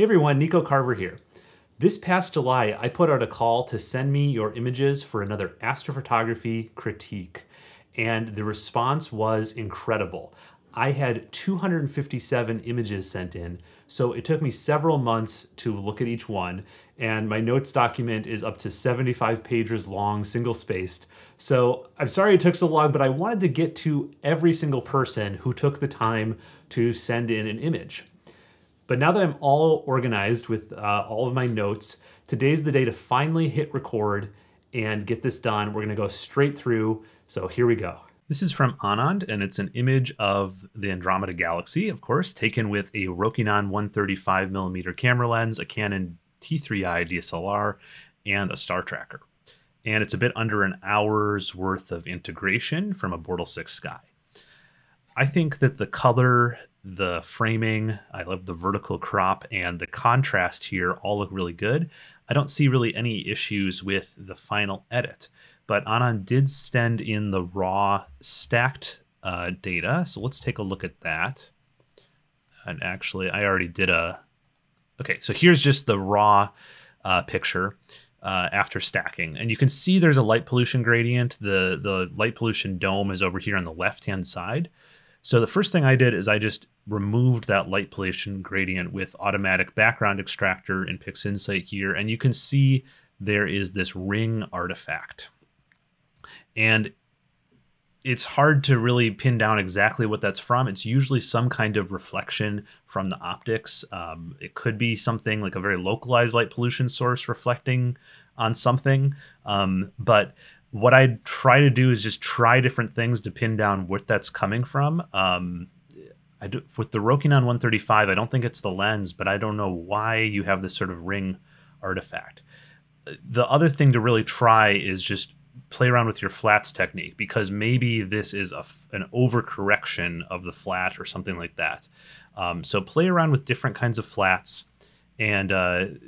Hey everyone, Nico Carver here. This past July, I put out a call to send me your images for another astrophotography critique, and the response was incredible. I had 257 images sent in, so it took me several months to look at each one, and my notes document is up to 75 pages long, single spaced. So I'm sorry it took so long, but I wanted to get to every single person who took the time to send in an image. But now that I'm all organized with uh, all of my notes, today's the day to finally hit record and get this done. We're gonna go straight through. So here we go. This is from Aanand, and it's an image of the Andromeda Galaxy, of course, taken with a Rokinon 135 millimeter camera lens, a Canon T3i DSLR, and a star tracker. And it's a bit under an hour's worth of integration from a Bortle 6 Sky. I think that the color, the framing, I love the vertical crop, and the contrast here all look really good. I don't see really any issues with the final edit but Aanand did send in the raw stacked uh, data. So let's take a look at that. And actually, I already did a. Okay, so here's just the raw uh, picture uh, after stacking, and you can see there's a light pollution gradient. The the light pollution dome is over here on the left hand side. So the first thing I did is I just removed that light pollution gradient with automatic background extractor in PixInsight here, and you can see there is this ring artifact and it's hard to really pin down exactly what that's from. It's usually some kind of reflection from the optics. Um, it could be something like a very localized light pollution source reflecting on something. Um, but what I try to do is just try different things to pin down what that's coming from. Um, I do, with the Rokinon 135, I don't think it's the lens, but I don't know why you have this sort of ring artifact. The other thing to really try is just play around with your flats technique because maybe this is a, an overcorrection of the flat or something like that. Um, so play around with different kinds of flats and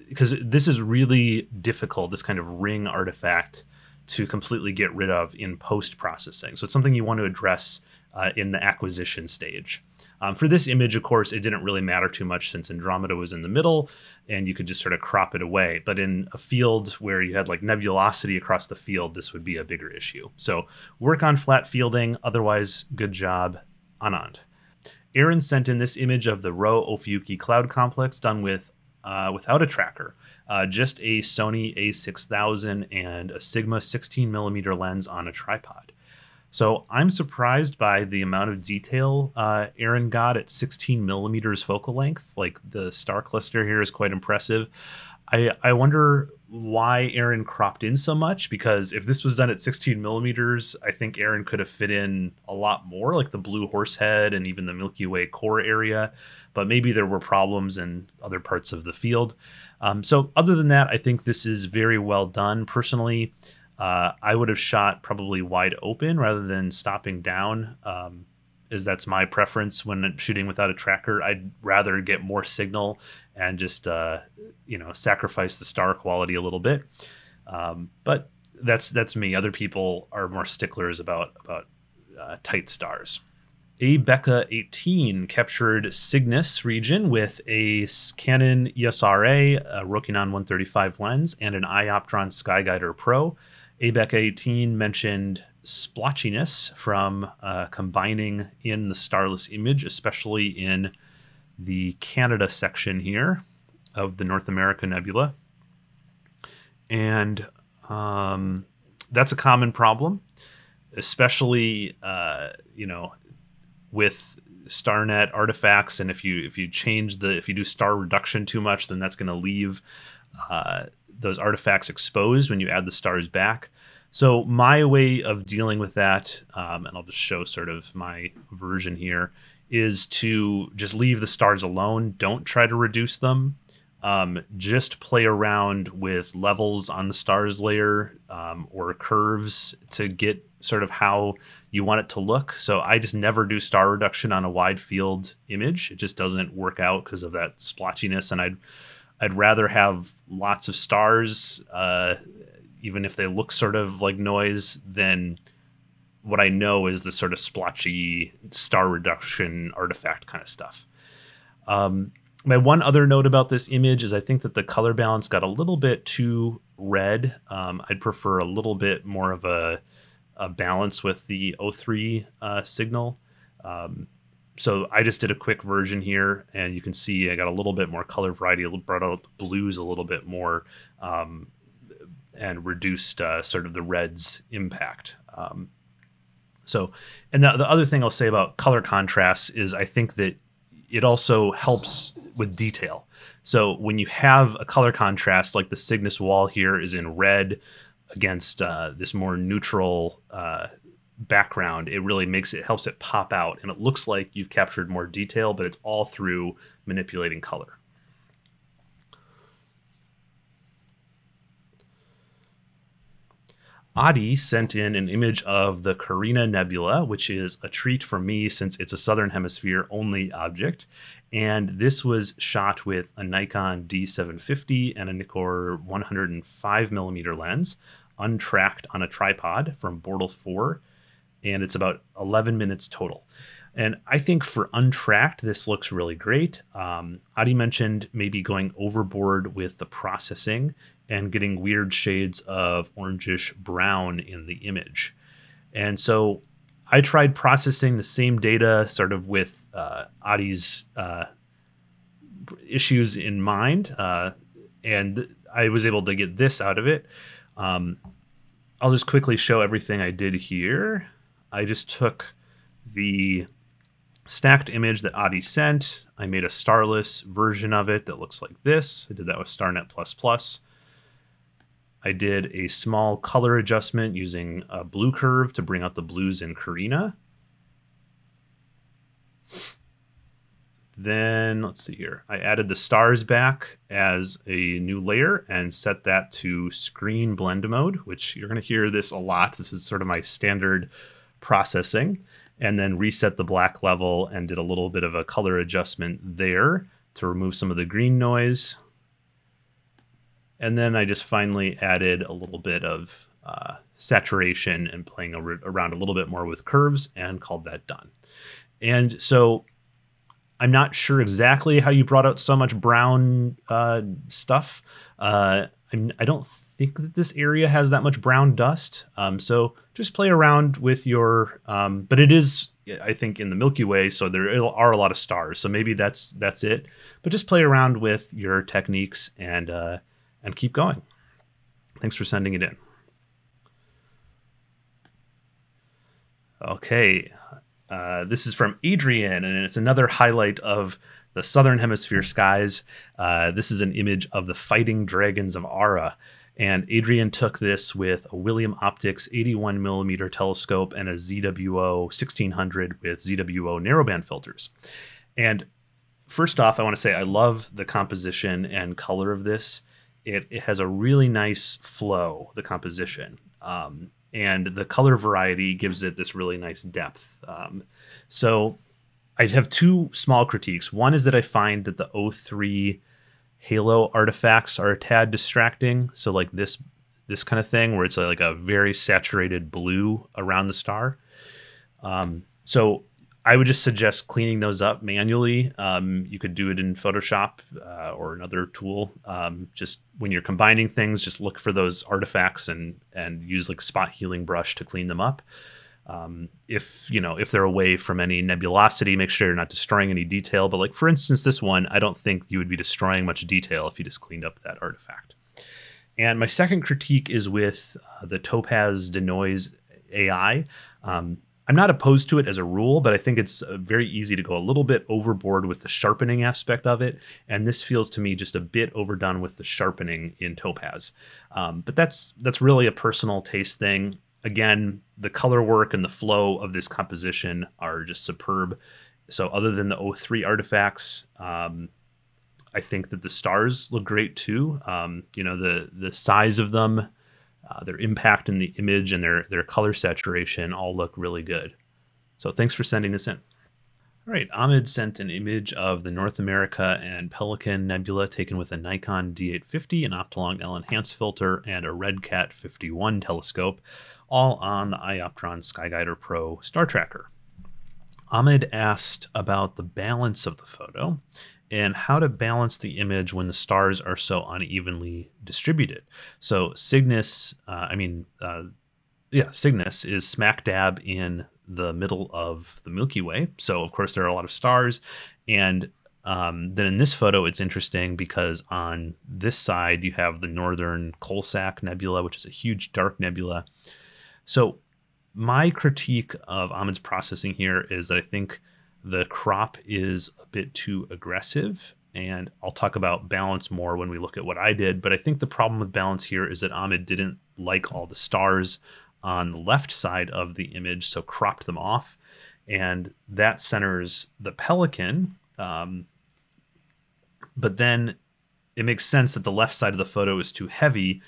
because uh, this is really difficult, this kind of ring artifact to completely get rid of in post processing. So it's something you want to address uh, in the acquisition stage. Um, for this image, of course, it didn't really matter too much since Andromeda was in the middle and you could just sort of crop it away. But in a field where you had like nebulosity across the field, this would be a bigger issue. So work on flat fielding. Otherwise, good job, Aanand. Aaron sent in this image of the Rho Ophiuchi cloud complex done with uh, without a tracker, uh, just a Sony a6000 and a Sigma 16 millimeter lens on a tripod. So I'm surprised by the amount of detail uh, Aaron got at 16 millimeters focal length. Like the star cluster here is quite impressive. I, I wonder why Aaron cropped in so much because if this was done at 16 millimeters, I think Aaron could have fit in a lot more, like the blue horse head and even the Milky Way core area. But maybe there were problems in other parts of the field. Um, so, other than that, I think this is very well done. Personally, uh, I would have shot probably wide open rather than stopping down, um, as that's my preference when shooting without a tracker. I'd rather get more signal and just uh, you know sacrifice the star quality a little bit. Um, but that's that's me. Other people are more sticklers about about uh, tight stars. Abecka 18 captured Cygnus region with a Canon EOS RA, a Rokinon 135 lens, and an Ioptron Skyguider Pro. Abecka 18 mentioned splotchiness from uh, combining in the starless image, especially in the Canada section here of the North America Nebula. And um, that's a common problem, especially, uh, you know, with starnet artifacts and if you if you change the if you do star reduction too much then that's going to leave uh, those artifacts exposed when you add the stars back. So my way of dealing with that, um, and I'll just show sort of my version here, is to just leave the stars alone. Don't try to reduce them. Um, just play around with levels on the stars layer um, or curves to get sort of how you want it to look. So I just never do star reduction on a wide field image. It just doesn't work out because of that splotchiness, and I'd I'd rather have lots of stars, uh, even if they look sort of like noise, than what I know is the sort of splotchy star reduction artifact kind of stuff. Um, my one other note about this image is I think that the color balance got a little bit too red. Um, I'd prefer a little bit more of a, a balance with the O3 uh, signal. Um, so I just did a quick version here, and you can see I got a little bit more color variety, brought out blues a little bit more, um, and reduced uh, sort of the red's impact. Um, so, and the, the other thing I'll say about color contrasts is I think that it also helps with detail. So when you have a color contrast, like the Cygnus wall here is in red against uh, this more neutral uh, background, it really makes it helps it pop out, and it looks like you've captured more detail, but it's all through manipulating color. Adi sent in an image of the Carina Nebula, which is a treat for me since it's a Southern Hemisphere only object. And this was shot with a Nikon D750 and a Nikkor 105 millimeter lens, untracked on a tripod from Bortle 4. And it's about 11 minutes total. And I think for untracked, this looks really great. Um, Adi mentioned maybe going overboard with the processing and getting weird shades of orangish brown in the image. And so I tried processing the same data sort of with uh, Adi's uh, issues in mind, uh, and I was able to get this out of it. Um, I'll just quickly show everything I did here. I just took the stacked image that Adi sent. I made a starless version of it that looks like this. I did that with StarNet++. I did a small color adjustment using a blue curve to bring out the blues in Carina. Then let's see here. I added the stars back as a new layer and set that to screen blend mode, which you're going to hear this a lot. This is sort of my standard processing. And then reset the black level and did a little bit of a color adjustment there to remove some of the green noise. And then I just finally added a little bit of uh, saturation and playing around a little bit more with curves and called that done. And so I'm not sure exactly how you brought out so much brown uh, stuff. Uh, I'm, I do not think that this area has that much brown dust. Um, so just play around with your, um, but it is, I think, in the Milky Way, so there are a lot of stars. So maybe that's that's it. But just play around with your techniques and uh, and keep going. Thanks for sending it in. Okay, uh, this is from Adrian, and it's another highlight of the southern hemisphere skies. Uh, this is an image of the fighting dragons of Ara. And Adrian took this with a William Optics 81 millimeter telescope and a ZWO 1600 with ZWO narrowband filters. And first off, I want to say I love the composition and color of this it, it has a really nice flow, the composition. Um, and the color variety gives it this really nice depth. Um, so I have two small critiques. One is that I find that the O3 halo artifacts are a tad distracting. So like this this kind of thing where it's like a very saturated blue around the star. Um, so I would just suggest cleaning those up manually. Um, you could do it in Photoshop uh, or another tool. Um, just when you're combining things, just look for those artifacts and and use like spot healing brush to clean them up. Um, if you know if they're away from any nebulosity, make sure you're not destroying any detail. But like for instance, this one, I don't think you would be destroying much detail if you just cleaned up that artifact. And my second critique is with uh, the Topaz Denoise AI. Um, I'm not opposed to it as a rule, but I think it's uh, very easy to go a little bit overboard with the sharpening aspect of it. And this feels to me just a bit overdone with the sharpening in Topaz. Um, but that's that's really a personal taste thing. Again, the color work and the flow of this composition are just superb. So other than the O3 artifacts, um, I think that the stars look great too. Um, you know, the the size of them uh, their impact in the image and their their color saturation all look really good. So thanks for sending this in. All right, Ahmed sent an image of the North America and Pelican Nebula taken with a Nikon D850, an Optolong L enhanced filter, and a RedCat 51 telescope, all on the Ioptron Skyguider Pro star tracker. Ahmed asked about the balance of the photo, and how to balance the image when the stars are so unevenly distributed. So Cygnus, uh, I mean, uh, yeah, Cygnus is smack dab in the middle of the Milky Way. So of course there are a lot of stars, and um, then in this photo it's interesting because on this side you have the northern Coalsack Nebula, which is a huge dark nebula. So my critique of Ahmed's processing here is that I think the crop is a bit too aggressive. And I'll talk about balance more when we look at what I did. But I think the problem with balance here is that Ahmed didn't like all the stars on the left side of the image, so cropped them off. And that centers the pelican. Um, but then it makes sense that the left side of the photo is too heavy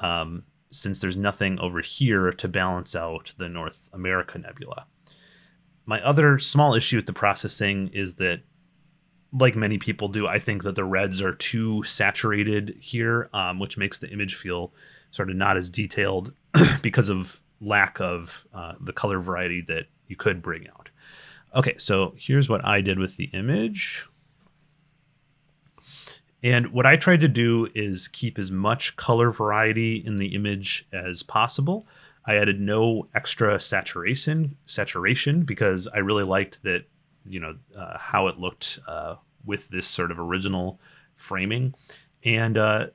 um, since there's nothing over here to balance out the North America Nebula. My other small issue with the processing is that, like many people do, I think that the reds are too saturated here, um, which makes the image feel sort of not as detailed because of lack of uh, the color variety that you could bring out. Okay, so here's what I did with the image. And what I tried to do is keep as much color variety in the image as possible. I added no extra saturation saturation because I really liked that, you know, uh, how it looked uh, with this sort of original framing. And uh,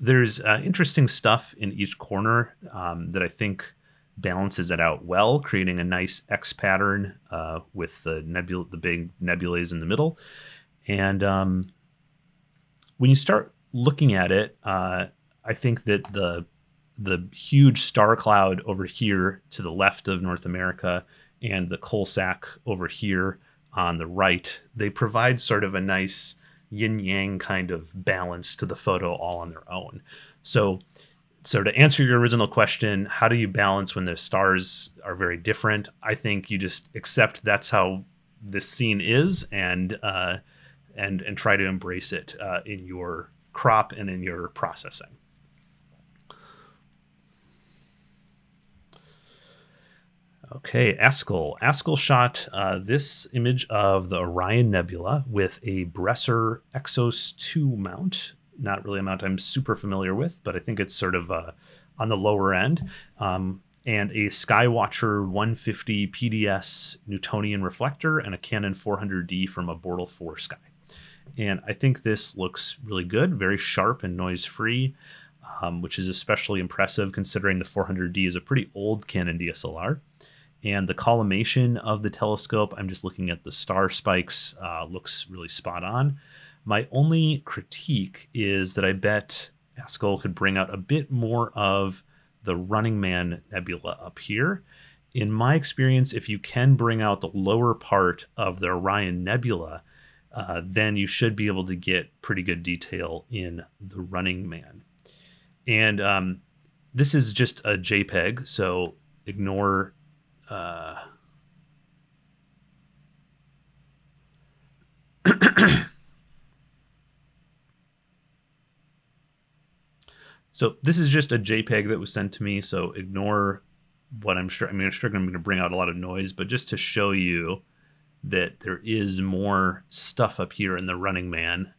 there's uh, interesting stuff in each corner um, that I think balances it out well, creating a nice X pattern uh, with the nebula, the big nebulae in the middle. And um, when you start looking at it, uh, I think that the the huge star cloud over here to the left of North America and the Coalsack over here on the right, they provide sort of a nice yin yang kind of balance to the photo all on their own. So so to answer your original question, how do you balance when the stars are very different? I think you just accept that's how this scene is and uh, and and try to embrace it uh, in your crop and in your processing. Okay, Aksel. Aksel shot uh, this image of the Orion Nebula with a Bresser Exos 2 mount not really a mount I'm super familiar with, but I think it's sort of uh, on the lower end. Um, and a Skywatcher 150 PDS Newtonian reflector and a Canon 400D from a Bortle 4 Sky. And I think this looks really good, very sharp and noise free, um, which is especially impressive considering the 400D is a pretty old Canon DSLR. And the collimation of the telescope, I'm just looking at the star spikes, uh, looks really spot on. My only critique is that I bet Aksel could bring out a bit more of the Running Man Nebula up here. In my experience, if you can bring out the lower part of the Orion Nebula, uh, then you should be able to get pretty good detail in the Running Man. And um, this is just a JPEG, so ignore. Uh, So this is just a JPEG that was sent to me. So ignore what I'm sure. I mean, I'm sure I'm going to bring out a lot of noise, but just to show you that there is more stuff up here in the Running Man,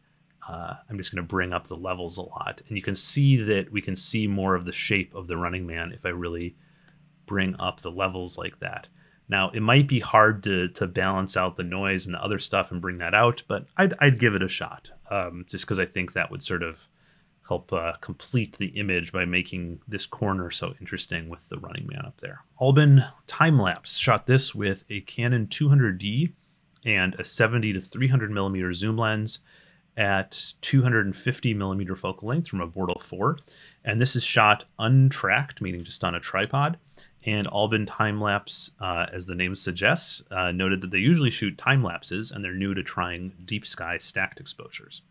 uh, I'm just going to bring up the levels a lot, and you can see that we can see more of the shape of the Running Man if I really bring up the levels like that. Now, it might be hard to to balance out the noise and the other stuff and bring that out, but I'd, I'd give it a shot, um, just because I think that would sort of help uh, complete the image by making this corner so interesting with the running man up there. Alban time lapse shot this with a Canon 200D and a 70 to 300 millimeter zoom lens at 250 millimeter focal length from a Bortle 4. And this is shot untracked, meaning just on a tripod. And Alban time lapse, uh, as the name suggests, uh, noted that they usually shoot time lapses and they're new to trying deep sky stacked exposures.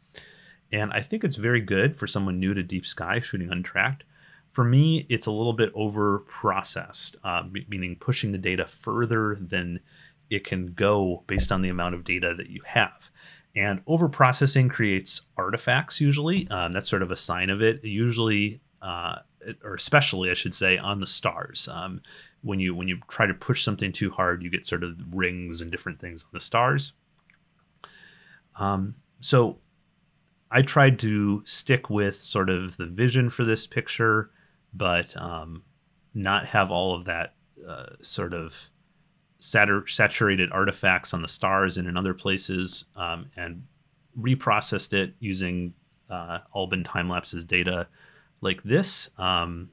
And I think it's very good for someone new to deep sky shooting untracked. For me, it's a little bit over processed, uh, meaning pushing the data further than it can go based on the amount of data that you have. And over processing creates artifacts usually. Um, that's sort of a sign of it. Usually, uh, or especially, I should say, on the stars. Um, when you when you try to push something too hard, you get sort of rings and different things on the stars. Um, so I tried to stick with sort of the vision for this picture, but um, not have all of that uh, sort of satur- saturated artifacts on the stars and in other places, um, and reprocessed it using uh, Alban time lapses data like this. Um,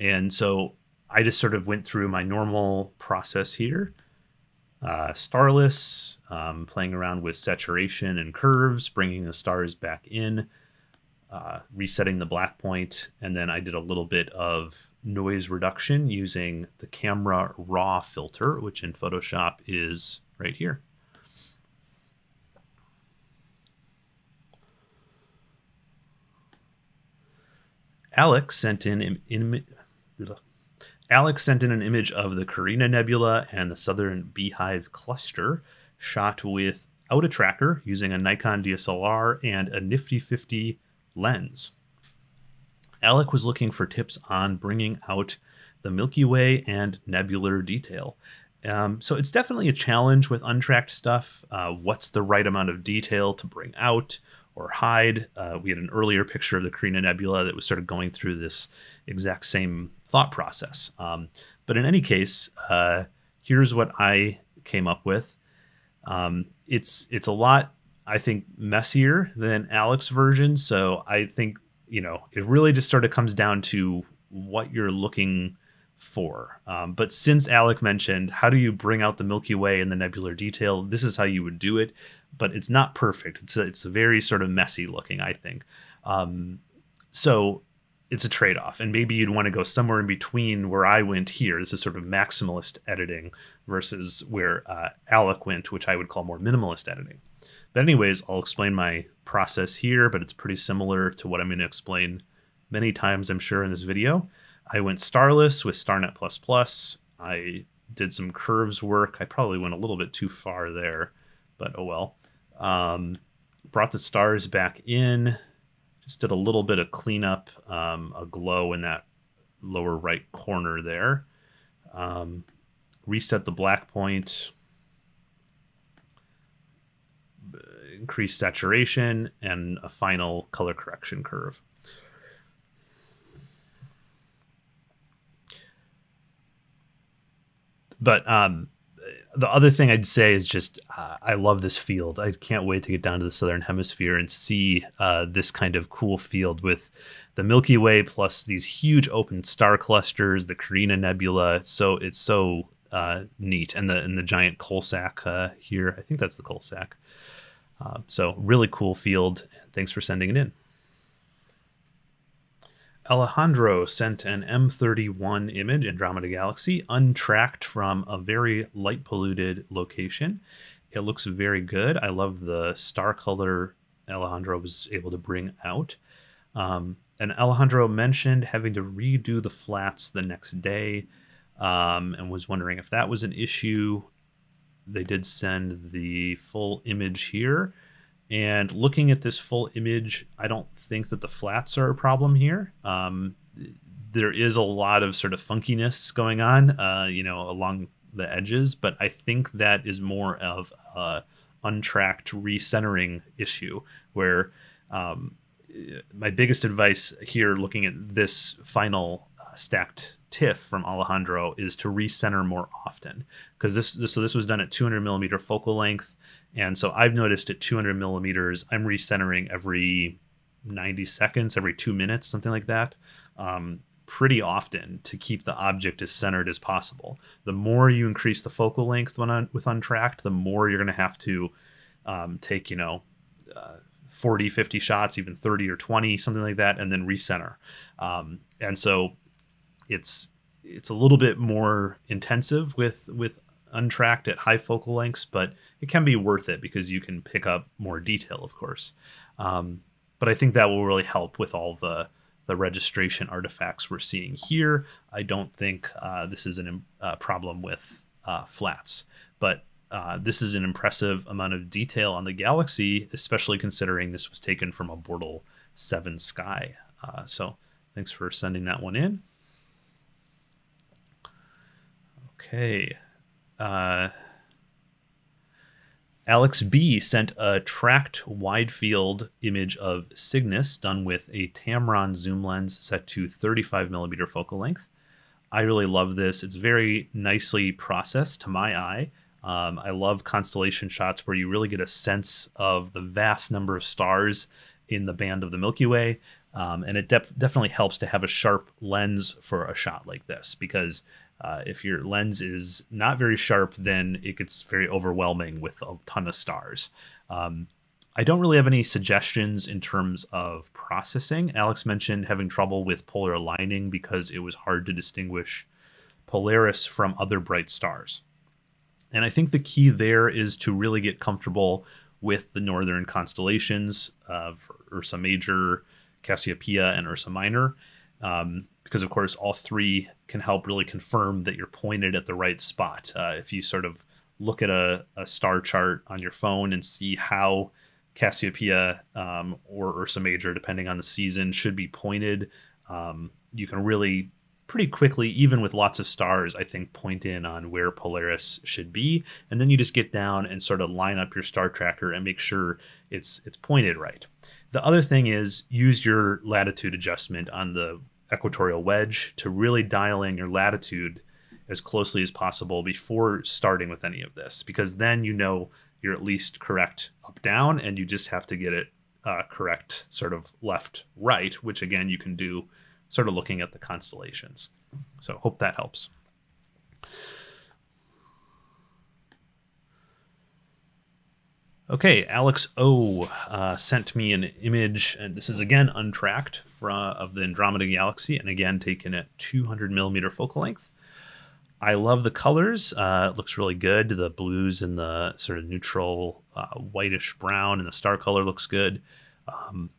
and so I just sort of went through my normal process here. Uh, starless, um, playing around with saturation and curves, bringing the stars back in, uh, resetting the black point, and then I did a little bit of noise reduction using the camera raw filter, which in Photoshop is right here. Alec sent in, Alec sent in an image of the Carina Nebula and the Southern Beehive Cluster, shot without a tracker using a Nikon DSLR and a Nifty 50 lens. Alec was looking for tips on bringing out the Milky Way and nebular detail. Um, so it's definitely a challenge with untracked stuff. Uh, what's the right amount of detail to bring out or hide? Uh, we had an earlier picture of the Carina Nebula that was sort of going through this exact same thought process. Um, but in any case, uh, here's what I came up with. Um, it's it's a lot, I think, messier than Alex's version. So I think you know it really just sort of comes down to what you're looking for. Um, but since Alec mentioned how do you bring out the Milky Way and the nebular detail, this is how you would do it. But it's not perfect. It's a, it's a very sort of messy looking, I think. Um, so it's a trade off. And maybe you'd want to go somewhere in between where I went here. This is sort of maximalist editing versus where uh, Alec went, which I would call more minimalist editing. But, anyways, I'll explain my process here, but it's pretty similar to what I'm going to explain many times, I'm sure, in this video. I went starless with StarNet++. I did some curves work. I probably went a little bit too far there, but oh well. Um, brought the stars back in just did a little bit of cleanup, um, a glow in that lower right corner there. Um, reset the black point, increase saturation, and a final color correction curve. But um, the other thing I'd say is just uh, I love this field. I can't wait to get down to the southern hemisphere and see uh, this kind of cool field with the Milky Way plus these huge open star clusters, the Carina Nebula. So it's so uh, neat, and the and the giant coal sack uh, here. I think that's the coal sack. Uh, so really cool field. Thanks for sending it in. Alejandro sent an M31 image, Andromeda Galaxy, untracked from a very light polluted location. It looks very good. I love the star color Alejandro was able to bring out. Um, and Alejandro mentioned having to redo the flats the next day um, and was wondering if that was an issue. They did send the full image here. And looking at this full image, I don't think that the flats are a problem here. Um, there is a lot of sort of funkiness going on, uh, you know, along the edges, but I think that is more of a untracked recentering issue where um, my biggest advice here looking at this final uh, stacked TIFF from Alejandro is to recenter more often because this, this so this was done at 200 millimeter focal length and so I've noticed at 200 millimeters, I'm recentering every 90 seconds, every two minutes, something like that, um, pretty often to keep the object as centered as possible. The more you increase the focal length when on, with untracked, the more you're going to have to um, take, you know, uh, 40, 50 shots, even 30 or 20, something like that, and then recenter. Um, and so it's it's a little bit more intensive with with untracked at high focal lengths, but it can be worth it because you can pick up more detail, of course. Um, but I think that will really help with all the the registration artifacts we're seeing here. I don't think uh, this is a uh, problem with uh, flats, but uh, this is an impressive amount of detail on the galaxy, especially considering this was taken from a Bortle 7 sky. Uh, so thanks for sending that one in. Okay. Uh, Alex B sent a tracked wide field image of Cygnus done with a Tamron zoom lens set to 35 millimeter focal length. I really love this. It's very nicely processed to my eye. Um, I love constellation shots where you really get a sense of the vast number of stars in the band of the Milky Way. Um, and it def- definitely helps to have a sharp lens for a shot like this because uh, if your lens is not very sharp, then it gets very overwhelming with a ton of stars. Um, I don't really have any suggestions in terms of processing. Alex mentioned having trouble with polar aligning because it was hard to distinguish Polaris from other bright stars. And I think the key there is to really get comfortable with the northern constellations of Ursa Major, Cassiopeia, and Ursa Minor. Um, because of course all three can help really confirm that you're pointed at the right spot. Uh, if you sort of look at a, a, star chart on your phone and see how Cassiopeia um, or Ursa Major, depending on the season, should be pointed, um, you can really pretty quickly, even with lots of stars, I think, point in on where Polaris should be, and then you just get down and sort of line up your star tracker and make sure it's it's pointed right. The other thing is use your latitude adjustment on the equatorial wedge to really dial in your latitude as closely as possible before starting with any of this because then you know you're at least correct up down and you just have to get it uh, correct sort of left right which again you can do sort of looking at the constellations. So hope that helps. Okay, Alex O uh, sent me an image, and this is again untracked from, of the Andromeda Galaxy, and again taken at 200 millimeter focal length. I love the colors. Uh, it looks really good. The blues and the sort of neutral uh, whitish brown, and the star color looks good. Um,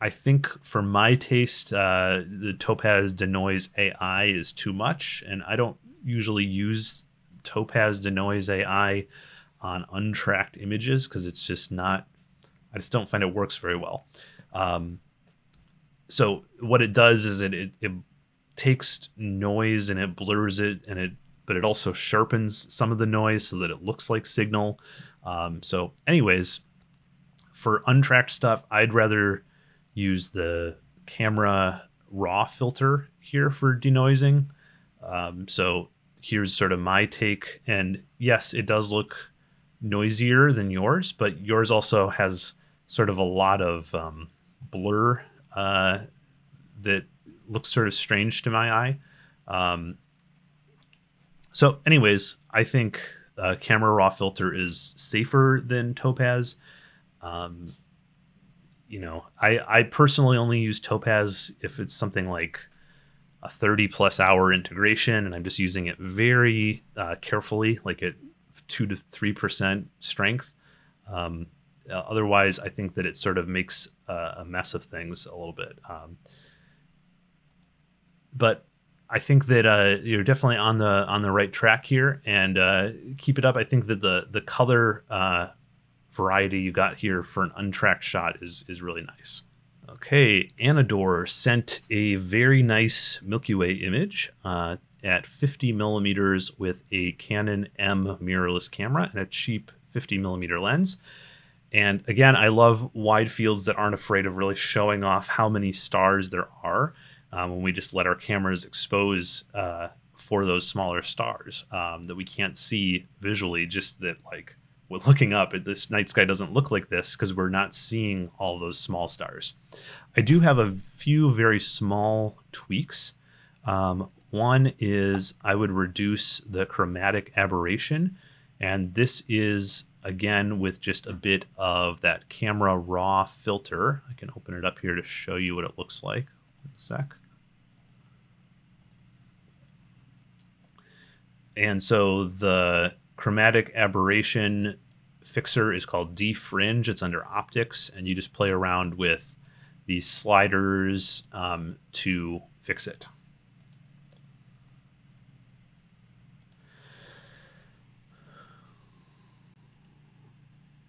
I think for my taste, uh, the Topaz Denoise AI is too much, and I don't usually use Topaz Denoise AI on untracked images because it's just not i just don't find it works very well um, so what it does is it, it, it takes noise and it blurs it and it but it also sharpens some of the noise so that it looks like signal. Um, so anyways for untracked stuff i'd rather use the camera raw filter here for denoising. Um, so here's sort of my take. And yes it does look noisier than yours, but yours also has sort of a lot of um, blur uh, that looks sort of strange to my eye. Um, so, anyways, I think uh, camera raw filter is safer than Topaz. Um, you know, I, I personally only use Topaz if it's something like a 30 plus hour integration and I'm just using it very uh, carefully, like at two to three percent strength. Um, uh, otherwise, I think that it sort of makes uh, a mess of things a little bit. Um, but I think that uh, you're definitely on the on the right track here, and uh, keep it up. I think that the the color uh, variety you got here for an untracked shot is is really nice. Okay, Anador sent a very nice Milky Way image. Uh, at 50 millimeters with a Canon M mirrorless camera and a cheap 50 millimeter lens. And again, I love wide fields that aren't afraid of really showing off how many stars there are um, when we just let our cameras expose uh, for those smaller stars um, that we can't see visually. Just that, like, we're looking up, at this night sky doesn't look like this because we're not seeing all those small stars. I do have a few very small tweaks. Um, one is I would reduce the chromatic aberration. And this is, again, with just a bit of that camera raw filter. I can open it up here to show you what it looks like. One sec. And so the chromatic aberration fixer is called defringe. It's under optics, and you just play around with these sliders um, to fix it.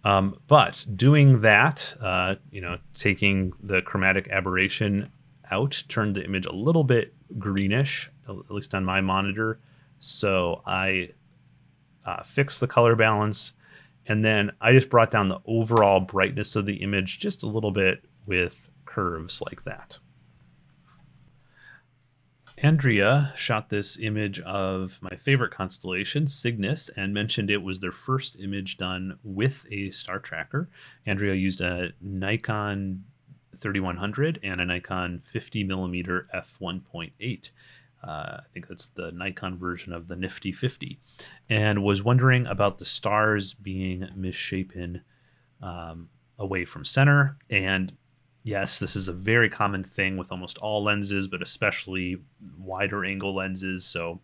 Um, but doing that, uh, you know, taking the chromatic aberration out turned the image a little bit greenish, at least on my monitor. So I uh, fixed the color balance And then I just brought down the overall brightness of the image just a little bit with curves like that. Andrea shot this image of my favorite constellation, Cygnus, and mentioned it was their first image done with a star tracker. Andrea used a Nikon 3100 and a Nikon 50 millimeter f1.8. Uh, I think that's the Nikon version of the Nifty 50, and was wondering about the stars being misshapen um, away from center. And yes, this is a very common thing with almost all lenses, but especially wider angle lenses. So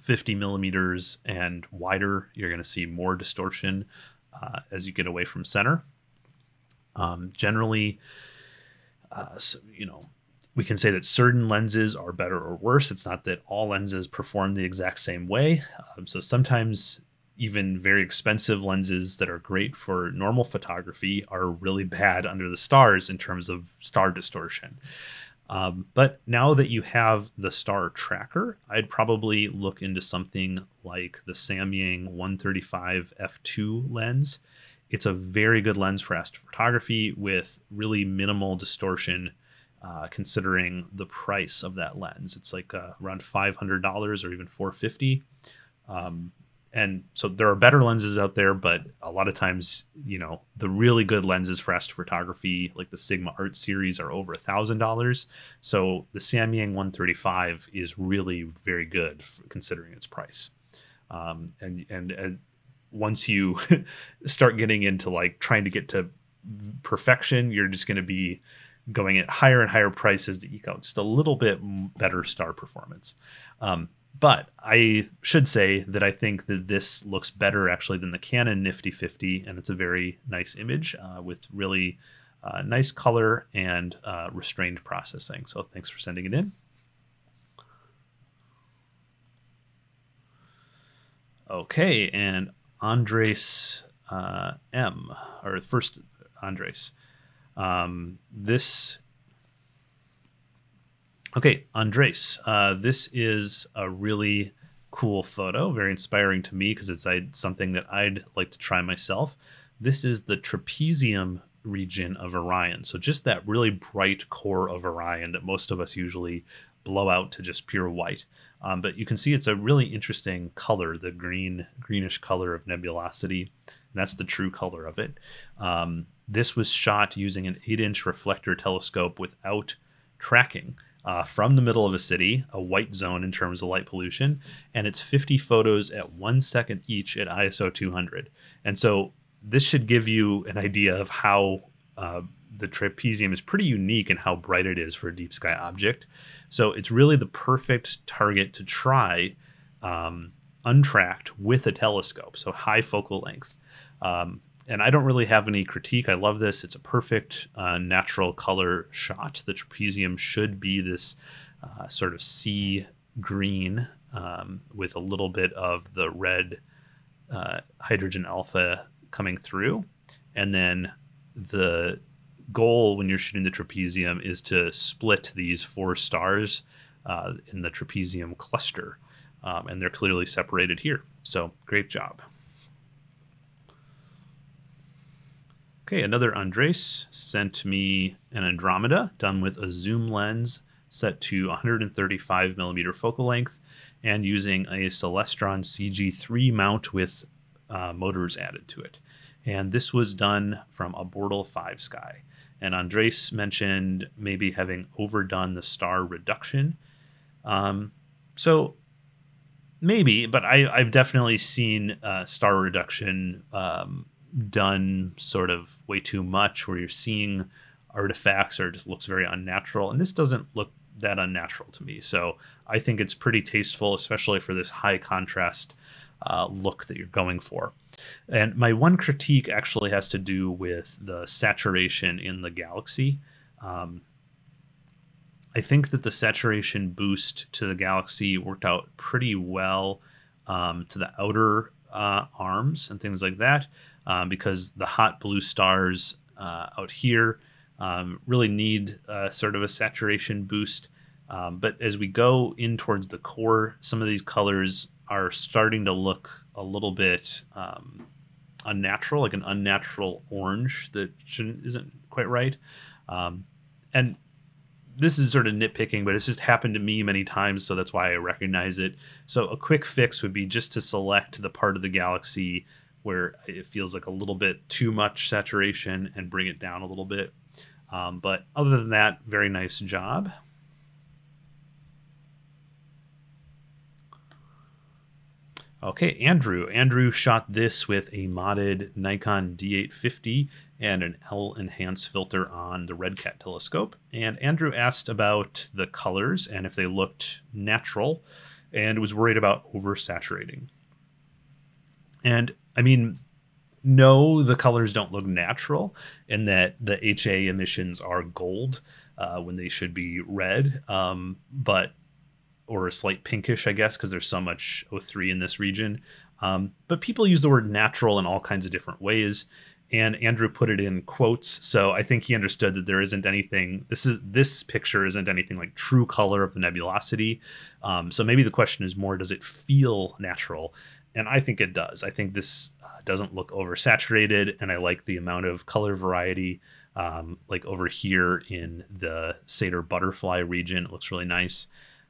50 millimeters and wider, you're going to see more distortion uh, as you get away from center. Um, generally, uh, so, you know, we can say that certain lenses are better or worse. It's not that all lenses perform the exact same way. Um, so sometimes even very expensive lenses that are great for normal photography are really bad under the stars in terms of star distortion. Um, but now that you have the star tracker, I'd probably look into something like the Samyang 135 f2 lens. It's a very good lens for astrophotography with really minimal distortion. Uh, considering the price of that lens, it's like uh, around five hundred dollars or even four fifty. Um, and so there are better lenses out there but a lot of times you know the really good lenses for astrophotography like the sigma art series are over a thousand dollars. So the samyang 135 is really very good considering its price. Um, and, and and once you start getting into like trying to get to perfection you're just going to be going at higher and higher prices to eke out just a little bit better star performance. Um, but I should say that I think that this looks better actually than the Canon Nifty 50, and it's a very nice image uh, with really uh, nice color and uh, restrained processing. So thanks for sending it in. Okay, and Andres uh, M, or first Andres. Um, this Okay, Andres, uh, this is a really cool photo, very inspiring to me because it's something that I'd like to try myself. This is the trapezium region of Orion. So just that really bright core of Orion that most of us usually blow out to just pure white. Um, but you can see it's a really interesting color, the green, greenish color of nebulosity. That's the true color of it. Um, this was shot using an 8 inch reflector telescope without tracking uh, from the middle of a city, a white zone in terms of light pollution, and it's 50 photos at one second each at ISO 200. And so this should give you an idea of how uh, the trapezium is pretty unique and how bright it is for a deep sky object. So it's really the perfect target to try um, untracked with a telescope, so high focal length. Um, and I don't really have any critique. I love this. It's a perfect uh, natural color shot. The trapezium should be this uh, sort of sea green um, with a little bit of the red uh, hydrogen alpha coming through. And then the goal when you're shooting the trapezium is to split these four stars uh, in the trapezium cluster. Um, and they're clearly separated here. So great job. Okay, another Andres sent me an Andromeda done with a zoom lens set to 135 millimeter focal length and using a Celestron CG3 mount with uh, motors added to it. And this was done from a Bortle 5 sky. And Andres mentioned maybe having overdone the star reduction. Um, so maybe, but I, have definitely seen uh, star reduction um, done sort of way too much where you're seeing artifacts or just looks very unnatural. And this doesn't look that unnatural to me. So i think it's pretty tasteful especially for this high contrast uh, look that you're going for. And my one critique actually has to do with the saturation in the galaxy. Um, i think that the saturation boost to the galaxy worked out pretty well um, to the outer uh, arms and things like that um, because the hot blue stars uh, out here um, really need uh, sort of a saturation boost. Um, but as we go in towards the core, some of these colors are starting to look a little bit um, unnatural, like an unnatural orange that shouldn't isn't quite right. Um, and this is sort of nitpicking, but it's just happened to me many times, so that's why I recognize it. So a quick fix would be just to select the part of the galaxy where it feels like a little bit too much saturation and bring it down a little bit. Um, but other than that, very nice job. Okay, Andrew. Andrew shot this with a modded Nikon D850 and an L enhance filter on the RedCat telescope. And Andrew asked about the colors and if they looked natural and was worried about oversaturating. And I mean, no, the colors don't look natural in that the HA emissions are gold uh, when they should be red. Um, but or a slight pinkish, I guess, because there's so much O3 in this region. Um, but people use the word natural in all kinds of different ways. And Andrew put it in quotes, so I think he understood that there isn't anything. This is this picture isn't anything like true color of the nebulosity. Um, so maybe the question is more: Does it feel natural? And I think it does. I think this uh, doesn't look oversaturated, and I like the amount of color variety. Um, like over here in the Sadr butterfly region, it looks really nice.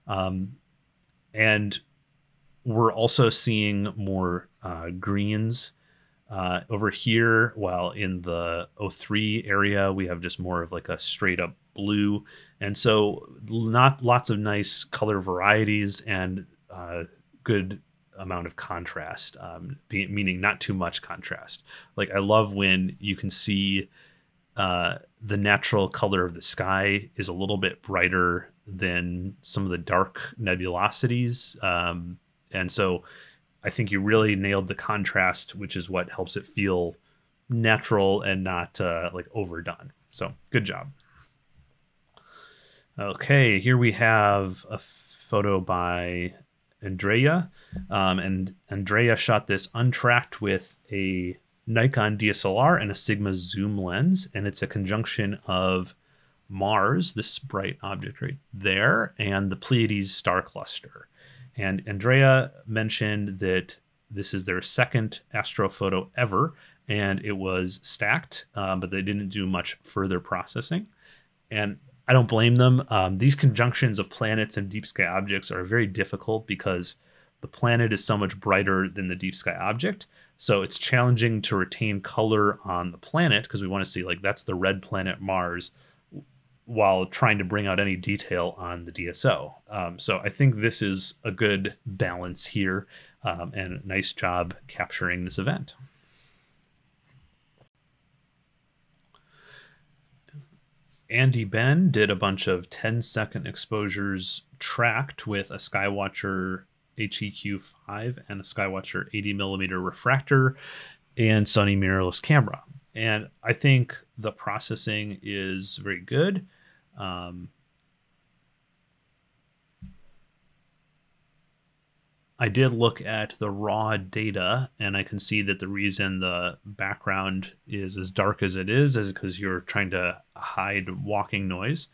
Um, and we're also seeing more uh, greens uh, over here, while in the O3 area, we have just more of like a straight up blue. And so, not lots of nice color varieties and uh, good amount of contrast, um, be, meaning not too much contrast. Like, I love when you can see uh, the natural color of the sky is a little bit brighter than some of the dark nebulosities. Um, and so I think you really nailed the contrast, which is what helps it feel natural and not uh, like overdone. So good job. Okay, here we have a photo by Andrea. Um, and Andrea shot this untracked with a Nikon DSLR and a Sigma zoom lens. And it's a conjunction of Mars, this bright object right there, and the Pleiades star cluster. And Andrea mentioned that this is their second astrophoto ever, and it was stacked, um, but they didn't do much further processing. And I don't blame them. Um, these conjunctions of planets and deep sky objects are very difficult because the planet is so much brighter than the deep sky object. So it's challenging to retain color on the planet because we want to see, like, that's the red planet Mars while trying to bring out any detail on the DSO. Um, so I think this is a good balance here um, and nice job capturing this event. Andy Ben did a bunch of 10 second exposures tracked with a Skywatcher HEQ5 and a Skywatcher 80 millimeter refractor and Sony mirrorless camera. And I think the processing is very good. Um, I did look at the raw data and I can see that the reason the background is as dark as it is is because you're trying to hide walking noise.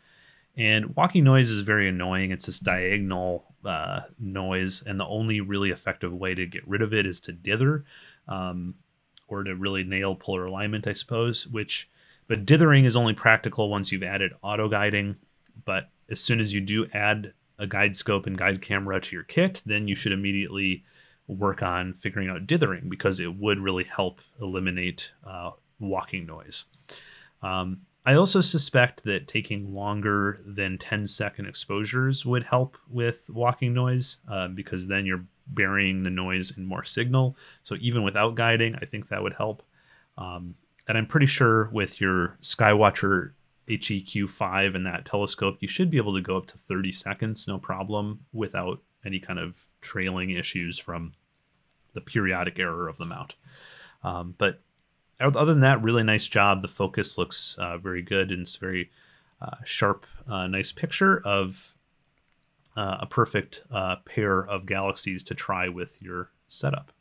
And walking noise is very annoying. It's this diagonal uh, noise, and the only really effective way to get rid of it is to dither. Um, or to really nail polar alignment, I suppose. Which, but dithering is only practical once you've added auto guiding. But as soon as you do add a guide scope and guide camera to your kit, then you should immediately work on figuring out dithering because it would really help eliminate uh, walking noise. Um, I also suspect that taking longer than 10 second exposures would help with walking noise uh, because then you're burying the noise in more signal. So even without guiding, I think that would help. Um, and I'm pretty sure with your Skywatcher HEQ5 and that telescope, you should be able to go up to 30 seconds, no problem, without any kind of trailing issues from the periodic error of the mount. Um, but other than that, really nice job. The focus looks uh, very good and it's very uh, sharp, uh, nice picture of uh, a perfect uh, pair of galaxies to try with your setup.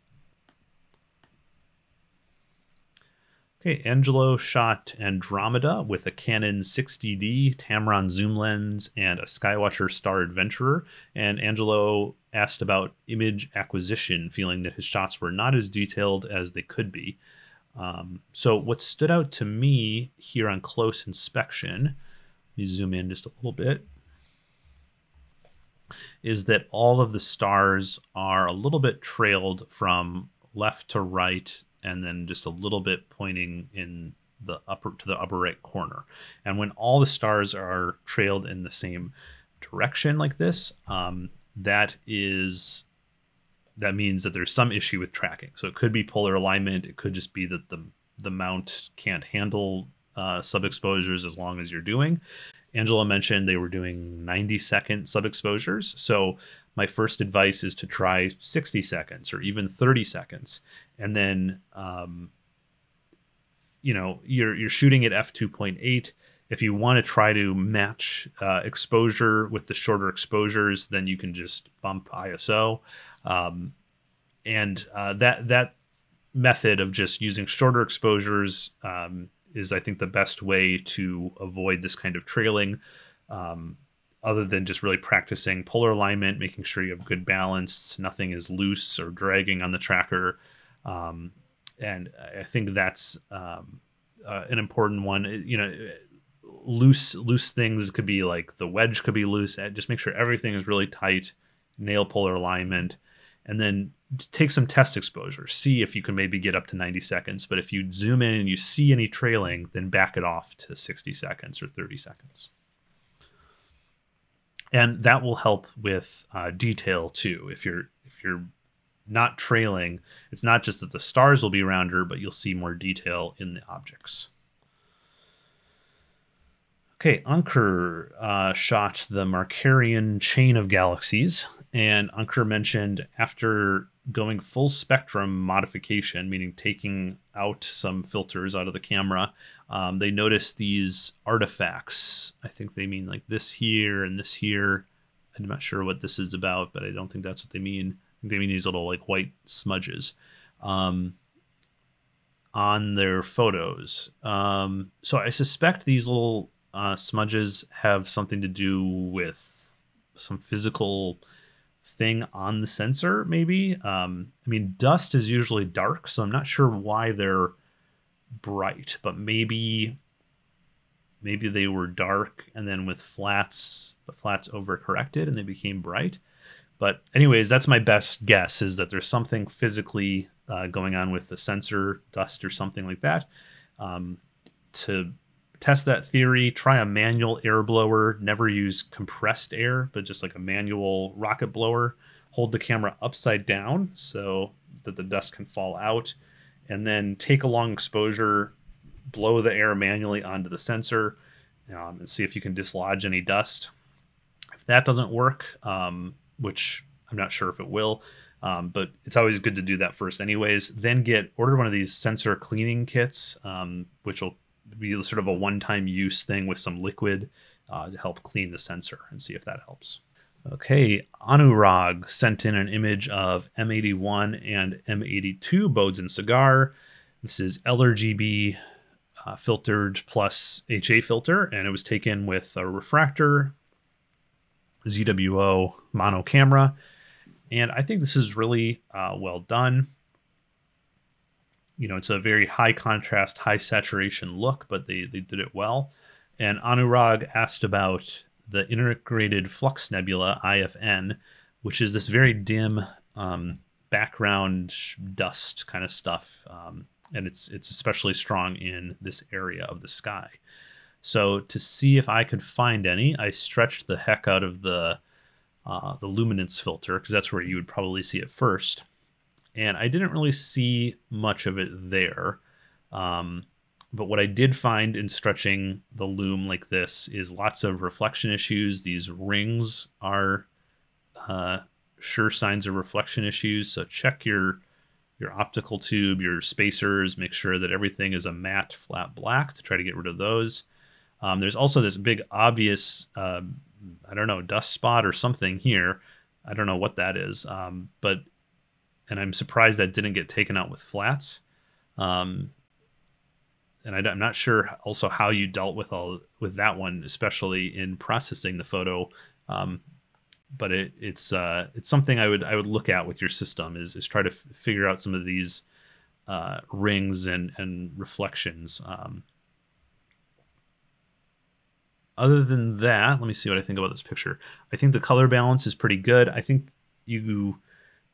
Okay, Angelo shot Andromeda with a Canon 60D Tamron zoom lens and a Skywatcher Star Adventurer. And Angelo asked about image acquisition, feeling that his shots were not as detailed as they could be. Um, so what stood out to me here on close inspection, let me zoom in just a little bit, is that all of the stars are a little bit trailed from left to right and then just a little bit pointing in the upper to the upper right corner. And when all the stars are trailed in the same direction like this, um, that is that means that there's some issue with tracking. So it could be polar alignment. It could just be that the the mount can't handle uh, sub exposures as long as you're doing. Angelo mentioned they were doing 90 second sub exposures. So my first advice is to try 60 seconds or even 30 seconds, and then um, you know you're you're shooting at f2.8 if you want to try to match uh, exposure with the shorter exposures then you can just bump iso um, and uh, that that method of just using shorter exposures um, is i think the best way to avoid this kind of trailing um, other than just really practicing polar alignment making sure you have good balance nothing is loose or dragging on the tracker um, and I think that's um, uh, an important one. You know, loose loose things could be like the wedge could be loose. Uh, just make sure everything is really tight, nail polar alignment, and then take some test exposure. See if you can maybe get up to 90 seconds. But if you zoom in and you see any trailing, then back it off to 60 seconds or 30 seconds. And that will help with uh, detail too. If you're if you're not trailing, it's not just that the stars will be rounder, but you'll see more detail in the objects. Okay, Ankur uh, shot the Markarian chain of galaxies, and Ankur mentioned after going full spectrum modification, meaning taking out some filters out of the camera, um, they noticed these artifacts. I think they mean like this here and this here. I'm not sure what this is about, but I don't think that's what they mean giving these little like white smudges um, on their photos. Um, so I suspect these little uh, smudges have something to do with some physical thing on the sensor, maybe. Um, I mean, dust is usually dark, so I'm not sure why they're bright, but maybe maybe they were dark and then with flats the flats overcorrected and they became bright but anyways, that's my best guess is that there's something physically uh, going on with the sensor dust or something like that. Um, to test that theory, try a manual air blower. Never use compressed air, but just like a manual rocket blower. Hold the camera upside down so that the dust can fall out, and then take a long exposure, blow the air manually onto the sensor, um, and see if you can dislodge any dust. If that doesn't work, um, which I'm not sure if it will. Um, but it's always good to do that first, anyways. Then get order one of these sensor cleaning kits, um, which will be sort of a one-time use thing with some liquid uh, to help clean the sensor and see if that helps. Okay, Anurag sent in an image of M81 and M82 Bodes Cigar. This is LRGB uh, filtered plus HA filter, and it was taken with a refractor, ZWO mono camera. And I think this is really uh, well done. You know, it's a very high contrast, high saturation look, but they, they did it well. And Anurag asked about the Integrated Flux Nebula, IFN, which is this very dim um, background dust kind of stuff. Um, and it's, it's especially strong in this area of the sky. So to see if I could find any, I stretched the heck out of the uh, the luminance filter because that's where you would probably see it first. And I didn't really see much of it there. Um, but what I did find in stretching the loom like this is lots of reflection issues. These rings are uh, sure signs of reflection issues. So check your your optical tube, your spacers, make sure that everything is a matte flat black to try to get rid of those. Um, there's also this big obvious, uh, I don't know, dust spot or something here. I don't know what that is, um, but and I'm surprised that didn't get taken out with flats. Um, and I, am not sure also how you dealt with all with that one, especially in processing the photo. Um, but it, it's uh, it's something I would I would look at with your system is is try to f- figure out some of these uh, rings and and reflections. Um, other than that, let me see what I think about this picture. I think the color balance is pretty good. I think you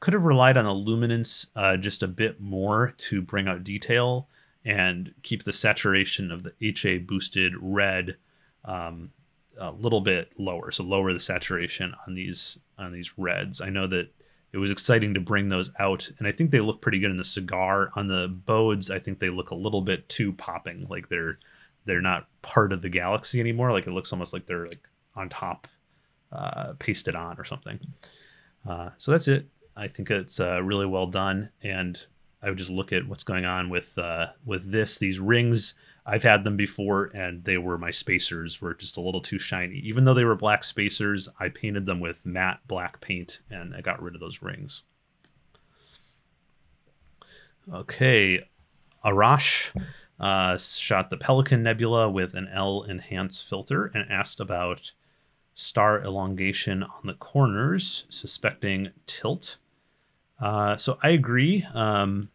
could have relied on the luminance uh, just a bit more to bring out detail and keep the saturation of the HA boosted red um, a little bit lower. So lower the saturation on these on these reds. I know that it was exciting to bring those out, and I think they look pretty good in the cigar. On the bodes, I think they look a little bit too popping, like they're they're not part of the galaxy anymore. Like it looks almost like they're like on top, uh, pasted on or something. Uh, so that's it. I think it's uh, really well done, and I would just look at what's going on with uh, with this. These rings, I've had them before, and they were my spacers were just a little too shiny. Even though they were black spacers, I painted them with matte black paint, and I got rid of those rings. Okay, Arash uh, shot the Pelican Nebula with an L enhance filter and asked about star elongation on the corners, suspecting tilt. Uh, so I agree. Um,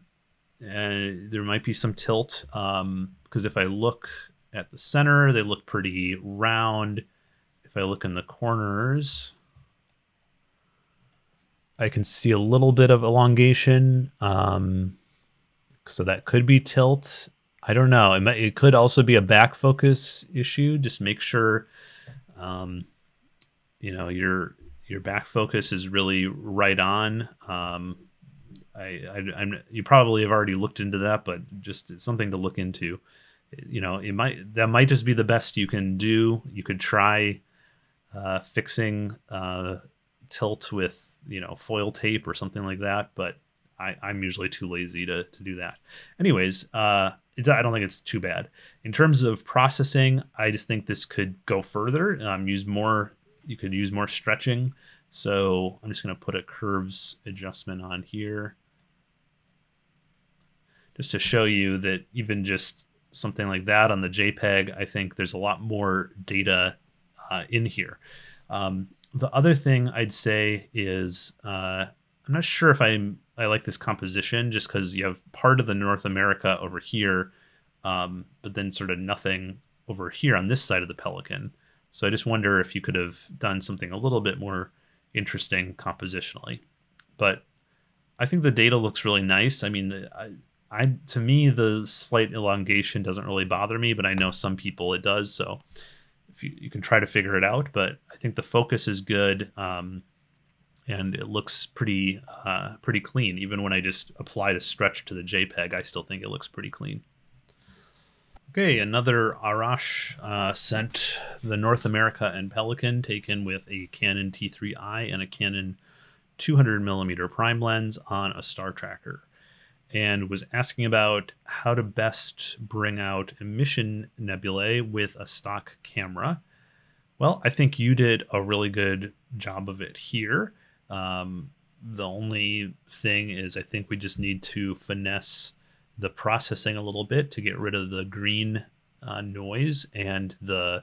there might be some tilt because um, if I look at the center, they look pretty round. If I look in the corners, I can see a little bit of elongation. Um, so that could be tilt. I don't know. It, might, it could also be a back focus issue. Just make sure, um, you know, your your back focus is really right on. Um, I, I, am you probably have already looked into that, but just something to look into. You know, it might that might just be the best you can do. You could try uh, fixing uh, tilt with you know foil tape or something like that, but I, I'm usually too lazy to to do that. Anyways, uh, it's, I don't think it's too bad. In terms of processing, I just think this could go further. Um, use more. You could use more stretching. So I'm just going to put a curves adjustment on here, just to show you that even just something like that on the JPEG, I think there's a lot more data uh, in here. Um, the other thing I'd say is uh, I'm not sure if I'm I like this composition just because you have part of the North America over here, um, but then sort of nothing over here on this side of the Pelican. So I just wonder if you could have done something a little bit more interesting compositionally. But I think the data looks really nice. I mean, I, I to me the slight elongation doesn't really bother me, but I know some people it does. So if you, you can try to figure it out, but I think the focus is good. Um, and it looks pretty uh, pretty clean. Even when I just applied a stretch to the JPEG, I still think it looks pretty clean. Okay, another Arash uh, sent the North America and Pelican taken with a Canon T3i and a Canon 200 millimeter prime lens on a star tracker and was asking about how to best bring out emission nebulae with a stock camera. Well, I think you did a really good job of it here. Um, the only thing is, I think we just need to finesse the processing a little bit to get rid of the green uh, noise and the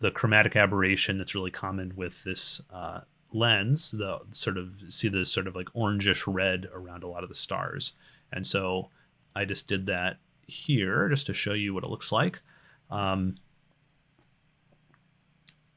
the chromatic aberration that's really common with this uh, lens. The sort of see the sort of like orangish red around a lot of the stars, and so I just did that here just to show you what it looks like. Um,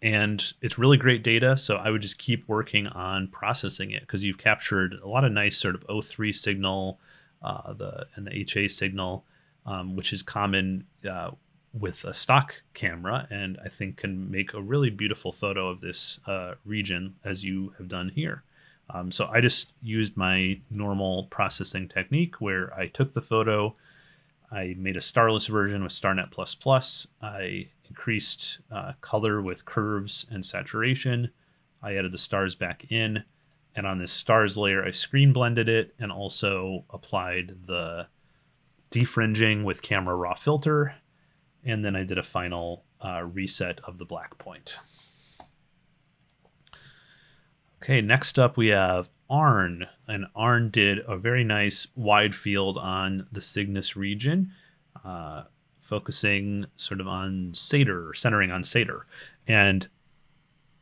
and it's really great data. So I would just keep working on processing it because you've captured a lot of nice sort of O3 signal, uh, the and the HA signal, um, which is common uh, with a stock camera, and I think can make a really beautiful photo of this uh, region as you have done here. Um, so I just used my normal processing technique where I took the photo, I made a starless version with StarNet++. I increased uh, color with curves and saturation. I added the stars back in. And on this stars layer, I screen blended it and also applied the defringing with camera raw filter. And then I did a final uh, reset of the black point. Okay, next up we have Arne. And Arne did a very nice wide field on the Cygnus region. Uh, focusing sort of on Sadr, centering on Sadr. And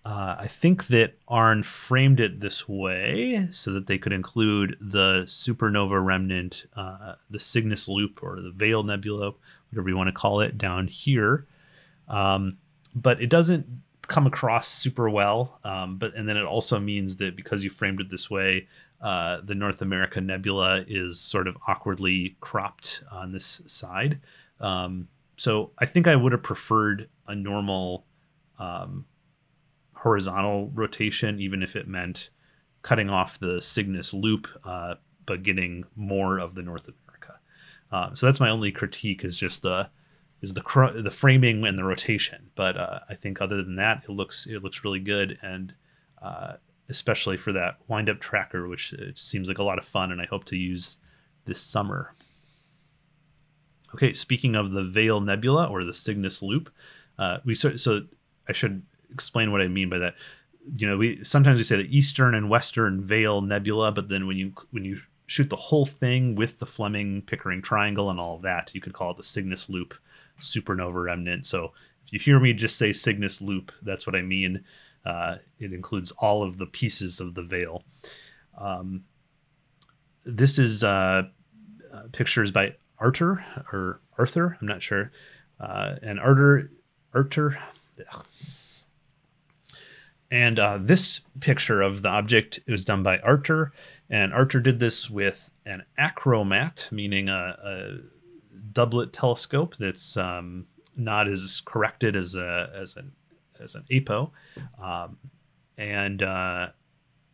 Uh, I think that Arne framed it this way so that they could include the supernova remnant, uh, the Cygnus Loop or the Veil Nebula, whatever you want to call it, down here. Um, but it doesn't come across super well. Um, but and then it also means that because you framed it this way, uh, the North America Nebula is sort of awkwardly cropped on this side. Um, so I think I would have preferred a normal um, horizontal rotation, even if it meant cutting off the Cygnus loop, uh, but getting more of the North America. Um, so that's my only critique is just the is the cr- the framing and the rotation. But uh, I think other than that, it looks it looks really good, and uh, especially for that wind up tracker, which seems like a lot of fun, and I hope to use this summer. Okay, speaking of the Veil Nebula or the Cygnus Loop, uh, we so, so I should explain what I mean by that. You know, we sometimes we say the Eastern and Western Veil Nebula, but then when you when you shoot the whole thing with the Fleming Pickering Triangle and all of that, you could call it the Cygnus Loop supernova remnant. So if you hear me just say Cygnus Loop, that's what I mean. Uh, it includes all of the pieces of the veil. Um, this is uh, uh, pictures by Arthur or Arthur, I'm not sure. Uh, and Artur, Arthur, and uh, this picture of the object was done by Artur, and Artur did this with an achromat, meaning a, a doublet telescope that's um, not as corrected as a as an as an apo, um, and uh,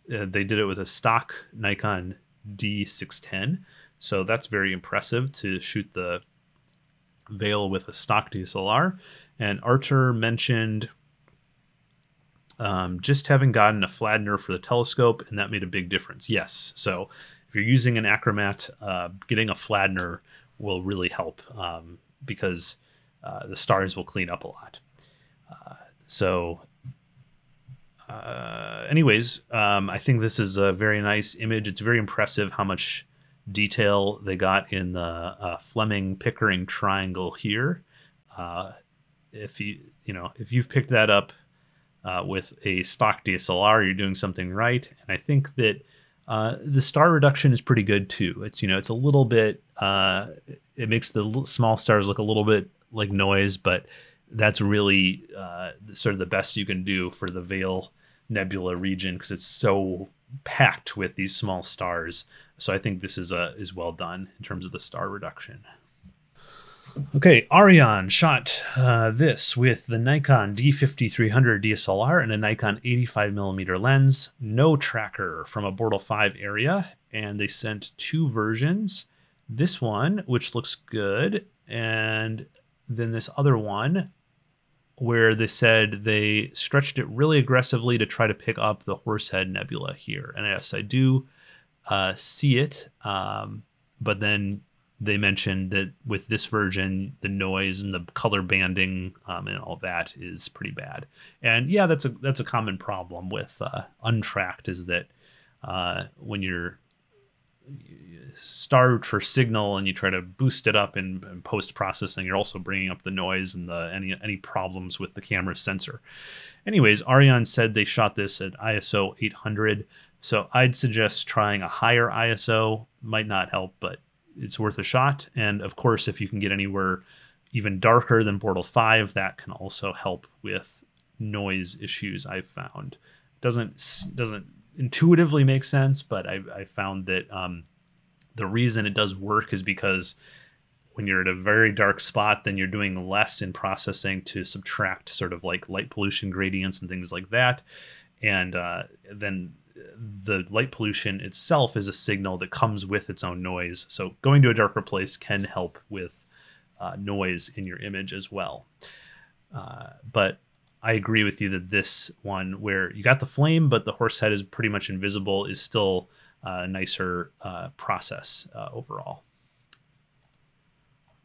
they did it with a stock Nikon D610. So that's very impressive to shoot the veil with a stock DSLR. And Arthur mentioned um, just having gotten a flattener for the telescope, and that made a big difference. Yes. So if you're using an Achromat, uh, getting a flattener will really help um, because uh, the stars will clean up a lot. Uh, so, uh, anyways, um, I think this is a very nice image. It's very impressive how much detail they got in the uh, Fleming Pickering triangle here. Uh, if you you know if you've picked that up uh, with a stock DSLR, you're doing something right. And I think that uh, the star reduction is pretty good too. It's you know it's a little bit uh, it makes the small stars look a little bit like noise, but that's really uh, sort of the best you can do for the Veil Nebula region because it's so packed with these small stars. So I think this is uh, is well done in terms of the star reduction. Okay, Aryan shot uh, this with the Nikon D5300 DSLR and a Nikon 85mm lens, no tracker from a Bortle 5 area, and they sent two versions. This one, which looks good, and then this other one, where they said they stretched it really aggressively to try to pick up the Horsehead Nebula here. And yes, I do uh, see it, um, but then they mentioned that with this version, the noise and the color banding um, and all that is pretty bad. And yeah, that's a that's a common problem with uh, untracked is that uh, when you're starved for signal and you try to boost it up in, in post processing, you're also bringing up the noise and the any any problems with the camera sensor. Anyways, Aryan said they shot this at ISO 800. So I'd suggest trying a higher ISO. Might not help, but it's worth a shot. And of course, if you can get anywhere even darker than Bortle 5, that can also help with noise issues I've found. Doesn't doesn't intuitively make sense, but I, I found that um, the reason it does work is because when you're at a very dark spot, then you're doing less in processing to subtract sort of like light pollution gradients and things like that. And uh, then the light pollution itself is a signal that comes with its own noise. So going to a darker place can help with uh, noise in your image as well. Uh, but I agree with you that this one, where you got the flame, but the horse head is pretty much invisible, is still a nicer uh, process uh, overall.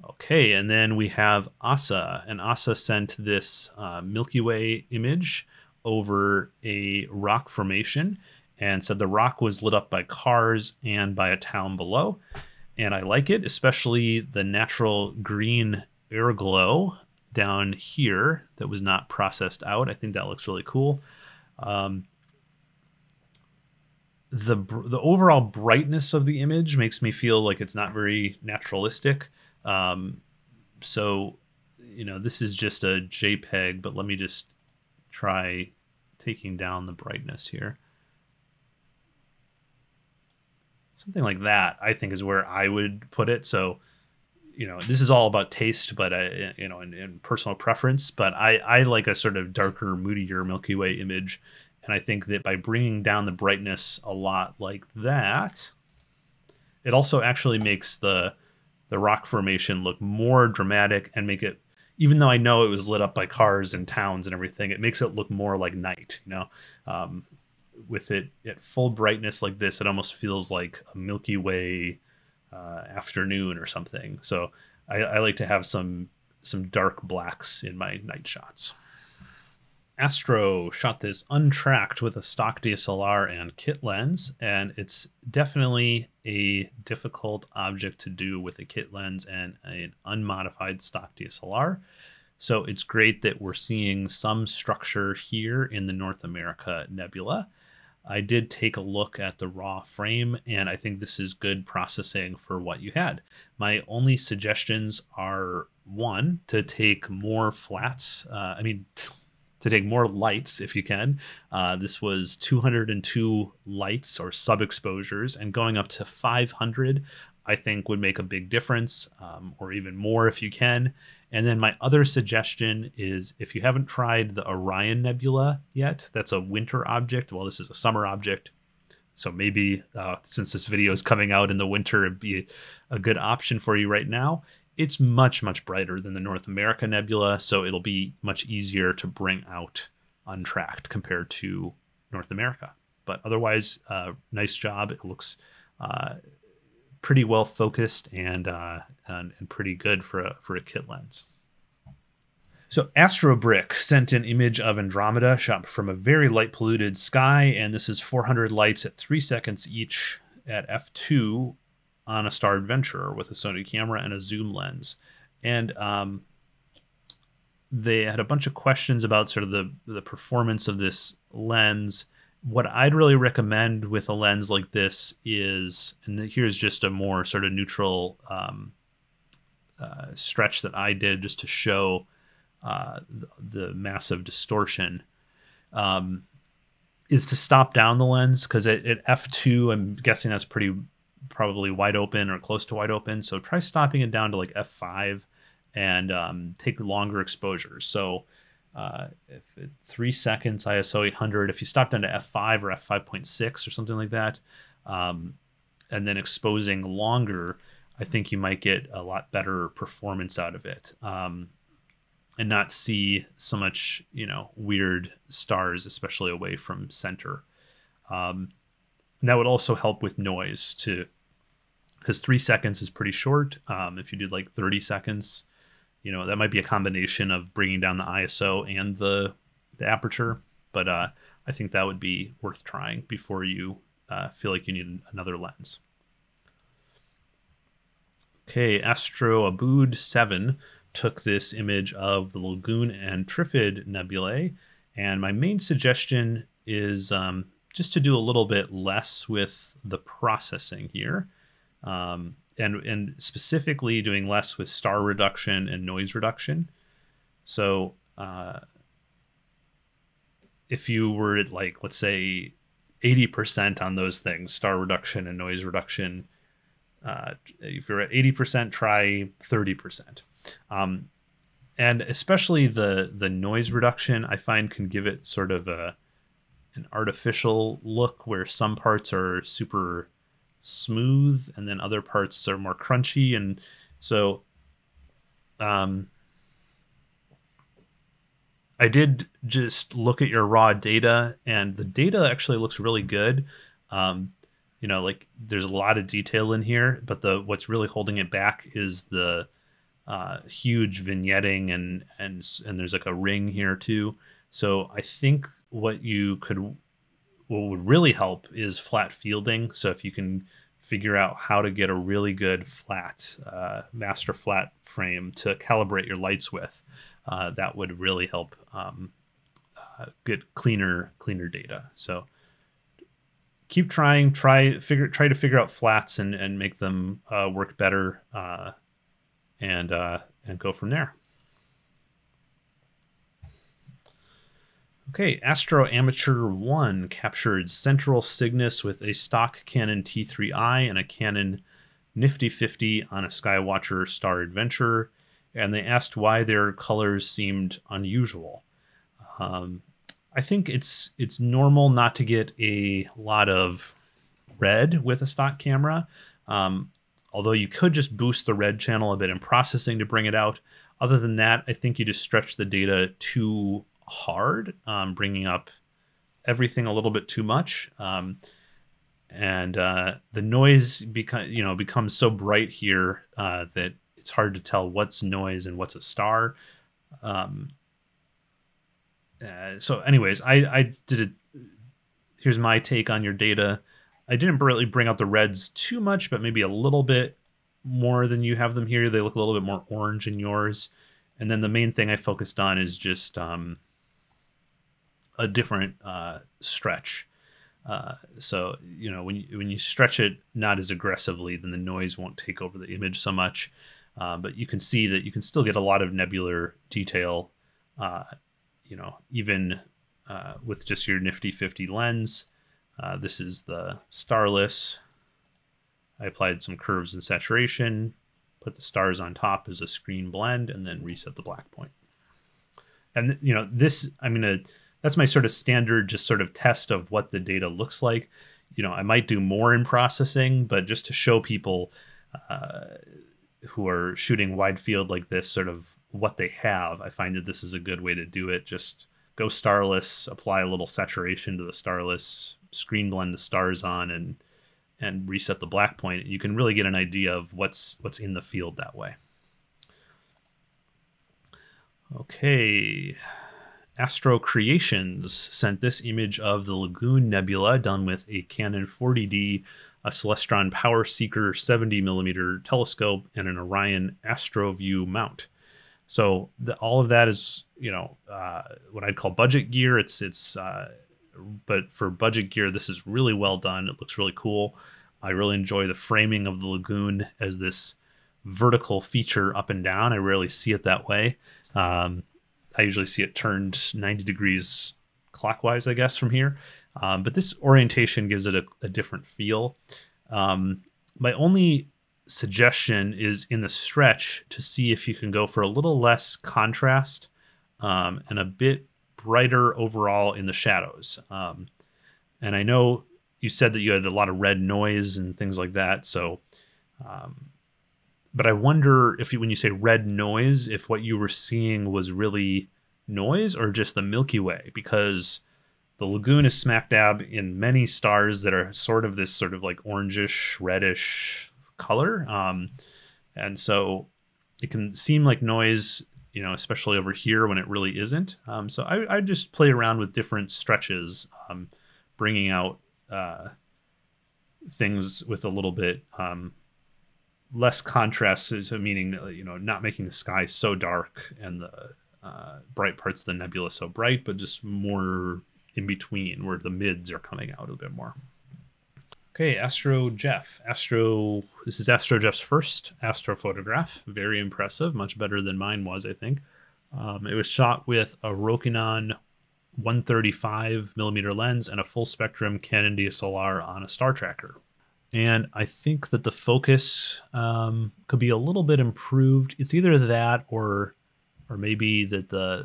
Okay, and then we have Asa, and Asa sent this uh, Milky Way image over a rock formation and said the rock was lit up by cars and by a town below. And I like it, especially the natural green air glow down here that was not processed out. I think that looks really cool. Um, the the overall brightness of the image makes me feel like it's not very naturalistic. Um, so, you know, this is just a JPEG, but let me just try taking down the brightness here. Something like that, I think, is where I would put it. So, you know, this is all about taste, but I, you know, and, and personal preference. But I, I like a sort of darker, moodier Milky Way image, and I think that by bringing down the brightness a lot like that, it also actually makes the the rock formation look more dramatic and make it even though I know it was lit up by cars and towns and everything, it makes it look more like night. You know, um, with it at full brightness like this, it almost feels like a Milky Way uh, afternoon or something. So I, I like to have some some dark blacks in my night shots. Astro shot this untracked with a stock DSLR and kit lens, and it's definitely a difficult object to do with a kit lens and an unmodified stock DSLR. So it's great that we're seeing some structure here in the North America Nebula. I did take a look at the raw frame, and I think this is good processing for what you had. My only suggestions are one, to take more flats. Uh, I mean, to take more lights if you can. Uh, this was 202 lights or sub exposures, and going up to 500, I think, would make a big difference, um, or even more if you can. And then my other suggestion is if you haven't tried the Orion Nebula yet, that's a winter object. Well, this is a summer object. So maybe uh, since this video is coming out in the winter, it'd be a good option for you right now it's much much brighter than the North America Nebula, so it'll be much easier to bring out untracked compared to North America. But otherwise, uh, nice job. It looks uh, pretty well focused and, uh, and, and pretty good for a for a kit lens. So Astrobrick sent an image of Andromeda shot from a very light polluted sky, and this is 400 lights at three seconds each at f2 on a Star Adventurer with a Sony camera and a zoom lens. And um, they had a bunch of questions about sort of the, the performance of this lens. What I'd really recommend with a lens like this is, and here's just a more sort of neutral um, uh, stretch that I did just to show uh, the, massive distortion. Um, is to stop down the lens because at, at f2 i'm guessing that's pretty probably wide open or close to wide open. So try stopping it down to like f5 and um, take longer exposures. So uh, if it, three seconds ISO 800, if you stop down to f5 or f5.6 or something like that, um, and then exposing longer, I think you might get a lot better performance out of it. Um, and not see so much, you know, weird stars, especially away from center. Um, and that would also help with noise to because three seconds is pretty short. Um, if you did like 30 seconds, you know, that might be a combination of bringing down the ISO and the, the aperture. But uh, I think that would be worth trying before you uh, feel like you need another lens. Okay, Astro Abood 7 took this image of the Lagoon and Trifid nebulae. And my main suggestion is um, just to do a little bit less with the processing here. Um, and, and specifically doing less with star reduction and noise reduction. So uh, if you were at like, let's say 80% on those things, star reduction and noise reduction, uh, if you're at 80%, try 30%. Um, and especially the the noise reduction, I find can give it sort of a an artificial look where some parts are super smooth and then other parts are more crunchy and so um I did just look at your raw data and the data actually looks really good. Um, you know, like there's a lot of detail in here, but the what's really holding it back is the uh, huge vignetting and and and there's like a ring here too. So I think what you could what would really help is flat fielding. So if you can figure out how to get a really good flat uh, master flat frame to calibrate your lights with, uh, that would really help um, uh, get cleaner cleaner data. So keep trying, try figure try to figure out flats and and make them uh, work better, uh, and uh, and go from there. Okay, Astro Amateur 1 captured Central Cygnus with a stock Canon T3i and a Canon Nifty 50 on a Skywatcher Star Adventure, and they asked why their colors seemed unusual. Um, I think it's it's normal not to get a lot of red with a stock camera, um, although you could just boost the red channel a bit in processing to bring it out. Other than that, I think you just stretch the data too hard, um, bringing up everything a little bit too much. Um, and uh, the noise become you know becomes so bright here uh, that it's hard to tell what's noise and what's a star. Um, uh, so, anyways, I I did it. Here's my take on your data. I didn't really bring out the reds too much, but maybe a little bit more than you have them here. They look a little bit more orange in yours. And then the main thing I focused on is just um, a different uh, stretch. Uh, so you know when you when you stretch it not as aggressively, then the noise won't take over the image so much. Uh, but you can see that you can still get a lot of nebular detail. Uh, you know, even uh, with just your nifty 50 lens. Uh, this is the starless. I applied some curves and saturation, put the stars on top as a screen blend, and then reset the black point. And you know, this I'm gonna that's my sort of standard just sort of test of what the data looks like. You know i might do more in processing but just to show people uh, who are shooting wide field like this sort of what they have i find that this is a good way to do it. Just go starless apply a little saturation to the starless screen blend the stars on and and reset the black point. You can really get an idea of what's what's in the field that way. Okay Astro Creations sent this image of the Lagoon Nebula done with a Canon 40D, a Celestron Power Seeker 70 millimeter telescope, and an Orion AstroView mount. So the, all of that is, you know, uh, what I'd call budget gear. It's it's, uh, but for budget gear, this is really well done. It looks really cool. I really enjoy the framing of the lagoon as this vertical feature up and down. I rarely see it that way. Um, I usually see it turned 90 degrees clockwise, I guess, from here. Um, but this orientation gives it a, a different feel. Um, my only suggestion is in the stretch to see if you can go for a little less contrast um, and a bit brighter overall in the shadows. Um, and I know you said that you had a lot of red noise and things like that. So um, but I wonder if you, when you say red noise, if what you were seeing was really noise or just the Milky Way, because the lagoon is smack dab in many stars that are sort of this sort of like orangish, reddish color. Um, and so it can seem like noise, you know, especially over here when it really isn't. Um, so I, I just play around with different stretches, um, bringing out uh, things with a little bit um, less contrast is meaning you know not making the sky so dark and the uh, bright parts of the nebula so bright, but just more in between where the mids are coming out a bit more. Okay, Astro Geoff. Astro. This is Astro Geoff's first astro photograph. Very impressive, much better than mine was, I think. Um, it was shot with a Rokinon 135 millimeter lens and a full spectrum Canon DSLR on a star tracker and I think that the focus um, could be a little bit improved. It's either that or or maybe that the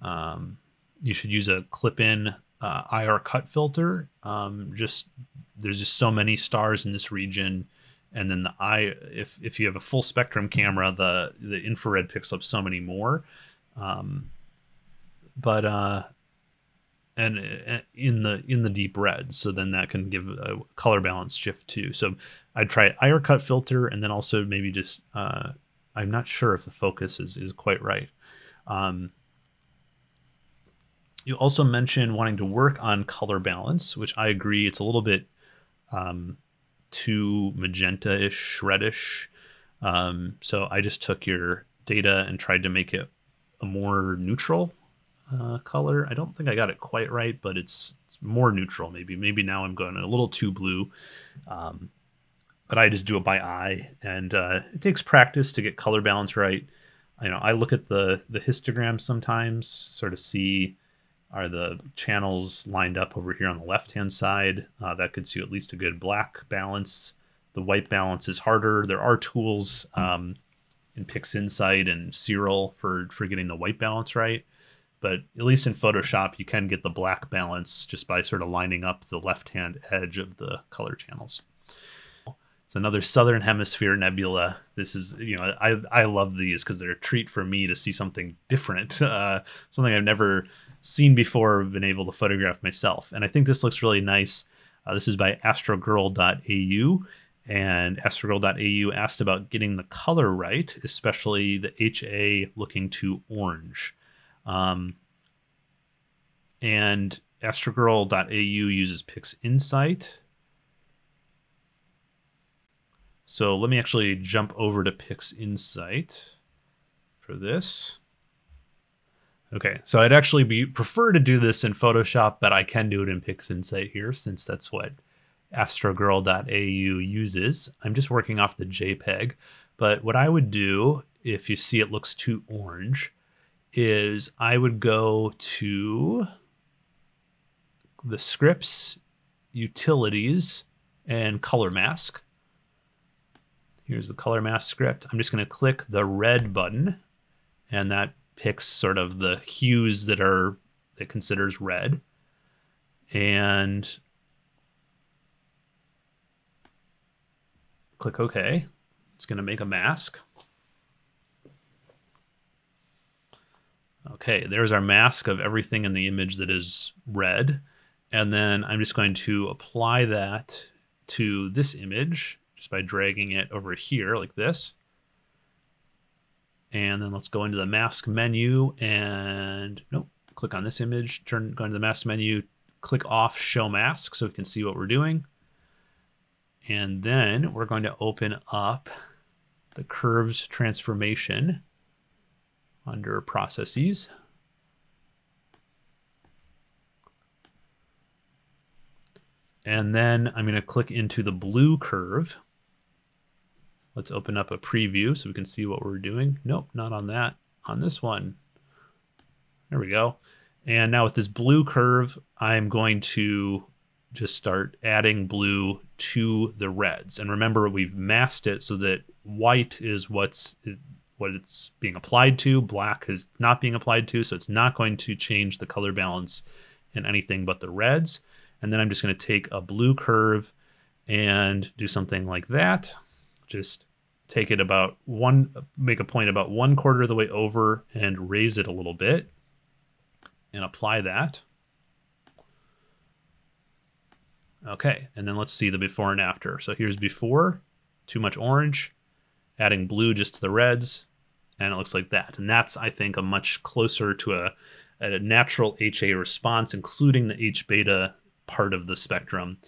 the um, you should use a clip-in uh, IR cut filter. Um, just there's just so many stars in this region, and then the eye if if you have a full spectrum camera, the the infrared picks up so many more. Um, but uh, and uh, in the in the deep red so then that can give a color balance shift too. So i'd try IR cut filter and then also maybe just uh, i'm not sure if the focus is is quite right. Um, you also mentioned wanting to work on color balance which i agree it's a little bit um, too magenta-ish reddish. Um, so i just took your data and tried to make it a more neutral uh, color. I don't think I got it quite right, but it's, it's, more neutral maybe. Maybe now I'm going a little too blue. Um, but I just do it by eye, and uh, it takes practice to get color balance right. You know, I look at the the histogram sometimes, sort of see are the channels lined up over here on the left hand side. Uh, that gives you at least a good black balance. The white balance is harder. There are tools um, in PixInsight and Siril for for getting the white balance right. But at least in Photoshop, you can get the black balance just by sort of lining up the left hand edge of the color channels. It's another Southern Hemisphere nebula. This is, you know, I, I love these because they're a treat for me to see something different, uh, something I've never seen before, been able to photograph myself. And I think this looks really nice. Uh, this is by astrogirl.au. And astrogirl.au asked about getting the color right, especially the HA looking to orange. Um, and astrogirl.au uses PixInsight So let me actually jump over to PixInsight for this. Okay, so I'd actually be prefer to do this in Photoshop, but I can do it in PixInsight here since that's what astrogirl.au uses. I'm just working off the JPEG, but what I would do if you see it looks too orange is I would go to the scripts, utilities, and color mask Here's the color mask script. I'm just going to click the red button, and that picks sort of the hues that are it considers red. And click OK. It's going to make a mask. Okay, there's our mask of everything in the image that is red. And then I'm just going to apply that to this image just by dragging it over here like this. And then let's go into the mask menu and nope, click on this image, turn go into the mask menu, click off show mask so we can see what we're doing. And then we're going to open up the curves transformation under processes. And then I'm going to click into the blue curve. Let's open up a preview so we can see what we're doing. Nope, not on that. On this one. There we go. And now with this blue curve, I'm going to just start adding blue to the reds. And remember, we've masked it so that white is what's what it's being applied to. Black is not being applied to, so it's not going to change the color balance in anything but the reds. And then I'm just going to take a blue curve and do something like that just take it about one, make a point about one quarter of the way over and raise it a little bit and apply that. Okay, and then let's see the before and after. So here's before, too much orange, adding blue just to the reds, and it looks like that. And that's, I think, a much closer to a, a natural HA response, including the H beta part of the spectrum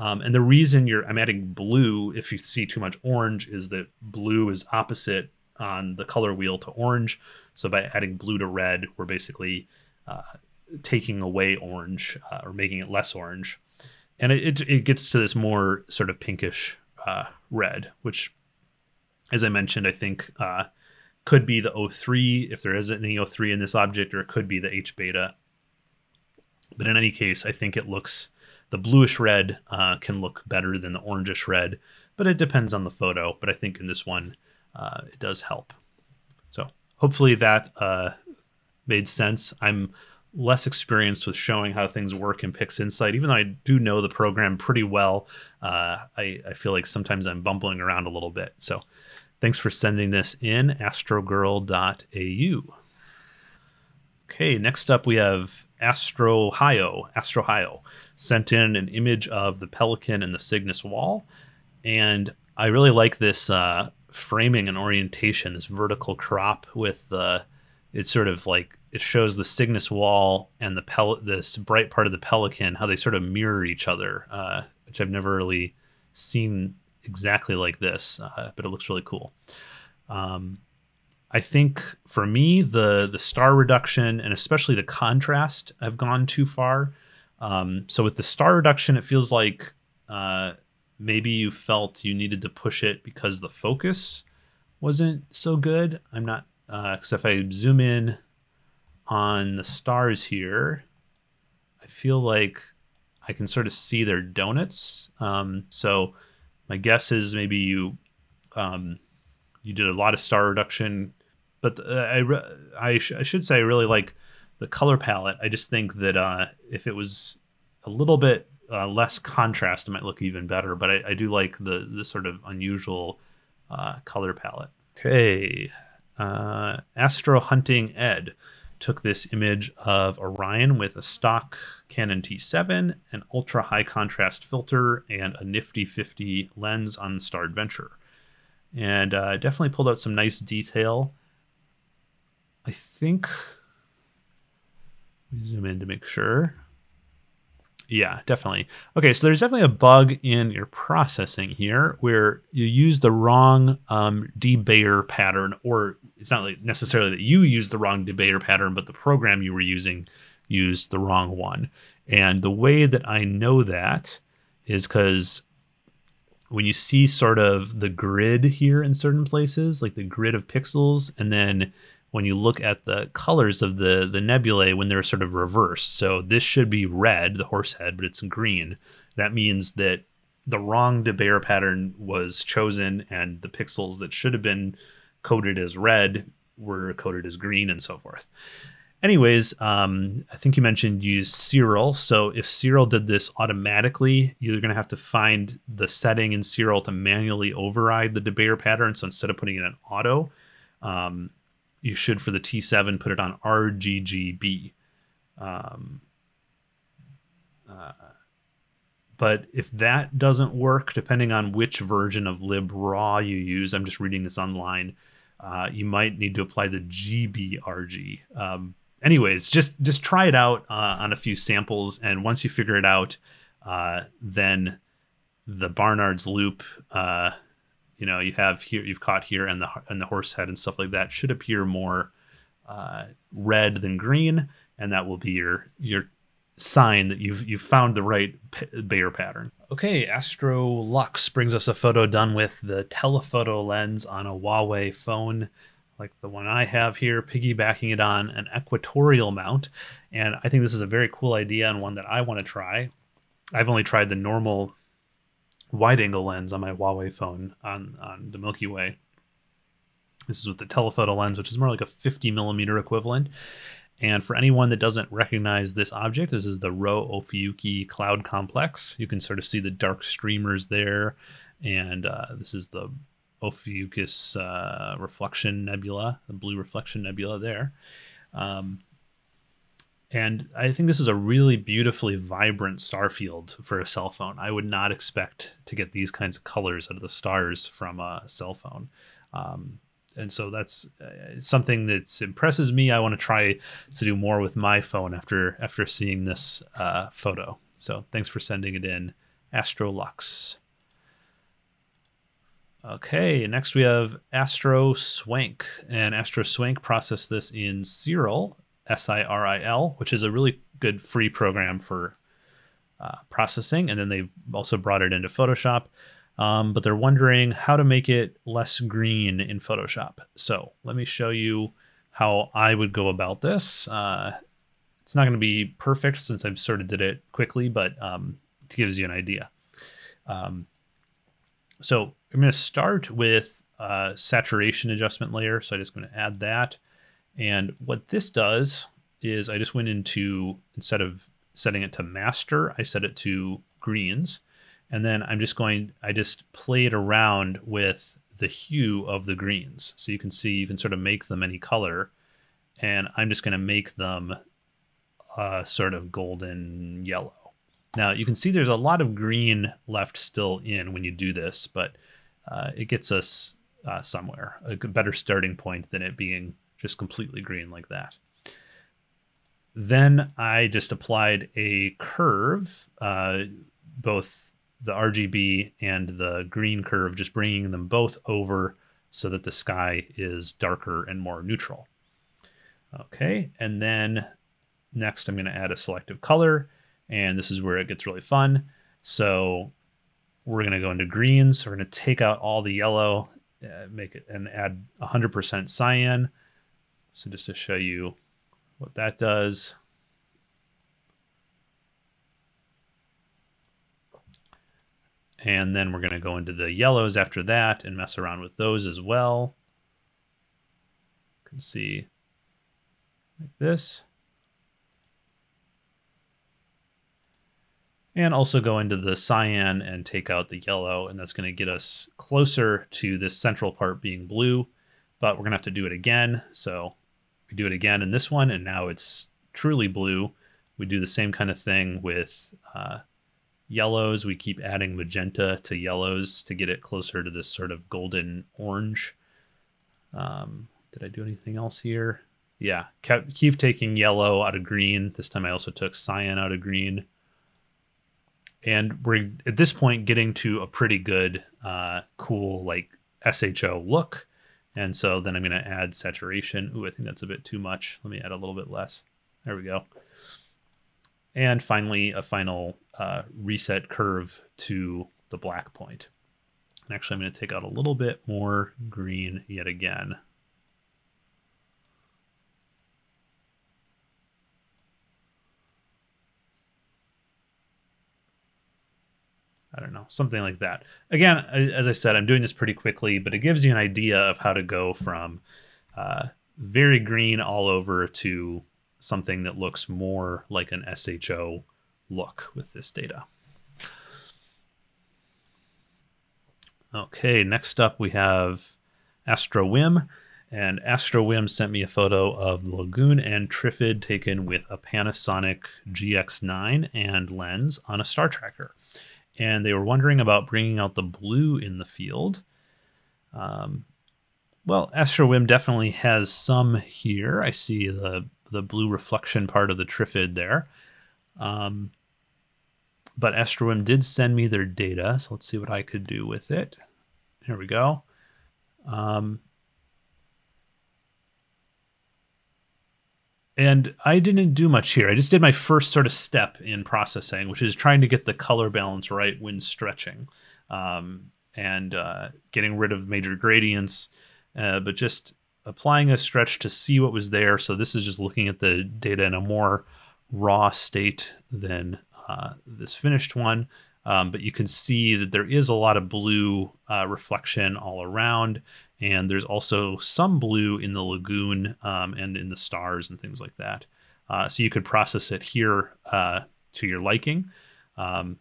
um, and the reason you're I'm adding blue if you see too much orange is that blue is opposite on the color wheel to orange. So by adding blue to red, we're basically uh, taking away orange uh, or making it less orange. And it, it, it, gets to this more sort of pinkish uh, red, which, as I mentioned, I think uh, could be the O3 if there isn't any O3 in this object, or it could be the H beta. But in any case, I think it looks the bluish red uh, can look better than the orangish red, but it depends on the photo. But I think in this one, uh, it does help. So hopefully that uh, made sense. I'm less experienced with showing how things work in PixInsight. Even though I do know the program pretty well, uh, I, I feel like sometimes I'm bumbling around a little bit. So thanks for sending this in, astrogirl.au. Okay, next up we have Astrohio. Astrohio sent in an image of the pelican and the Cygnus wall, and I really like this uh, framing and orientation. This vertical crop with the it's sort of like it shows the Cygnus wall and the pel- this bright part of the pelican how they sort of mirror each other, uh, which I've never really seen exactly like this, uh, but it looks really cool. Um, I think for me, the the star reduction and especially the contrast have gone too far. Um, so with the star reduction, it feels like uh, maybe you felt you needed to push it because the focus wasn't so good. I'm not because uh, if I zoom in on the stars here, I feel like I can sort of see their donuts. Um, so my guess is maybe you um, you did a lot of star reduction, but uh, I I, sh- I, should say I really like the color palette. I just think that uh, if it was a little bit uh, less contrast, it might look even better. But I, I do like the the sort of unusual uh, color palette. Okay, uh, Astro Hunting Ed took this image of Orion with a stock Canon T7, an ultra high contrast filter, and a nifty 50 lens on Star Adventure. And uh, definitely pulled out some nice detail. I think. Zoom in to make sure. Yeah, definitely. Okay, so there's definitely a bug in your processing here where you use the wrong um, de-Bayer pattern, or it's not necessarily that you use the wrong de-Bayer pattern, but the program you were using used the wrong one. And the way that I know that is because when you see sort of the grid here in certain places, like the grid of pixels, and then when you look at the colors of the the nebulae when they're sort of reversed. So this should be red, the horse head, but it's green. That means that the wrong de Bayer pattern was chosen, and the pixels that should have been coded as red were coded as green, and so forth. Anyways, um, I think you mentioned use Siril. So if Siril did this automatically, you're going to have to find the setting in Siril to manually override the debayer pattern. So instead of putting it in auto, um, you should for the T7 put it on RGGB. Um, uh, but if that doesn't work, depending on which version of libraw you use, I'm just reading this online, uh, you might need to apply the GBRG. Um, anyways, just just try it out uh, on a few samples, and once you figure it out, uh, then the Barnard's loop uh, you know you have here you've caught here and the and the horse head and stuff like that should appear more uh, red than green, and that will be your your sign that you've you've found the right p- Bayer pattern. Okay, Astro Lux brings us a photo done with the telephoto lens on a Huawei phone like the one I have here, piggybacking it on an equatorial mount. And I think this is a very cool idea and one that I want to try. I've only tried the normal wide angle lens on my Huawei phone on, on the Milky Way. This is with the telephoto lens, which is more like a 50 millimeter equivalent. And for anyone that doesn't recognize this object, this is the Rho Ophiuchi Cloud Complex. You can sort of see the dark streamers there. And uh, this is the Ophiuchus uh, Reflection Nebula, the blue reflection nebula there. Um, and I think this is a really beautifully vibrant star field for a cell phone. I would not expect to get these kinds of colors out of the stars from a cell phone. Um, and so that's uh, something that impresses me. I want to try to do more with my phone after after seeing this uh, photo. So thanks for sending it in, Astrolux. Okay, next we have Astro Swank, and Astro Swank processed this in Siril S I R I L, which is a really good free program for uh, processing. And then they've also brought it into Photoshop. Um, but they're wondering how to make it less green in Photoshop. So let me show you how I would go about this. Uh, it's not going to be perfect since I've sort of did it quickly, but um, it gives you an idea. Um, so I'm going to start with uh, saturation adjustment layer. So I'm just going to add that. And what this does is I just went into, instead of setting it to master, I set it to greens. And then I'm just going, I just played around with the hue of the greens. So you can see, you can sort of make them any color. And I'm just going to make them uh, sort of golden yellow. Now you can see there's a lot of green left still in when you do this, but uh, it gets us uh, somewhere, a better starting point than it being just completely green like that. Then I just applied a curve, uh, both the RGB and the green curve, just bringing them both over so that the sky is darker and more neutral. Okay, and then next I'm going to add a selective color, and this is where it gets really fun. So we're going to go into greens. So we're going to take out all the yellow, uh, make it and add 100% cyan. So just to show you what that does. And then we're going to go into the yellows after that and mess around with those as well. You can see like this. And also go into the cyan and take out the yellow, and that's going to get us closer to this central part being blue, but we're going to have to do it again. So we do it again in this one, and now it's truly blue. We do the same kind of thing with uh, yellows. We keep adding magenta to yellows to get it closer to this sort of golden orange. Um, did I do anything else here? Yeah, kept, keep taking yellow out of green. This time I also took cyan out of green. And we're at this point getting to a pretty good, uh, cool, like SHO look. And so then I'm going to add saturation. Ooh, I think that's a bit too much. Let me add a little bit less. There we go. And finally, a final uh, reset curve to the black point. And actually, I'm going to take out a little bit more green yet again. I don't know, something like that. Again, as I said, I'm doing this pretty quickly, but it gives you an idea of how to go from uh, very green all over to something that looks more like an SHO look with this data. Okay, next up we have Astrowiem. And Astrowiem sent me a photo of the lagoon and Trifid taken with a Panasonic GX9 and lens on a star tracker and they were wondering about bringing out the blue in the field. Um, well, Astrowiem definitely has some here. I see the the blue reflection part of the Trifid there. Um, but Astrowiem did send me their data, so let's see what I could do with it. Here we go. Um, And I didn't do much here. I just did my first sort of step in processing, which is trying to get the color balance right when stretching um, and uh, getting rid of major gradients, uh, but just applying a stretch to see what was there. So this is just looking at the data in a more raw state than uh, this finished one. Um, but you can see that there is a lot of blue uh, reflection all around and there's also some blue in the lagoon um, and in the stars and things like that. Uh, so you could process it here uh, to your liking, um,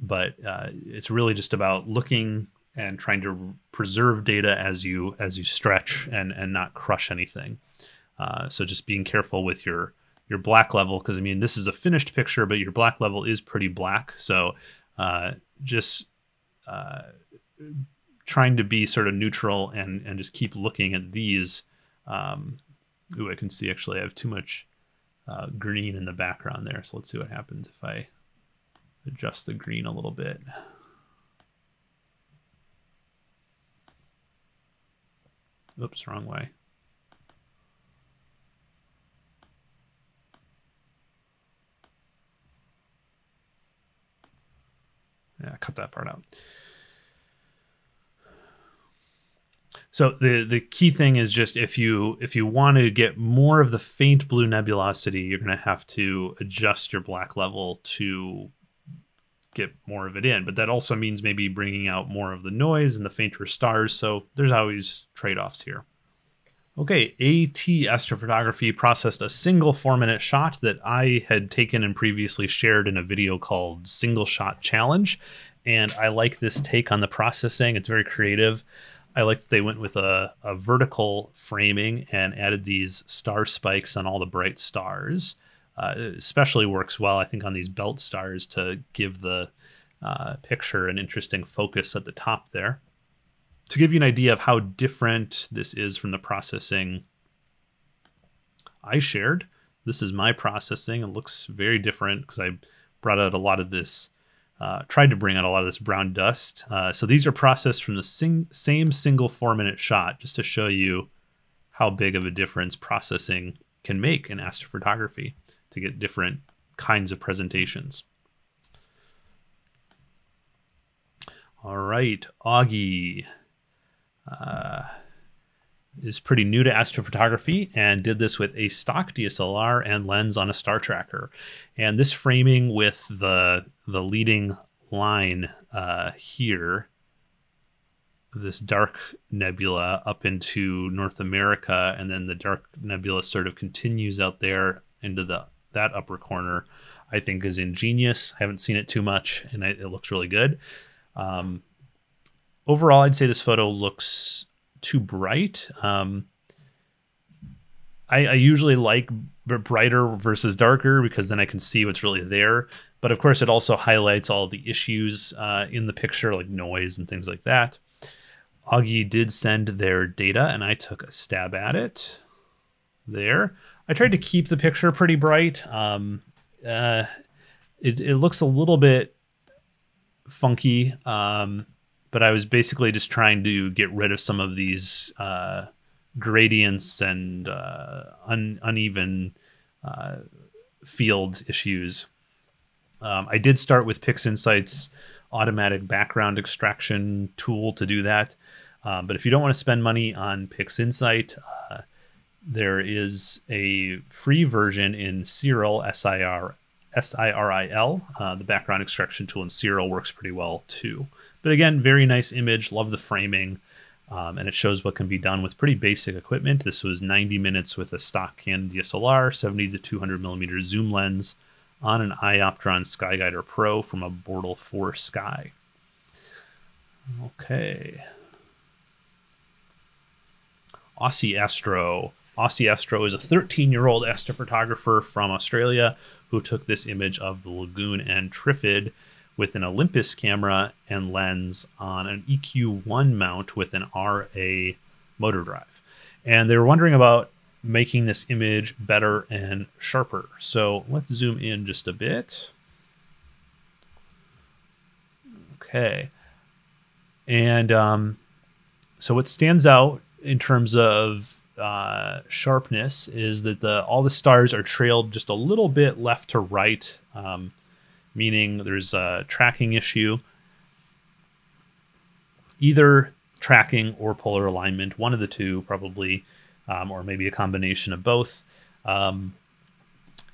but uh, it's really just about looking and trying to preserve data as you as you stretch and and not crush anything. Uh, so just being careful with your your black level because I mean this is a finished picture, but your black level is pretty black. So uh, just uh, trying to be sort of neutral and and just keep looking at these. Um, ooh, I can see actually I have too much uh, green in the background there. So let's see what happens if I adjust the green a little bit. Oops, wrong way. Yeah, cut that part out. So the the key thing is just if you if you want to get more of the faint blue nebulosity, you're going to have to adjust your black level to get more of it in. But that also means maybe bringing out more of the noise and the fainter stars. So there's always trade-offs here. Okay, AT Astrophotography processed a single four minute shot that I had taken and previously shared in a video called Single Shot Challenge. And I like this take on the processing. It's very creative. I like that they went with a, a vertical framing and added these star spikes on all the bright stars. Uh, especially works well, I think, on these belt stars to give the uh, picture an interesting focus at the top there. To give you an idea of how different this is from the processing I shared, this is my processing. It looks very different because I brought out a lot of this uh, tried to bring out a lot of this brown dust. Uh, so these are processed from the sing- same single four minute shot, just to show you how big of a difference processing can make in astrophotography to get different kinds of presentations. All right, Augie uh, is pretty new to astrophotography and did this with a stock DSLR and lens on a star tracker. And this framing with the the leading line uh, here, this dark nebula up into North America, and then the dark nebula sort of continues out there into the that upper corner. I think is ingenious. I haven't seen it too much, and it looks really good. Um, overall, I'd say this photo looks too bright. Um, I, I, usually like brighter versus darker because then I can see what's really there. But of course, it also highlights all the issues uh, in the picture, like noise and things like that. Augie did send their data, and I took a stab at it. There, I tried to keep the picture pretty bright. Um, uh, it, it looks a little bit funky. Um, but I was basically just trying to get rid of some of these uh, gradients and uh, un- uneven uh, field issues. Um, I did start with PixInsight's automatic background extraction tool to do that. Um, but if you don't want to spend money on PixInsight, uh, there is a free version in Siril, S-I-R, S-I-R-I-L. Uh, the background extraction tool in Siril works pretty well too. But again, very nice image. Love the framing. Um, and it shows what can be done with pretty basic equipment. This was 90 minutes with a stock Canon DSLR, 70 to 200 millimeter zoom lens on an Ioptron Skyguider Pro from a Bortle 4 Sky. Okay. Aussie Astro. Aussie Astro is a 13 year old astrophotographer from Australia who took this image of the lagoon and Trifid with an Olympus camera and lens on an EQ1 mount with an RA motor drive. And they were wondering about making this image better and sharper. So let's zoom in just a bit. Okay. And um, so what stands out in terms of uh, sharpness is that the all the stars are trailed just a little bit left to right. Um, meaning there's a tracking issue. Either tracking or polar alignment, one of the two probably, um, or maybe a combination of both. Um,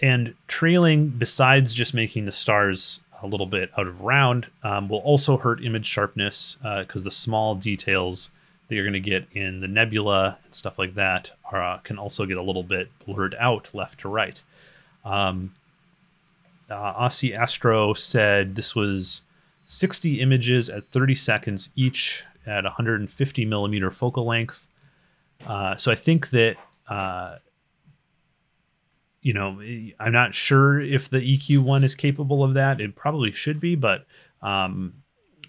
and trailing, besides just making the stars a little bit out of round, um, will also hurt image sharpness because uh, the small details that you're going to get in the nebula and stuff like that are, uh, can also get a little bit blurred out left to right. Um, uh, Aussie Astro said this was 60 images at 30 seconds each at 150 millimeter focal length. Uh, so I think that, uh, you know, I'm not sure if the EQ one is capable of that. It probably should be, but um,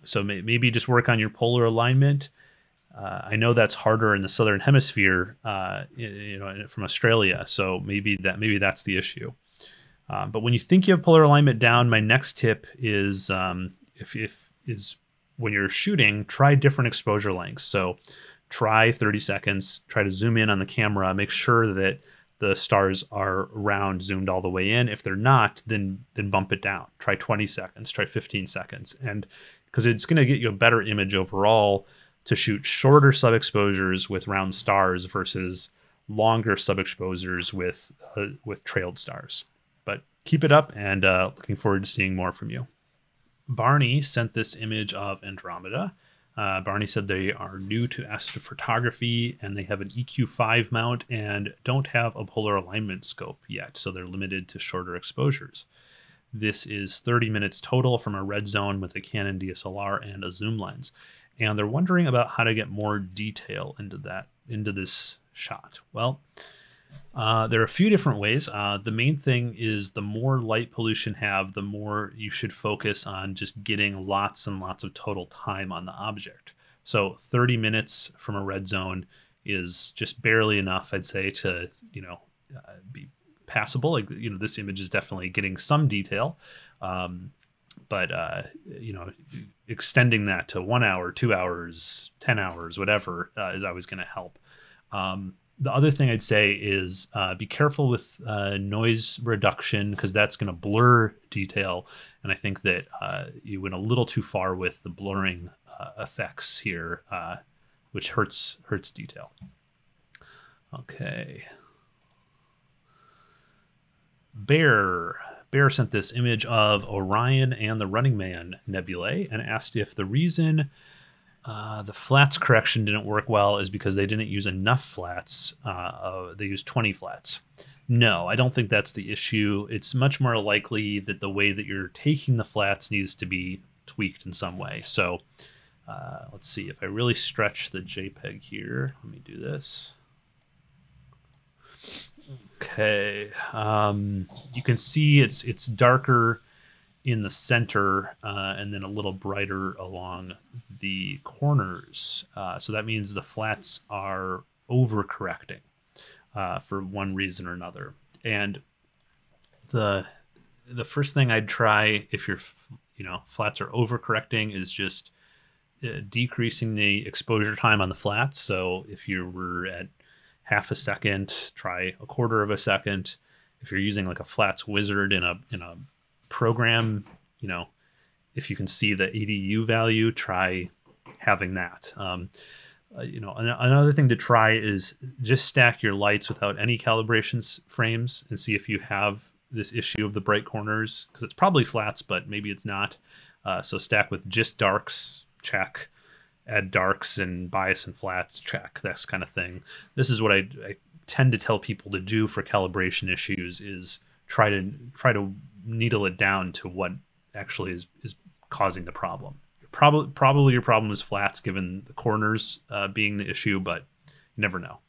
so may- maybe just work on your polar alignment. Uh, I know that's harder in the southern hemisphere, uh, you know, from Australia. So maybe that maybe that's the issue. Uh, but when you think you have polar alignment down, my next tip is um, if, if is when you're shooting, try different exposure lengths. So try 30 seconds, try to zoom in on the camera, make sure that the stars are round zoomed all the way in. If they're not, then then bump it down. Try 20 seconds, try 15 seconds. And because it's going to get you a better image overall to shoot shorter sub exposures with round stars versus longer sub exposures with uh, with trailed stars keep it up and uh, looking forward to seeing more from you. Barni sent this image of Andromeda. Uh, Barni said they are new to astrophotography and they have an EQ5 mount and don't have a polar alignment scope yet, so they're limited to shorter exposures. This is 30 minutes total from a red zone with a Canon DSLR and a zoom lens. And they're wondering about how to get more detail into that into this shot. Well, uh, there are a few different ways. Uh, the main thing is the more light pollution have, the more you should focus on just getting lots and lots of total time on the object. So 30 minutes from a red zone is just barely enough, I'd say, to you know uh, be passable. Like you know, this image is definitely getting some detail, um, but uh, you know, extending that to one hour, two hours, ten hours, whatever uh, is always going to help. Um, the other thing I'd say is uh, be careful with uh, noise reduction because that's going to blur detail, and I think that uh, you went a little too far with the blurring uh, effects here, uh, which hurts hurts detail. Okay. Bear Bear sent this image of Orion and the Running Man nebulae and asked if the reason uh, the flats correction didn't work well is because they didn't use enough flats. Uh, uh, they used 20 flats. No, I don't think that's the issue. It's much more likely that the way that you're taking the flats needs to be tweaked in some way. So uh, let's see if I really stretch the JPEG here. Let me do this. Okay, um, you can see it's it's darker in the center uh, and then a little brighter along the corners. Uh, so that means the flats are overcorrecting uh, for one reason or another. And the the first thing I'd try if your you know flats are overcorrecting is just uh, decreasing the exposure time on the flats. So if you were at half a second, try a quarter of a second. If you're using like a flats wizard in a in a program, you know, if you can see the ADU value, try having that. Um, uh, you know, an- another thing to try is just stack your lights without any calibration frames and see if you have this issue of the bright corners because it's probably flats, but maybe it's not. Uh, so stack with just darks, check add darks and bias and flats check this kind of thing this is what I, I, tend to tell people to do for calibration issues is try to try to needle it down to what actually is is causing the problem. Probably probably your problem is flats given the corners uh, being the issue but you never know.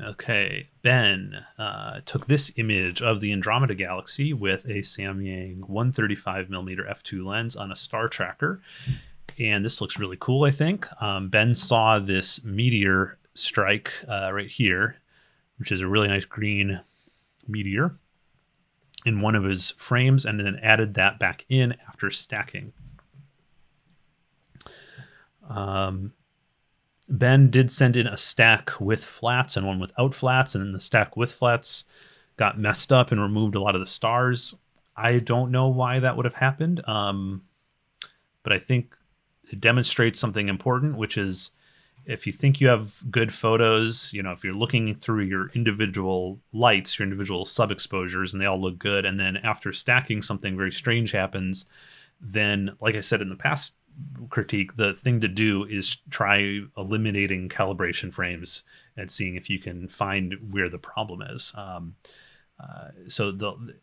Okay, Ben uh, took this image of the Andromeda Galaxy with a Samyang 135 millimeter f2 lens on a star tracker, and this looks really cool. I think. Um, Ben saw this meteor strike uh, right here, which is a really nice green meteor, in one of his frames, and then added that back in after stacking. Um, Ben did send in a stack with flats and one without flats, and then the stack with flats got messed up and removed a lot of the stars. I don't know why that would have happened, um, but I think it demonstrates something important, which is if you think you have good photos, you know, if you're looking through your individual lights, your individual sub exposures, and they all look good, and then after stacking, something very strange happens, then, like I said in the past critique, the thing to do is try eliminating calibration frames and seeing if you can find where the problem is. Um, uh, so the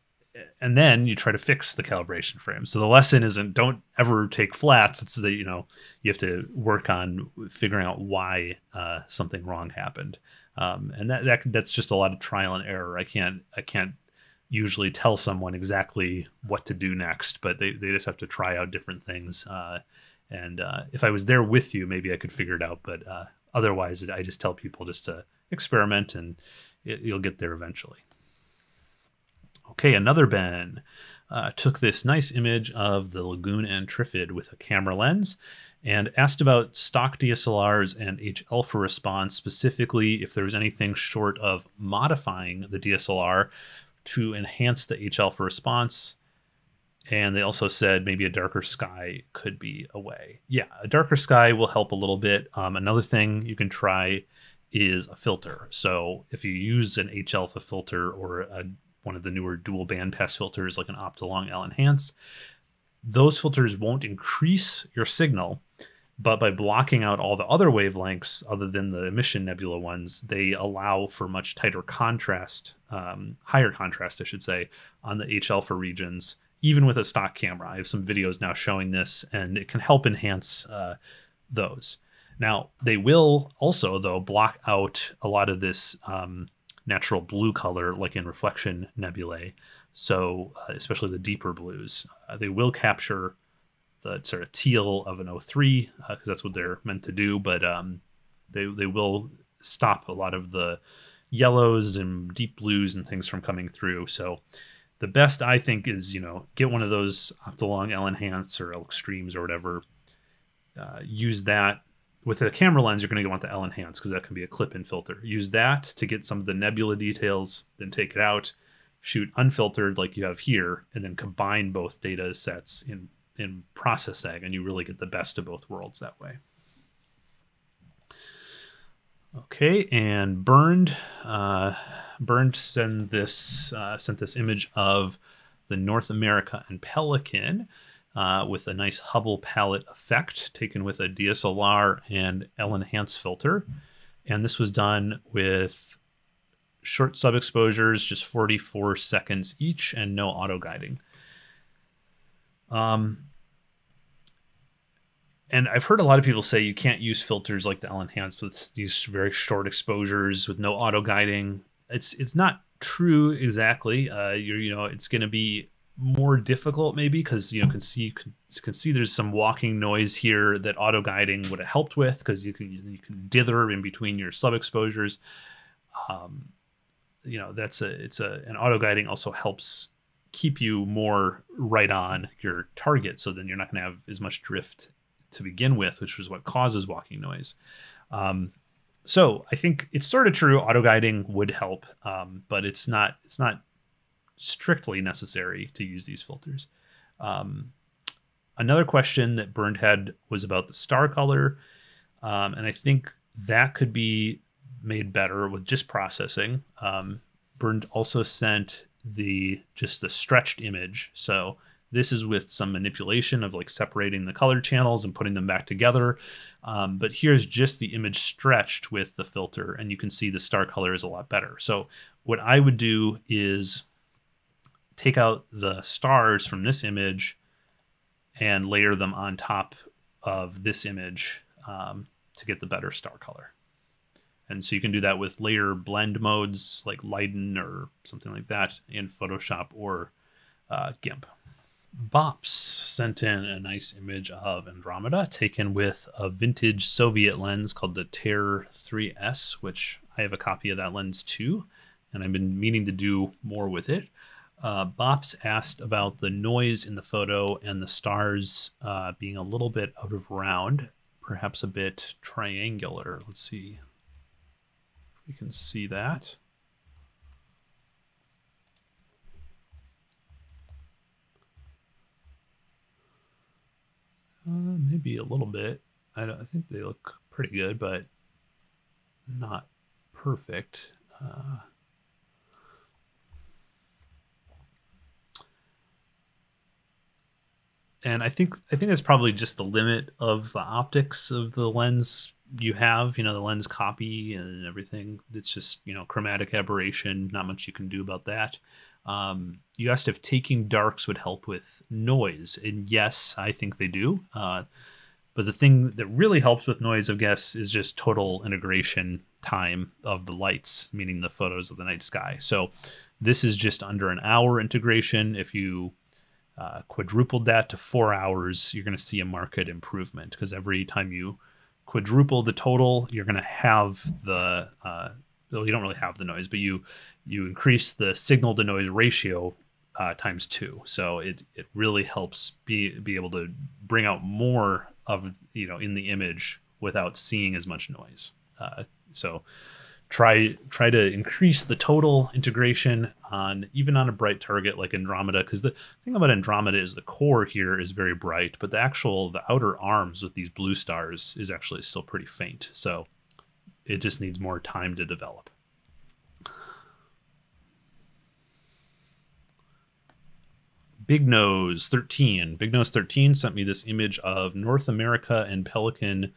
and then you try to fix the calibration frame. So the lesson isn't don't ever take flats. It's that you know you have to work on figuring out why uh, something wrong happened, um, and that, that that's just a lot of trial and error. I can't I can't usually tell someone exactly what to do next, but they, they just have to try out different things. Uh, and uh, if I was there with you, maybe I could figure it out. But uh, otherwise, I just tell people just to experiment and it, you'll get there eventually. Okay, another Ben uh, took this nice image of the Lagoon and Trifid with a camera lens and asked about stock DSLRs and H alpha response, specifically if there was anything short of modifying the DSLR to enhance the H alpha response and they also said maybe a darker sky could be a way. Yeah, a darker sky will help a little bit. Um, another thing you can try is a filter. So if you use an H alpha filter or a, one of the newer dual bandpass filters like an Optolong L Enhance, those filters won't increase your signal, but by blocking out all the other wavelengths other than the emission nebula ones, they allow for much tighter contrast, um, higher contrast, I should say, on the H alpha regions even with a stock camera. I have some videos now showing this, and it can help enhance uh, those. Now, they will also, though, block out a lot of this um, natural blue color, like in reflection nebulae. So, uh, especially the deeper blues, uh, they will capture the sort of teal of an O3 because uh, that's what they're meant to do. But um, they they will stop a lot of the yellows and deep blues and things from coming through. So the best I think is you know get one of those Optolong L Enhance or L Extremes or whatever. Uh, use that with a camera lens. You're going to want the L Enhance because that can be a clip-in filter. Use that to get some of the nebula details. Then take it out, shoot unfiltered like you have here, and then combine both data sets in in processing, and you really get the best of both worlds that way. Okay, and Bernd. Uh, Bernd sent this uh, sent this image of the North America and Pelican uh, with a nice Hubble palette effect taken with a DSLR and L enhance filter, and this was done with short sub exposures, just 44 seconds each, and no auto guiding. Um, and I've heard a lot of people say you can't use filters like the L enhanced with these very short exposures with no auto guiding. It's it's not true exactly. Uh, you're you know it's going to be more difficult maybe because you know can see can, can see there's some walking noise here that auto guiding would have helped with because you can you can dither in between your sub exposures. Um, you know that's a it's a an auto guiding also helps keep you more right on your target so then you're not going to have as much drift to begin with, which is what causes walking noise. Um, so I think it's sort of true. Auto guiding would help, um, but it's not it's not strictly necessary to use these filters. Um, another question that Bernd had was about the star color, um, and I think that could be made better with just processing. Um, Bernd also sent the just the stretched image, so this is with some manipulation of like separating the color channels and putting them back together. Um, but here's just the image stretched with the filter and you can see the star color is a lot better. So what I would do is take out the stars from this image and layer them on top of this image um, to get the better star color. And so you can do that with layer blend modes like Lighten or something like that in Photoshop or uh, GIMP. Bhopz sent in a nice image of Andromeda taken with a vintage Soviet lens called the Tair 3S, which I have a copy of that lens too, and I've been meaning to do more with it. Uh, Bhopz asked about the noise in the photo and the stars uh, being a little bit out of round, perhaps a bit triangular. Let's see if we can see that. Uh, maybe a little bit. I, I, think they look pretty good, but not perfect. Uh, and I think I think that's probably just the limit of the optics of the lens you have. You know, the lens copy and everything. It's just you know chromatic aberration. Not much you can do about that. Um, you asked if taking darks would help with noise, and yes, I think they do. Uh, but the thing that really helps with noise, I guess, is just total integration time of the lights, meaning the photos of the night sky. So this is just under an hour integration. If you uh, quadrupled that to four hours, you're going to see a market improvement because every time you quadruple the total, you're going to have the uh, well, you don't really have the noise, but you you increase the signal to noise ratio uh, times two. So it it really helps be be able to bring out more of you know in the image without seeing as much noise. Uh, so try try to increase the total integration on even on a bright target like Andromeda because the thing about Andromeda is the core here is very bright but the actual the outer arms with these blue stars is actually still pretty faint so it just needs more time to develop. Big Nose 13. Big Nose 13 sent me this image of North America and Pelican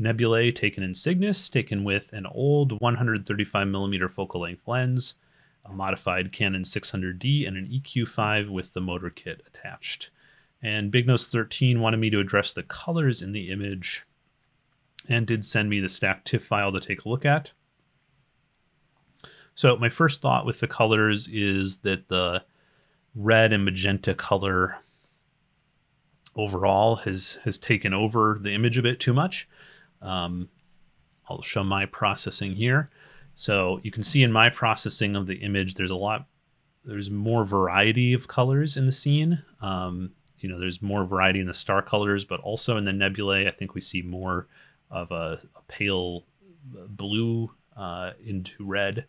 nebulae taken in Cygnus, taken with an old 135 millimeter focal length lens, a modified Canon 600D, and an EQ5 with the motor kit attached. And Big Nose 13 wanted me to address the colors in the image and did send me the stack TIFF file to take a look at. So my first thought with the colors is that the red and magenta color overall has has taken over the image a bit too much. Um, I'll show my processing here. So you can see in my processing of the image, there's a lot there's more variety of colors in the scene. Um, you know, there's more variety in the star colors, but also in the nebulae, I think we see more of a, a pale blue uh, into red.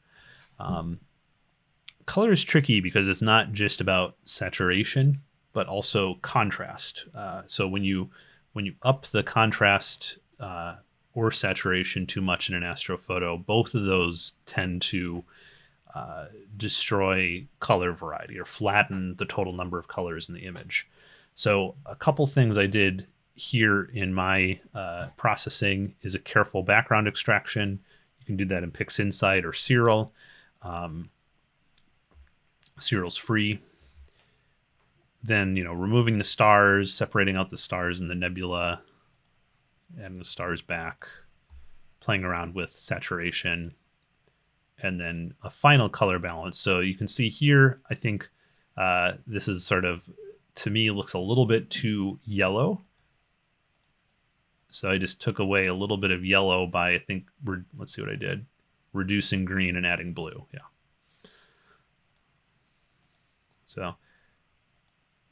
Um, color is tricky because it's not just about saturation, but also contrast. Uh, so when you when you up the contrast uh, or saturation too much in an astrophoto, both of those tend to uh, destroy color variety or flatten the total number of colors in the image. So a couple things I did here in my uh, processing is a careful background extraction. You can do that in PixInsight or Siril. Um, Siril's free. Then, you know, removing the stars, separating out the stars and the nebula, the stars back, playing around with saturation, and then a final color balance. So you can see here, I think uh, this is sort of, to me, looks a little bit too yellow. So I just took away a little bit of yellow by, I think, let's see what I did, reducing green and adding blue. Yeah. So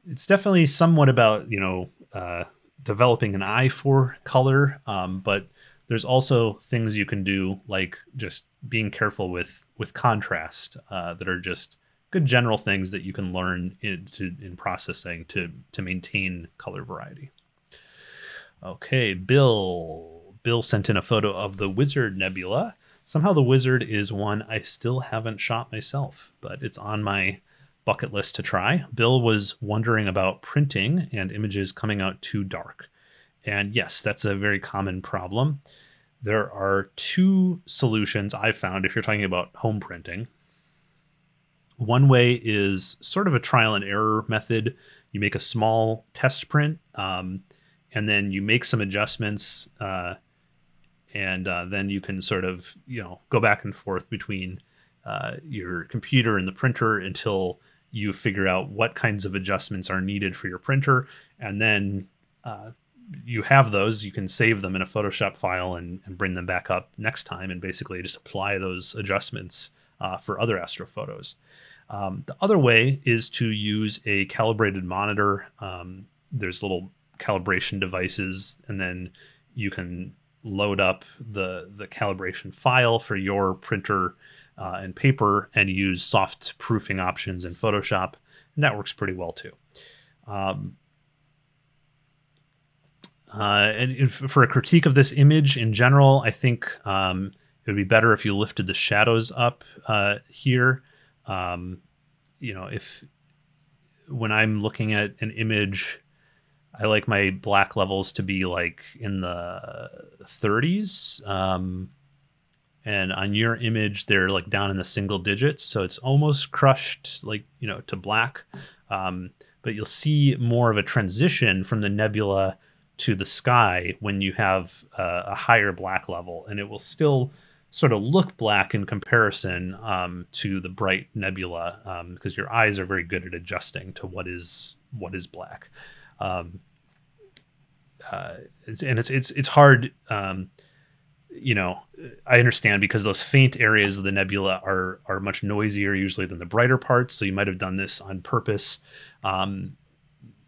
it's definitely somewhat about, you know, uh, developing an eye for color, um, but there's also things you can do like just being careful with with contrast uh, that are just good general things that you can learn in, to, in processing to to maintain color variety. Okay, Bill. Bill sent in a photo of the Wizard Nebula. Somehow the Wizard is one I still haven't shot myself, but it's on my bucket list to try. Bill was wondering about printing and images coming out too dark. And yes, that's a very common problem. There are two solutions I've found if you're talking about home printing. One way is sort of a trial and error method. You make a small test print, um, and then you make some adjustments, uh, and uh, then you can sort of you know go back and forth between uh, your computer and the printer until you figure out what kinds of adjustments are needed for your printer, and then uh, you have those. You can save them in a Photoshop file and, and, bring them back up next time, and basically just apply those adjustments uh, for other astrophotos. Um, the other way is to use a calibrated monitor. Um, there's little calibration devices, and then you can load up the the calibration file for your printer uh, and paper and use soft proofing options in Photoshop, and that works pretty well too. Um, uh, and if, for a critique of this image in general, I think um, it would be better if you lifted the shadows up uh, here. Um, you know, if when I'm looking at an image, I like my black levels to be like in the 30s. Um, and on your image they're like down in the single digits. So it's almost crushed like you know to black. Um, but you'll see more of a transition from the nebula to the sky when you have uh, a higher black level. And it will still sort of look black in comparison um, to the bright nebula because um, your eyes are very good at adjusting to what is what is black. Um, uh, and it's it's it's hard um, you know, I understand because those faint areas of the nebula are are much noisier usually than the brighter parts. So you might have done this on purpose. Um,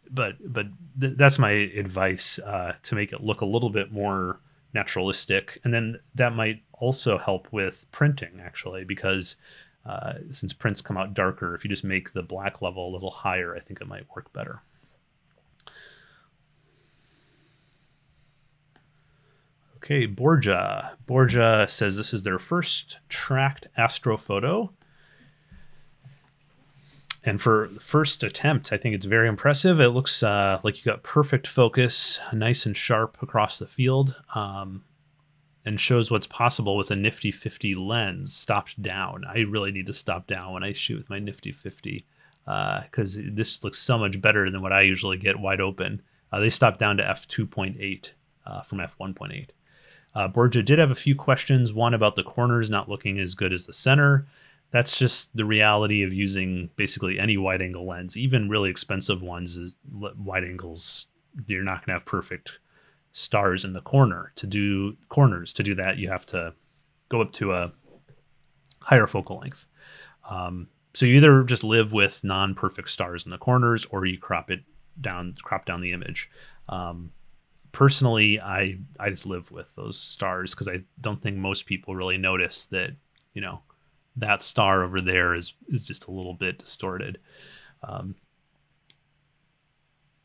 but but th- that's my advice uh, to make it look a little bit more naturalistic, and then that might also help with printing actually because uh, since prints come out darker, if you just make the black level a little higher, I think it might work better. Okay, Borja. Borja says this is their first tracked astrophoto. And for the first attempt, I think it's very impressive. It looks uh, like you got perfect focus, nice and sharp across the field, um, and shows what's possible with a Nifty 50 lens stopped down. I really need to stop down when I shoot with my Nifty 50 because uh, this looks so much better than what I usually get wide open. Uh, they stopped down to f2.8 uh, from f1.8. Uh, Borja did have a few questions. One about the corners not looking as good as the center. That's just the reality of using basically any wide angle lens, even really expensive ones. Wide angles, you're not going to have perfect stars in the corner. To do corners, to do that, you have to go up to a higher focal length. Um, so you either just live with non-perfect stars in the corners or you crop it down crop down the image um, personally i i just live with those stars because i don't think most people really notice that you know that star over there is is just a little bit distorted um,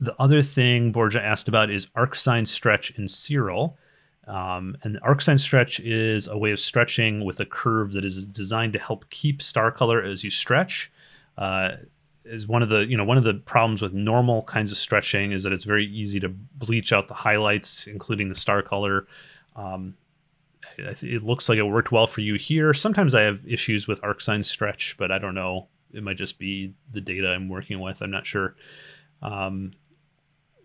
the other thing borja asked about is arc arcsine stretch in Siril um, and the arcsine stretch is a way of stretching with a curve that is designed to help keep star color as you stretch. Uh, is one of the you know one of the problems with normal kinds of stretching is that it's very easy to bleach out the highlights, including the star color. Um, it looks like it worked well for you here. Sometimes I have issues with arcsine stretch, but I don't know. It might just be the data I'm working with. I'm not sure. Um,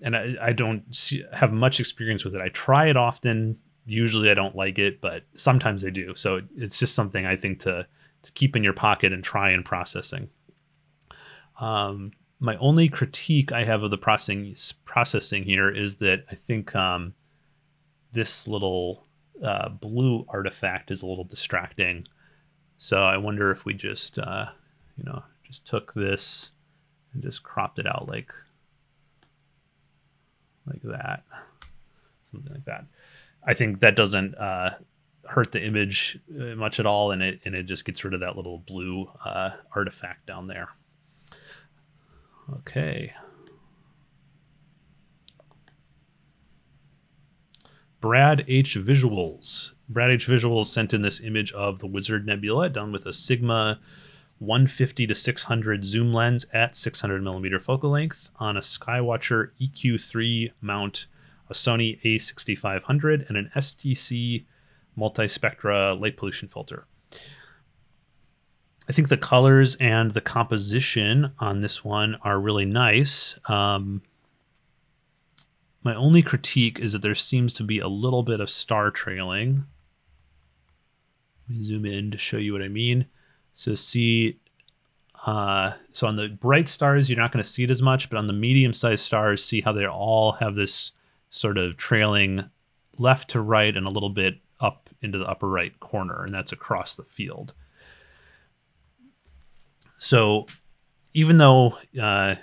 and I, I don't see, have much experience with it. I try it often. Usually I don't like it, but sometimes I do. So it's just something I think to, to keep in your pocket and try in processing. Um, my only critique I have of the processing processing here is that I think um, this little uh, blue artifact is a little distracting. So I wonder if we just, uh, you know, just took this and just cropped it out like like that, something like that. I think that doesn't uh, hurt the image uh, much at all, and it and it just gets rid of that little blue uh, artifact down there. Okay. Brad H Visuals. Brad H Visuals sent in this image of the Wizard Nebula done with a Sigma 150 to 600 zoom lens at 600 millimeter focal length on a Skywatcher EQ3 mount, a Sony A6500, and an STC multispectra light pollution filter. I think the colors and the composition on this one are really nice. Um, my only critique is that there seems to be a little bit of star trailing. Let me zoom in to show you what I mean. So see, uh, so on the bright stars, you're not going to see it as much, but on the medium-sized stars, see how they all have this sort of trailing left to right and a little bit up into the upper right corner, and that's across the field. So even though uh,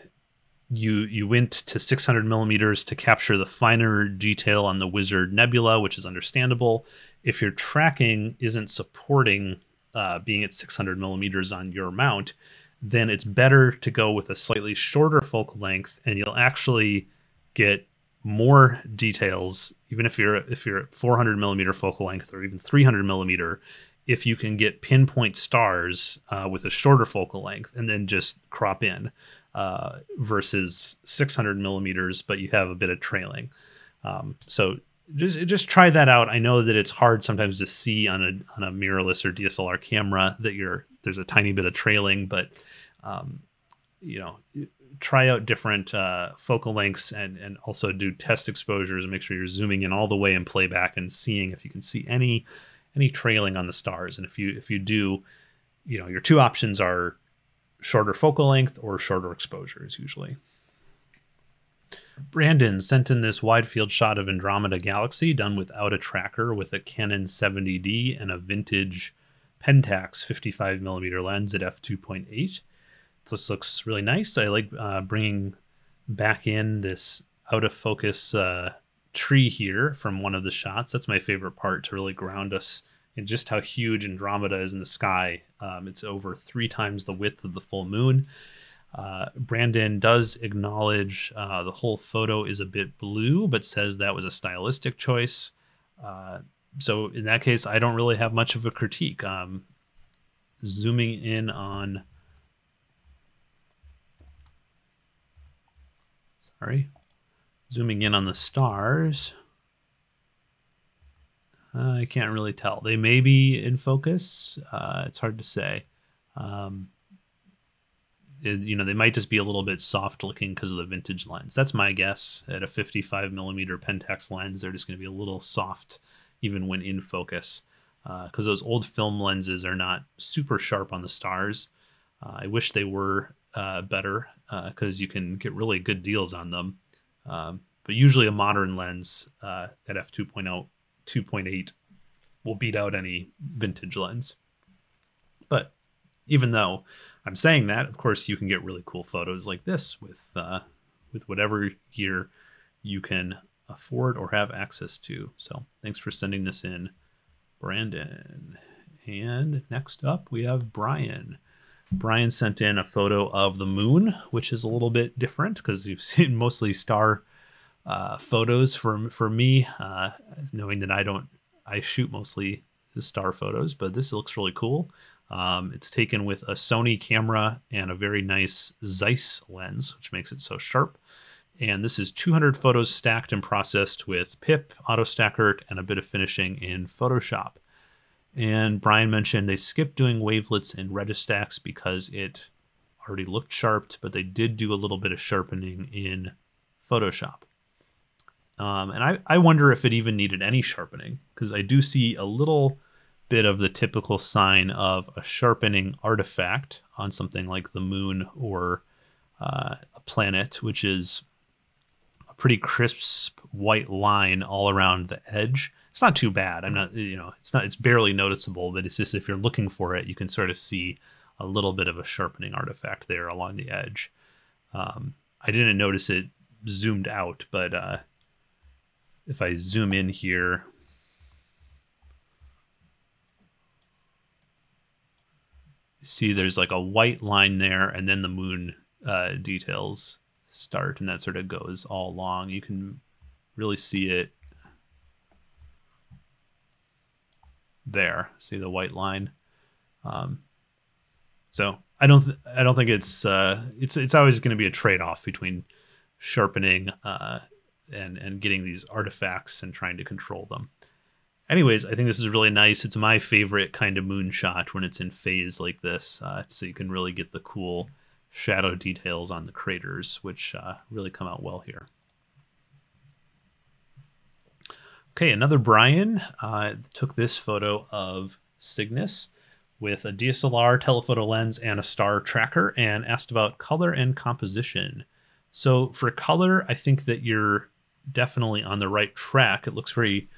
you you went to 600 millimeters to capture the finer detail on the Wizard Nebula, which is understandable, if your tracking isn't supporting uh, being at 600 millimeters on your mount, then it's better to go with a slightly shorter focal length, and you'll actually get more details, even if you're if you're at 400 millimeter focal length or even 300 millimeter. If you can get pinpoint stars uh, with a shorter focal length and then just crop in uh, versus 600 millimeters, but you have a bit of trailing. Um, so just just try that out. I know that it's hard sometimes to see on a on a mirrorless or DSLR camera that you're there's a tiny bit of trailing, but um, you know try out different uh, focal lengths and and also do test exposures and make sure you're zooming in all the way in playback and seeing if you can see any any trailing on the stars. And if you if you do, you know your two options are shorter focal length or shorter exposures usually. Brandon sent in this wide field shot of Andromeda Galaxy done without a tracker with a Canon 70D and a vintage Pentax 55 millimeter lens at f2.8. This looks really nice. I like uh, bringing back in this out of focus uh, tree here from one of the shots. That's my favorite part to really ground us in just how huge Andromeda is in the sky. Um, it's over three times the width of the full moon. Uh, Brandon does acknowledge uh, the whole photo is a bit blue, but says that was a stylistic choice. Uh, so in that case, I don't really have much of a critique. Um, zooming in on, sorry, zooming in on the stars. Uh, I can't really tell. They may be in focus. Uh, it's hard to say. Um, it, you know, they might just be a little bit soft looking because of the vintage lens. That's my guess. At a 55 millimeter Pentax lens, they're just going to be a little soft, even when in focus, because uh, those old film lenses are not super sharp on the stars. Uh, I wish they were uh, better because uh, you can get really good deals on them. Um, but usually, a modern lens uh, at f 2.0, 2.8 will beat out any vintage lens. But even though I'm saying that. Of course, you can get really cool photos like this with uh, with whatever gear you can afford or have access to. So thanks for sending this in, Brandon. And next up, we have Brian. Brian sent in a photo of the moon, which is a little bit different because you've seen mostly star uh, photos for for me, uh, knowing that I don't I shoot mostly star photos, but this looks really cool. Um, it's taken with a Sony camera and a very nice Zeiss lens, which makes it so sharp. And this is 200 photos stacked and processed with PIPP, AutoStakkert, and a bit of finishing in Photoshop. And Brian mentioned they skipped doing wavelets in Registax because it already looked sharped, but they did do a little bit of sharpening in Photoshop. Um, and I, I wonder if it even needed any sharpening because I do see a little bit of the typical sign of a sharpening artifact on something like the moon or uh, a planet, which is a pretty crisp white line all around the edge. It's not too bad. I'm not, you know, it's not, it's barely noticeable, but it's just if you're looking for it, you can sort of see a little bit of a sharpening artifact there along the edge. Um, I didn't notice it zoomed out, but uh, if I zoom in here, see there's like a white line there and then the moon uh, details start and that sort of goes all along. You can really see it there. See the white line. Um, so I don't th- I don't think it's uh, it's it's always going to be a trade off between sharpening uh, and and getting these artifacts and trying to control them. Anyways, I think this is really nice. It's my favorite kind of moonshot when it's in phase like this, uh, so you can really get the cool shadow details on the craters, which uh, really come out well here. Okay, another Brian uh, took this photo of Cygnus with a DSLR telephoto lens and a star tracker and asked about color and composition. So for color, I think that you're definitely on the right track. It looks very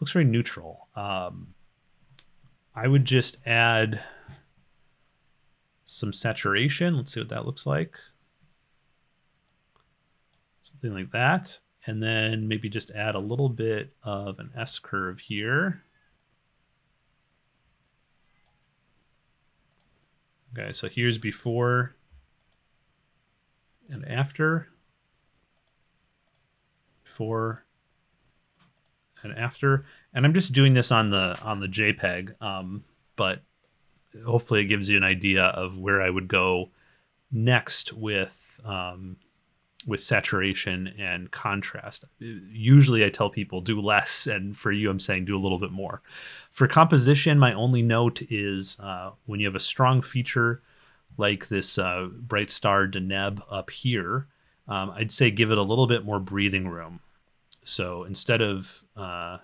looks very neutral. Um, I would just add some saturation. Let's see what that looks like. Something like that. And then maybe just add a little bit of an S curve here. Okay, so here's before and after before and after. And I'm just doing this on the on the JPEG, um, but hopefully it gives you an idea of where I would go next with um, with saturation and contrast. Usually I tell people do less, and for you, I'm saying do a little bit more. For composition, my only note is uh, when you have a strong feature like this uh, Bright Star Deneb up here, um, I'd say give it a little bit more breathing room. So instead of, uh,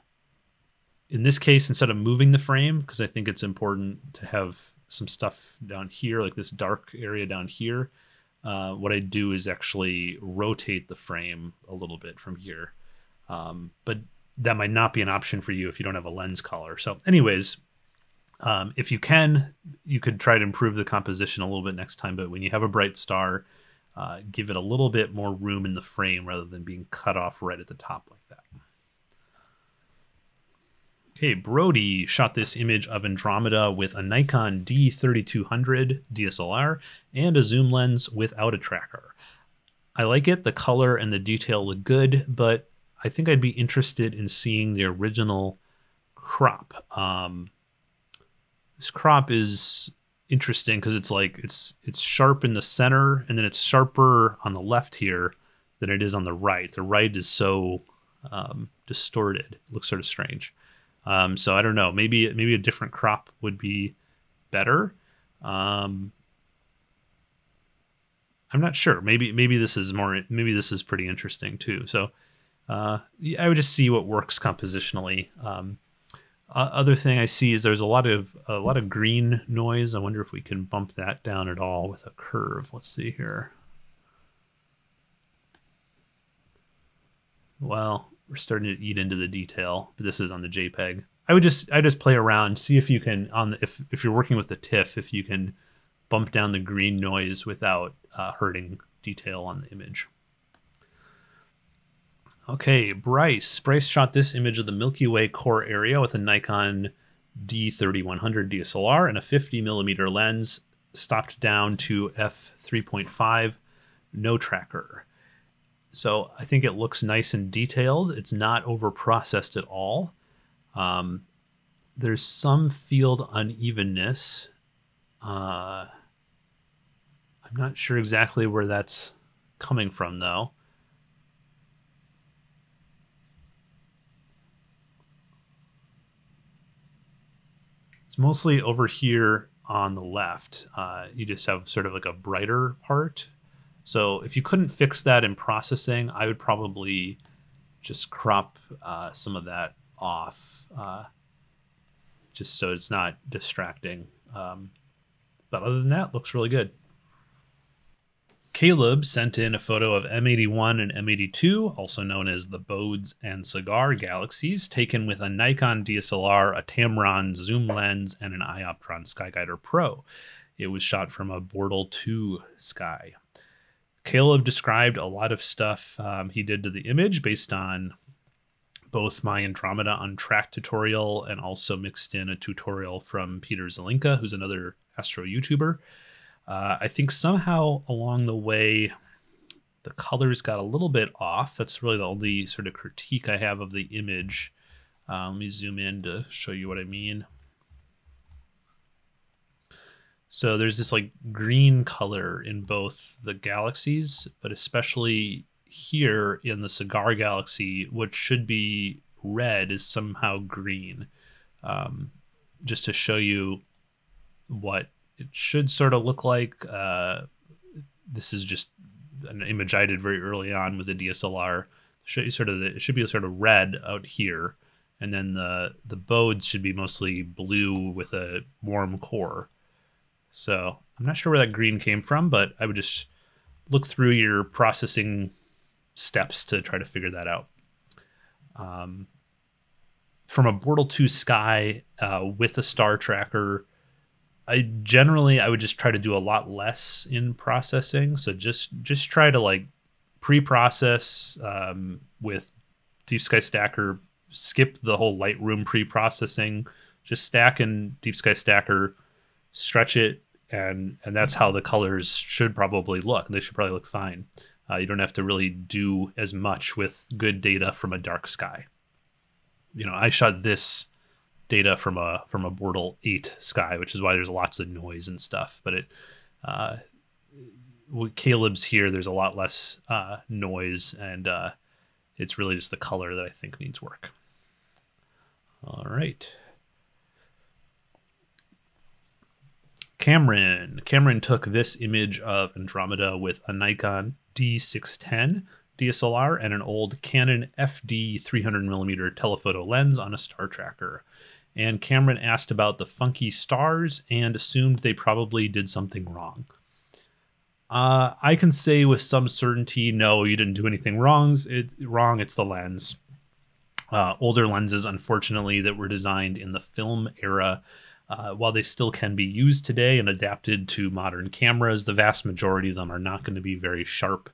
in this case, instead of moving the frame, because I think it's important to have some stuff down here, like this dark area down here, uh, what I do is actually rotate the frame a little bit from here. Um, but that might not be an option for you if you don't have a lens collar. So, anyways, um, if you can, you could try to improve the composition a little bit next time. But when you have a bright star, uh, give it a little bit more room in the frame rather than being cut off right at the top like that. Okay, Brody shot this image of Andromeda with a Nikon D3200 DSLR and a zoom lens without a tracker. I like it, the color and the detail look good, but I think I'd be interested in seeing the original crop. Um, this crop is interesting because it's like it's it's sharp in the center and then it's sharper on the left here than it is on the right. The right is so um, distorted. It looks sort of strange. Um, so I don't know. Maybe maybe a different crop would be better. Um, I'm not sure. Maybe maybe this is more. Maybe this is pretty interesting too. So uh, I would just see what works compositionally. Um, other thing I see is there's a lot of a lot of green noise. I wonder if we can bump that down at all with a curve. Let's see here. Well, we're starting to eat into the detail, but this is on the JPEG. I would just I just play around, see if you can on the, if if you're working with the TIFF, if you can bump down the green noise without uh, hurting detail on the image. Okay, Bryce. Bryce shot this image of the Milky Way core area with a Nikon D3100 DSLR and a 50 millimeter lens, stopped down to f3.5, no tracker. So I think it looks nice and detailed. It's not over processed at all. Um, there's some field unevenness. Uh, I'm not sure exactly where that's coming from, though. It's mostly over here on the left. Uh, you just have sort of like a brighter part. So if you couldn't fix that in processing, I would probably just crop uh, some of that off, uh, just so it's not distracting. Um, but other than that, looks really good. Caleb sent in a photo of M81 and M82, also known as the Bode's and Cigar galaxies, taken with a Nikon DSLR, a Tamron zoom lens, and an Ioptron Skyguider Pro. It was shot from a Bortle 2 sky. Caleb described a lot of stuff um, he did to the image based on both my Andromeda on track tutorial and also mixed in a tutorial from Peter Zelinka, who's another astro YouTuber. Uh, I think somehow along the way, the colors got a little bit off. That's really the only sort of critique I have of the image. Uh, let me zoom in to show you what I mean. So there's this like green color in both the galaxies, but especially here in the cigar galaxy, what should be red is somehow green. Um, just to show you what it should sort of look like. Uh, this is just an image I did very early on with the DSLR. Show you sort of the, it should be sort of red out here, and then the the bodes should be mostly blue with a warm core. So I'm not sure where that green came from, but I would just look through your processing steps to try to figure that out. Um, from a Bortle 2 Sky uh, with a star tracker, I generally I would just try to do a lot less in processing. So just just try to like pre-process um, with Deep Sky Stacker. Skip the whole Lightroom pre-processing. Just stack in Deep Sky Stacker, stretch it, and and that's how the colors should probably look. They should probably look fine. Uh, you don't have to really do as much with good data from a dark sky. You know, I shot this data from a from a Bortle 8 sky, which is why there's lots of noise and stuff. But it uh, with Caleb's here, there's a lot less uh, noise, and uh, it's really just the color that I think needs work. All right. Cameryn. Cameryn took this image of Andromeda with a Nikon D610 DSLR and an old Canon FD 300mm telephoto lens on a star tracker. And Cameryn asked about the funky stars and assumed they probably did something wrong. Uh, I can say with some certainty, no, you didn't do anything wrong. It, wrong. It's the lens. Uh, older lenses, unfortunately, that were designed in the film era, uh, while they still can be used today and adapted to modern cameras, the vast majority of them are not going to be very sharp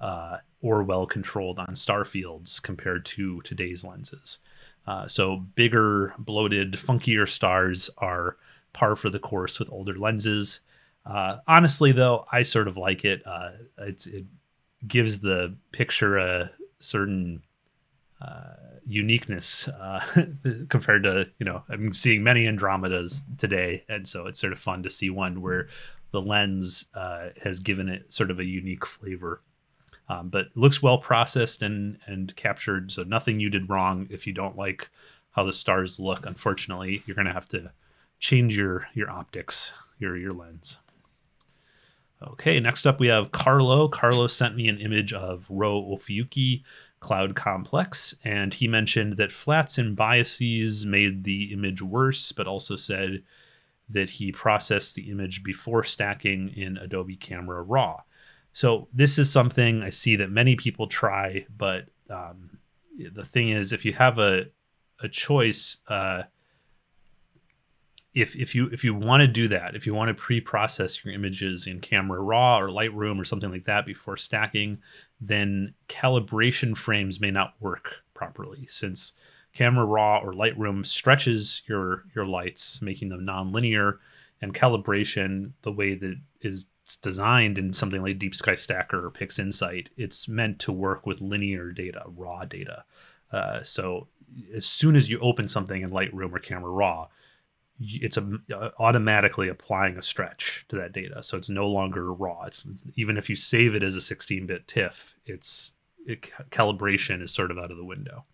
uh, or well controlled on star fields compared to today's lenses. Uh, so bigger, bloated, funkier stars are par for the course with older lenses. Uh, honestly, though, I sort of like it. Uh, it gives the picture a certain uh, uniqueness uh, compared to you know I'm seeing many Andromedas today, and so it's sort of fun to see one where the lens uh, has given it sort of a unique flavor. Um, but looks well processed and and captured. So nothing you did wrong. If you don't like how the stars look, unfortunately, you're gonna have to change your your optics, your your lens. Okay, next up we have Carlo. Carlo sent me an image of Rho Ophiuchi cloud complex, and he mentioned that flats and biases made the image worse, but also said that he processed the image before stacking in Adobe Camera Raw. So this is something I see that many people try, but um, the thing is, if you have a a choice, uh, if if you if you want to do that, if you want to pre-process your images in Camera Raw or Lightroom or something like that before stacking, then calibration frames may not work properly since Camera Raw or Lightroom stretches your your lights, making them non-linear, and calibration the way that is designed in something like Deep Sky Stacker or PixInsight, it's meant to work with linear data, raw data. Uh, so as soon as you open something in Lightroom or Camera Raw, it's a, uh, automatically applying a stretch to that data. So it's no longer raw. It's even if you save it as a 16-bit TIFF, it's it, calibration is sort of out of the window.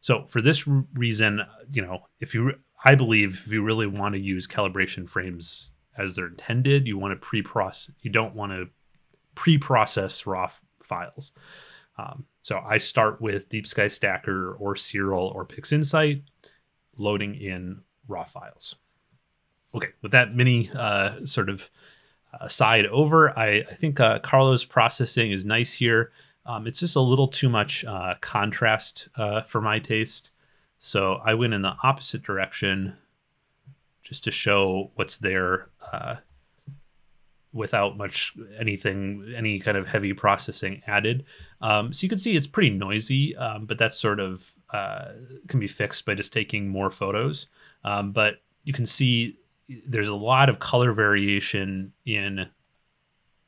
So for this reason, you know, if you, I believe, if you really want to use calibration frames as they're intended, you want to pre-process. You don't want to pre-process raw files. Um, so I start with Deep Sky Stacker or Siril or PixInsight, loading in raw files. Okay, with that mini uh, sort of uh, side over, I, I think uh, Carlo's processing is nice here. Um, it's just a little too much uh, contrast uh, for my taste. So I went in the opposite direction just to show what's there uh, without much anything, any kind of heavy processing added. Um, so you can see it's pretty noisy, um, but that's sort of can be fixed by just taking more photos. Um, but you can see there's a lot of color variation in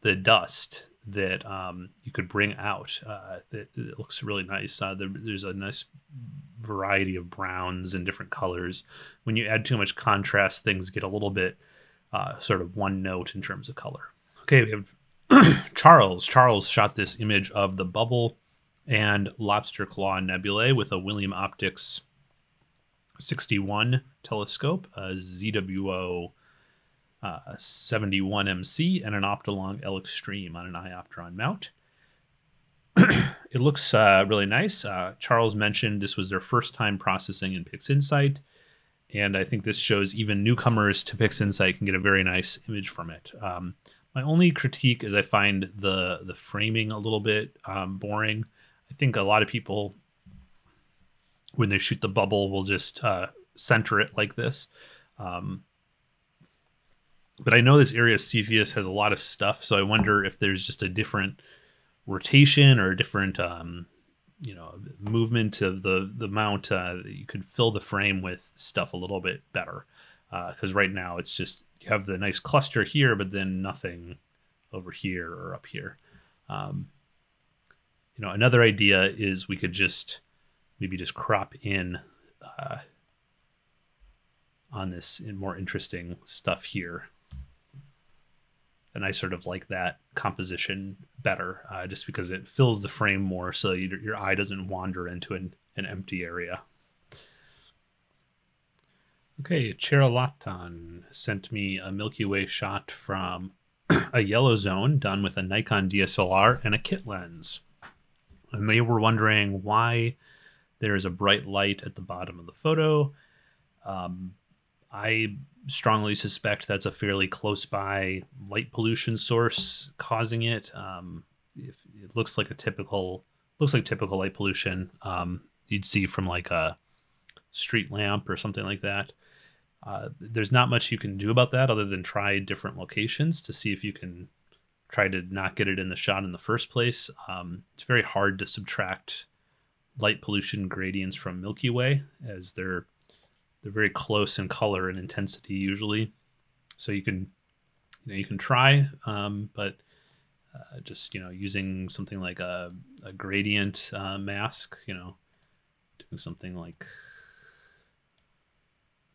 the dust that um, you could bring out. Uh, that it looks really nice. Uh, there, there's a nice variety of browns and different colors. When you add too much contrast, things get a little bit uh, sort of one note in terms of color. Okay, we have Charles. Charles shot this image of the bubble and lobster claw nebulae with a William Optics 61 telescope, a ZWO uh, 71MC, and an Optolong L Extreme on an Ioptron mount. it looks uh, really nice. Uh, Charles mentioned this was their first time processing in PixInsight, and I think this shows even newcomers to PixInsight can get a very nice image from it. Um, my only critique is I find the the framing a little bit um, boring. I think a lot of people when they shoot the bubble we'll just uh, center it like this. Um, but I know this area of Cepheus has a lot of stuff, so I wonder if there's just a different rotation or a different, um, you know, movement of the the mount. Uh, you could fill the frame with stuff a little bit better, because uh, right now it's just you have the nice cluster here, but then nothing over here or up here. Um, you know, another idea is we could just maybe just crop in uh, on this in more interesting stuff here. And I sort of like that composition better, uh, just because it fills the frame more, so you, your eye doesn't wander into an, an empty area. Okay, Cheralaahthan sent me a Milky Way shot from a yellow zone done with a Nikon DSLR and a kit lens. And they were wondering why there is a bright light at the bottom of the photo. Um, I strongly suspect that's a fairly close by light pollution source causing it. Um, if it looks like a typical looks like typical light pollution um, you'd see from like a street lamp or something like that. Uh, there's not much you can do about that other than try different locations to see if you can try to not get it in the shot in the first place. Um, it's very hard to subtract light pollution gradients from Milky Way as they're they're very close in color and intensity usually. So you can you know you can try, um, but uh, just you know using something like a, a gradient uh, mask, you know, doing something like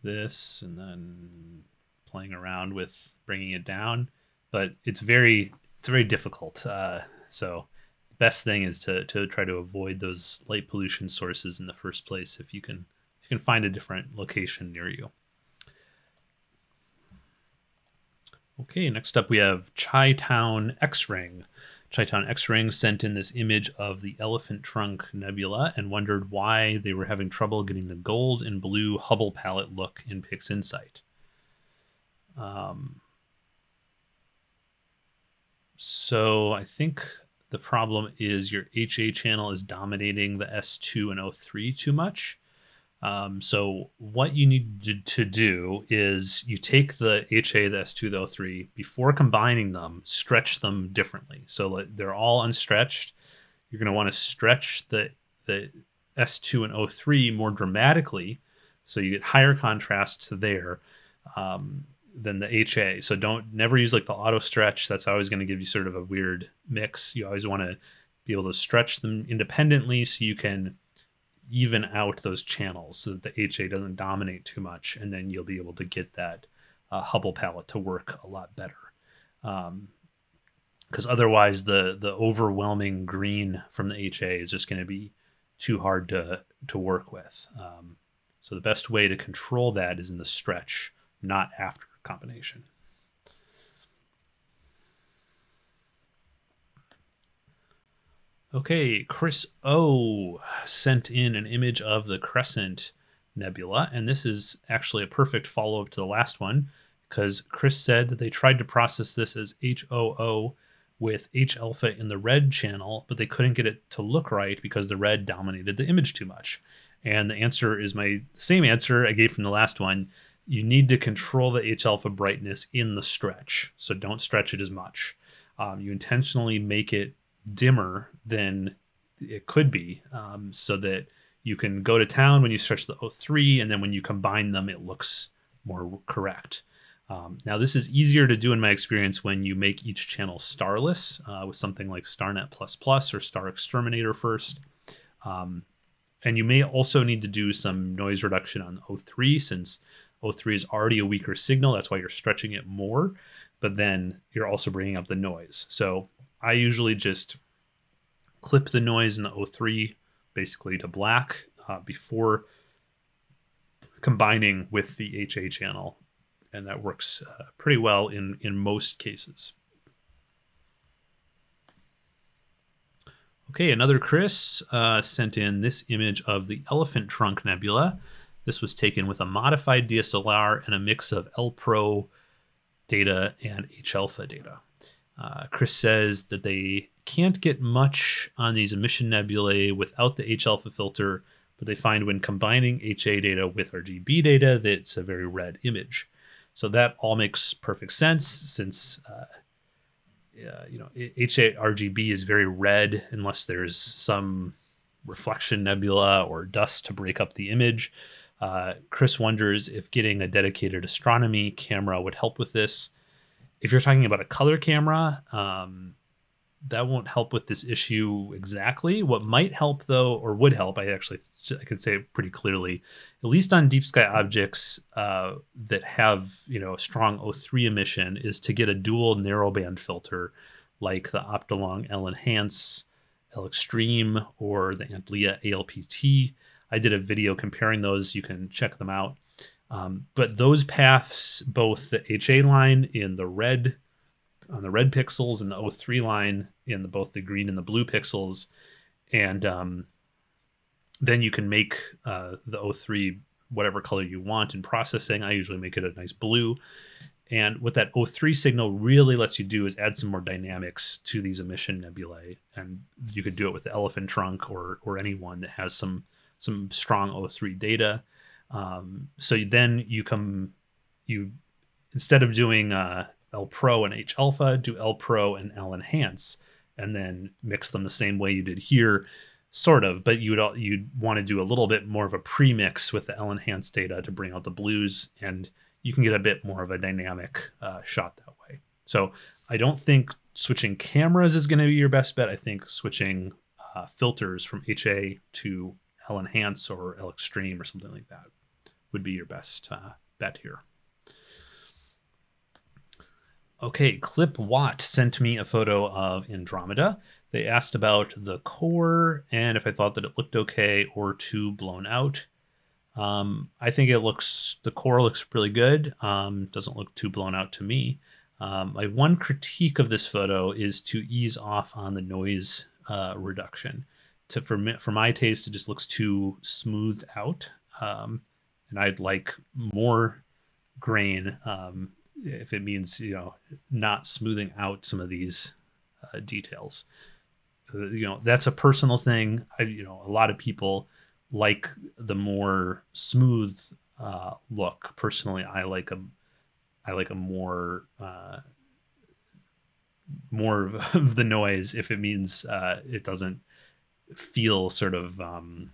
this and then playing around with bringing it down, but it's very it's very difficult. Uh, so best thing is to to try to avoid those light pollution sources in the first place if you can if you can find a different location near you. Okay, next up we have Chi Town X Ring. Chi Town X Ring sent in this image of the Elephant Trunk Nebula and wondered why they were having trouble getting the gold and blue Hubble palette look in PixInsight. Um, so I think the problem is your HA channel is dominating the S2 and O3 too much. Um, so what you need to, to do is you take the HA, the S2, the O3, before combining them, stretch them differently. So like they're all unstretched. You're going to want to stretch the the S2 and O3 more dramatically, so you get higher contrast there um, than the HA. So don't never use like the auto stretch. That's always going to give you sort of a weird mix. You always want to be able to stretch them independently so you can even out those channels so that the HA doesn't dominate too much, and then you'll be able to get that uh, Hubble palette to work a lot better. Because um, otherwise, the the overwhelming green from the HA is just going to be too hard to to work with. Um, so the best way to control that is in the stretch, not after combination. Okay, Chris O sent in an image of the Crescent Nebula, and this is actually a perfect follow up to the last one because Chris said that they tried to process this as HOO with H alpha in the red channel, but they couldn't get it to look right because the red dominated the image too much. And the answer is my same answer I gave from the last one. You need to control the H alpha brightness in the stretch, so don't stretch it as much. Um, you intentionally make it dimmer than it could be um, so that you can go to town when you stretch the O3 and then when you combine them it looks more correct. Um, now this is easier to do in my experience when you make each channel starless uh, with something like StarNet++ Plus or StarXTerminator first. Um, and you may also need to do some noise reduction on O3 since O3 is already a weaker signal. That's why you're stretching it more, but then you're also bringing up the noise. So I usually just clip the noise in the O3 basically to black uh, before combining with the HA channel. And that works uh, pretty well in, in most cases. Okay, another Chris uh, sent in this image of the Elephant Trunk Nebula. This was taken with a modified DSLR and a mix of L Pro data and H alpha data. Uh, Chris says that they can't get much on these emission nebulae without the H alpha filter, but they find when combining HA data with RGB data that it's a very red image. So that all makes perfect sense since uh, uh, you know HA RGB is very red unless there's some reflection nebula or dust to break up the image. Uh, Chris wonders if getting a dedicated astronomy camera would help with this if you're talking about a color camera, um, that won't help with this issue exactly. What might help though, or would help, I actually I could say it pretty clearly, at least on deep sky objects uh, that have you know a strong O3 emission, is to get a dual narrowband filter like the Optolong L Enhance, L Extreme, or the Antlia ALPT. I did a video comparing those. You can check them out. Um, but those paths, both the HA line in the red on the red pixels and the O3 line in the, both the green and the blue pixels, and um, then you can make uh, the O3 whatever color you want in processing. I usually make it a nice blue. And what that O3 signal really lets you do is add some more dynamics to these emission nebulae. And you could do it with the elephant trunk or or any one that has some some strong O3 data. Um, so then you come, you instead of doing uh, L Pro and H Alpha, do L Pro and L Enhance, and then mix them the same way you did here, sort of. But you would you'd want to do a little bit more of a premix with the L Enhance data to bring out the blues, and you can get a bit more of a dynamic uh, shot that way. So I don't think switching cameras is going to be your best bet. I think switching uh, filters from HA to L Enhance or L Extreme or something like that would be your best uh, bet here. Okay, Clip Wat sent me a photo of Andromeda. They asked about the core and if I thought that it looked okay or too blown out. Um, I think it looks, the core looks really good. Um, doesn't look too blown out to me. Um, my one critique of this photo is to ease off on the noise uh, reduction. To, for, me, for my taste, it just looks too smoothed out. Um, and I'd like more grain um, if it means you know not smoothing out some of these uh, details. Uh, you know that's a personal thing. I, you know a lot of people like the more smooth uh, look. Personally, I like a I like a more uh, more of the noise if it means uh, it doesn't feel sort of um,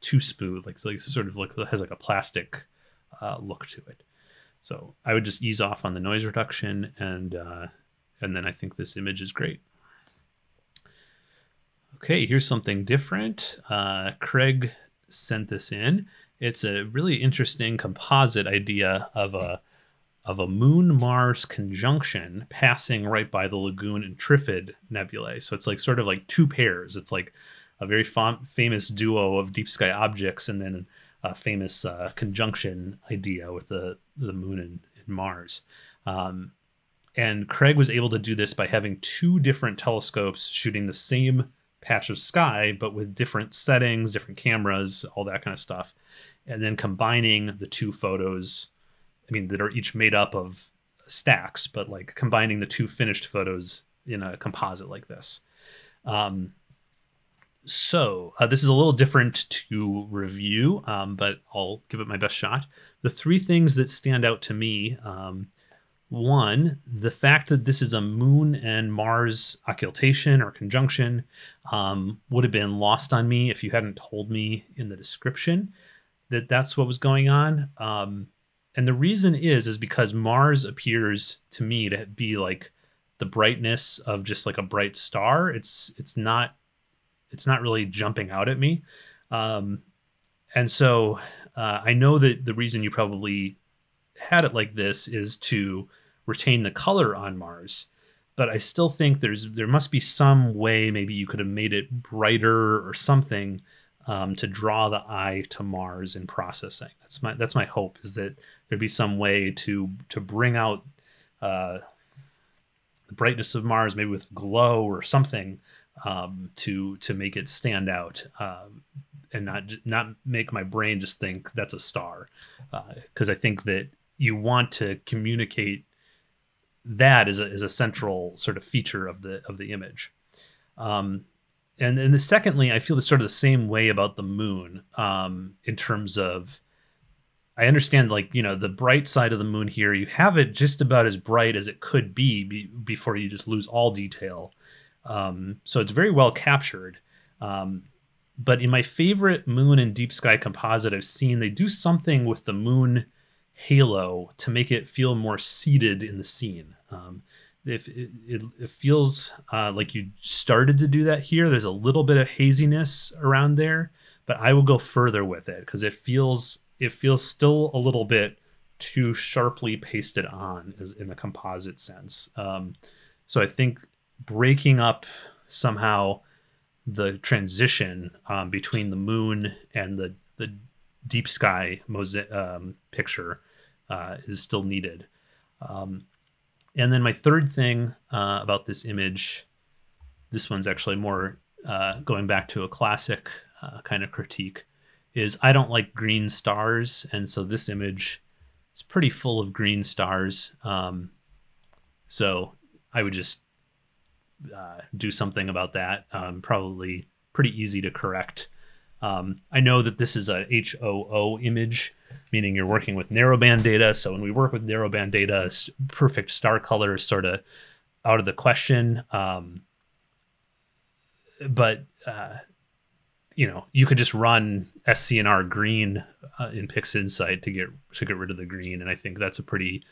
too smooth, like like sort of like has like a plastic uh, look to it. So I would just ease off on the noise reduction, and uh, and then I think this image is great. Okay, here's something different. Uh, Craig sent this in. It's a really interesting composite idea of a of a Moon Mars conjunction passing right by the Lagoon and Trifid nebulae. So it's like sort of like two pairs. It's like a very fam- famous duo of deep sky objects, and then a famous uh, conjunction idea with the the Moon and, and Mars. Um, and Craig was able to do this by having two different telescopes shooting the same patch of sky, but with different settings, different cameras, all that kind of stuff, and then combining the two photos. I mean, that are each made up of stacks, but like combining the two finished photos in a composite like this. Um, so uh, this is a little different to review, um, but I'll give it my best shot. The three things that stand out to me um, one, the fact that this is a moon and Mars occultation or conjunction um, would have been lost on me if you hadn't told me in the description that that's what was going on. Um, and the reason is is because Mars appears to me to be like the brightness of just like a bright star. It's it's not it's not really jumping out at me. Um, and so uh, I know that the reason you probably had it like this is to retain the color on Mars. But I still think there's there must be some way maybe you could have made it brighter or something um, to draw the eye to Mars in processing. That's my that's my hope is that there'd be some way to to bring out uh, the brightness of Mars, maybe with glow or something um, to to make it stand out um, and not not make my brain just think that's a star because uh, I think that you want to communicate that is a, is a central sort of feature of the of the image. Um, and then the secondly, I feel the sort of the same way about the moon um, in terms of I understand like you know the bright side of the moon here. You have it just about as bright as it could be, be before you just lose all detail. Um, so it's very well captured. Um, but in my favorite moon and deep sky composite I've seen, they do something with the moon halo to make it feel more seated in the scene. Um, if it, it, it feels uh, like you started to do that here, there's a little bit of haziness around there, but I will go further with it because it feels it feels still a little bit too sharply pasted on in a composite sense. Um, so I think breaking up somehow the transition um, between the moon and the the deep sky mosaic um, picture uh, is still needed. Um, and then my third thing uh, about this image, this one's actually more uh, going back to a classic uh, kind of critique, is I don't like green stars, and so this image is pretty full of green stars. Um, so I would just uh, do something about that. Um, probably pretty easy to correct. Um, I know that this is a HOO image, meaning you're working with narrowband data. So when we work with narrowband data, perfect star color is sort of out of the question. Um, but uh, you know, you could just run SCNR green uh, in PixInsight to get to get rid of the green, and I think that's a pretty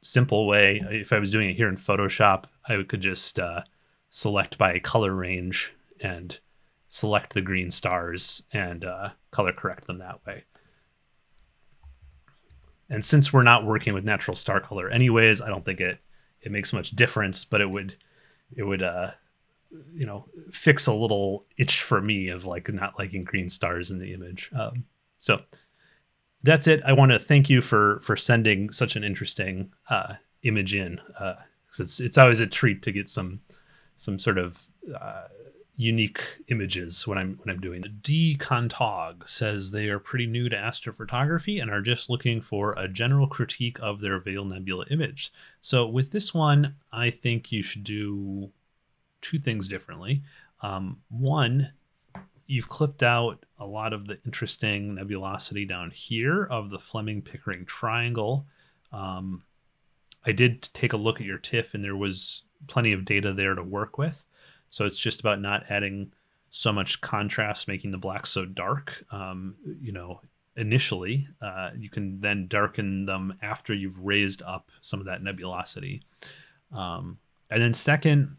simple way. If I was doing it here in Photoshop, I could just uh, select by color range and select the green stars and uh, color correct them that way. And since we're not working with natural star color anyways, I don't think it it makes much difference, but it would it would uh you know fix a little itch for me of like not liking green stars in the image. Um, so that's it. I want to thank you for for sending such an interesting uh, image in. Uh, it's it's always a treat to get some some sort of uh, unique images when I'm when I'm doing it. D Kontog says they are pretty new to astrophotography and are just looking for a general critique of their Veil Nebula image. So with this one, I think you should do two things differently. Um, one, you've clipped out a lot of the interesting nebulosity down here of the Fleming Pickering triangle. Um, I did take a look at your TIFF, and there was plenty of data there to work with. So it's just about not adding so much contrast, making the black so dark. Um, you know, initially, uh, you can then darken them after you've raised up some of that nebulosity. Um, and then second,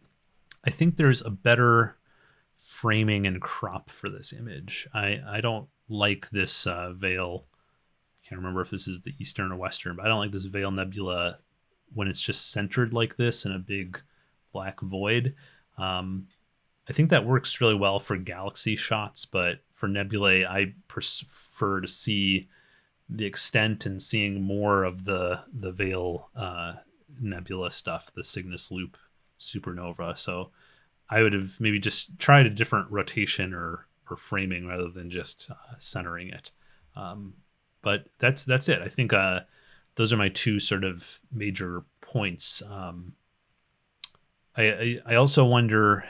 I think there's a better framing and crop for this image. I, I don't like this uh, veil. I can't remember if this is the eastern or western, but I don't like this veil nebula when it's just centered like this in a big black void. Um, I think that works really well for galaxy shots, but for nebulae, I prefer to see the extent and seeing more of the the veil uh, nebula stuff, the Cygnus Loop supernova. So I would have maybe just tried a different rotation or or framing rather than just uh, centering it. Um, but that's that's it. I think uh, those are my two sort of major points. Um, I, I, also wonder.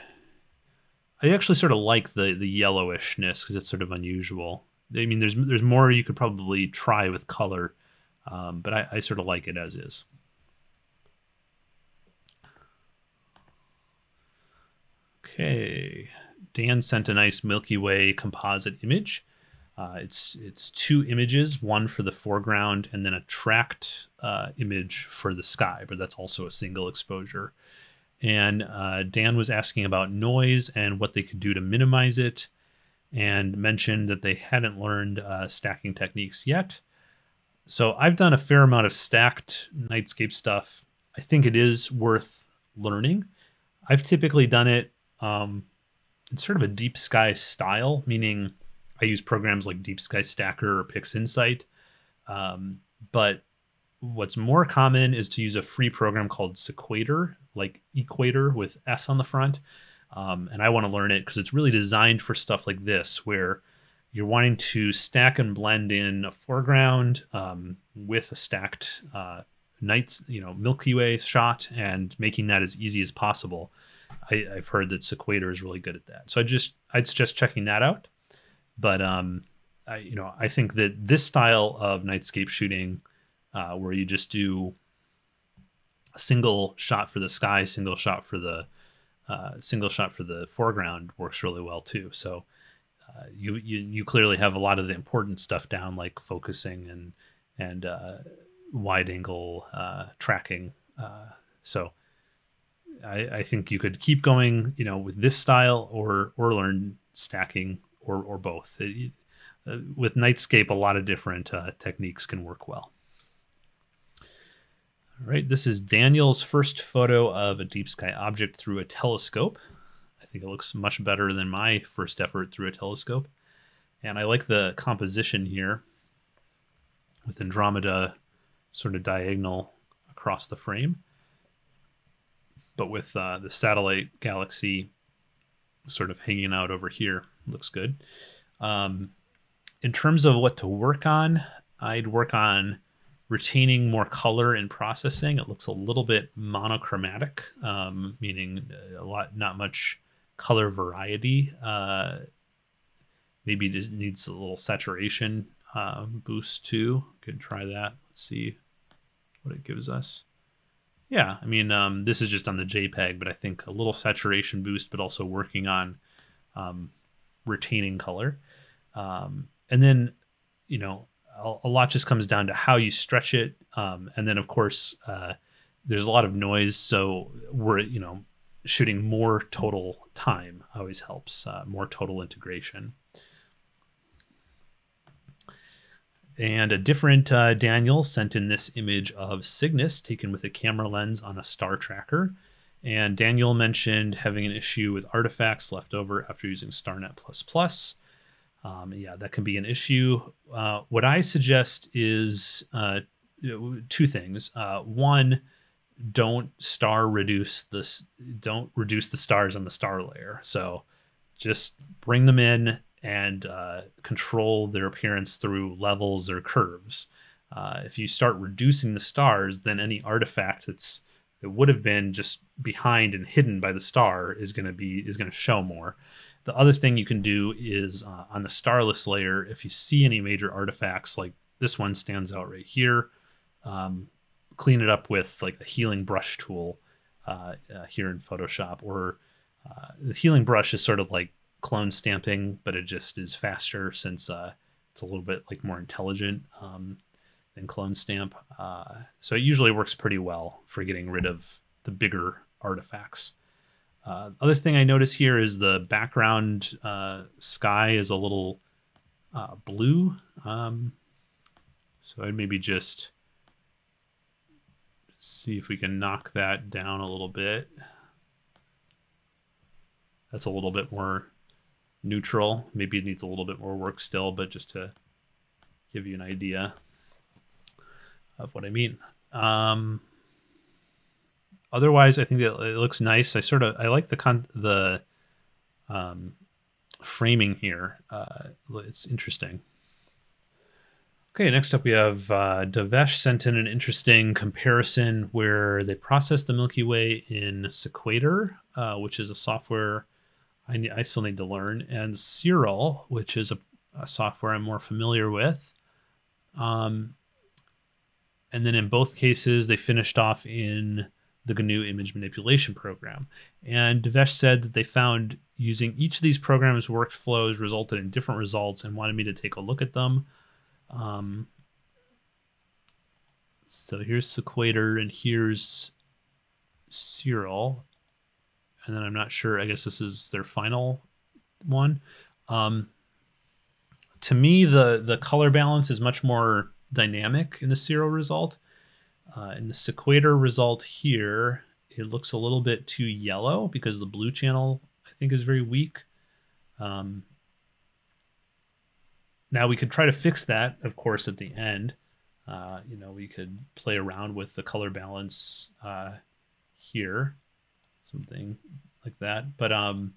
I actually sort of like the the yellowishness because it's sort of unusual. I mean, there's there's more you could probably try with color, um, but I, I sort of like it as is. Okay, Dan sent a nice Milky Way composite image. Uh, it's it's two images, one for the foreground and then a tracked uh, image for the sky, but that's also a single exposure. And uh, Dan was asking about noise and what they could do to minimize it, and mentioned that they hadn't learned uh, stacking techniques yet. So I've done a fair amount of stacked nightscape stuff. I think it is worth learning. I've typically done it um, it's sort of a deep sky style, meaning I use programs like Deep Sky Stacker or PixInsight. Um, but what's more common is to use a free program called Sequator, like Equator with S on the front. Um, and I want to learn it because it's really designed for stuff like this, where you're wanting to stack and blend in a foreground um, with a stacked uh, night, you know, Milky Way shot, and making that as easy as possible. I, have heard that Sequator is really good at that. So I just I'd suggest checking that out. But um, I you know I think that this style of nightscape shooting, uh, where you just do single shot for the sky, single shot for the uh, single shot for the foreground, works really well too. So. Uh, you, you you clearly have a lot of the important stuff down, like focusing and and uh, wide angle uh, tracking. Uh, so I, I think you could keep going, you know, with this style or or learn stacking or or both. It, uh, with Nightscape, a lot of different techniques can work well. Right, this is Daniel's first photo of a deep sky object through a telescope. I think it looks much better than my first effort through a telescope. And I like the composition here with Andromeda sort of diagonal across the frame but with uh, the satellite galaxy sort of hanging out over here. Looks good. Um, in terms of what to work on, I'd work on retaining more color in processing. It looks a little bit monochromatic, um, meaning a lot, not much color variety. Uh, maybe it needs a little saturation uh, boost too. Could try that. Let's see what it gives us. Yeah, I mean, um, this is just on the JPEG, but I think a little saturation boost, but also working on um, retaining color. Um, and then, you know, a, lot just comes down to how you stretch it. Um, and then, of course, uh, there's a lot of noise. So we're, you know, shooting more total time always helps, uh, more total integration. And a different uh, Daniel sent in this image of Cygnus taken with a camera lens on a star tracker. And Daniel mentioned having an issue with artifacts left over after using StarNet++. Um, yeah, that can be an issue. Uh, what I suggest is uh, two things. Uh, one, don't star reduce this. Don't reduce the stars on the star layer. So just bring them in and uh, control their appearance through levels or curves. Uh, if you start reducing the stars, then any artifact that's that would have been just behind and hidden by the star is going to be is going to show more. The other thing you can do is uh, on the starless layer, if you see any major artifacts, like this one stands out right here, um, clean it up with like a healing brush tool uh, uh, here in Photoshop. Or uh, the healing brush is sort of like clone stamping, but it just is faster since uh, it's a little bit like more intelligent um, than clone stamp. Uh, so it usually works pretty well for getting rid of the bigger artifacts. Uh, other thing I notice here is the background uh, sky is a little uh, blue. Um, so I'd maybe just see if we can knock that down a little bit. That's a little bit more neutral. Maybe it needs a little bit more work still, but just to give you an idea of what I mean. Um, otherwise, I think it, it looks nice. I sort of I like the con the um, framing here. Uh, it's interesting. Okay, next up we have uh, Devesh sent in an interesting comparison where they process the Milky Way in Sequator, uh, which is a software I, need, I still need to learn, and Siril, which is a, a software I'm more familiar with. Um, and then in both cases, they finished off in the GNU image manipulation program. And Devesh said that they found using each of these programs' workflows resulted in different results and wanted me to take a look at them. Um, so here's Sequator and here's Siril. And then I'm not sure, I guess this is their final one. Um, to me, the, the color balance is much more dynamic in the Siril result. Uh, in the Sequator result here, it looks a little bit too yellow because the blue channel, I think, is very weak. Um, now we could try to fix that, of course, at the end. Uh, you know, we could play around with the color balance uh, here, something like that. But um,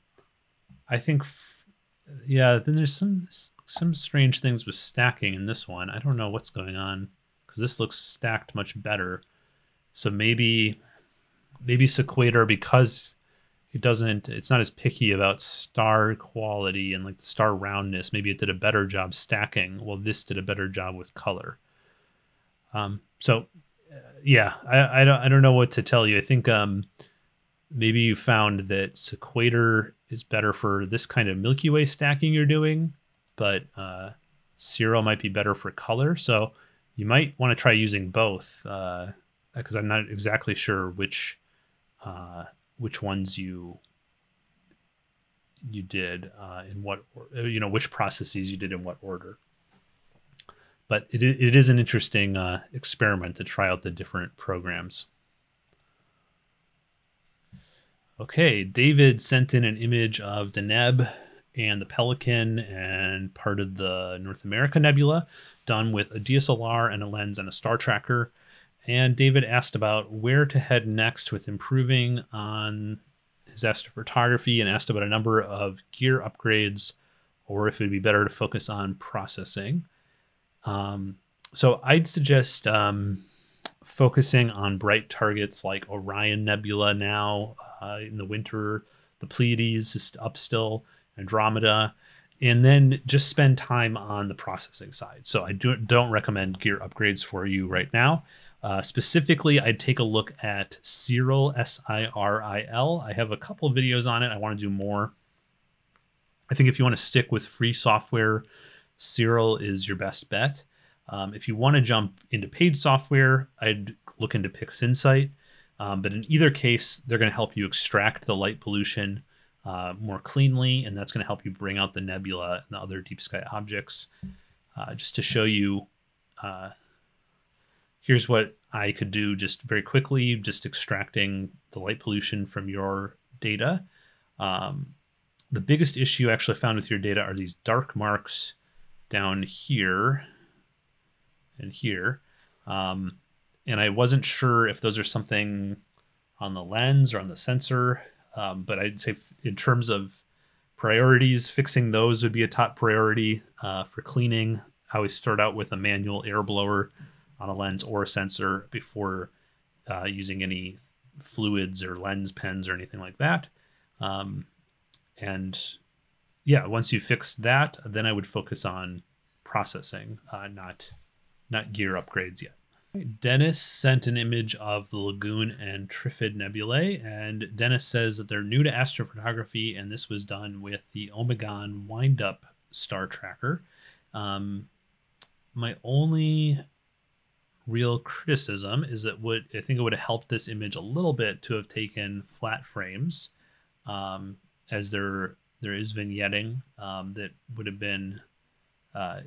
I think, yeah, then there's some some strange things with stacking in this one. I don't know what's going on because this looks stacked much better. So maybe maybe Sequator because it doesn't it's not as picky about star quality and like the star roundness. Maybe it did a better job stacking. Well, this did a better job with color. Um, so uh, yeah, I, I don't I don't know what to tell you. I think um, maybe you found that Sequator is better for this kind of Milky Way stacking you're doing but uh, Siril might be better for color. So you might want to try using both because uh, I'm not exactly sure which uh, which ones you you did uh, in what uh, you know which processes you did in what order. But it, it is an interesting uh, experiment to try out the different programs. Okay, David sent in an image of Deneb and the Pelican and part of the North America Nebula, done with a DSLR and a lens and a star tracker. And David asked about where to head next with improving on his astrophotography and asked about a number of gear upgrades or if it would be better to focus on processing. Um, so I'd suggest um, focusing on bright targets like Orion Nebula now uh, in the winter. The Pleiades is up still. Andromeda, and then just spend time on the processing side. So I do, don't recommend gear upgrades for you right now. Uh, specifically, I'd take a look at Siril, S I R I L. I have a couple videos on it. I want to do more. I think if you want to stick with free software, Siril is your best bet. Um, if you want to jump into paid software, I'd look into PixInsight. Um, but in either case, they're going to help you extract the light pollution uh, more cleanly, and that's going to help you bring out the nebula and the other deep sky objects. Uh, just to show you, uh, here's what I could do just very quickly, just extracting the light pollution from your data. Um, the biggest issue actually found with your data are these dark marks down here and here. Um, and I wasn't sure if those are something on the lens or on the sensor. Um, but I'd say in terms of priorities, fixing those would be a top priority uh, for cleaning. I always start out with a manual air blower on a lens or a sensor before uh, using any fluids or lens pens or anything like that. Um, and yeah, once you fix that, then I would focus on processing, uh, not not gear upgrades yet. Dennis sent an image of the Lagoon and Trifid nebulae, and Dennis says that they're new to astrophotography, and this was done with the Omegon Windup Star Tracker. Um, my only real criticism is that would I think it would have helped this image a little bit to have taken flat frames, um, as there there is vignetting um, that would have been uh,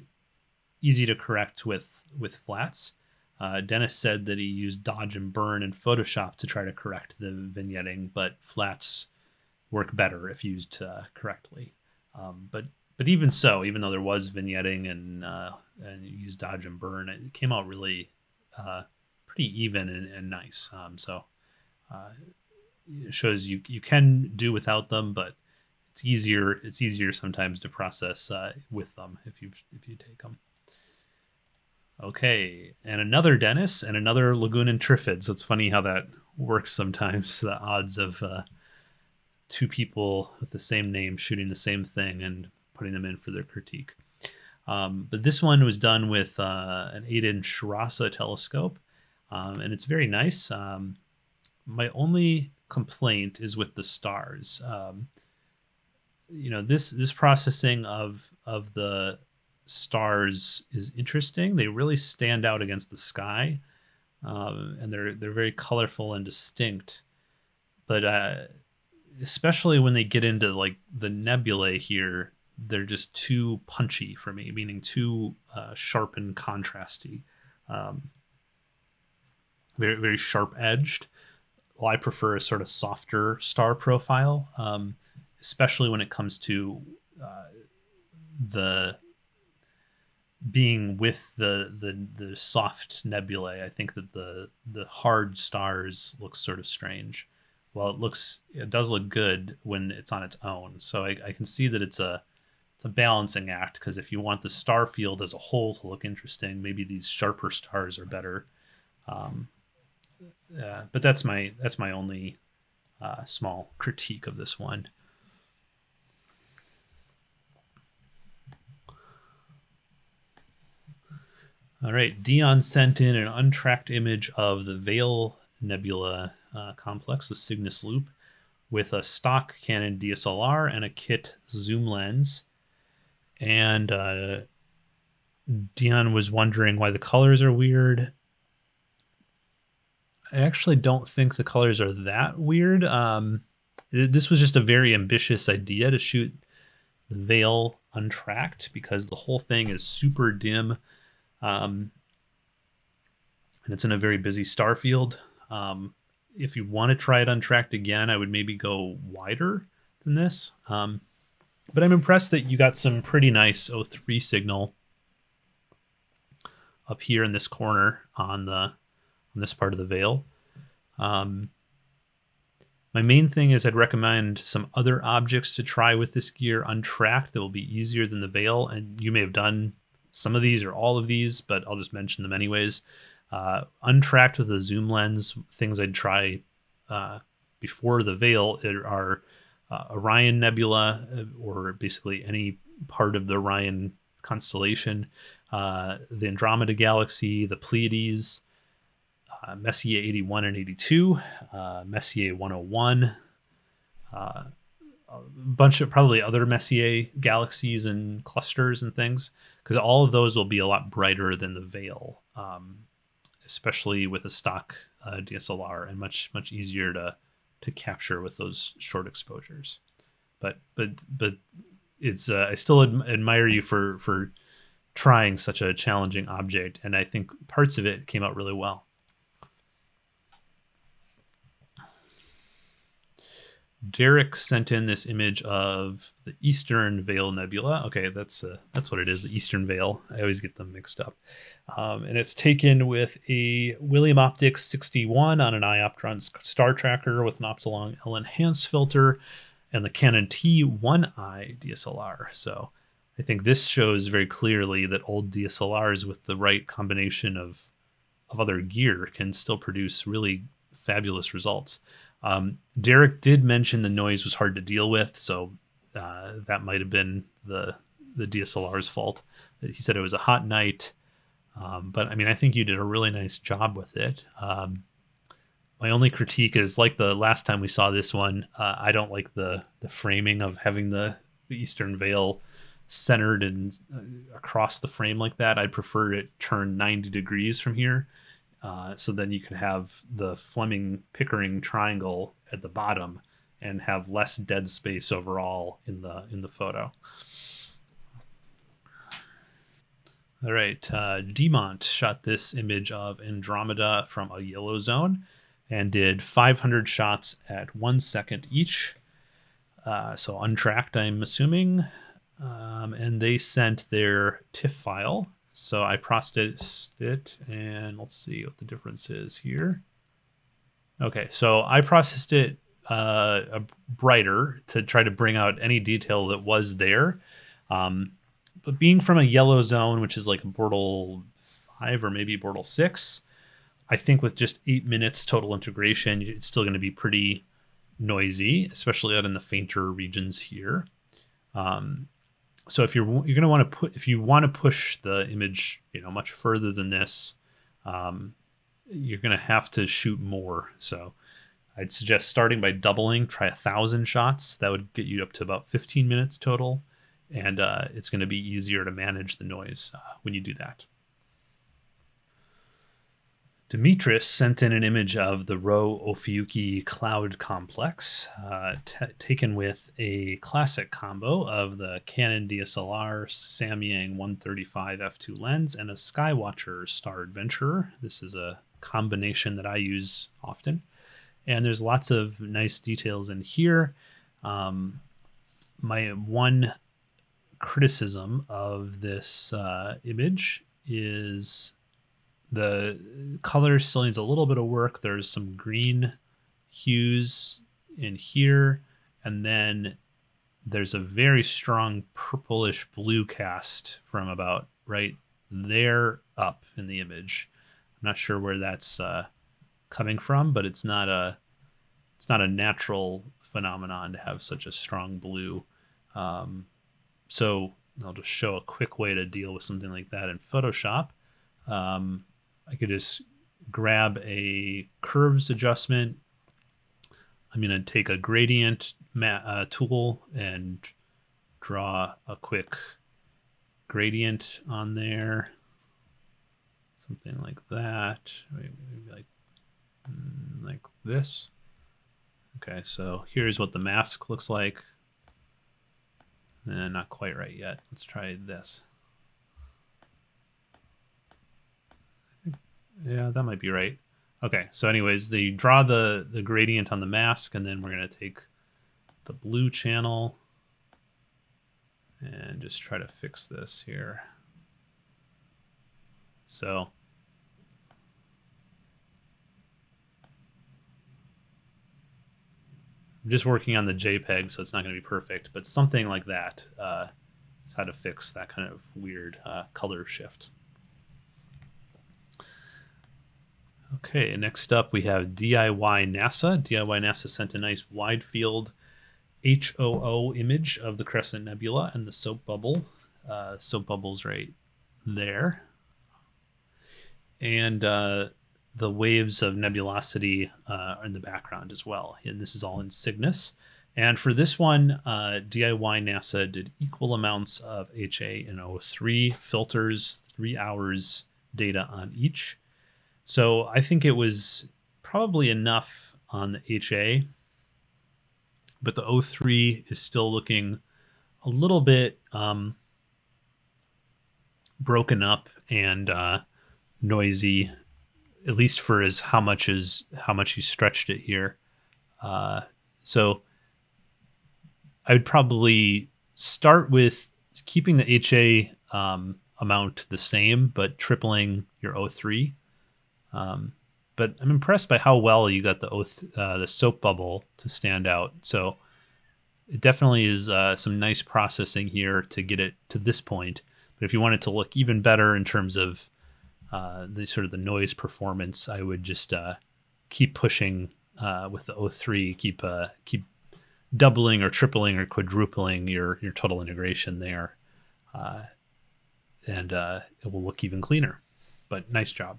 easy to correct with with flats. Uh, Dennis said that he used Dodge and Burn in Photoshop to try to correct the vignetting, but flats work better if used uh, correctly. Um, but but even so, even though there was vignetting and uh, and used Dodge and Burn, it came out really uh, pretty even and, and nice. Um, so uh, it shows you you can do without them, but it's easier it's easier sometimes to process uh, with them if you if you take them. Okay, and another Dennis and another Lagoon and Trifid. So it's funny how that works sometimes. The odds of uh, two people with the same name shooting the same thing and putting them in for their critique. Um, but this one was done with uh, an 8 inch RASA telescope, um, and it's very nice. Um, my only complaint is with the stars. Um, you know, this this processing of of the stars is interesting. They really stand out against the sky, um, and they're they're very colorful and distinct. But uh, especially when they get into like the nebulae here, they're just too punchy for me, meaning too uh, sharp and contrasty, um, very very sharp edged. Well, I prefer a sort of softer star profile, um, especially when it comes to uh, the being with the the the soft nebulae, I think that the the hard stars looks sort of strange. Well, it looks it does look good when it's on its own. So I, I can see that it's a it's a balancing act because if you want the star field as a whole to look interesting, maybe these sharper stars are better. Um, uh, but that's my that's my only uh, small critique of this one. All right, Deon sent in an untracked image of the Veil Nebula uh, complex, the Cygnus Loop, with a stock Canon DSLR and a kit zoom lens. And uh, Deon was wondering why the colors are weird. I actually don't think the colors are that weird. Um, this was just a very ambitious idea to shoot the Veil untracked because the whole thing is super dim um, and it's in a very busy star field. Um, if you want to try it untracked again, I would maybe go wider than this. Um, but I'm impressed that you got some pretty nice O3 signal up here in this corner on the on this part of the veil. Um, my main thing is I'd recommend some other objects to try with this gear untracked that will be easier than the veil, and you may have done some of these or all of these, but I'll just mention them anyways. Uh, untracked with a zoom lens, things I'd try uh, before the veil are uh, Orion Nebula, uh, or basically any part of the Orion constellation, uh, the Andromeda Galaxy, the Pleiades, uh, Messier 81 and 82, Messier 101, a bunch of probably other Messier galaxies and clusters and things, because all of those will be a lot brighter than the veil, um, especially with a stock uh, DSLR, and much much easier to to capture with those short exposures. But but but it's uh, I still ad- admire you for for trying such a challenging object, and I think parts of it came out really well. Derek sent in this image of the Eastern Veil Nebula. Okay, that's uh, that's what it is, the Eastern Veil. I always get them mixed up. Um, and it's taken with a William Optics 61 on an iOptron star tracker with an Optolong L enhance filter and the Canon T1i DSLR. So I think this shows very clearly that old DSLRs with the right combination of of other gear can still produce really fabulous results. Um, Derek did mention the noise was hard to deal with, so uh, that might have been the the DSLR's fault. He said it was a hot night, um, but I mean, I think you did a really nice job with it. Um, my only critique is like the last time we saw this one. Uh, I don't like the the framing of having the, the Eastern Veil centered and uh, across the frame like that. I'd prefer it turned 90 degrees from here. Uh, so then you can have the Fleming Pickering triangle at the bottom and have less dead space overall in the in the photo. All right, uh, Dhimant shot this image of Andromeda from a yellow zone and did 500 shots at one second each. Uh, so untracked, I'm assuming. Um, and they sent their TIFF file. So I processed it, and let's see what the difference is here. Okay, so I processed it uh, brighter to try to bring out any detail that was there. Um, but being from a yellow zone, which is like Bortle 5 or maybe Bortle 6, I think with just eight minutes total integration, it's still going to be pretty noisy, especially out in the fainter regions here. Um, so if you're you're going to want to put if you want to push the image, you know, much further than this, um, you're going to have to shoot more. So I'd suggest starting by doubling. Try a thousand shots. That would get you up to about 15 minutes total, and uh, it's going to be easier to manage the noise uh, when you do that. Dimitris sent in an image of the Rho Ophiuchi cloud complex, uh, t- taken with a classic combo of the Canon DSLR Samyang 135 f2 lens and a Skywatcher Star Adventurer. This is a combination that I use often. And there's lots of nice details in here. Um, my one criticism of this uh, image is the color still needs a little bit of work. There's some green hues in here, and then there's a very strong purplish blue cast from about right there up in the image. I'm not sure where that's uh, coming from, but it's not a it's not a natural phenomenon to have such a strong blue. Um, so I'll just show a quick way to deal with something like that in Photoshop. Um, I could just grab a curves adjustment. I'm going to take a gradient uh, tool and draw a quick gradient on there. Something like that. Maybe like, mm, like this. Okay, so here's what the mask looks like. Eh, not quite right yet. Let's try this. Yeah, that might be right. Okay, so anyways, they draw the, the gradient on the mask, and then we're going to take the blue channel and just try to fix this here. So I'm just working on the JPEG, so it's not going to be perfect, but something like that uh, is how to fix that kind of weird uh, color shift. Okay, next up we have DIY NASA. DIY NASA sent a nice wide field HOO image of the Crescent Nebula and the soap bubble. Uh, soap bubble's right there. And uh, the waves of nebulosity uh, are in the background as well. And this is all in Cygnus. And for this one, uh, DIY NASA did equal amounts of HA and O3 filters, three hours data on each. So I think it was probably enough on the HA, but the O3 is still looking a little bit um, broken up and uh, noisy, at least for as how much is how much you stretched it here. Uh, so I would probably start with keeping the HA um, amount the same, but tripling your O3 um, but I'm impressed by how well you got the oath, uh, the soap bubble to stand out. So it definitely is uh, some nice processing here to get it to this point. But if you want it to look even better in terms of uh, the sort of the noise performance, I would just uh, keep pushing uh, with the O3, keep uh, keep doubling or tripling or quadrupling your your total integration there, and it will look even cleaner. But nice job.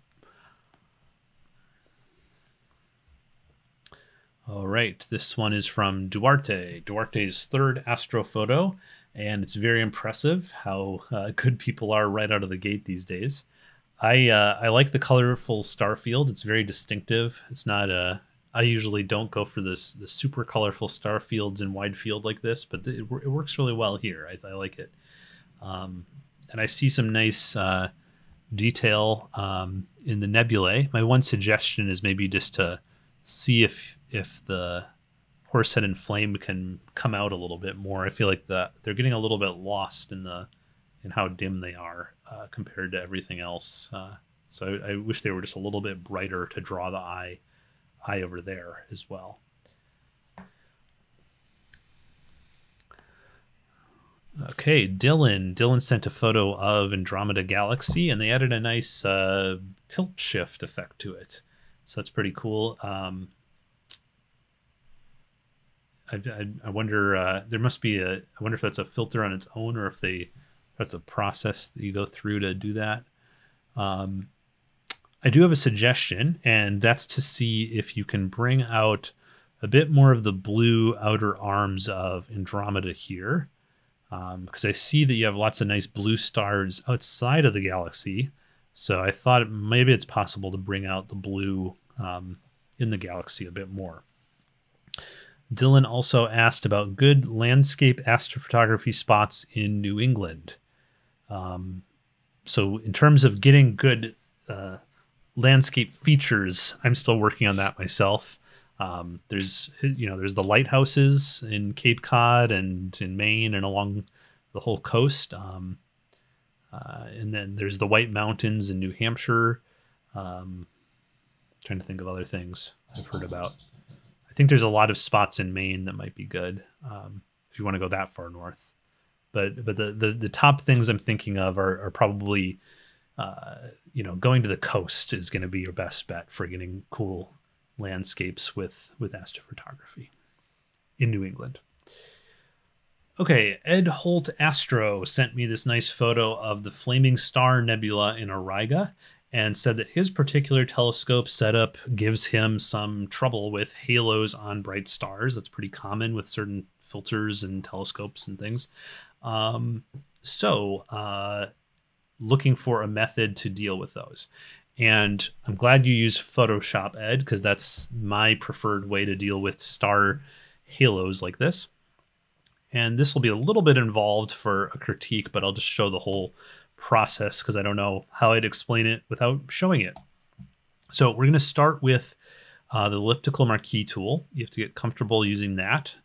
All right, this one is from Duarte. Duarte's third astrophoto, and it's very impressive how uh, good people are right out of the gate these days. I uh, I like the colorful star field. It's very distinctive. It's not a uh, I usually don't go for this the super colorful star fields in wide field like this, but it, it works really well here. I, I like it, um, and I see some nice uh, detail um, in the nebulae. My one suggestion is maybe just to see if if the horsehead and flame can come out a little bit more. I feel like that they're getting a little bit lost in the in how dim they are uh, compared to everything else. Uh, so I, I, wish they were just a little bit brighter to draw the eye eye over there as well. Okay, Dylan. Dylan sent a photo of Andromeda Galaxy, and they added a nice uh, tilt shift effect to it. So that's pretty cool. Um, I, I, wonder. Uh, there must be a. I wonder if that's a filter on its own, or if they that's a process that you go through to do that. Um, I do have a suggestion, and that's to see if you can bring out a bit more of the blue outer arms of Andromeda here. Because um, I see that you have lots of nice blue stars outside of the galaxy. So I thought maybe it's possible to bring out the blue um, in the galaxy a bit more. Dylan also asked about good landscape astrophotography spots in New England. Um, so, in terms of getting good uh, landscape features, I'm still working on that myself. Um, there's you know there's the lighthouses in Cape Cod and in Maine and along the whole coast, um, uh, and then there's the White Mountains in New Hampshire. Um, trying to think of other things I've heard about. Think there's a lot of spots in Maine that might be good um, if you want to go that far north. But but the the, the top things I'm thinking of are, are probably uh, you know, going to the coast is going to be your best bet for getting cool landscapes with with astrophotography in New England. Okay, Ed Holt Astro sent me this nice photo of the Flaming Star Nebula in Auriga and said that his particular telescope setup gives him some trouble with halos on bright stars. That's pretty common with certain filters and telescopes and things. Um, so, uh, looking for a method to deal with those. And I'm glad you use Photoshop, Ed, because that's my preferred way to deal with star halos like this. And this will be a little bit involved for a critique, but I'll just show the whole process because I don't know how I'd explain it without showing it. So we're going to start with uh, the elliptical marquee tool. You have to get comfortable using that.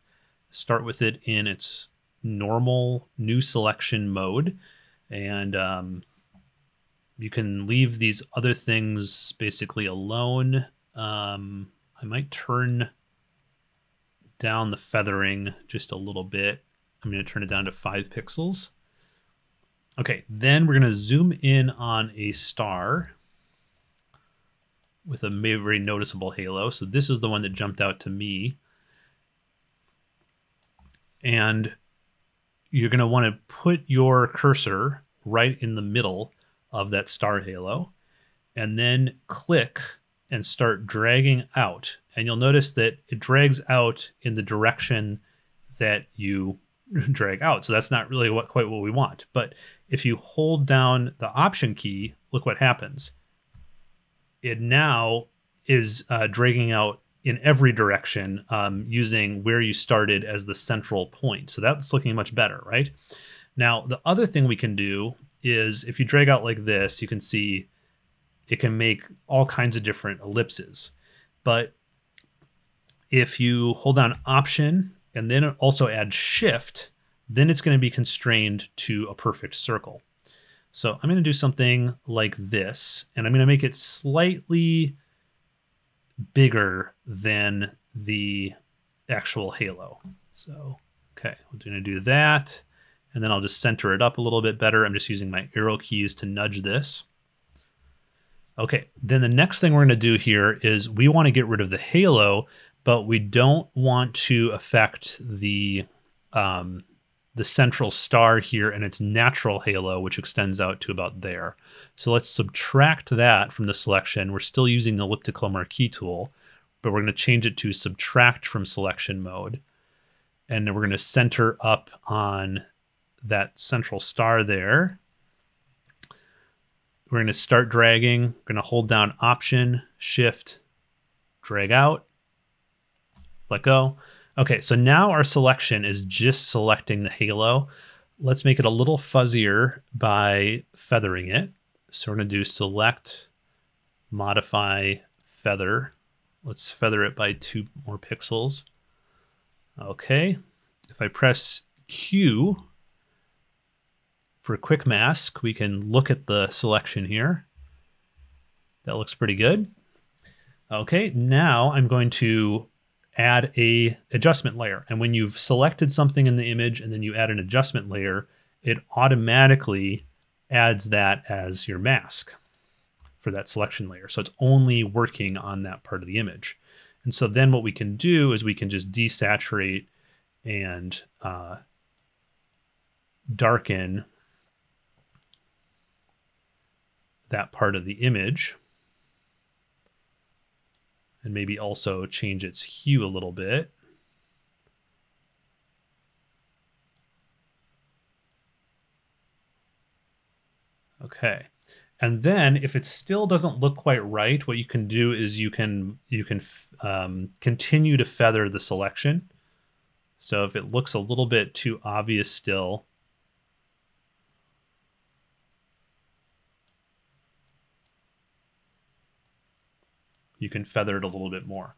Start with it in its normal new selection mode and um, you can leave these other things basically alone. Um, I might turn down the feathering just a little bit. I'm going to turn it down to five pixels. Okay, then we're going to zoom in on a star with a very noticeable halo. So this is the one that jumped out to me. And you're going to want to put your cursor right in the middle of that star halo and then click and start dragging out. And you'll notice that it drags out in the direction that you drag out. So that's not really what quite what we want. But if you hold down the option key, look what happens. It now is uh, dragging out in every direction um, using where you started as the central point. So that's looking much better, right? Now, the other thing we can do is if you drag out like this, you can see it can make all kinds of different ellipses. But if you hold down Option and then also add Shift, then it's going to be constrained to a perfect circle. So I'm going to do something like this, and I'm going to make it slightly bigger than the actual halo. So, okay, we're going to do that. And then I'll just center it up a little bit better. I'm just using my arrow keys to nudge this. Okay, then the next thing we're going to do here is we want to get rid of the halo, but we don't want to affect the um, the central star here and its natural halo, which extends out to about there. So let's subtract that from the selection. We're still using the elliptical marquee tool, but we're going to change it to subtract from selection mode. And then we're going to center up on that central star there. We're going to start dragging. We're going to hold down Option, Shift, drag out, let go. Okay, so now our selection is just selecting the halo. Let's make it a little fuzzier by feathering it. So we're to do select, modify, feather. Let's feather it by two more pixels. Okay, if I press Q for a quick mask, we can look at the selection here. That looks pretty good. Okay, now I'm going to add a adjustment layer. And when you've selected something in the image and then you add an adjustment layer, it automatically adds that as your mask for that selection layer. So it's only working on that part of the image. And so then what we can do is we can just desaturate and uh, darken that part of the image and maybe also change its hue a little bit. Okay. And then if it still doesn't look quite right, what you can do is you can you can um, continue to feather the selection. So if it looks a little bit too obvious still, you can feather it a little bit more.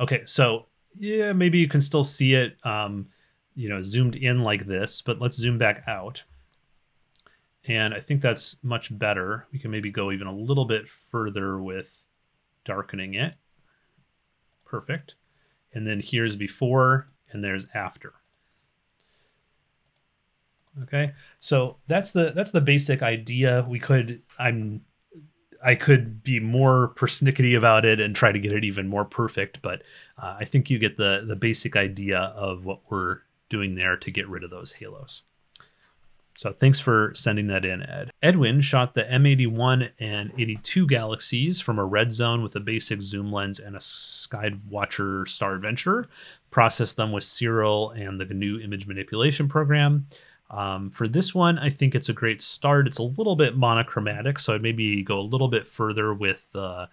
Okay, so yeah, maybe you can still see it, um, you know, zoomed in like this, but let's zoom back out. And I think that's much better. We can maybe go even a little bit further with darkening it. Perfect. And then here's before and there's after. Okay, so that's the that's the basic idea. We could I'm I could be more persnickety about it and try to get it even more perfect, but uh, I think you get the the basic idea of what we're doing there to get rid of those halos. So thanks for sending that in, Ed. Edwin shot the M81 and 82 galaxies from a red zone with a basic zoom lens and a Skywatcher Star Adventurer. Processed them with Siril and the GNU image manipulation program. Um, for this one, I think it's a great start. It's a little bit monochromatic, so I'd maybe go a little bit further with uh,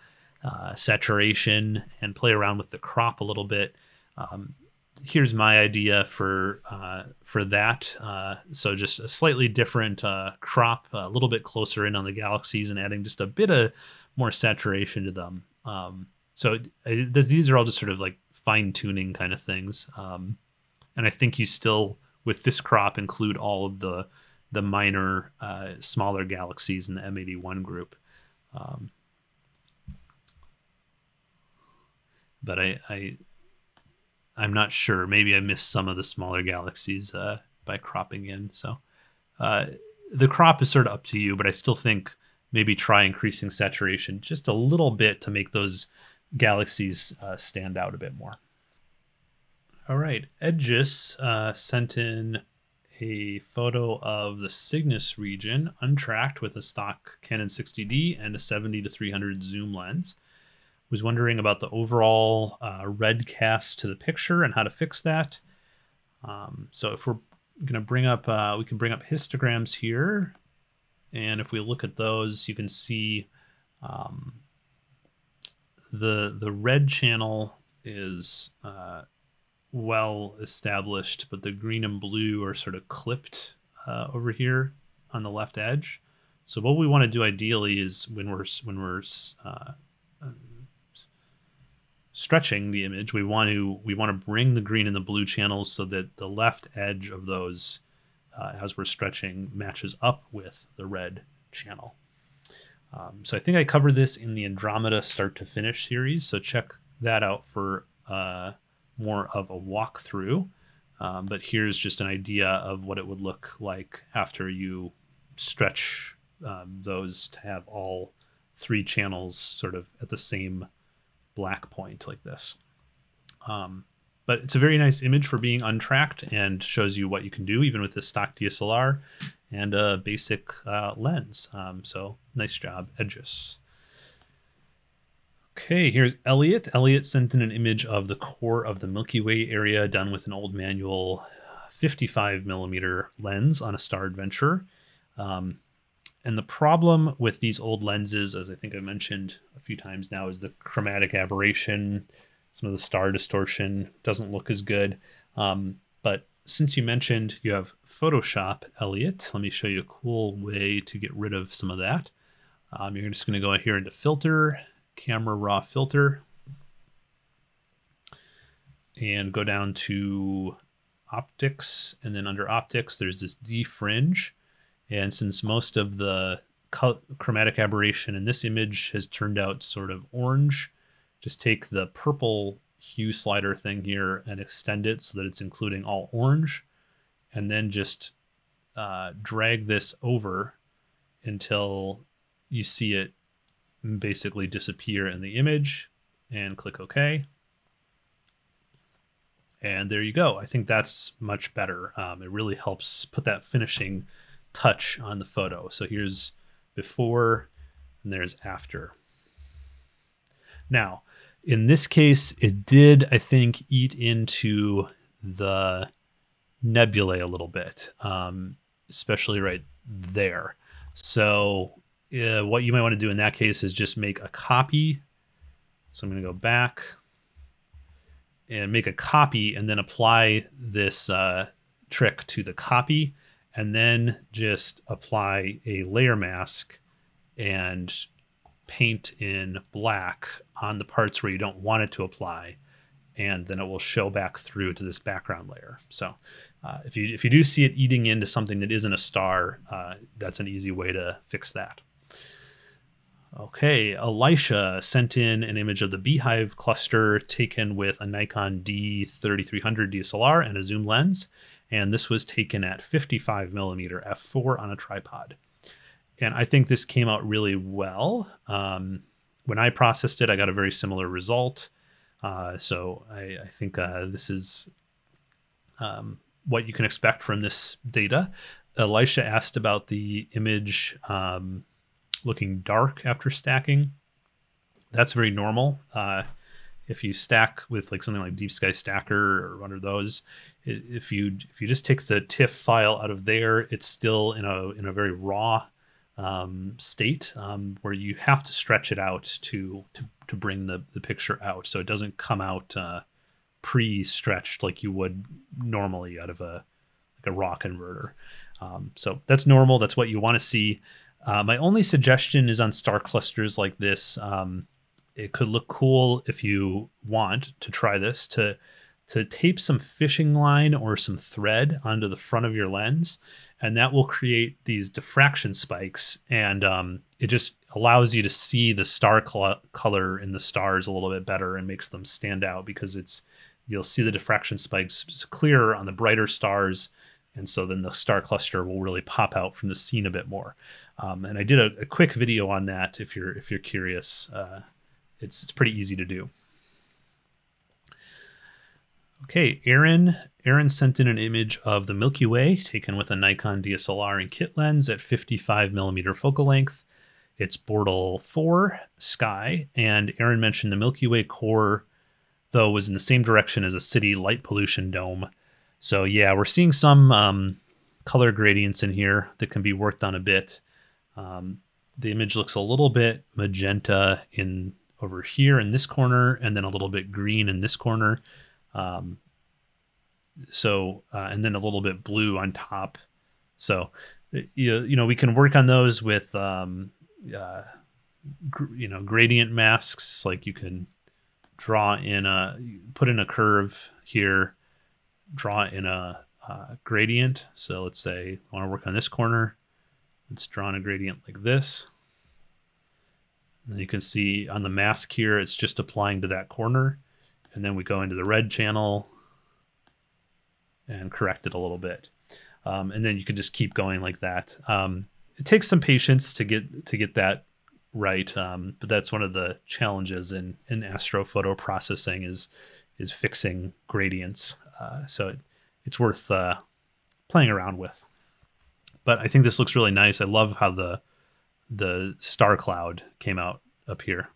uh, saturation and play around with the crop a little bit. Um, here's my idea for uh, for that. Uh, so just a slightly different uh, crop, a little bit closer in on the galaxies, and adding just a bit of more saturation to them. Um, so it, these are all just sort of like fine tuning kind of things. Um, and I think you still with this crop include all of the the minor uh, smaller galaxies in the M81 group. Um, but I, I I'm not sure. Maybe I missed some of the smaller galaxies uh, by cropping in. So uh, the crop is sort of up to you, but I still think maybe try increasing saturation just a little bit to make those galaxies uh, stand out a bit more. All right, Edžus uh, sent in a photo of the Cygnus region untracked with a stock Canon 60D and a 70 to 300 zoom lens. Was wondering about the overall uh, red cast to the picture and how to fix that. Um, so if we're going to bring up, uh, we can bring up histograms here. And if we look at those, you can see um, the the red channel is uh, well established, but the green and blue are sort of clipped uh, over here on the left edge. So what we want to do ideally is when we're when we're uh, stretching the image, we want to we want to bring the green and the blue channels so that the left edge of those, uh, as we're stretching, matches up with the red channel. Um, so I think I covered this in the Andromeda start to finish series. So check that out for uh, more of a walkthrough. Um, but here's just an idea of what it would look like after you stretch um, those to have all three channels sort of at the same black point like this. Um, but it's a very nice image for being untracked and shows you what you can do even with this stock DSLR and a basic uh, lens. Um, so nice job, Edžus. Okay, here's Eliot. Eliot sent in an image of the core of the Milky Way area done with an old manual 55 millimeter lens on a Star Adventure. Um, and the problem with these old lenses, as I think I mentioned a few times now, is the chromatic aberration. Some of the star distortion doesn't look as good. Um, but since you mentioned you have Photoshop, Eliot, let me show you a cool way to get rid of some of that. Um, you're just going to go here into Filter, Camera Raw Filter, and go down to Optics. And then under Optics, there's this defringe. And since most of the chromatic aberration in this image has turned out sort of orange, just take the purple hue slider thing here and extend it so that it's including all orange. And then just uh, drag this over until you see it basically disappear in the image and click OK. And there you go. I think that's much better. Um, it really helps put that finishing touch on the photo. So here's before and there's after. Now, in this case, it did, I think, eat into the nebulae a little bit, um, especially right there. So uh, what you might want to do in that case is just make a copy. So I'm going to go back and make a copy and then apply this uh, trick to the copy and then just apply a layer mask and paint in black on the parts where you don't want it to apply. And then it will show back through to this background layer. So uh, if you if you do see it eating into something that isn't a star uh, that's an easy way to fix that okay elisha sent in an image of the beehive cluster taken with a nikon d3300 dslr and a zoom lens and this was taken at 55 millimeter f4 on a tripod. And I think this came out really well. Um, when I processed it, I got a very similar result. Uh, so I, I think uh, this is um, what you can expect from this data. Elisha asked about the image um, looking dark after stacking. That's very normal. Uh, if you stack with like something like Deep Sky Stacker or one of those, if you if you just take the TIFF file out of there, it's still in a in a very raw um, state um, where you have to stretch it out to to, to bring the, the picture out, so it doesn't come out uh, pre-stretched like you would normally out of a like a raw converter. Um, so that's normal. That's what you want to see. Uh, my only suggestion is on star clusters like this. Um, it could look cool if you want to try this to to tape some fishing line or some thread onto the front of your lens and that will create these diffraction spikes and um, it just allows you to see the star cl- color in the stars a little bit better and makes them stand out because it's you'll see the diffraction spikes clearer on the brighter stars and so then the star cluster will really pop out from the scene a bit more um, and i did a, a, quick video on that if you're if you're curious uh, it's it's pretty easy to do. Okay, Eren. Eren sent in an image of the Milky Way taken with a Nikon DSLR and kit lens at 55 millimeter focal length. It's Bortle 4 sky, and Eren mentioned the Milky Way core, though, was in the same direction as a city light pollution dome. So yeah, we're seeing some um, color gradients in here that can be worked on a bit. Um, the image looks a little bit magenta in over here in this corner and then a little bit green in this corner. Um, so, uh, and then a little bit blue on top. So, you, you know, we can work on those with, um, uh, you know, gradient masks. Like you can draw in a, put in a curve here, draw in a uh, gradient. So let's say I want to work on this corner. Let's draw in a gradient like this. And you can see on the mask here, it's just applying to that corner. And then we go into the red channel and correct it a little bit. Um, and then you can just keep going like that. Um, it takes some patience to get to get that right. Um, but that's one of the challenges in in astrophoto processing is is fixing gradients. Uh, so it, it's worth uh, playing around with. But I think this looks really nice. I love how the the star cloud came out up here.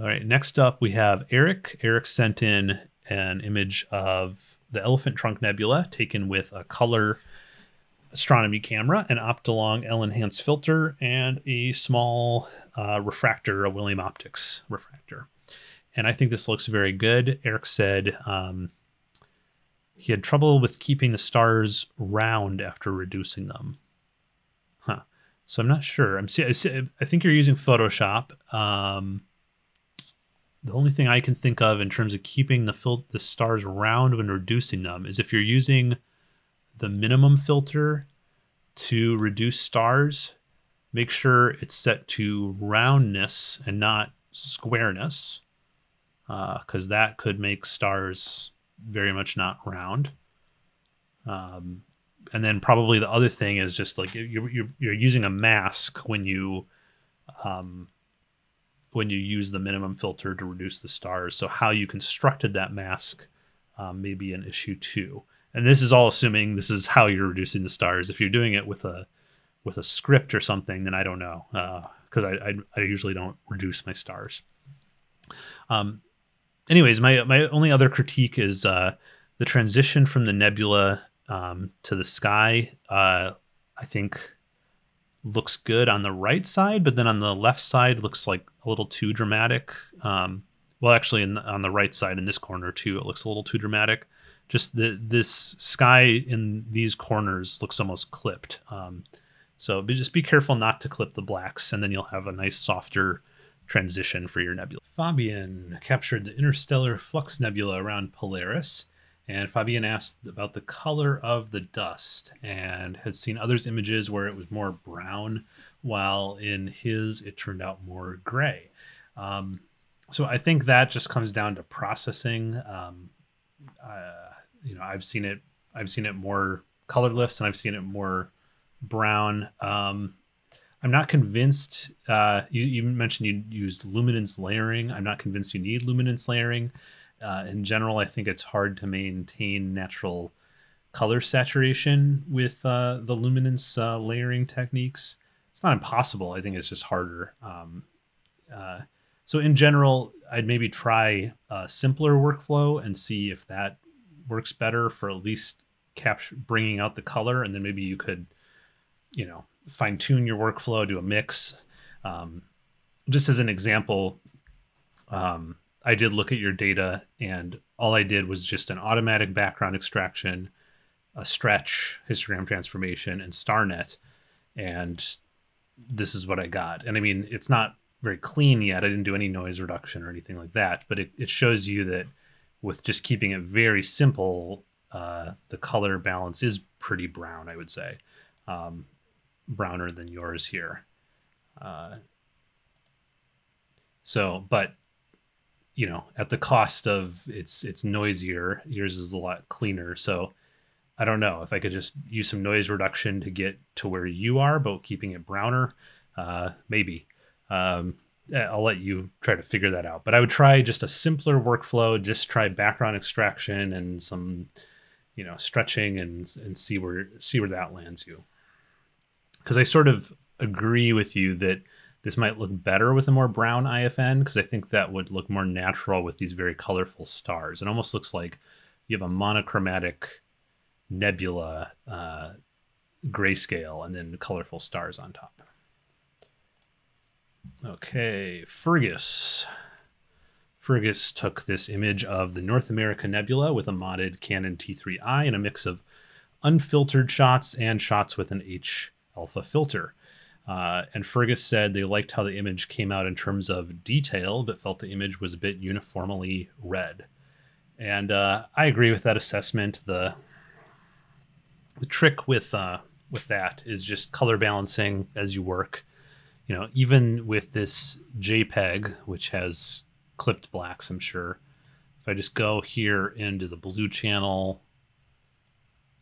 All right, next up we have Eric. Eric sent in an image of the Elephant Trunk Nebula taken with a color astronomy camera, an Optolong L enhanced filter, and a small uh, refractor, a William Optics refractor. And I think this looks very good. Eric said um, he had trouble with keeping the stars round after reducing them. Huh. So I'm not sure. I'm see, I, see, I think you're using Photoshop. Um, the only thing I can think of in terms of keeping the fil- the stars round when reducing them is if you're using the minimum filter to reduce stars, make sure it's set to roundness and not squareness, because uh, that could make stars very much not round. Um, and then probably the other thing is just like you're, you're, you're using a mask when you um, when you use the minimum filter to reduce the stars. So how you constructed that mask um, may be an issue too. And this is all assuming this is how you're reducing the stars. If you're doing it with a with a script or something, then I don't know because uh, I, I, I usually don't reduce my stars. Um, anyways, my my only other critique is uh, the transition from the nebula um, to the sky. Uh, I think looks good on the right side, but then on the left side looks like a little too dramatic. Um, well, actually, the, on the right side in this corner too, it looks a little too dramatic. Just the this sky in these corners looks almost clipped. Um, so just be careful not to clip the blacks, and then you'll have a nice softer transition for your nebula. Fabian captured the integrated flux nebula around Polaris and Fabian asked about the color of the dust and had seen others' images where it was more brown, while in his it turned out more gray. Um, so I think that just comes down to processing. Um, uh, you know, I've seen it. I've seen it more colorless, and I've seen it more brown. Um, I'm not convinced. Uh, you, you mentioned you used luminance layering. I'm not convinced you need luminance layering uh, in general, I think it's hard to maintain natural color saturation with uh, the luminance uh, layering techniques. It's not impossible. I think it's just harder. Um, uh, so in general, I'd maybe try a simpler workflow and see if that works better for at least capture bringing out the color, and then maybe you could, you know, fine tune your workflow, do a mix. Um, just as an example, um, I did look at your data, and all I did was just an automatic background extraction, a stretch, histogram transformation, and StarNet, and this is what I got. And I mean, it's not very clean yet. I didn't do any noise reduction or anything like that, but it, it shows you that with just keeping it very simple, uh, the color balance is pretty brown, I would say, um, browner than yours here. Uh, so, but you know at the cost of it's it's noisier yours is a lot cleaner. So i don't know if i could just use some noise reduction to get to where you are but keeping it browner uh, maybe. Um, i'll let you try to figure that out but i would try just a simpler workflow just try background extraction and some you know stretching and and see where see where that lands you because i sort of agree with you that this might look better with a more brown IFN because I think that would look more natural with these very colorful stars. It almost looks like you have a monochromatic nebula uh, grayscale and then colorful stars on top. Okay, Fergus. Fergus took this image of the North America Nebula with a modded Canon T3i and a mix of unfiltered shots and shots with an H alpha filter. Uh, and Fergus said they liked how the image came out in terms of detail, but felt the image was a bit uniformly red. And uh, I agree with that assessment. The the trick with uh, with that is just color balancing as you work. You know, even with this JPEG, which has clipped blacks, I'm sure. If I just go here into the blue channel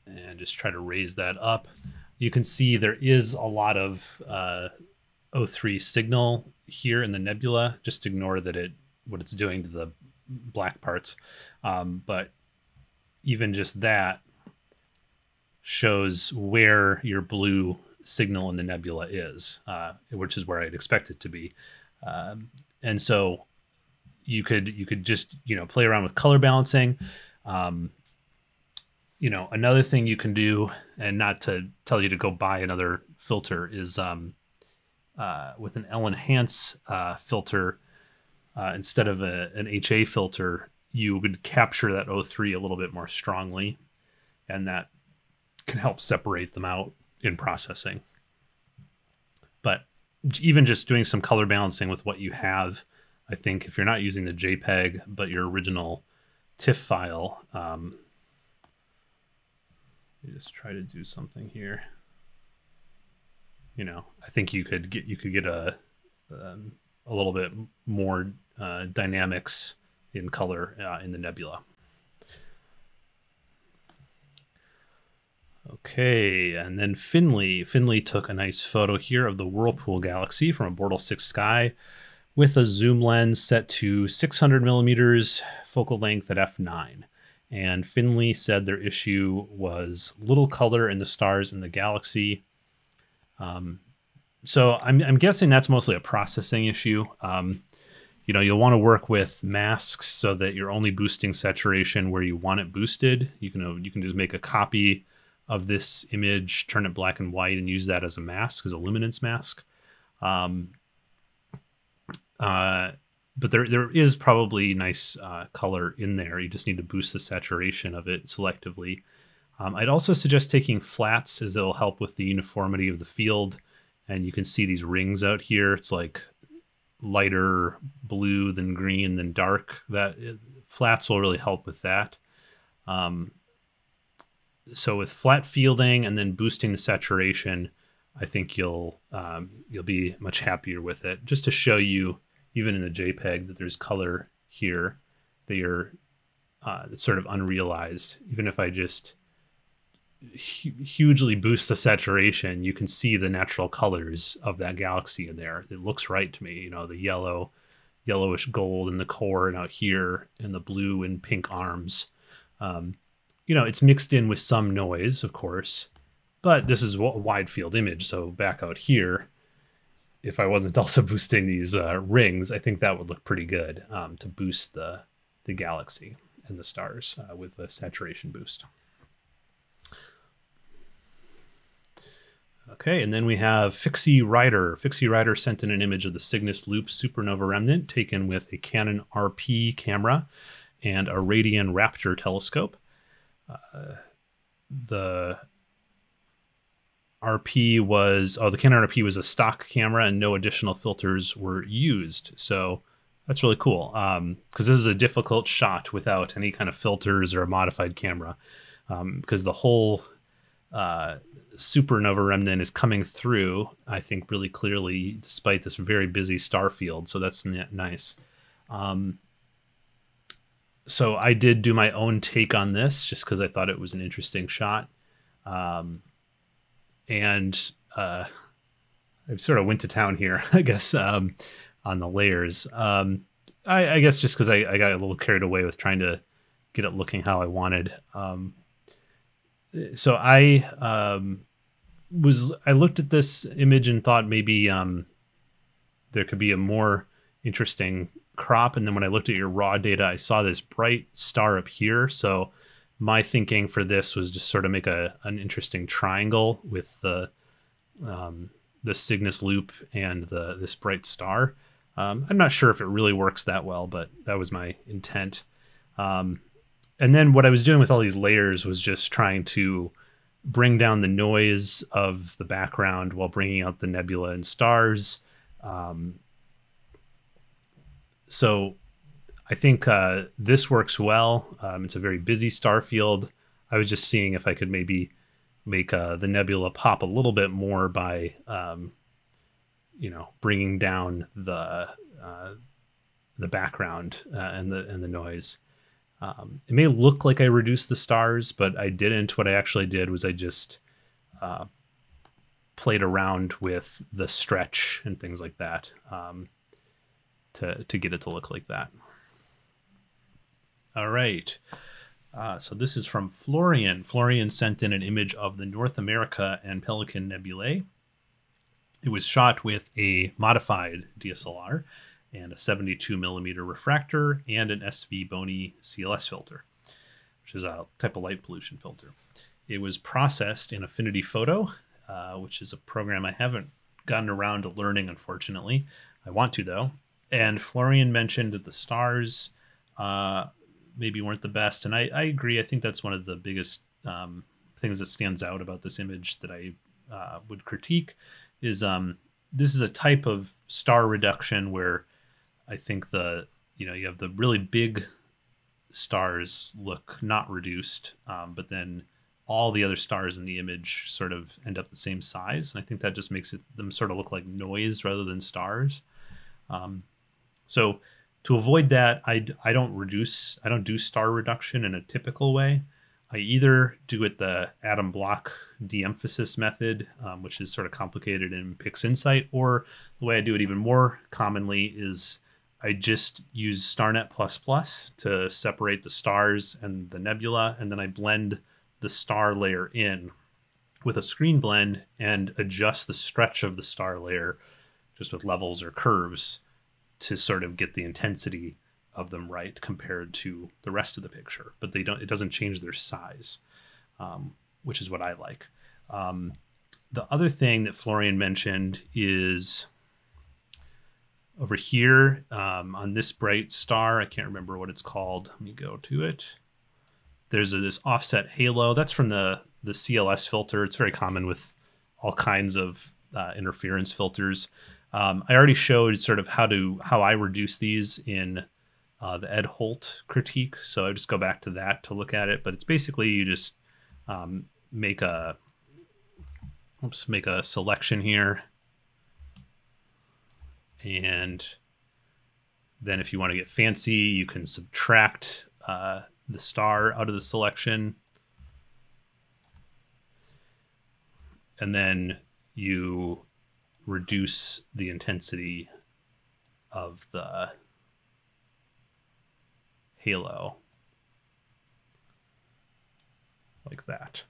and just try to raise that up, you can see there is a lot of uh, O3 signal here in the nebula. Just ignore that it what it's doing to the black parts. Um, but even just that shows where your blue signal in the nebula is, uh, which is where I'd expect it to be. Um, and so you could you could just you know play around with color balancing. Um, you know, another thing you can do, and not to tell you to go buy another filter, is um, uh, with an L enhance uh, filter uh, instead of a, an HA filter, you would capture that O3 a little bit more strongly, and that can help separate them out in processing. But even just doing some color balancing with what you have, I think if you're not using the JPEG but your original TIFF file, um, just try to do something here. You know, I think you could get you could get a um, a little bit more uh, dynamics in color uh, in the nebula. Okay, and then Finley. Finley took a nice photo here of the Whirlpool Galaxy from a Bortle 6 sky with a zoom lens set to 600 millimeters, focal length at f9. And Finley said their issue was little color in the stars in the galaxy. Um, so I'm, I'm guessing that's mostly a processing issue. Um, you know, you'll want to work with masks so that you're only boosting saturation where you want it boosted. You can you can just make a copy of this image, turn it black and white, and use that as a mask, as a luminance mask. Um, uh, but there there is probably nice uh, color in there. You just need to boost the saturation of it selectively. Um, I'd also suggest taking flats as it'll help with the uniformity of the field. And you can see these rings out here. It's like lighter blue than green than dark. That it, flats will really help with that. Um, so with flat fielding and then boosting the saturation, I think you'll um, you'll be much happier with it. Just to show you, even in the JPEG, that there's color here that you're uh, sort of unrealized. Even if I just hu- hugely boost the saturation, you can see the natural colors of that galaxy in there. It looks right to me. You know, the yellow, yellowish gold in the core and out here, and the blue and pink arms. Um, you know, it's mixed in with some noise, of course, but this is a wide field image. So back out here, if I wasn't also boosting these uh, rings, I think that would look pretty good um, to boost the the galaxy and the stars uh, with a saturation boost. Okay, and then we have Fixie Rider. Fixie Rider sent in an image of the Cygnus Loop supernova remnant taken with a Canon RP camera and a Radian Raptor telescope uh, the RP was oh the Canon RP was a stock camera and no additional filters were used. So that's really cool Um because um, this is a difficult shot without any kind of filters or a modified camera Um because um, the whole uh, supernova remnant is coming through. I think really clearly despite this very busy star field. So that's nice. Um, so I did do my own take on this just because I thought it was an interesting shot. Um, and uh, I sort of went to town here, I guess, um, on the layers. Um, I, I, guess just because I, I, got a little carried away with trying to get it looking how I wanted. Um, so I um, was I looked at this image and thought maybe um, there could be a more interesting crop and then when i looked at your raw data i saw this bright star up here so my thinking for this was just sort of make a an interesting triangle with the um, the cygnus loop and the this bright star. Um, i'm not sure if it really works that well but that was my intent. Um, and then what i was doing with all these layers was just trying to bring down the noise of the background while bringing out the nebula and stars. Um, so I think uh, this works well. Um, it's a very busy star field. I was just seeing if I could maybe make uh, the nebula pop a little bit more by, um, you know, bringing down the uh, the background uh, and the and the noise. Um, it may look like I reduced the stars, but I didn't. What I actually did was I just uh, played around with the stretch and things like that um, to to get it to look like that. All right. Uh, so this is from Florian. Florian sent in an image of the North America and Pelican Nebulae. It was shot with a modified DSLR and a 72 millimeter refractor and an SV Bony CLS filter, which is a type of light pollution filter. It was processed in Affinity Photo, uh, which is a program I haven't gotten around to learning, unfortunately. I want to, though. And Florian mentioned that the stars uh, maybe weren't the best. And I, I agree. I think that's one of the biggest um, things that stands out about this image that I uh, would critique is um, this is a type of star reduction where I think the you know you have the really big stars look not reduced, um, but then all the other stars in the image sort of end up the same size, and I think that just makes it them sort of look like noise rather than stars. Um, so to avoid that, I I don't reduce I don't do star reduction in a typical way. I either do it the Adam Block de-emphasis method, um, which is sort of complicated in PixInsight, or the way I do it even more commonly is I just use StarNet++ to separate the stars and the nebula, and then I blend the star layer in with a screen blend and adjust the stretch of the star layer just with levels or curves to sort of get the intensity of them right compared to the rest of the picture, but they don't. It doesn't change their size, um, which is what I like. Um, the other thing that Florian mentioned is over here um, on this bright star. I can't remember what it's called. Let me go to it. There's a, this offset halo. That's from the the CLS filter. It's very common with all kinds of uh, interference filters. Um, I already showed sort of how to how I reduce these in uh, the Ed Holt critique. So I just go back to that to look at it. But it's basically you just um, make a oops, make a selection here. And then if you want to get fancy, you can subtract uh, the star out of the selection. And then you reduce the intensity of the halo like that.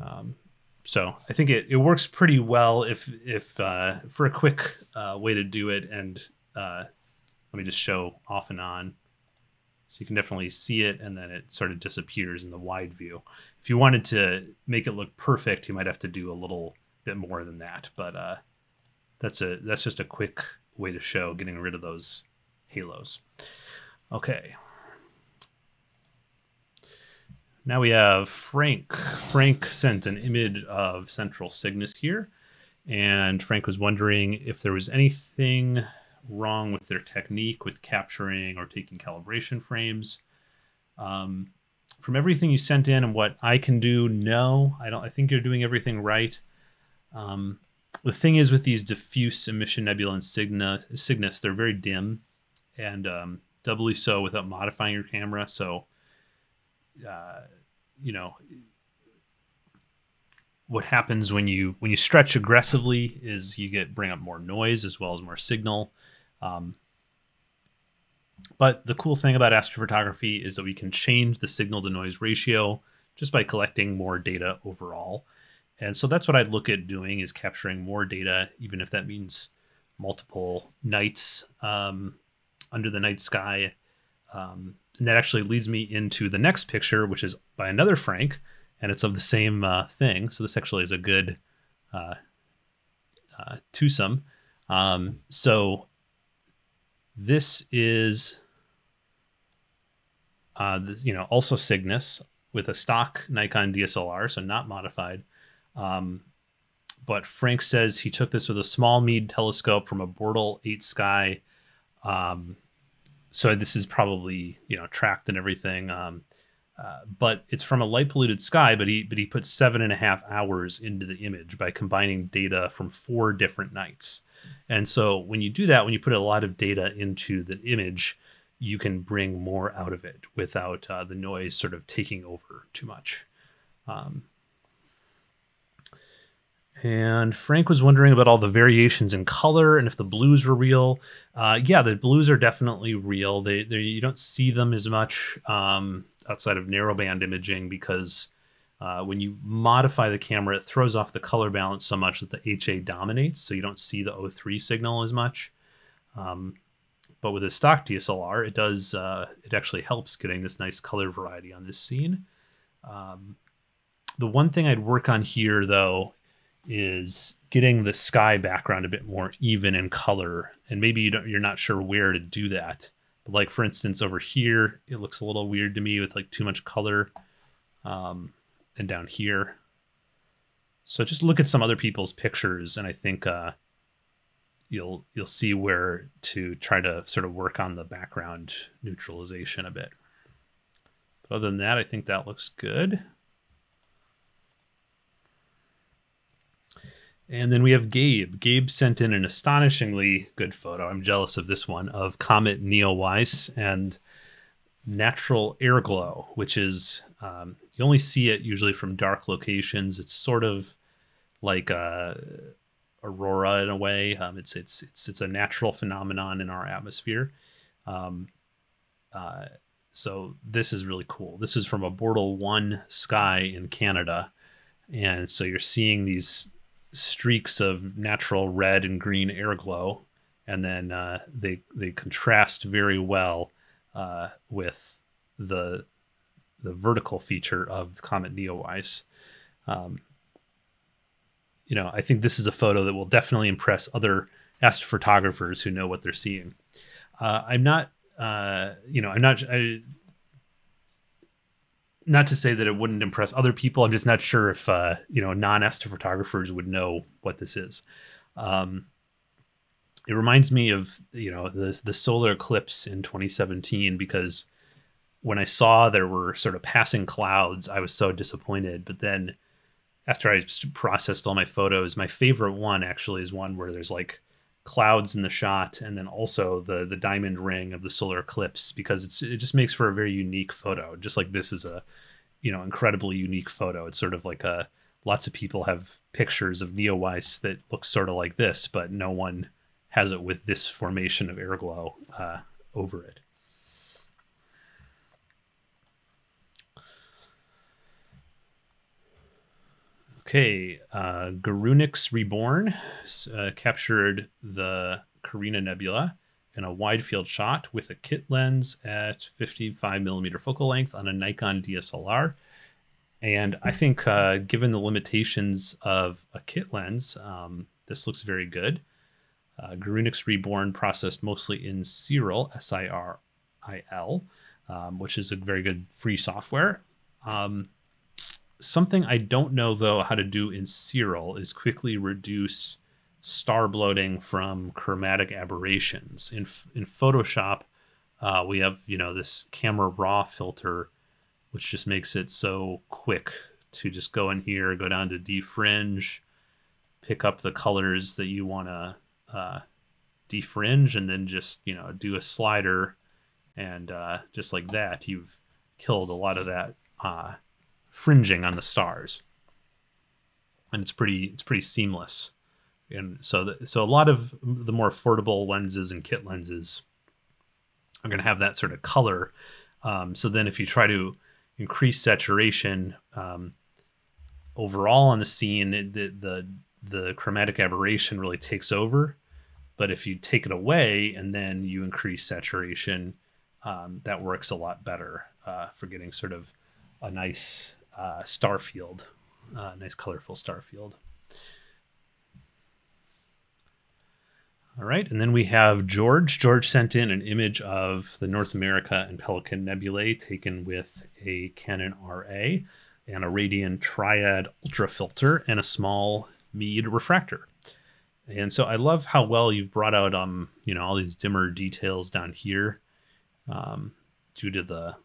Um, so I think it, it works pretty well if if uh, for a quick uh, way to do it. And uh, let me just show off and on. So you can definitely see it, and then it sort of disappears in the wide view. If you wanted to make it look perfect, you might have to do a little bit more than that. But uh, that's a that's just a quick way to show getting rid of those halos. Okay, now we have Frank. Frank sent an image of Central Cygnus here, and Frank was wondering if there was anything wrong with their technique with capturing or taking calibration frames. Um, from everything you sent in and what I can do, no, I don't. I think you're doing everything right. Um, the thing is with these diffuse emission nebula and Cygnus, Cygnus they're very dim, and um, doubly so without modifying your camera. So uh, you know what happens when you when you stretch aggressively is you get bring up more noise as well as more signal um, but the cool thing about astrophotography is that we can change the signal to noise ratio just by collecting more data overall and so that's what i'd look at doing is capturing more data even if that means multiple nights um, under the night sky um, and that actually leads me into the next picture, which is by another Frank, and it's of the same uh, thing. So this actually is a good uh, uh, twosome. Um, so this is, uh, this, you know, also Cygnus with a stock Nikon DSLR, so not modified. Um, but Frank says he took this with a small Meade telescope from a Bortle 8 Sky. Um, so this is probably you know tracked and everything. Um, uh, but it's from a light polluted sky. But he but he put seven and a half hours into the image by combining data from four different nights. And so when you do that, when you put a lot of data into the image, you can bring more out of it without uh, the noise sort of taking over too much. Um, And Frank was wondering about all the variations in color and if the blues were real. Uh, yeah, the blues are definitely real. They, they you don't see them as much um, outside of narrowband imaging because uh, when you modify the camera, it throws off the color balance so much that the HA dominates, so you don't see the O3 signal as much. Um, but with a stock DSLR, it does uh, it actually helps getting this nice color variety on this scene. Um, the one thing I'd work on here, though, is getting the sky background a bit more even in color, and maybe you don't, you're not sure where to do that. But like for instance, over here, it looks a little weird to me with like too much color. Um, and down here. So just look at some other people's pictures, and I think uh, you'll you'll see where to try to sort of work on the background neutralization a bit. But other than that, I think that looks good. And then we have Gabe. Gabe sent in an astonishingly good photo. I'm jealous of this one of Comet Neowise and natural air glow, which is um, you only see it usually from dark locations. It's sort of like a aurora in a way. Um, it's it's it's it's a natural phenomenon in our atmosphere. Um, uh, so this is really cool. This is from a Bortle One sky in Canada, and so you're seeing these streaks of natural red and green air glow, and then uh, they they contrast very well uh, with the the vertical feature of Comet Neowise. Um, you know, I think this is a photo that will definitely impress other astrophotographers who know what they're seeing. Uh, I'm not, uh, you know, I'm not, I, not to say that it wouldn't impress other people. I'm just not sure if, uh, you know, non-astrophotographers would know what this is. Um, it reminds me of, you know, the, the solar eclipse in 2017 because when I saw there were sort of passing clouds, I was so disappointed. But then after I processed all my photos, my favorite one actually is one where there's like clouds in the shot and then also the the diamond ring of the solar eclipse because it's it just makes for a very unique photo. Just like this is a you know incredibly unique photo. It's sort of like a lots of people have pictures of Neowise that looks sort of like this, but no one has it with this formation of air glow uh, over it. Okay, uh, Garunix Reborn uh, captured the Carina Nebula in a wide field shot with a kit lens at 55 millimeter focal length on a Nikon DSLR. And I think, uh, given the limitations of a kit lens, um, this looks very good. Uh, Garunix Reborn processed mostly in Siril, S I R I L, um, which is a very good free software. Um, Something I don't know though how to do in Siril is quickly reduce star bloating from chromatic aberrations. In in Photoshop, uh, we have you know this camera raw filter, which just makes it so quick to just go in here, go down to defringe, pick up the colors that you want to uh, defringe, and then just you know do a slider, and uh, just like that, you've killed a lot of that uh, fringing on the stars, and it's pretty it's pretty seamless. And so the, so a lot of the more affordable lenses and kit lenses are going to have that sort of color. Um, so then if you try to increase saturation um, overall on the scene, the, the the chromatic aberration really takes over. But if you take it away and then you increase saturation, um, that works a lot better uh, for getting sort of a nice uh, star field, uh, nice colorful star field. All right, and then we have George. George sent in an image of the North America and Pelican Nebulae taken with a Canon RA and a Radian Triad Ultra filter and a small Meade refractor. And so I love how well you've brought out, um, you know, all these dimmer details down here, um, due to the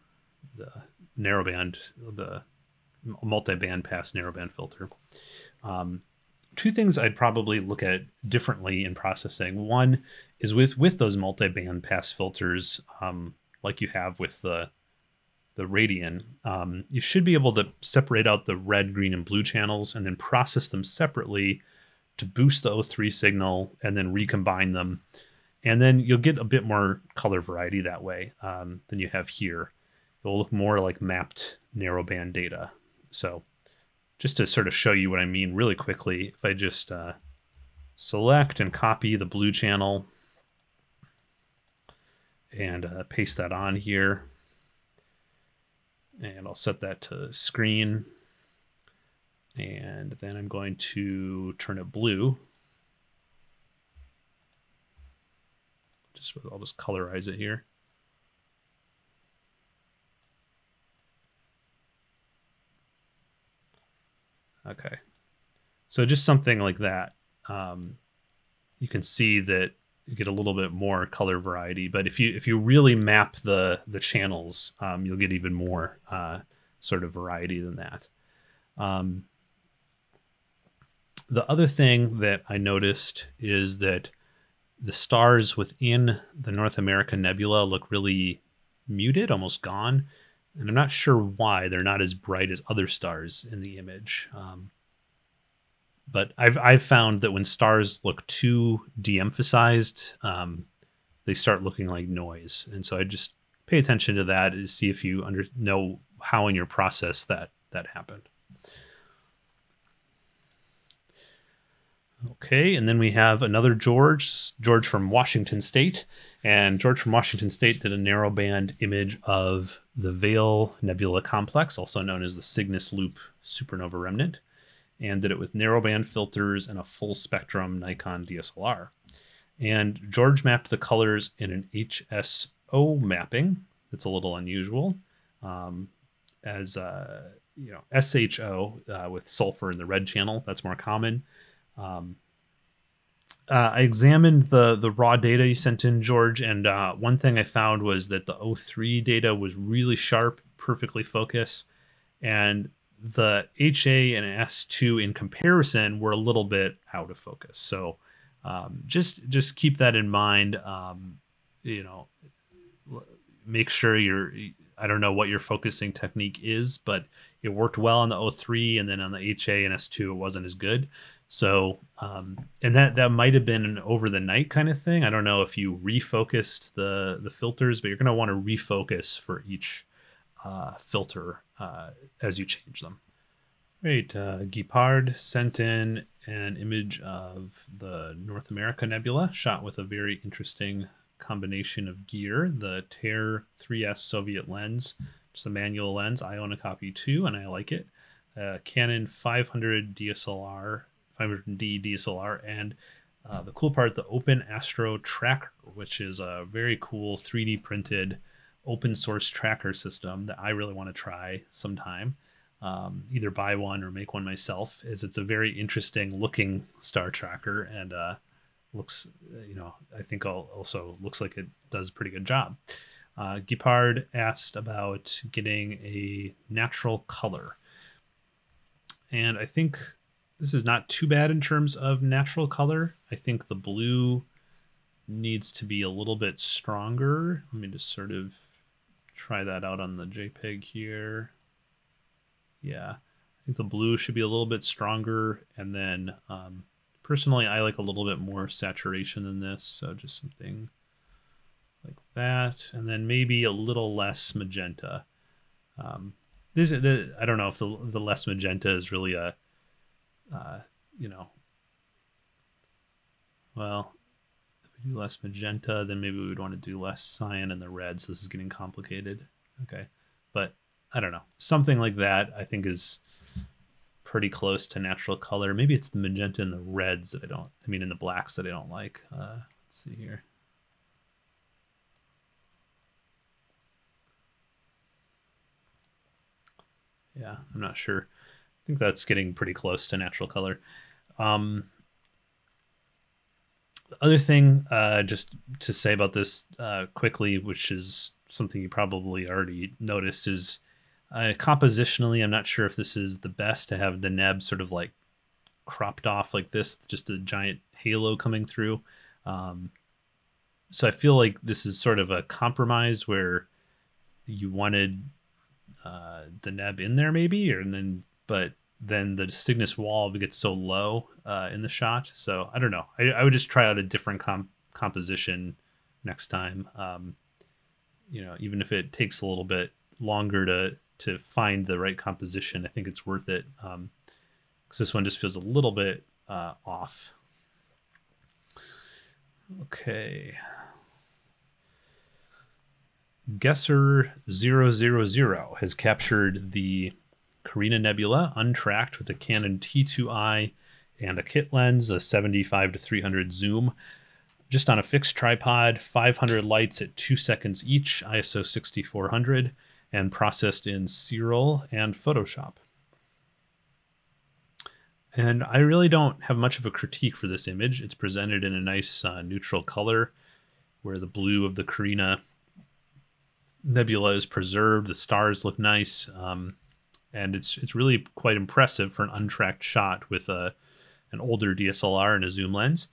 the narrowband, the multi-band pass narrowband filter. Um, two things I'd probably look at differently in processing. One is with with those multi-band pass filters, um, like you have with the the radian, um, you should be able to separate out the red, green, and blue channels and then process them separately to boost the O3 signal and then recombine them. And then you'll get a bit more color variety that way um, than you have here. It'll look more like mapped narrowband data. So just to sort of show you what I mean really quickly, if I just uh, select and copy the blue channel and uh, paste that on here, and I'll set that to screen. And then I'm going to turn it blue. Just I'll just colorize it here. Okay. So just something like that. Um, you can see that you get a little bit more color variety. But if you if you really map the the channels, um, you'll get even more uh, sort of variety than that. Um, the other thing that I noticed is that the stars within the North American Nebula look really muted, almost gone. And I'm not sure why they're not as bright as other stars in the image. Um, but I've I've found that when stars look too de-emphasized, um, they start looking like noise, and so I just pay attention to that to see if you under know how in your process that that happened. Okay, and then we have another George, George from Washington State. And George from Washington State did a narrowband image of the Veil Nebula Complex, also known as the Cygnus Loop supernova remnant, and did it with narrowband filters and a full spectrum Nikon DSLR. And George mapped the colors in an HSO mapping that's a little unusual, um, as uh, you know, SHO uh, with sulfur in the red channel. That's more common. Um, uh, I examined the the raw data you sent in, George, and uh, one thing I found was that the O3 data was really sharp, perfectly focused, and the HA and S2 in comparison were a little bit out of focus. So um, just just keep that in mind. Um, you know, make sure you're. I don't know what your focusing technique is, but it worked well on the O3, and then on the HA and S2, it wasn't as good. So, um, and that that might have been an over the night kind of thing. I don't know if you refocused the the filters, but you're going to want to refocus for each uh, filter uh, as you change them. Great. Uh, Guipard sent in an image of the North America Nebula, shot with a very interesting combination of gear. The Tair 3S Soviet lens, just a manual lens. I own a copy too, and I like it. Uh, Canon 500 DSLR 500D DSLR, and uh, the cool part, the Open Astro Tracker, which is a very cool 3D printed open source tracker system that I really want to try sometime. Um, either buy one or make one myself. Is it's a very interesting looking star tracker and uh, looks, you know, I think also looks like it does a pretty good job. Uh, Gepard asked about getting a natural color. And I think this is not too bad in terms of natural color. I think the blue needs to be a little bit stronger. Let me just sort of try that out on the JPEG here. Yeah, I think the blue should be a little bit stronger. And then um, personally, I like a little bit more saturation than this. So just something like that. And then maybe a little less magenta. Um, this, the, I don't know if the, the less magenta is really a uh, you know, well, if we do less magenta, then maybe we would want to do less cyan and the reds. This is getting complicated. Okay. But I don't know. Something like that I think is pretty close to natural color. Maybe it's the magenta and the reds that I don't, I mean, in the blacks that I don't like. Uh, let's see here. Yeah, I'm not sure think that's getting pretty close to natural color. Um, the other thing, uh, just to say about this uh, quickly, which is something you probably already noticed, is uh, compositionally, I'm not sure if this is the best to have Deneb sort of like cropped off like this, just a giant halo coming through. Um, so I feel like this is sort of a compromise where you wanted uh, Deneb in there maybe, or and then but then the Cygnus wall gets so low uh, in the shot. So I don't know. I, I would just try out a different comp- composition next time. Um, you know, even if it takes a little bit longer to to find the right composition, I think it's worth it. Um, because this one just feels a little bit uh, off. Okay. Guesser 000 has captured the Carina Nebula untracked with a Canon T2i and a kit lens, a 75 to 300 zoom, just on a fixed tripod, 500 lights at 2 seconds each, ISO 6400, and processed in Siril and Photoshop. And I really don't have much of a critique for this image. It's presented in a nice uh, neutral color where the blue of the Carina nebula is preserved. The stars look nice. Um, and it's it's really quite impressive for an untracked shot with a an older DSLR and a zoom lens.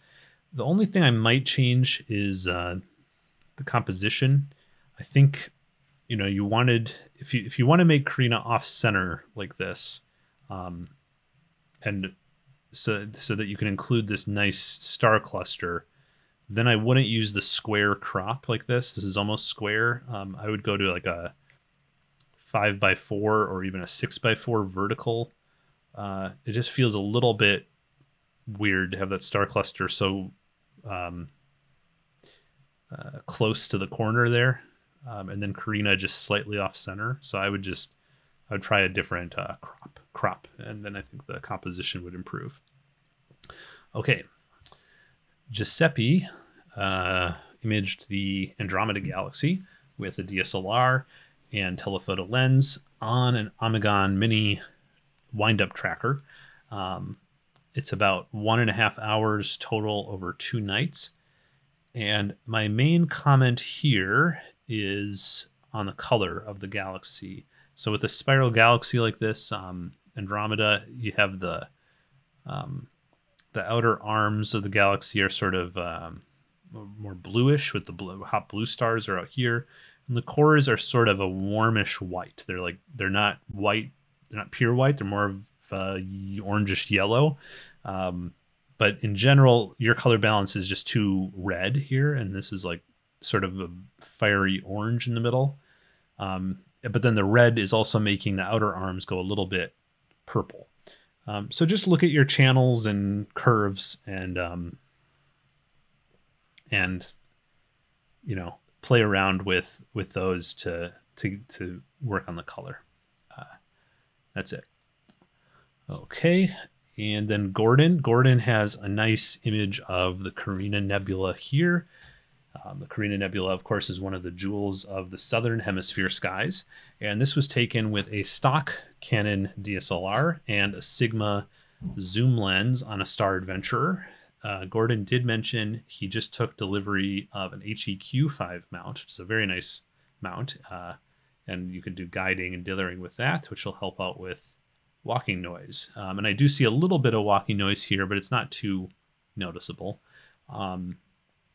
The only thing I might change is uh, the composition. I think you know you wanted if you if you want to make Carina off center like this, um, and so so that you can include this nice star cluster then i wouldn't use the square crop like this this is almost square um, i would go to like a five by four or even a six by four vertical uh, it just feels a little bit weird to have that star cluster so um, uh, close to the corner there um, and then Carina just slightly off center. So i would just i would try a different uh, crop crop, and then I think the composition would improve. Okay, Giuseppe uh, imaged the Andromeda Galaxy with a DSLR and telephoto lens on an Omegon Mini wind-up tracker. Um, it's about one and a half hours total over two nights. And my main comment here is on the color of the galaxy. So with a spiral galaxy like this, um, Andromeda, you have the um, the outer arms of the galaxy are sort of um, more bluish, with the blue, hot blue stars are out here, the cores are sort of a warmish white. They're like they're not white, they're not pure white. They're more of uh, orangish yellow. Um, but in general, your color balance is just too red here, and this is like sort of a fiery orange in the middle. Um, but then the red is also making the outer arms go a little bit purple. Um, so just look at your channels and curves and um, and you know play around with with those to to to work on the color. Uh, that's it. Okay, and then Gordon. Gordon has a nice image of the Carina Nebula here. Um, the Carina Nebula, of course, is one of the jewels of the southern hemisphere skies, and this was taken with a stock Canon DSLR and a Sigma zoom lens on a Star Adventurer. Uh, Gordon did mention he just took delivery of an HEQ5 mount, which is a very nice mount, uh, and you can do guiding and dithering with that, which will help out with walking noise. Um, and I do see a little bit of walking noise here, but it's not too noticeable. Um,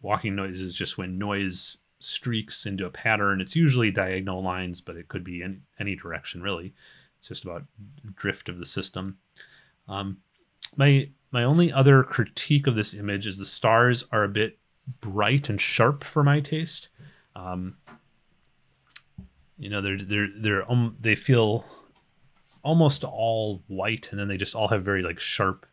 walking noise is just when noise streaks into a pattern. It's usually diagonal lines, but it could be in any direction really. It's just about drift of the system. Um, my my only other critique of this image is the stars are a bit bright and sharp for my taste. Um, you know, they're they're they're um, they feel almost all white, and then they just all have very like sharp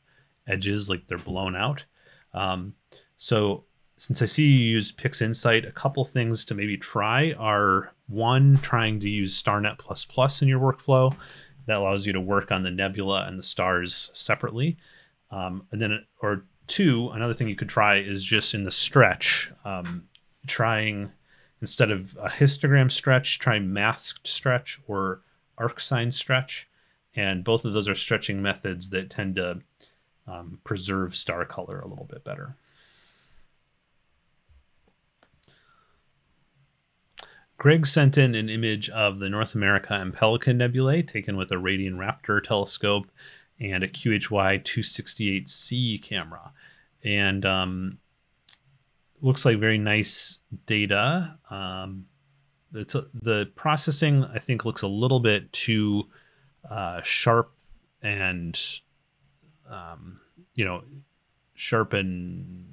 edges, like they're blown out. Um, so since I see you use PixInsight, a couple things to maybe try are one, trying to use StarNet++ Plus in your workflow. That allows you to work on the nebula and the stars separately. Um, and then, or two, another thing you could try is just in the stretch, um, trying instead of a histogram stretch, try masked stretch or arc arcsine stretch. And both of those are stretching methods that tend to um, preserve star color a little bit better. Greg sent in an image of the North America and Pelican Nebulae taken with a Radian Raptor telescope and a QHY 268C camera. And um, looks like very nice data. Um, it's a, the processing I think looks a little bit too uh, sharp and um, you know sharp and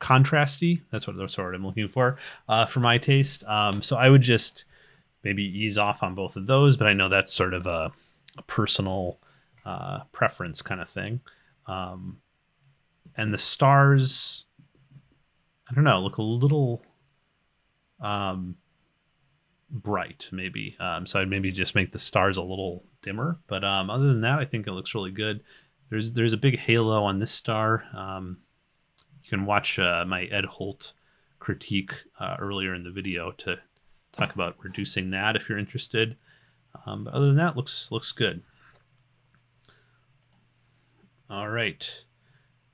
contrasty. That's what that's what I'm looking for uh, for my taste. Um, so I would just maybe ease off on both of those, but I know that's sort of a, a personal uh, preference kind of thing. Um, and the stars, I don't know, look a little um, bright, maybe. Um, so I'd maybe just make the stars a little dimmer. But um, other than that, I think it looks really good. There's there's a big halo on this star. Um, you can watch uh, my Ed Holt critique uh, earlier in the video to talk about reducing that if you're interested. Um, but other than that, looks looks good. All right.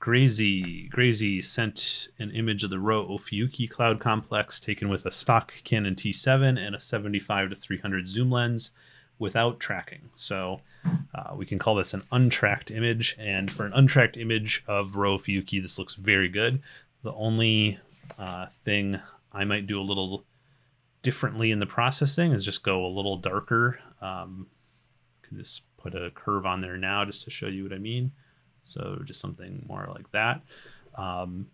Grazy, Grazy sent an image of the Rho Ophiuchi cloud complex taken with a stock Canon T7 and a 75 to 300 zoom lens without tracking. So uh, we can call this an untracked image. And for an untracked image of Rho Ophiuchi, this looks very good. The only uh, thing I might do a little differently in the processing is just go a little darker. Um, can just put a curve on there now just to show you what I mean. So just something more like that. Um,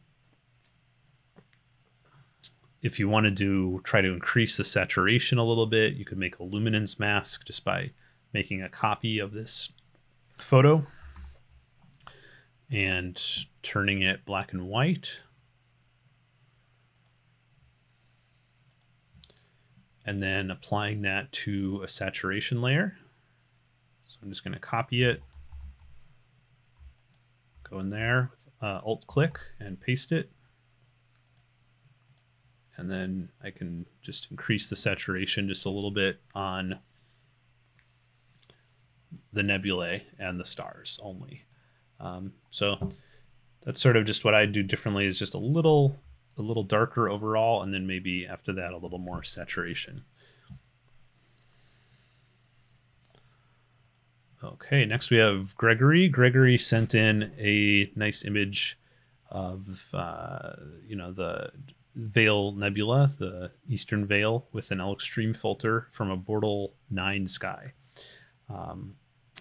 if you want to do try to increase the saturation a little bit, you could make a luminance mask just by making a copy of this photo and turning it black and white. And then applying that to a saturation layer. So I'm just going to copy it Go in there, uh, Alt click and paste it. And then I can just increase the saturation just a little bit on the nebulae and the stars only. Um, so that's sort of just what I do differently is just a little a little darker overall and then maybe after that a little more saturation. Okay, next we have Gregory. Gregory sent in a nice image of uh, you know the Veil Nebula, the Eastern Veil, with an L Extreme filter from a Bortle 9 sky. Um,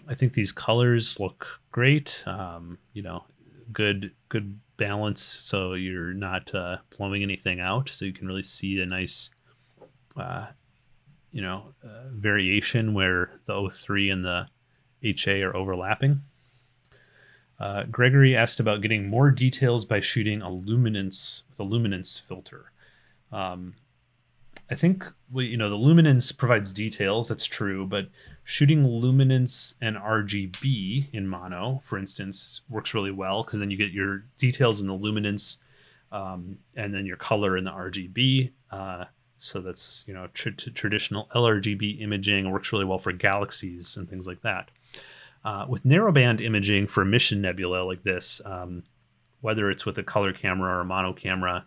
I think these colors look great. Um, you know, good good balance, so you're not uh, blowing anything out, so you can really see a nice, uh, you know, uh, variation where the O3 and the HA are overlapping. Uh, Gregory asked about getting more details by shooting a luminance with a luminance filter. Um, I think well, you know the luminance provides details. That's true, but shooting luminance and RGB in mono, for instance, works really well because then you get your details in the luminance, um, and then your color in the RGB. Uh, so that's you know tr- traditional LRGB imaging works really well for galaxies and things like that. Uh, with narrowband imaging for emission nebula like this, um, whether it's with a color camera or a mono camera,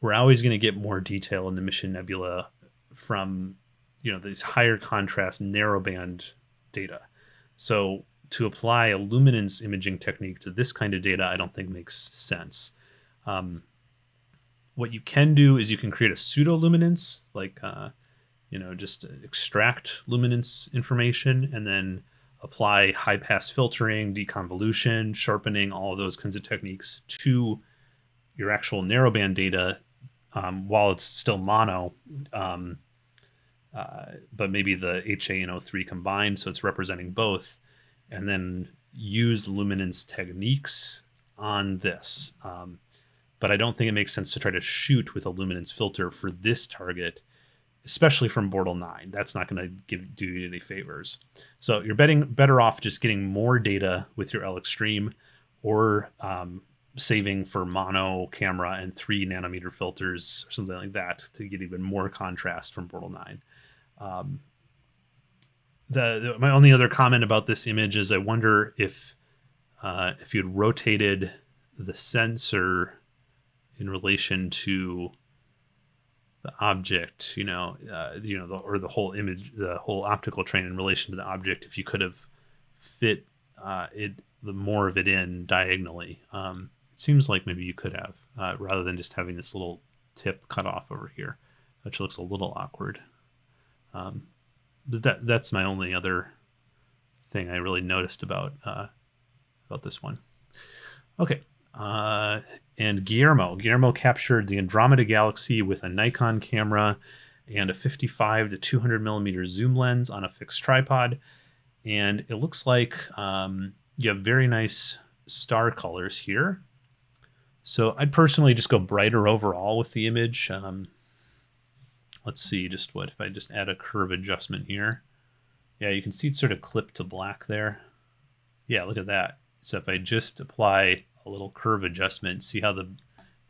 we're always going to get more detail in the emission nebula from you know these higher contrast narrowband data. So to apply a luminance imaging technique to this kind of data, I don't think makes sense. Um, what you can do is you can create a pseudo luminance, like uh, you know, just extract luminance information and then apply high pass filtering, deconvolution, sharpening, all of those kinds of techniques to your actual narrowband data um, while it's still mono, um, uh, but maybe the HA and O3 combined, so it's representing both, and then use luminance techniques on this. Um, but I don't think it makes sense to try to shoot with a luminance filter for this target especially from Bortle 9. That's not going to give do you any favors. So you're betting better off just getting more data with your L Extreme or um, saving for mono camera and three nanometer filters or something like that to get even more contrast from Bortle 9. Um, the, the, my only other comment about this image is I wonder if uh, if you'd rotated the sensor in relation to the object, you know, uh, you know, the, or the whole image, the whole optical train in relation to the object, if you could have fit uh, it, the more of it in diagonally, um, it seems like maybe you could have, uh, rather than just having this little tip cut off over here, which looks a little awkward. Um, but that that's my only other thing I really noticed about uh, about this one. Okay, uh, and Guillermo Guillermo captured the Andromeda Galaxy with a Nikon camera and a 55 to 200 millimeter zoom lens on a fixed tripod, and it looks like um, you have very nice star colors here. So I'd personally just go brighter overall with the image. Um, let's see, just what if I just add a curve adjustment here. Yeah, you can see it's sort of clipped to black there. Yeah, look at that. So if I just apply a little curve adjustment, see how the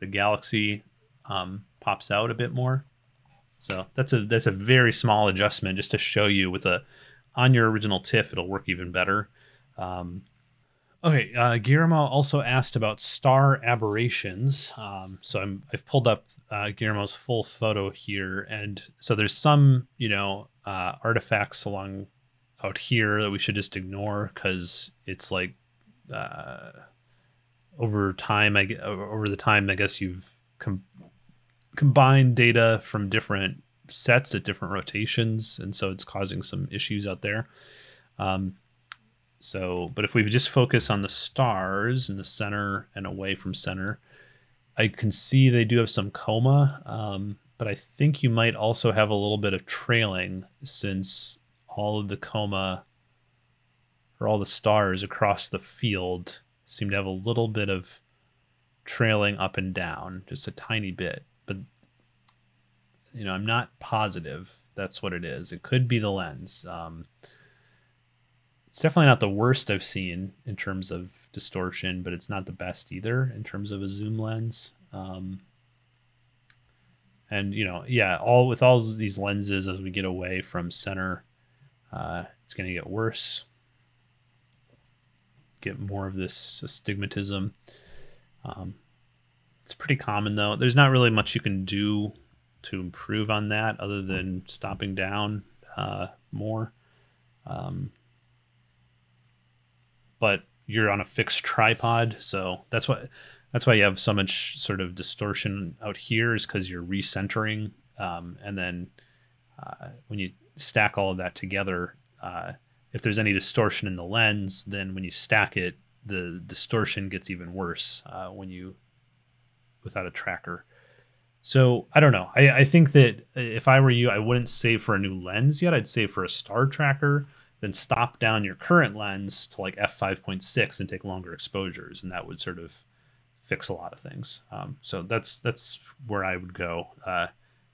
the galaxy um, pops out a bit more. So that's a that's a very small adjustment just to show you with a on your original TIFF, it'll work even better. Um, okay, uh, Guillermo also asked about star aberrations. Um, so I'm, I've pulled up uh, Guillermo's full photo here, and so there's some you know uh, artifacts along out here that we should just ignore because it's like uh, over time, I over the time, I guess you've com- combined data from different sets at different rotations, and so it's causing some issues out there. Um, so, but if we just focus on the stars in the center and away from center, I can see they do have some coma, um, but I think you might also have a little bit of trailing since all of the coma or all the stars across the field seem to have a little bit of trailing up and down, just a tiny bit. But you know, I'm not positive that's what it is. It could be the lens. Um, it's definitely not the worst I've seen in terms of distortion, but it's not the best either in terms of a zoom lens. Um, and you know, yeah, all with all these lenses as we get away from center, uh, it's going to get worse. Get more of this astigmatism. Um, it's pretty common though. There's not really much you can do to improve on that other than stopping down uh, more. Um, but you're on a fixed tripod, so that's why that's why you have so much sort of distortion out here is because you're recentering, um, and then uh, when you stack all of that together, uh, if there's any distortion in the lens, then when you stack it, the distortion gets even worse uh, when you without a tracker. So I don't know. I, I think that if I were you, I wouldn't save for a new lens yet. I'd save for a star tracker, then stop down your current lens to like f5.6 and take longer exposures, and that would sort of fix a lot of things. Um, so that's that's where I would go uh,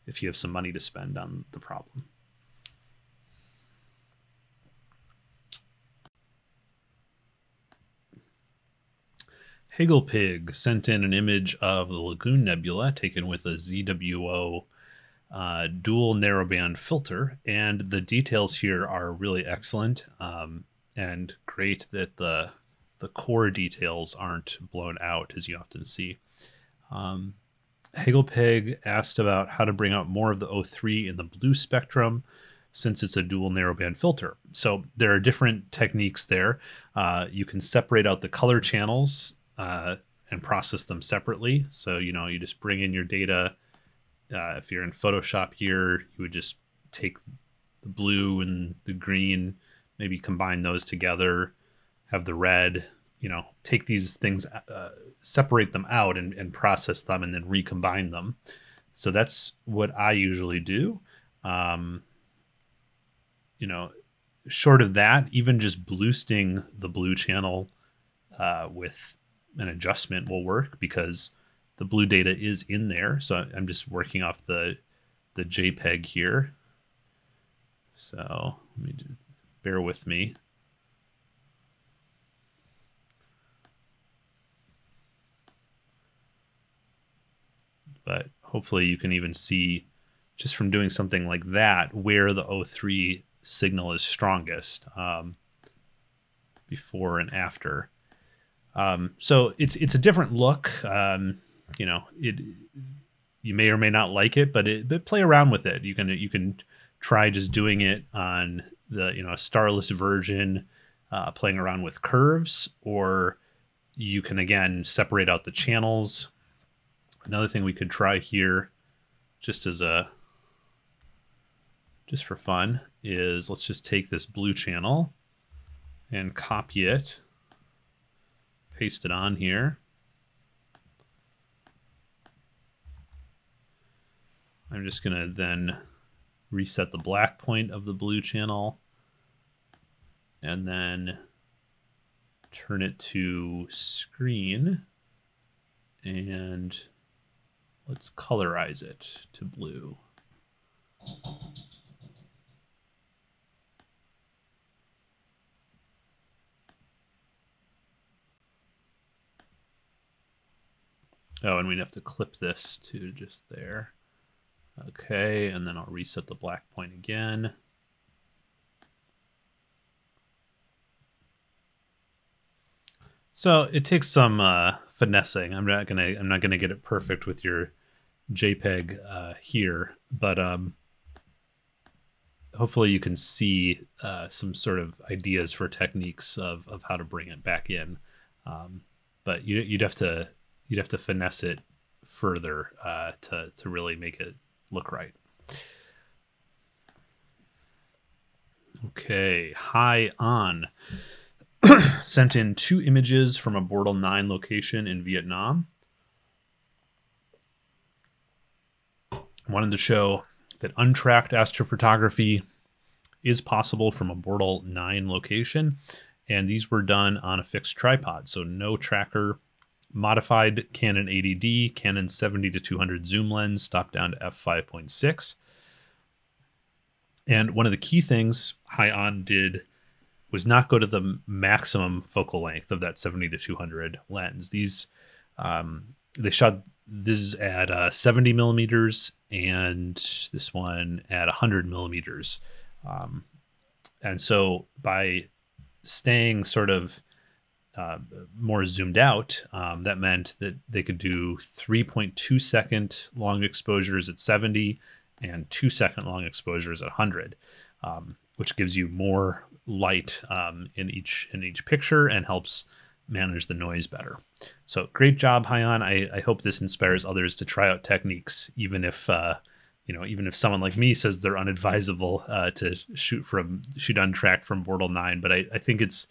if you have some money to spend on the problem. Hagelpig sent in an image of the Lagoon Nebula taken with a ZWO uh, dual narrowband filter, and the details here are really excellent um, and great that the the core details aren't blown out as you often see. Um, asked about how to bring out more of the O3 in the blue spectrum since it's a dual narrowband filter. So there are different techniques there. Uh, you can separate out the color channels uh, and process them separately. So, you know, you just bring in your data. Uh, if you're in Photoshop here, you would just take the blue and the green, maybe combine those together, have the red, you know, take these things, uh, separate them out and, and process them and then recombine them. So that's what I usually do. Um, you know, short of that, even just boosting the blue channel uh, with an adjustment will work because the blue data is in there. So I'm just working off the the JPEG here. So let me do, bear with me. But hopefully you can even see just from doing something like that where the O3 signal is strongest um, before and after. Um, so it's it's a different look. Um, you know, it you may or may not like it, but it but play around with it. You can you can try just doing it on the you know a starless version, uh, playing around with curves, or you can again separate out the channels. Another thing we could try here, just as a just for fun, is let's just take this blue channel and copy it, paste it on here. I'm just going to then reset the black point of the blue channel and then turn it to screen and let's colorize it to blue. Oh, and we'd have to clip this to just there. Okay, and then I'll reset the black point again. So it takes some uh, finessing. I'm not gonna I'm not gonna get it perfect with your JPEG uh, here, but um, hopefully you can see uh, some sort of ideas for techniques of, of how to bring it back in. Um, but you, you'd have to you'd have to finesse it further uh, to to really make it look right. Okay, HiON. sent in two images from a Bortle 9 location in Vietnam. Wanted to show that untracked astrophotography is possible from a Bortle 9 location, and these were done on a fixed tripod, so no tracker. Modified Canon 80D, Canon 70 to 200 zoom lens, stopped down to f5.6. And one of the key things HiON did was not go to the maximum focal length of that 70 to 200 lens. These um, they shot this at uh, 70 millimeters and this one at 100 millimeters. Um, and so by staying sort of uh, more zoomed out, um, that meant that they could do 3.2 second long exposures at 70 and two second long exposures at 100, um, which gives you more light um, in each in each picture and helps manage the noise better. So great job, HiON. I, I hope this inspires others to try out techniques, even if uh, you know, even if someone like me says they're unadvisable uh, to shoot from shoot untracked from Bortle nine. But I, I think it's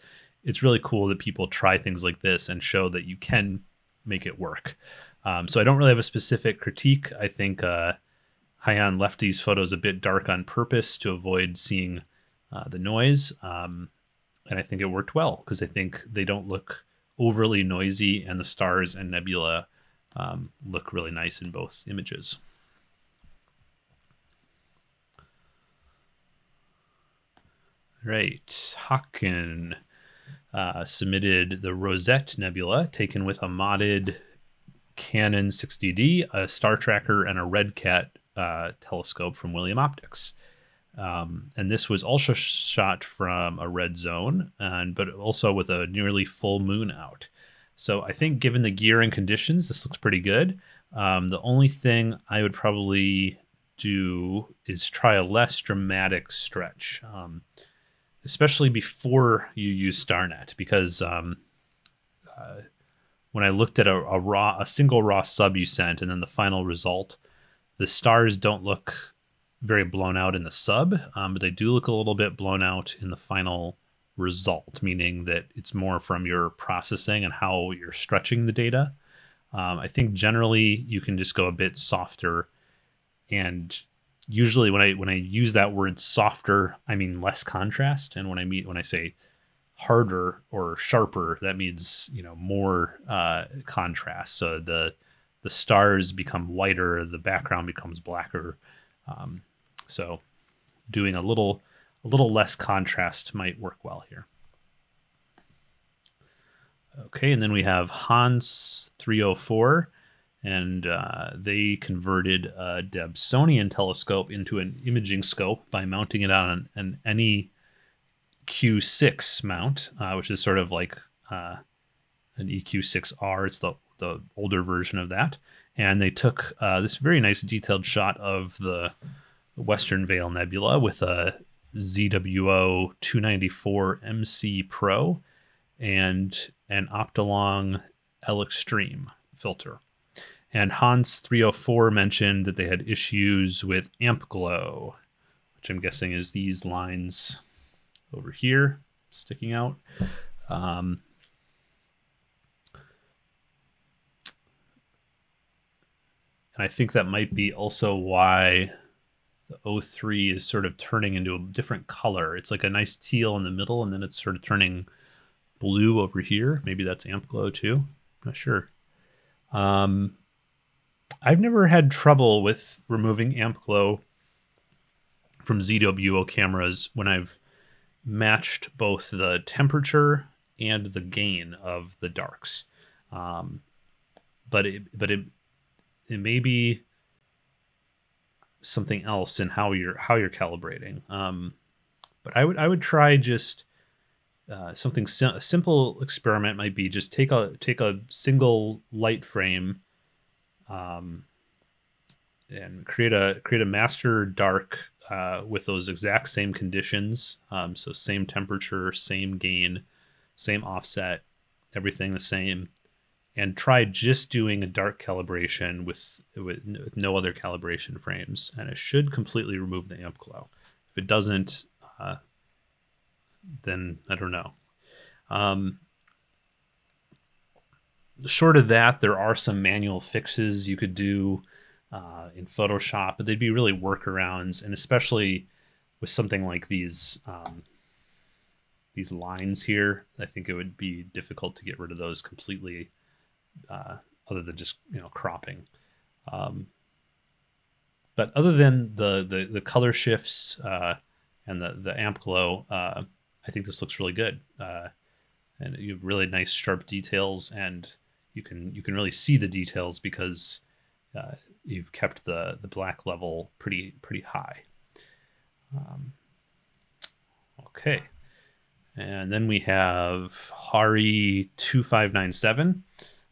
it's really cool that people try things like this and show that you can make it work. Um, so I don't really have a specific critique. I think uh, HiON left these photos a bit dark on purpose to avoid seeing uh, the noise. Um, and I think it worked well because I think they don't look overly noisy, and the stars and nebula um, look really nice in both images. Right, Haken uh, submitted the Rosette Nebula, taken with a modded Canon 60D, a star tracker, and a RedCat uh, telescope from William Optics. Um, and this was also shot from a red zone, and but also with a nearly full moon out. So I think, given the gear and conditions, this looks pretty good. Um, the only thing I would probably do is try a less dramatic stretch, um, especially before you use StarNet, because um, uh, when I looked at a, a raw, a single raw sub you sent, and then the final result, the stars don't look very blown out in the sub, um, but they do look a little bit blown out in the final result, meaning that it's more from your processing and how you're stretching the data. Um, I think generally you can just go a bit softer, and usually when I when I use that word softer, I mean less contrast, and when I mean when I say harder or sharper, that means you know more uh, contrast. So the the stars become whiter, the background becomes blacker. Um, so doing a little a little less contrast might work well here. Okay, and then we have Hans 304, and uh, they converted a Dobsonian telescope into an imaging scope by mounting it on an, an NEQ6 mount, uh, which is sort of like uh, an EQ6R. It's the, the older version of that. And they took uh, this very nice detailed shot of the Western Veil Nebula with a ZWO 294 MC Pro and an Optolong L Extreme filter. And Hans 304 mentioned that they had issues with amp glow, which I'm guessing is these lines over here sticking out. Um, and I think that might be also why the O3 is sort of turning into a different color. It's like a nice teal in the middle, and then it's sort of turning blue over here. Maybe that's amp glow too. I'm not sure. Um, I've never had trouble with removing amp glow from ZWO cameras when I've matched both the temperature and the gain of the darks. Um, but it, but it, it may be something else in how you're how you're calibrating. Um, but I would I would try just uh, something sim- a simple experiment might be just take a take a single light frame, um, and create a create a master dark uh, with those exact same conditions. Um, so same temperature, same gain, same offset, everything the same and try just doing a dark calibration with, with, with no other calibration frames, and it should completely remove the amp glow. If it doesn't, uh, then I don't know. Um, short of that, there are some manual fixes you could do uh, in Photoshop, but they'd be really workarounds, and especially with something like these um, these lines here, I think it would be difficult to get rid of those completely uh, other than just you know cropping. Um, but other than the the, the color shifts uh, and the the amp glow, uh, I think this looks really good. Uh, and you have really nice sharp details, and you can you can really see the details because uh, you've kept the the black level pretty pretty high. Um, okay, and then we have Hari two five nine seven.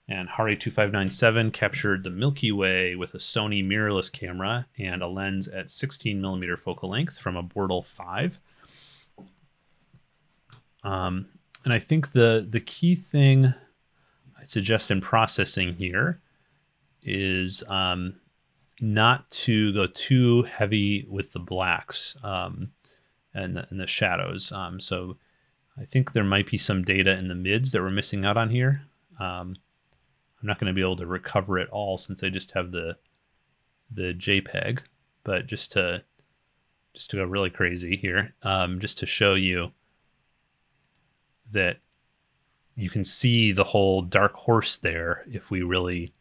And Hari 2597 captured the Milky Way with a Sony mirrorless camera and a lens at 16 millimeter focal length from a Bortle 5. Um, and I think the the key thing suggest in processing here is um, not to go too heavy with the blacks um, and, the, and the shadows. Um, so I think there might be some data in the mids that we're missing out on here. Um, I'm not going to be able to recover it all since I just have the the JPEG, but just to just to go really crazy here, um, just to show you that you can see the whole dark horse there if we really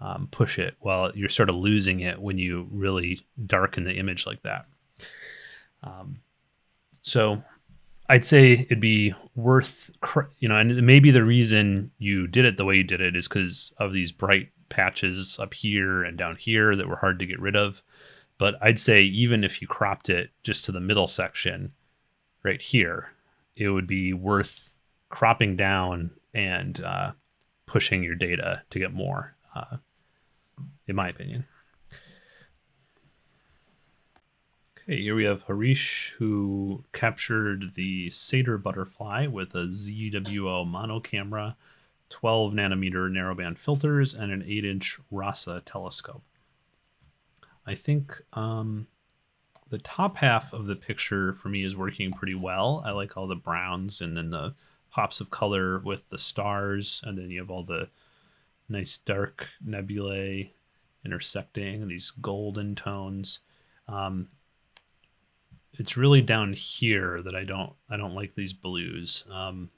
um, push it. Well, you're sort of losing it when you really darken the image like that. Um, so I'd say it'd be worth, you know, and maybe the reason you did it the way you did it is because of these bright patches up here and down here that were hard to get rid of. But I'd say even if you cropped it just to the middle section right here, it would be worth cropping down and uh, pushing your data to get more, uh, in my opinion. Okay, here we have Harish who captured the Sadr butterfly with a ZWO mono camera, 12 nanometer narrowband filters, and an 8 inch RASA telescope. I think um, the top half of the picture for me is working pretty well. I like all the browns and then the pops of color with the stars, and then you have all the nice dark nebulae intersecting these golden tones. Um, it's really down here that I don't I don't like these blues. Um,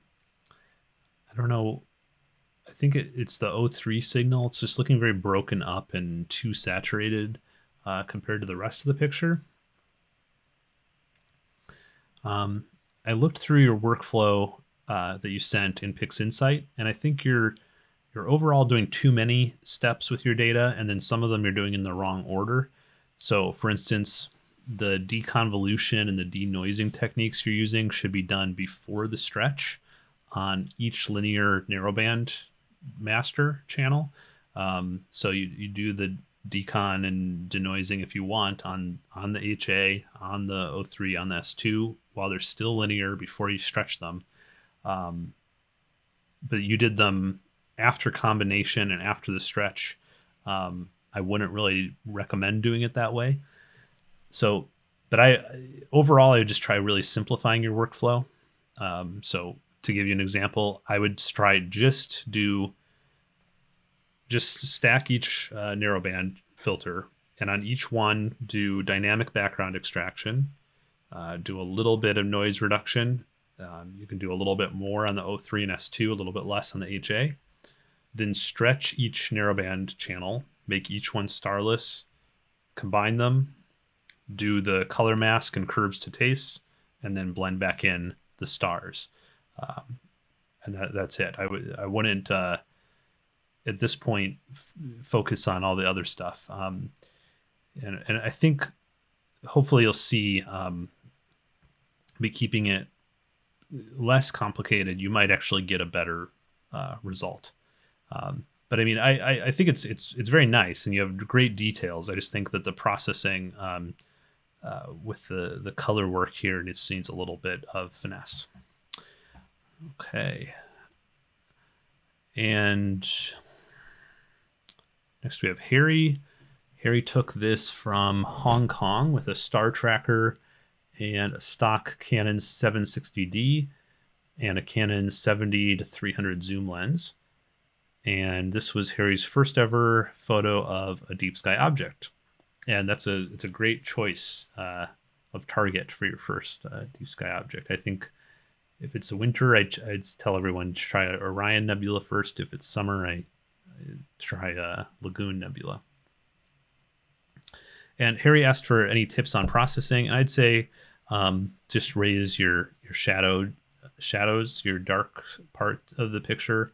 I don't know. I think it, it's the O3 signal. It's just looking very broken up and too saturated uh, compared to the rest of the picture. Um, I looked through your workflow uh, that you sent in PixInsight, and I think you're you're overall doing too many steps with your data, and then some of them you're doing in the wrong order. So, for instance, the deconvolution and the denoising techniques you're using should be done before the stretch on each linear narrowband master channel. Um, so you, you do the decon and denoising if you want on on the HA, on the O3, on the S2 while they're still linear before you stretch them. Um, but you did them after combination and after the stretch. Um, I wouldn't really recommend doing it that way. So but I overall I would just try really simplifying your workflow. Um, so to give you an example, I would try just do just stack each uh, narrowband filter, and on each one do dynamic background extraction, uh, do a little bit of noise reduction. Um, you can do a little bit more on the O3 and S2, a little bit less on the HA. Then stretch each narrowband channel, make each one starless, combine them, do the color mask and curves to taste, and then blend back in the stars. Um, and that, that's it. I would I wouldn't uh, at this point f- focus on all the other stuff. Um, and and I think hopefully you'll see um, be keeping it less complicated. You might actually get a better uh, result. Um, but I mean, I, I, I think it's it's it's very nice, and you have great details. I just think that the processing um, uh, with the the color work here needs needs a little bit of finesse. Okay. And next we have Harry. Harry took this from Hong Kong with a star tracker and a stock Canon 760D and a Canon 70 to 300 zoom lens. And this was Harry's first ever photo of a deep sky object. And that's a it's a great choice uh, of target for your first uh, deep sky object. I think if it's a winter, I, would tell everyone to try Orion Nebula first. If it's summer, I, try a Lagoon Nebula. And Harry asked for any tips on processing, and I'd say um, just raise your your shadow shadows, your dark part of the picture,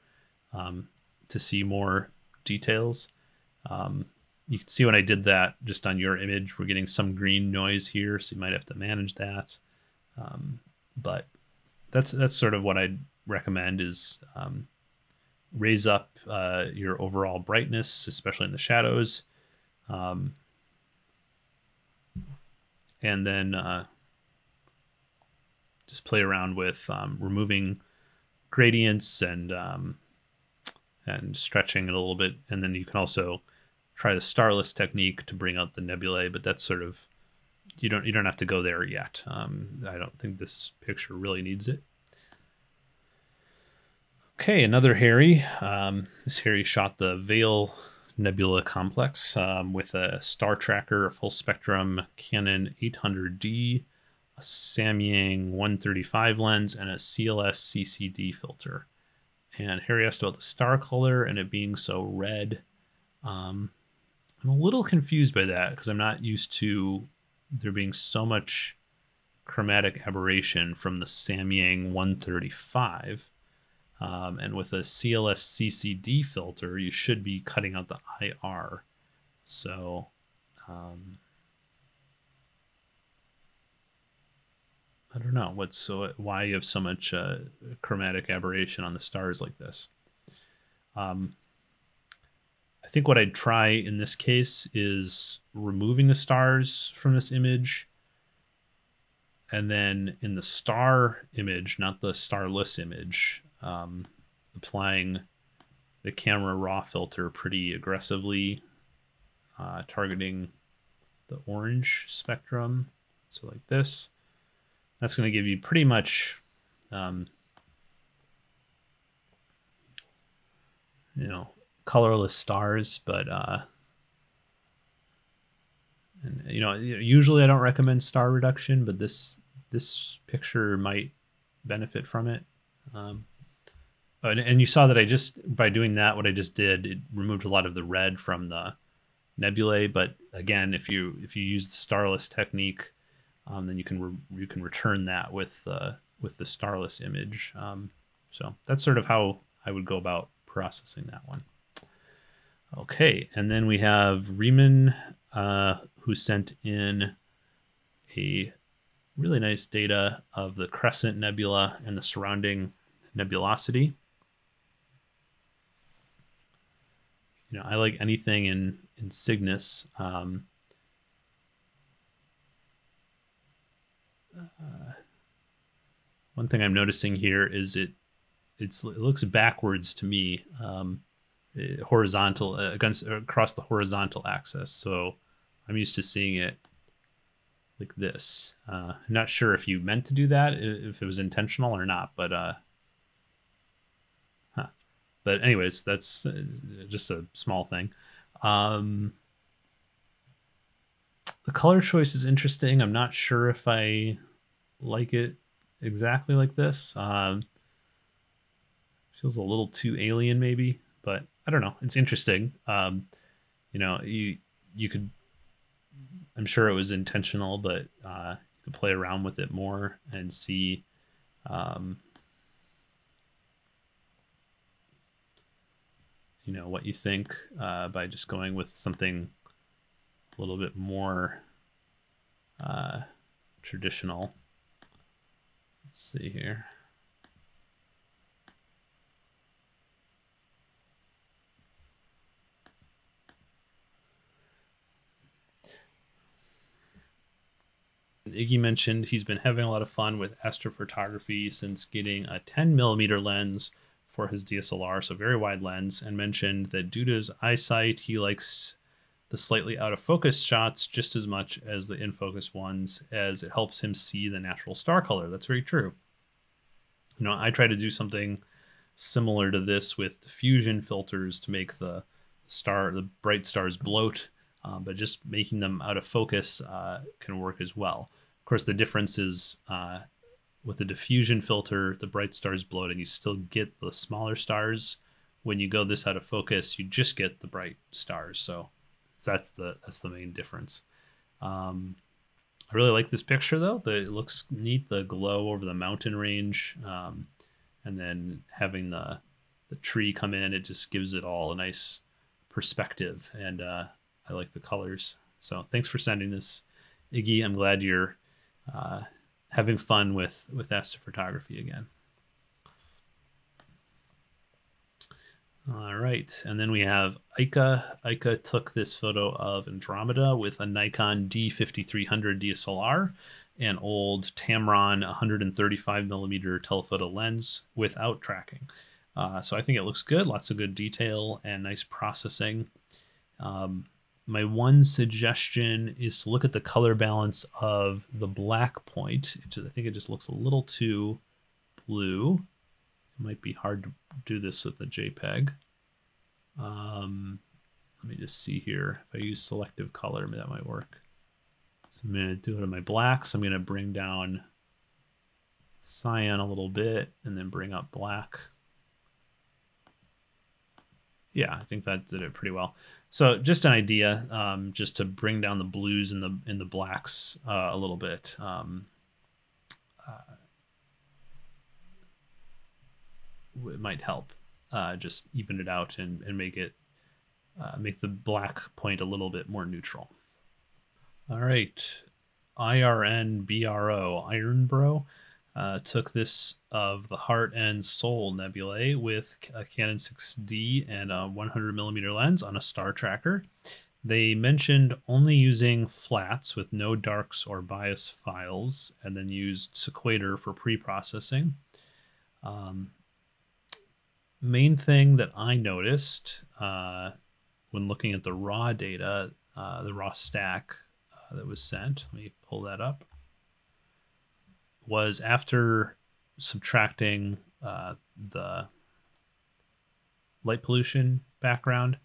um, to see more details. Um, you can see when I did that just on your image, we're getting some green noise here, so you might have to manage that. Um, but that's that's sort of what I'd recommend is um, raise up uh, your overall brightness, especially in the shadows, um, and then uh, just play around with um, removing gradients and um, and stretching it a little bit, and then you can also try the starless technique to bring out the nebulae, but that's sort of you don't you don't have to go there yet. Um, I don't think this picture really needs it. Okay, another Harry. Um, this Harry shot the Veil Nebula Complex um, with a star tracker, a full spectrum Canon 800D, a Samyang 135 lens, and a CLS CCD filter. And Harry asked about the star color and it being so red. Um, I'm a little confused by that because I'm not used to there being so much chromatic aberration from the Samyang 135. Um, and with a CLS CCD filter, you should be cutting out the IR. So, um, I don't know what's so why you have so much uh, chromatic aberration on the stars like this. Um, I think what I'd try in this case is removing the stars from this image. And then in the star image, not the starless image, um, applying the camera raw filter pretty aggressively, uh, targeting the orange spectrum. So like this, that's going to give you pretty much, um, you know, colorless stars, but uh, and you know, usually I don't recommend star reduction, but this this picture might benefit from it. Um, and, and you saw that I just by doing that, what I just did, it removed a lot of the red from the nebulae. But again, if you if you use the starless technique, um, then you can re- you can return that with uh, with the starless image. Um, so that's sort of how I would go about processing that one. Okay, and then we have Riemann, uh, who sent in a really nice data of the Crescent Nebula and the surrounding nebulosity. You know, I like anything in in Cygnus. Um, uh, one thing I'm noticing here is it it's it looks backwards to me. Um, uh, horizontal uh, against across the horizontal axis. So I'm used to seeing it like this. Uh, not sure if you meant to do that, if it was intentional or not, but uh. But anyways, that's uh, just a small thing. Um, the color choice is interesting. I'm not sure if I like it exactly like this. Um, feels a little too alien, maybe, but I don't know. It's interesting. Um, you know, you you could. I'm sure it was intentional, but uh, you could play around with it more and see. Um, you know what you think uh, by just going with something a little bit more uh, traditional. Let's see here. Iggy mentioned he's been having a lot of fun with astrophotography since getting a 10 millimeter lens for his DSLR, so very wide lens, and mentioned that due to his eyesight, he likes the slightly out of focus shots just as much as the in focus ones, as it helps him see the natural star color. That's very true. You know, I try to do something similar to this with diffusion filters to make the star, the bright stars bloat, uh, but just making them out of focus uh, can work as well. Of course, the difference is uh, with the diffusion filter, the bright stars bloat, and you still get the smaller stars. When you go this out of focus, you just get the bright stars. So so that's the that's the main difference. Um, I really like this picture though. The, it looks neat. The glow over the mountain range, um, and then having the the tree come in, it just gives it all a nice perspective. And uh, I like the colors. So thanks for sending this, Iggy. I'm glad you're uh, having fun with with astrophotography again. All right, and then we have Aika. Aika took this photo of Andromeda with a Nikon D5300 DSLR, an old Tamron 135 millimeter telephoto lens without tracking. Uh, so I think it looks good, lots of good detail and nice processing. Um, my one suggestion is to look at the color balance of the black point. I think it just looks a little too blue It might be hard to do this with the JPEG. Um, let me just see here. If I use selective color, that might work. So I'm going to do it on my blacks. I'm going to bring down cyan a little bit and then bring up black. Yeah, I think that did it pretty well. So just an idea, um, just to bring down the blues and the in the blacks uh, a little bit. Um, uh, it might help uh, just even it out and, and make it uh, make the black point a little bit more neutral. All right, IRN BRO Iron Bro uh, took this of the Heart and Soul Nebulae with a Canon 6D and a 100 millimeter lens on a star tracker. They mentioned only using flats with no darks or bias files, and then used Sequator for pre-processing. Um, main thing that I noticed uh, when looking at the raw data, uh, the raw stack uh, that was sent, let me pull that up, was after subtracting uh, the light pollution background,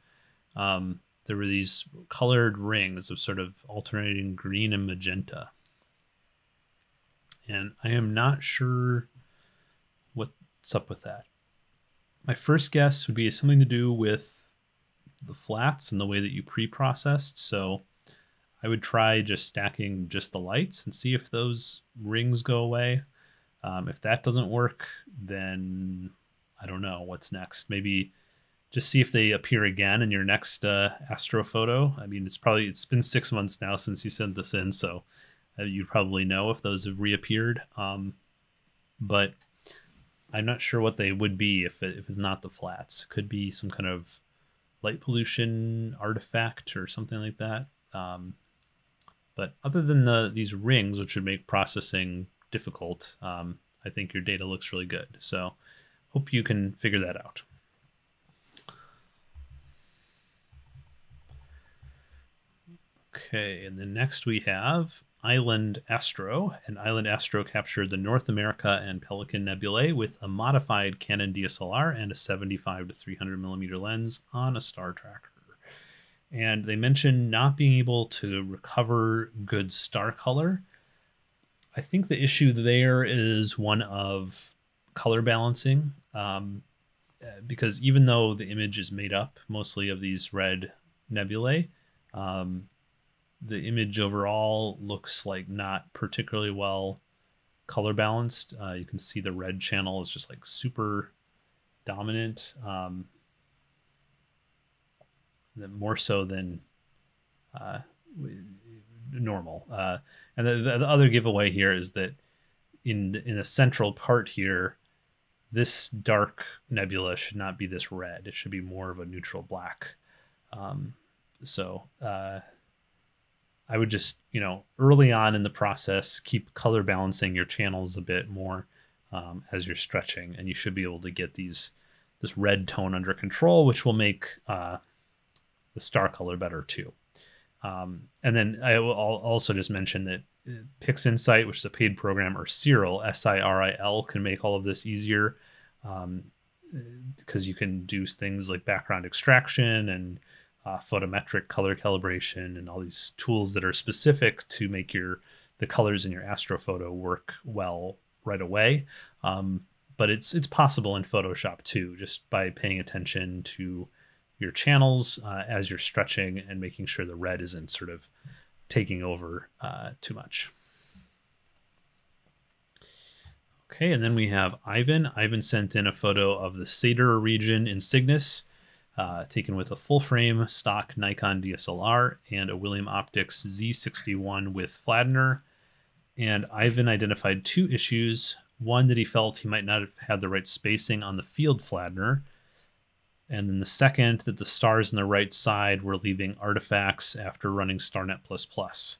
um, there were these colored rings of sort of alternating green and magenta. And I am not sure what's up with that my first guess would be something to do with the flats and the way that you pre-processed. So I would try just stacking just the lights and see if those rings go away. Um, if that doesn't work, then I don't know what's next. Maybe just see if they appear again in your next uh, astro photo. I mean, it's probably it's been six months now since you sent this in, so uh, you probably know if those have reappeared. Um, but I'm not sure what they would be if it, if it's not the flats. Could be some kind of light pollution artifact or something like that. Um, but other than the these rings, which would make processing difficult, um, I think your data looks really good. So hope you can figure that out. Okay, and then next we have Island Astro, and Island Astro captured the North America and Pelican Nebulae with a modified Canon DSLR and a 75 to 300 millimeter lens on a star tracker. And they mentioned not being able to recover good star color. I think the issue there is one of color balancing, um, because even though the image is made up mostly of these red nebulae, um, the image overall looks like not particularly well color balanced. Uh, you can see the red channel is just like super dominant, um, more so than uh, normal. Uh, and the, the, other giveaway here is that in the, in the central part here, this dark nebula should not be this red. It should be more of a neutral black. Um, so uh, I would just, you know, early on in the process, keep color balancing your channels a bit more um, as you're stretching, and you should be able to get these this red tone under control, which will make uh, the star color better too. Um, and then I will also just mention that uh, PixInsight, which is a paid program, or Siril, S-I-R-I-L, can make all of this easier because um, you can do things like background extraction and uh, photometric color calibration and all these tools that are specific to make your the colors in your astrophoto work well right away. Um, but it's it's possible in Photoshop too, just by paying attention to your channels uh, as you're stretching and making sure the red isn't sort of taking over uh, too much. Okay, and then we have Ivan. Ivan sent in a photo of the Sadr region in Cygnus uh, taken with a full frame stock Nikon DSLR and a William Optics Z61 with flattener. And Ivan identified two issues. One that he felt he might not have had the right spacing on the field flattener. And then the second that the stars on the right side were leaving artifacts after running StarNet++.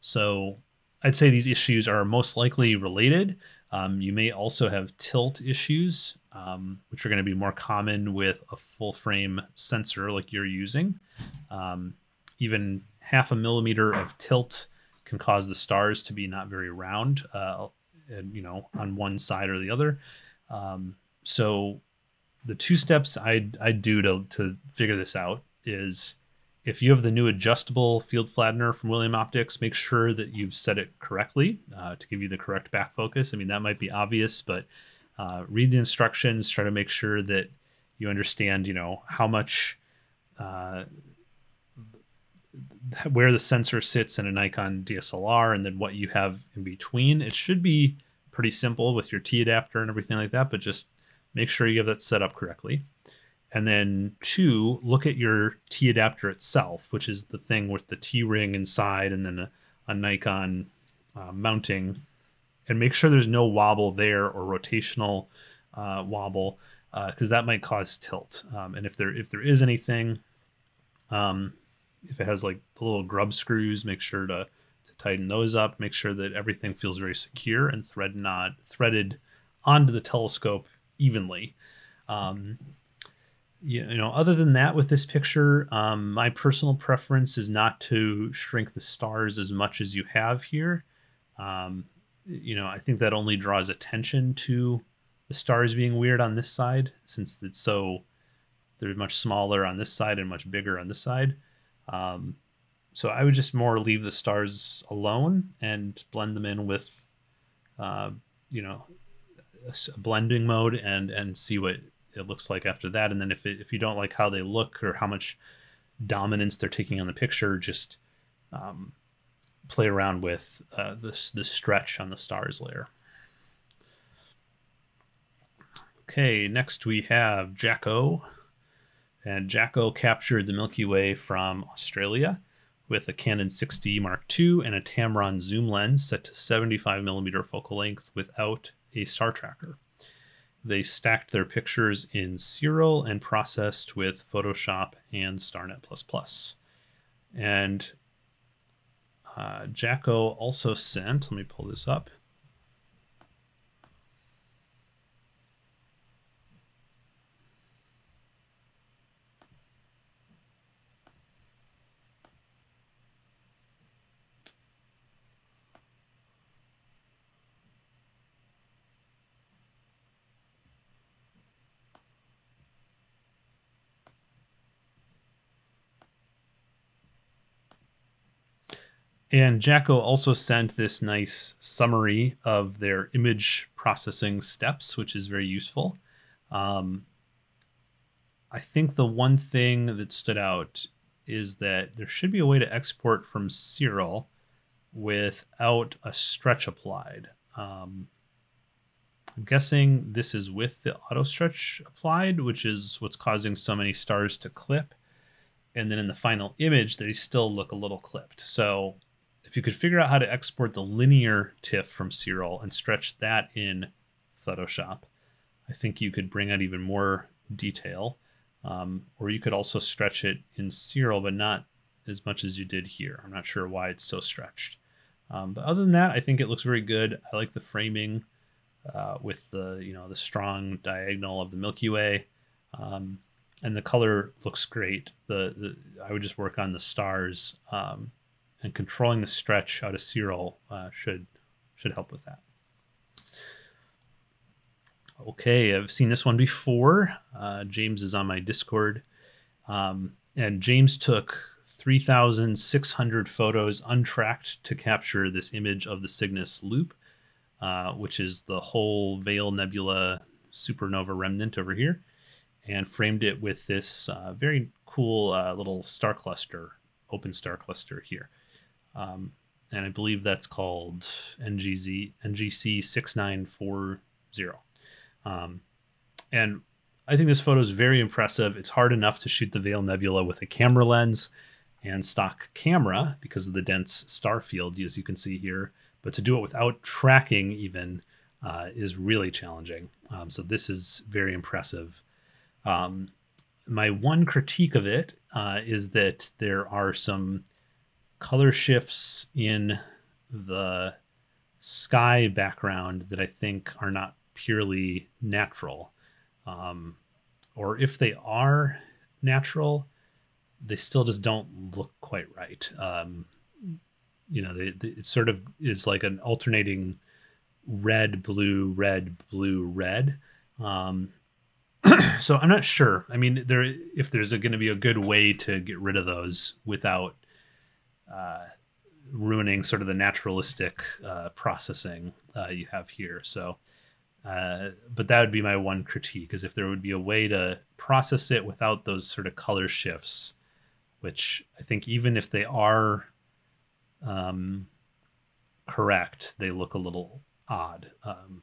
So I'd say these issues are most likely related. Um, you may also have tilt issues um, which are going to be more common with a full frame sensor like you're using. Um, even half a millimeter of tilt can cause the stars to be not very round, uh, and, you know, on one side or the other. Um, so the two steps I'd, I'd do to, to figure this out is if you have the new adjustable field flattener from William Optics, make sure that you've set it correctly uh, to give you the correct back focus. I mean, that might be obvious, but uh, read the instructions, try to make sure that you understand, you know, how much, uh, where the sensor sits in a Nikon DSLR and then what you have in between. It should be pretty simple with your T adapter and everything like that, but just make sure you have that set up correctly. And then two, look at your T adapter itself, which is the thing with the T ring inside and then a, a Nikon uh, mounting and make sure there's no wobble there or rotational uh, wobble because uh, that might cause tilt. Um, and if there if there is anything, um, if it has like the little grub screws, make sure to, to tighten those up. Make sure that everything feels very secure and thread not threaded onto the telescope evenly. Um, you know, other than that, with this picture, um, my personal preference is not to shrink the stars as much as you have here. Um, you know, I think that only draws attention to the stars being weird on this side since it's so they're much smaller on this side and much bigger on this side. Um, so I would just more leave the stars alone and blend them in with, uh, you know, a blending mode and and see what it looks like after that. And then if it, if you don't like how they look or how much dominance they're taking on the picture, just um, play around with uh, this this stretch on the stars layer. Okay, next we have Jacko. And Jacko captured the Milky Way from Australia with a Canon 6D Mark II and a Tamron zoom lens set to 75 millimeter focal length without a star tracker. They stacked their pictures in Siril and processed with Photoshop and StarNet++. And uh, Jacko also sent, let me pull this up. And Jacko also sent this nice summary of their image processing steps, which is very useful. Um, I think the one thing that stood out is that there should be a way to export from Siril without a stretch applied. Um, I'm guessing this is with the auto stretch applied, which is what's causing so many stars to clip. And then in the final image, they still look a little clipped. So if you could figure out how to export the linear TIFF from Siril and stretch that in Photoshop, I think you could bring out even more detail. Um, or you could also stretch it in Siril, but not as much as you did here. I'm not sure why it's so stretched. Um, but other than that, I think it looks very good. I like the framing uh, with the you know the strong diagonal of the Milky Way, um, and the color looks great. The, the I would just work on the stars um, and controlling the stretch out of Siril uh, should should help with that. Okay, I've seen this one before. Uh, James is on my Discord. Um, and James took 3,600 photos untracked to capture this image of the Cygnus loop, uh, which is the whole Veil Nebula supernova remnant over here, and framed it with this uh, very cool uh, little star cluster, open star cluster here. Um, and I believe that's called NGZ, NGC 6940. Um, and I think this photo is very impressive. It's hard enough to shoot the Veil Nebula with a camera lens and stock camera because of the dense star field, as you can see here. But to do it without tracking, even, uh, is really challenging. Um, so this is very impressive. Um, my one critique of it uh, is that there are some color shifts in the sky background that I think are not purely natural. Um, or if they are natural, they still just don't look quite right. Um, you know, they, they, it sort of is like an alternating red, blue, red, blue, red. Um, so I'm not sure. I mean, there if there's going to be a good way to get rid of those without uh, ruining sort of the naturalistic uh, processing uh, you have here. So uh, but that would be my one critique is if there would be a way to process it without those sort of color shifts, which I think even if they are um, correct, they look a little odd. Um,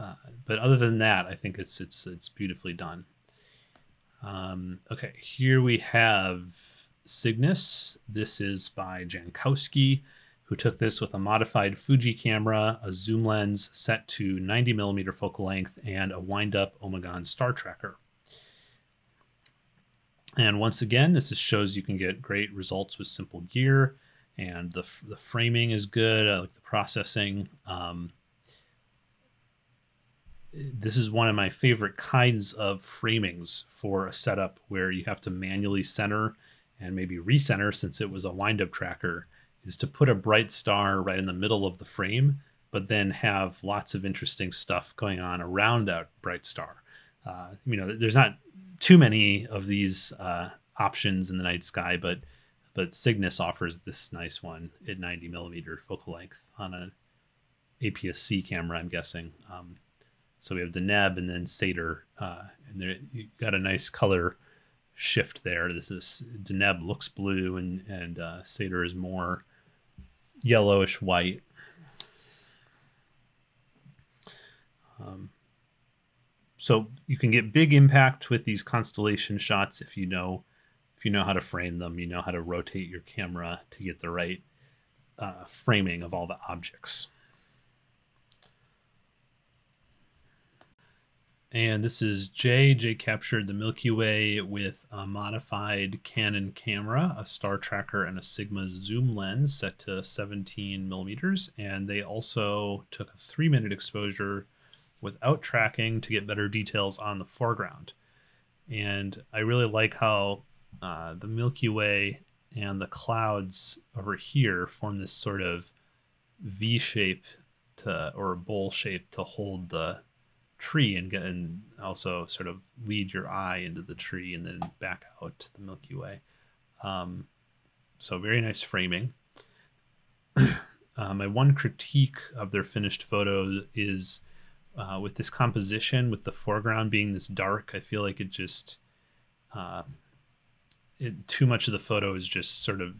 uh, but other than that, I think it's it's it's beautifully done. Um, okay, here we have Cygnus. This is by Jankowski who took this with a modified Fuji camera, a zoom lens set to 90 millimeter focal length, and a wind-up Omegon star tracker. And once again, this just shows you can get great results with simple gear, and the, the framing is good. I like the processing. Um, this is one of my favorite kinds of framings for a setup where you have to manually center and maybe recenter since it was a wind-up tracker is to put a bright star right in the middle of the frame, but then have lots of interesting stuff going on around that bright star. Uh, you know, there's not too many of these uh, options in the night sky, but but Cygnus offers this nice one at 90 millimeter focal length on an APS-C camera, I'm guessing. Um, so we have Deneb and then Sadr, uh, and there you got a nice color shift there. This is Deneb looks blue and and uh, Sadr is more yellowish white. Um, so you can get big impact with these constellation shots if you know if you know how to frame them, you know how to rotate your camera to get the right uh, framing of all the objects. And this is Jay. Jay captured the Milky Way with a modified Canon camera, a star tracker, and a Sigma zoom lens set to 17 millimeters. And they also took a three minute exposure without tracking to get better details on the foreground. And I really like how uh, the Milky Way and the clouds over here form this sort of V shape to or bowl shape to hold the tree and get and also sort of lead your eye into the tree and then back out to the Milky Way. Um, so very nice framing. uh, my one critique of their finished photos is uh, with this composition, with the foreground being this dark. I feel like it just uh, it, too much of the photo is just sort of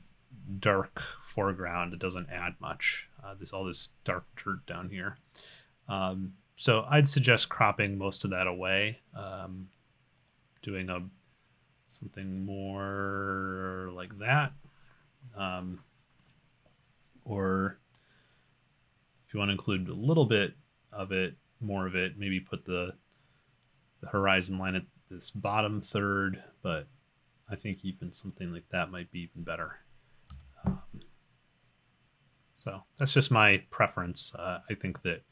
dark foreground that doesn't add much. Uh, there's all this dark dirt down here. Um, so I'd suggest cropping most of that away, um, doing a something more like that. Um, or if you want to include a little bit of it, more of it, maybe put the, the horizon line at this bottom third, but I think even something like that might be even better. Um, so that's just my preference. Uh, I think that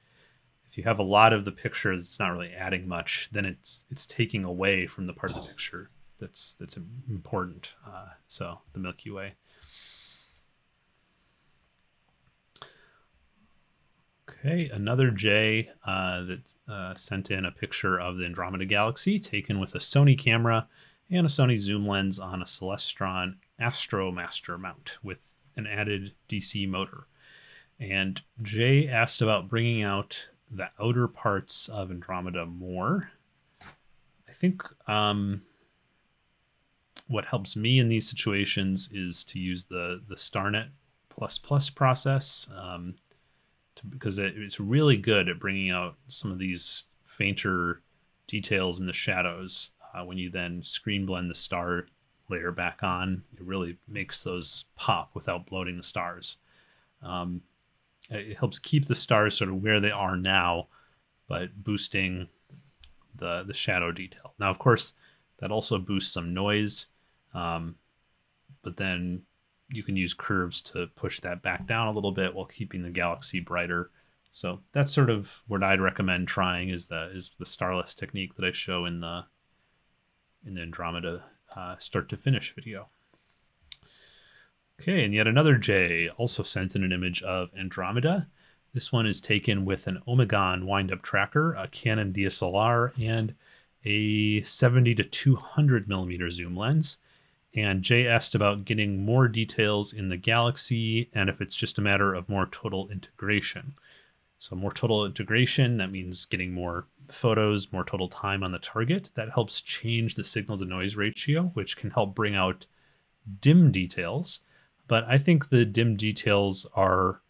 if you have a lot of the picture that's not really adding much, then it's it's taking away from the part of the picture that's that's important. Uh, so the Milky Way. Okay, another J uh, that uh, sent in a picture of the Andromeda Galaxy taken with a Sony camera and a Sony zoom lens on a Celestron Astromaster mount with an added DC motor. And Jay asked about bringing out the outer parts of Andromeda more. I think um, what helps me in these situations is to use the the StarNet plus plus process um, to, because it, it's really good at bringing out some of these fainter details in the shadows. Uh, when you then screen blend the star layer back on, it really makes those pop without bloating the stars. Um, it helps keep the stars sort of where they are now, but boosting the the shadow detail. Now, of course, that also boosts some noise, um, but then you can use curves to push that back down a little bit while keeping the galaxy brighter. So that's sort of what I'd recommend trying is the is the starless technique that I show in the in the Andromeda uh, start to finish video. Okay, and yet another J also sent in an image of Andromeda. This one is taken with an Omegon wind-up tracker, a Canon DSLR, and a 70 to 200 millimeter zoom lens. And Jay asked about getting more details in the galaxy and if it's just a matter of more total integration. So, more total integration, that means getting more photos, more total time on the target. That helps change the signal to noise ratio, which can help bring out dim details. But I think the dim details are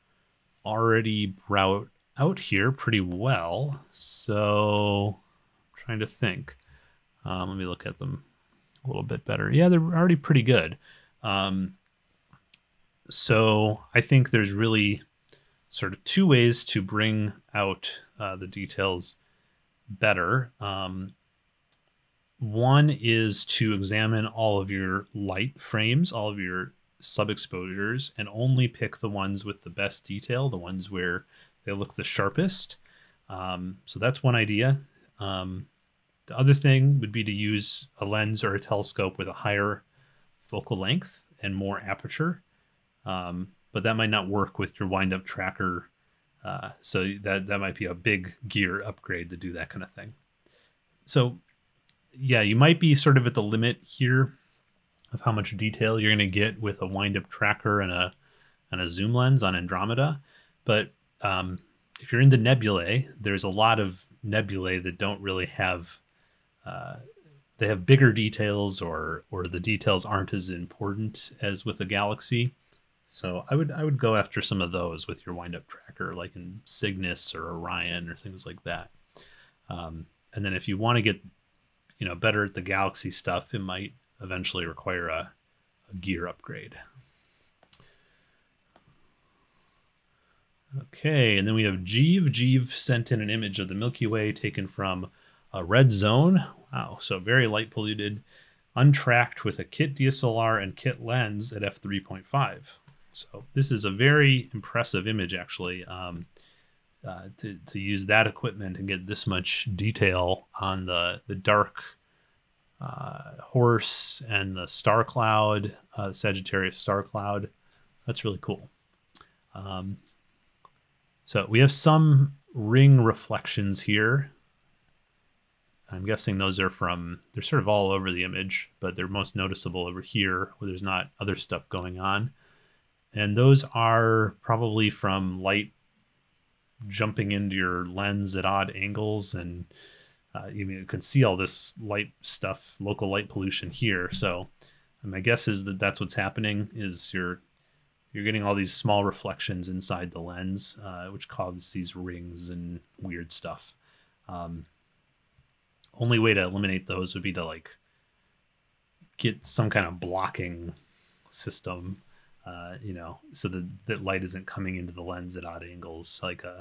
already brought out here pretty well. So, I'm trying to think. Um, let me look at them a little bit better. Yeah, they're already pretty good. Um, so I think there's really sort of two ways to bring out uh, the details better. Um, one is to examine all of your light frames, all of your sub exposures, and only pick the ones with the best detail, the ones where they look the sharpest. Um, so that's one idea. Um, the other thing would be to use a lens or a telescope with a higher focal length and more aperture. Um, but that might not work with your wind up tracker. Uh, so that, that might be a big gear upgrade to do that kind of thing. So, yeah, you might be sort of at the limit here of how much detail you're going to get with a wind up tracker and a, and a zoom lens on Andromeda. But um, if you're into nebulae, there's a lot of nebulae that don't really have uh, they have bigger details or or the details aren't as important as with a galaxy. So I would I would go after some of those with your wind up tracker, like in Cygnus or Orion or things like that. Um, and then if you want to get you know better at the galaxy stuff, it might eventually require a, a gear upgrade. Okay, and then we have Jeeve. Jeeve sent in an image of the Milky Way taken from a red zone. Wow, so very light polluted, untracked with a kit DSLR and kit lens at f3.5. So this is a very impressive image, actually. Um, uh, to, to use that equipment and get this much detail on the the dark uh, horse and the star cloud, uh, Sagittarius star cloud, that's really cool. Um, so we have some ring reflections here I'm guessing those are from, they're sort of all over the image, but they're most noticeable over here where there's not other stuff going on. And those are probably from light jumping into your lens at odd angles. And uh, you, you can see all this light stuff, local light pollution here. So my guess is that that's what's happening is you're you're getting all these small reflections inside the lens, uh, which causes these rings and weird stuff. Um, only way to eliminate those would be to like get some kind of blocking system uh, you know so that that light isn't coming into the lens at odd angles like uh,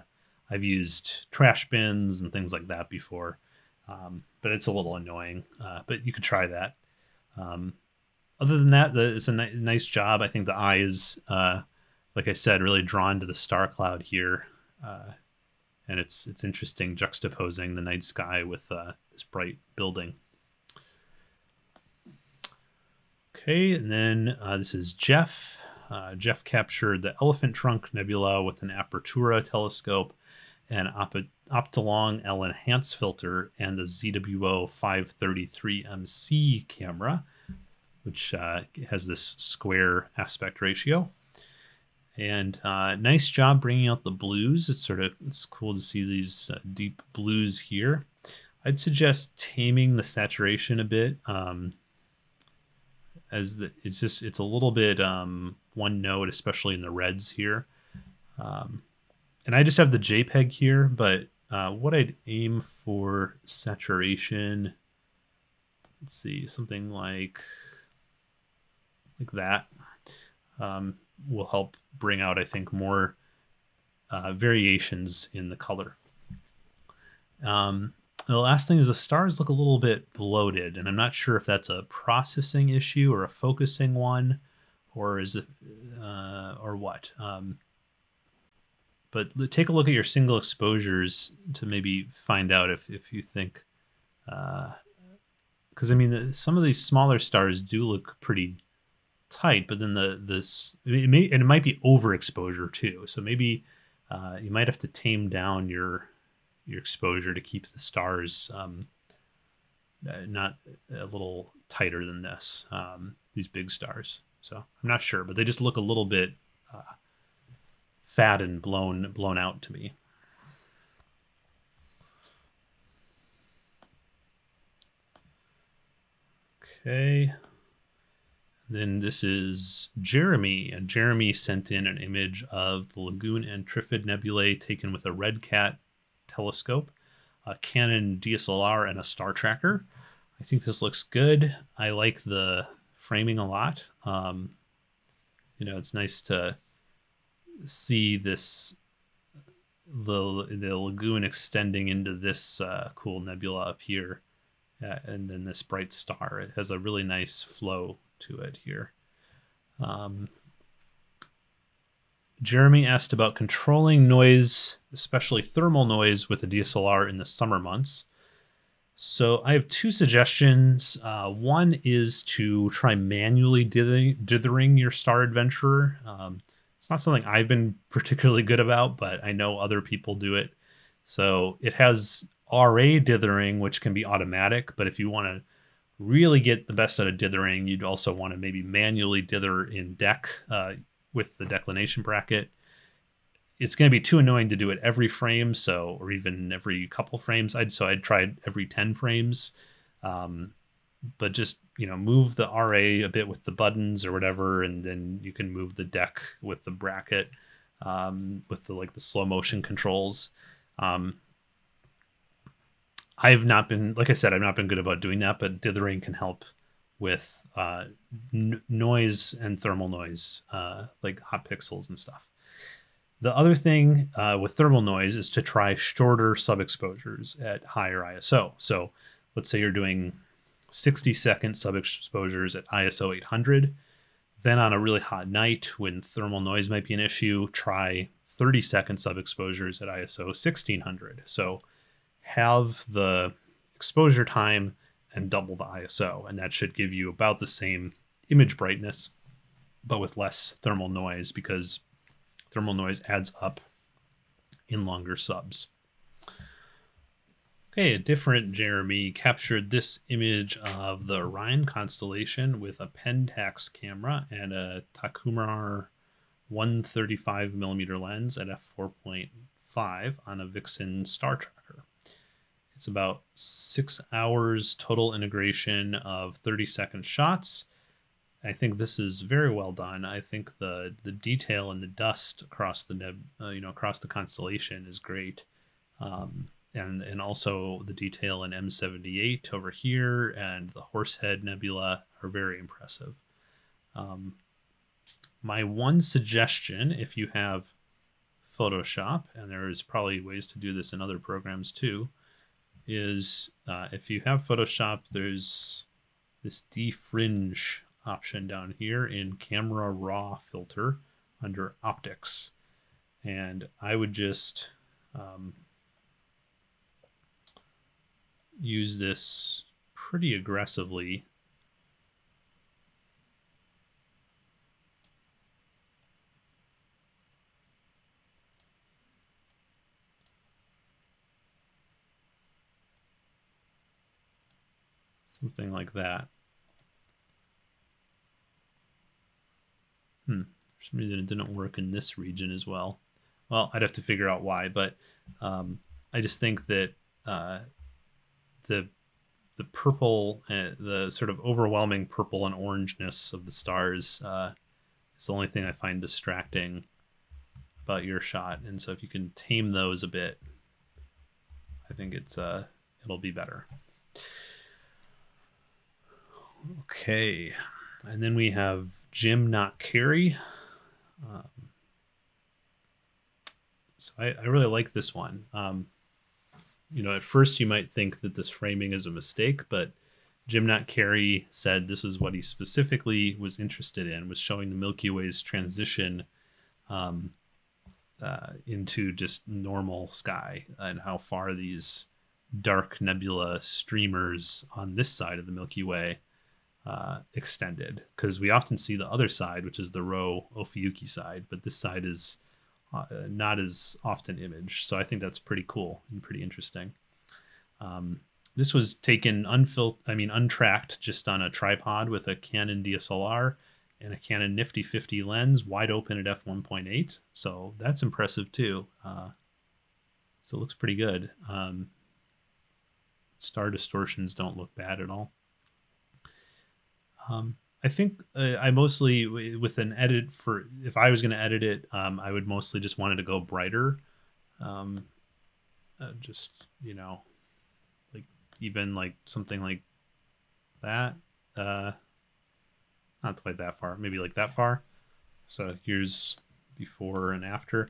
i've used trash bins and things like that before um, but it's a little annoying uh, but you could try that um, other than that the, it's a ni- nice job i think the eye is uh, like i said really drawn to the star cloud here uh, and it's it's interesting juxtaposing the night sky with uh, this bright building. Okay, and then uh, this is Jeff. Uh, Jeff captured the Elephant Trunk Nebula with an Apertura telescope, and Op- Optolong L Enhance filter, and the ZWO 533MC camera, which uh, has this square aspect ratio and uh, nice job bringing out the blues. It's sort of it's cool to see these uh, deep blues here. I'd suggest taming the saturation a bit, um, as the it's just it's a little bit um, one note, especially in the reds here. Um, and I just have the JPEG here, but uh, what I'd aim for saturation, let's see, something like like that. Um, will help bring out, I think, more uh, variations in the color. Um, the last thing is the stars look a little bit bloated, and I'm not sure if that's a processing issue or a focusing one, or is it, uh, or what. Um, but take a look at your single exposures to maybe find out if if you think, because uh, I mean, some of these smaller stars do look pretty tight, but then the this it may and it might be overexposure too. So maybe uh, you might have to tame down your your exposure to keep the stars um, uh, not a little tighter than this. Um, these big stars. So I'm not sure, but they just look a little bit uh, fat and blown blown out to me. Okay. Then this is Jeremy, and Jeremy sent in an image of the Lagoon and Trifid nebulae taken with a RedCat telescope, a Canon DSLR, and a star tracker. I think this looks good. I like the framing a lot. Um, you know, it's nice to see this the the lagoon extending into this uh, cool nebula up here, uh, and then this bright star. It has a really nice flow to it here. Um, Jeremy asked about controlling noise, especially thermal noise, with a DSLR in the summer months. So I have two suggestions. Uh, one is to try manually dithering, dithering your Star Adventurer. Um, it's not something I've been particularly good about, but I know other people do it. So it has RA dithering, which can be automatic, but if you want to really get the best out of dithering, you'd also want to maybe manually dither in Dec uh, with the declination bracket. It's going to be too annoying to do it every frame, so or even every couple frames. I'd so I'd try every ten frames, um, but just you know move the RA a bit with the buttons or whatever, and then you can move the Dec with the bracket um, with the like the slow motion controls. Um, I've not been, like I said, I've not been good about doing that, but dithering can help with uh, n- noise and thermal noise, uh, like hot pixels and stuff. The other thing uh, with thermal noise is to try shorter sub exposures at higher ISO. So let's say you're doing 60 second sub exposures at ISO 800. Then on a really hot night when thermal noise might be an issue, try 30 second sub exposures at ISO 1600. So have the exposure time and double the ISO, and that should give you about the same image brightness, but with less thermal noise because thermal noise adds up in longer subs. Okay, a different Jeremy captured this image of the Orion constellation with a Pentax camera and a Takumar 135 millimeter lens at f4.5 on a Vixen star tracker. It's about six hours total integration of 30 second shots. I think this is very well done. I think the the detail and the dust across the neb, uh, you know across the constellation is great. Um, and and also the detail in M78 over here and the Horsehead Nebula are very impressive. Um, my one suggestion, if you have Photoshop, and there's probably ways to do this in other programs too, is uh, if you have Photoshop, there's this defringe option down here in Camera Raw filter under Optics. And I would just um, use this pretty aggressively. Something like that. Hmm. For some reason, it didn't work in this region as well. Well, I'd have to figure out why, but um, I just think that uh, the the purple, uh, the sort of overwhelming purple and orangeness of the stars uh, is the only thing I find distracting about your shot. And so if you can tame those a bit, I think it's uh, it'll be better. Okay, and then we have Jim, not Carrie. Um, so I, I really like this one. Um, you know, at first you might think that this framing is a mistake, but Jim Not Carey said this is what he specifically was interested in, was showing the Milky Way's transition um, uh, into just normal sky and how far these dark nebula streamers on this side of the Milky Way uh, extended. Because we often see the other side, which is the Rho Ophiuchi side, but this side is uh, not as often imaged. So I think that's pretty cool and pretty interesting. Um, this was taken unfil- I mean untracked, just on a tripod with a Canon DSLR and a Canon Nifty 50 lens, wide open at f1.8. So that's impressive too. Uh, so it looks pretty good. Um, star distortions don't look bad at all. Um, I think uh, I mostly with an edit for if I was going to edit it, um, I would mostly just wanted to go brighter. Um, uh, just you know, like even like something like that. Uh, not quite that far, maybe like that far. So here's before and after.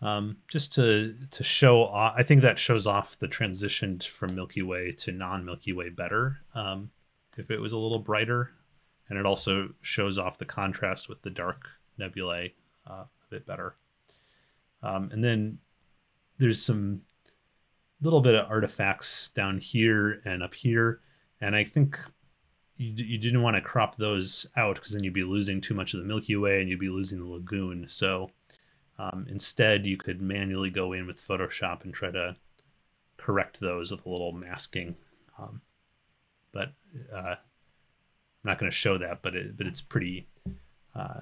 Um, just to to show off, I think that shows off the transition from Milky Way to non Milky Way better. Um, if it was a little brighter, and it also shows off the contrast with the dark nebulae uh, a bit better. Um, and then there's some little bit of artifacts down here and up here, and I think you, you didn't want to crop those out because then you'd be losing too much of the Milky Way and you'd be losing the lagoon. So um, instead, you could manually go in with Photoshop and try to correct those with a little masking. Um, but uh, I'm not going to show that, but it, but it's pretty uh,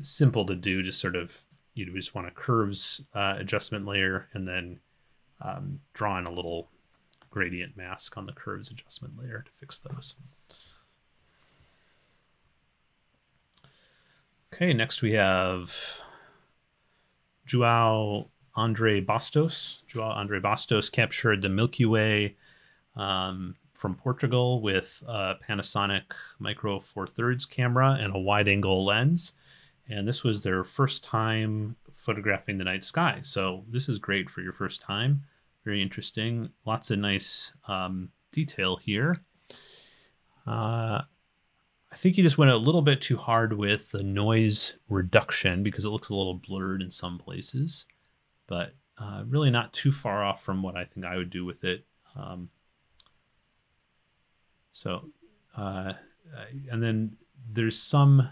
simple to do. Just sort of you just want a curves uh, adjustment layer and then um, draw in a little gradient mask on the curves adjustment layer to fix those. Okay, next we have Joao Andre Bastos. Joao Andre Bastos captured the Milky Way um, from Portugal with a Panasonic Micro Four Thirds camera and a wide angle lens. And this was their first time photographing the night sky. So this is great for your first time. Very interesting. Lots of nice um, detail here. Uh, I think you just went a little bit too hard with the noise reduction because it looks a little blurred in some places, but uh, really not too far off from what I think I would do with it. Um, so, uh, and then there's some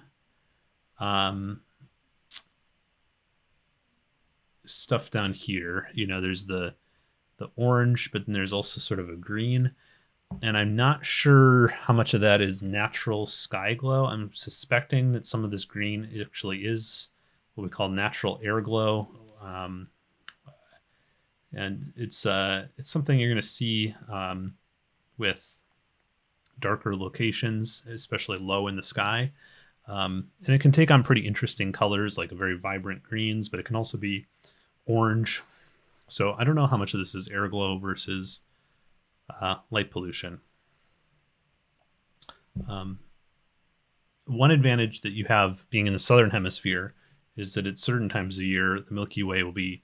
um, stuff down here. You know, there's the the orange, but then there's also sort of a green. And I'm not sure how much of that is natural sky glow. I'm suspecting that some of this green actually is what we call natural air glow. Um, and it's uh, it's something you're going to see um, with darker locations, especially low in the sky. Um, and it can take on pretty interesting colors, like very vibrant greens, but it can also be orange. So I don't know how much of this is air glow versus uh, light pollution. Um, one advantage that you have being in the southern hemisphere is that at certain times of year, the Milky Way will be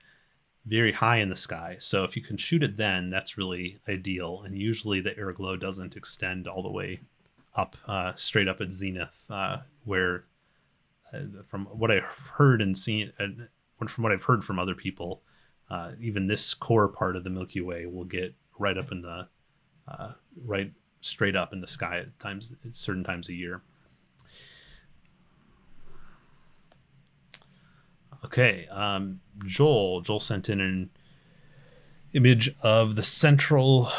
very high in the sky. So if you can shoot it then, that's really ideal. And usually the air glow doesn't extend all the way up, uh, straight up at zenith, uh, where uh, from what I've heard and seen, and from what I've heard from other people, uh, even this core part of the Milky Way will get right up in the, uh, right straight up in the sky at times, at certain times a year. Okay, um, Joel. Joel sent in an image of the central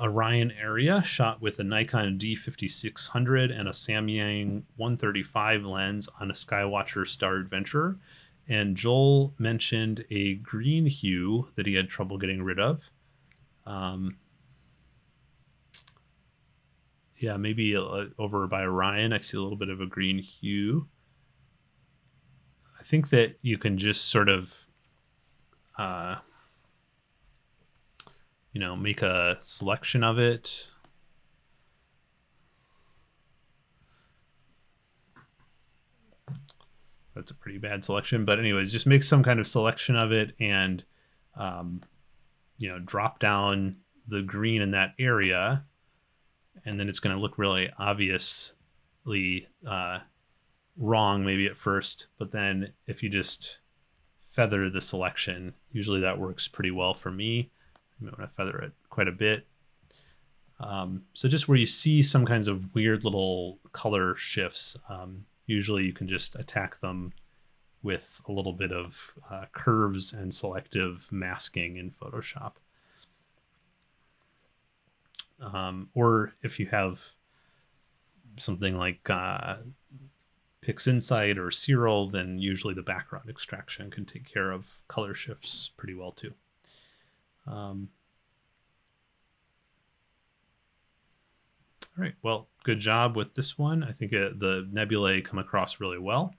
Orion area shot with a Nikon D5600 and a Samyang 135 lens on a Skywatcher Star Adventurer. And Joel mentioned a green hue that he had trouble getting rid of. Um, yeah, maybe uh, over by Orion, I see a little bit of a green hue think that you can just sort of, uh, you know, make a selection of it. That's a pretty bad selection, but anyways, just make some kind of selection of it and, um, you know, drop down the green in that area, and then it's going to look really obviously uh, wrong maybe at first, but then if you just feather the selection, usually that works pretty well for me. I'm going to feather it quite a bit. Um, so just where you see some kinds of weird little color shifts, um, usually you can just attack them with a little bit of uh, curves and selective masking in Photoshop. Um, or if you have something like uh, PixInsight or Siril, then usually the background extraction can take care of color shifts pretty well too. Um, all right, well, good job with this one. I think uh, the nebulae come across really well.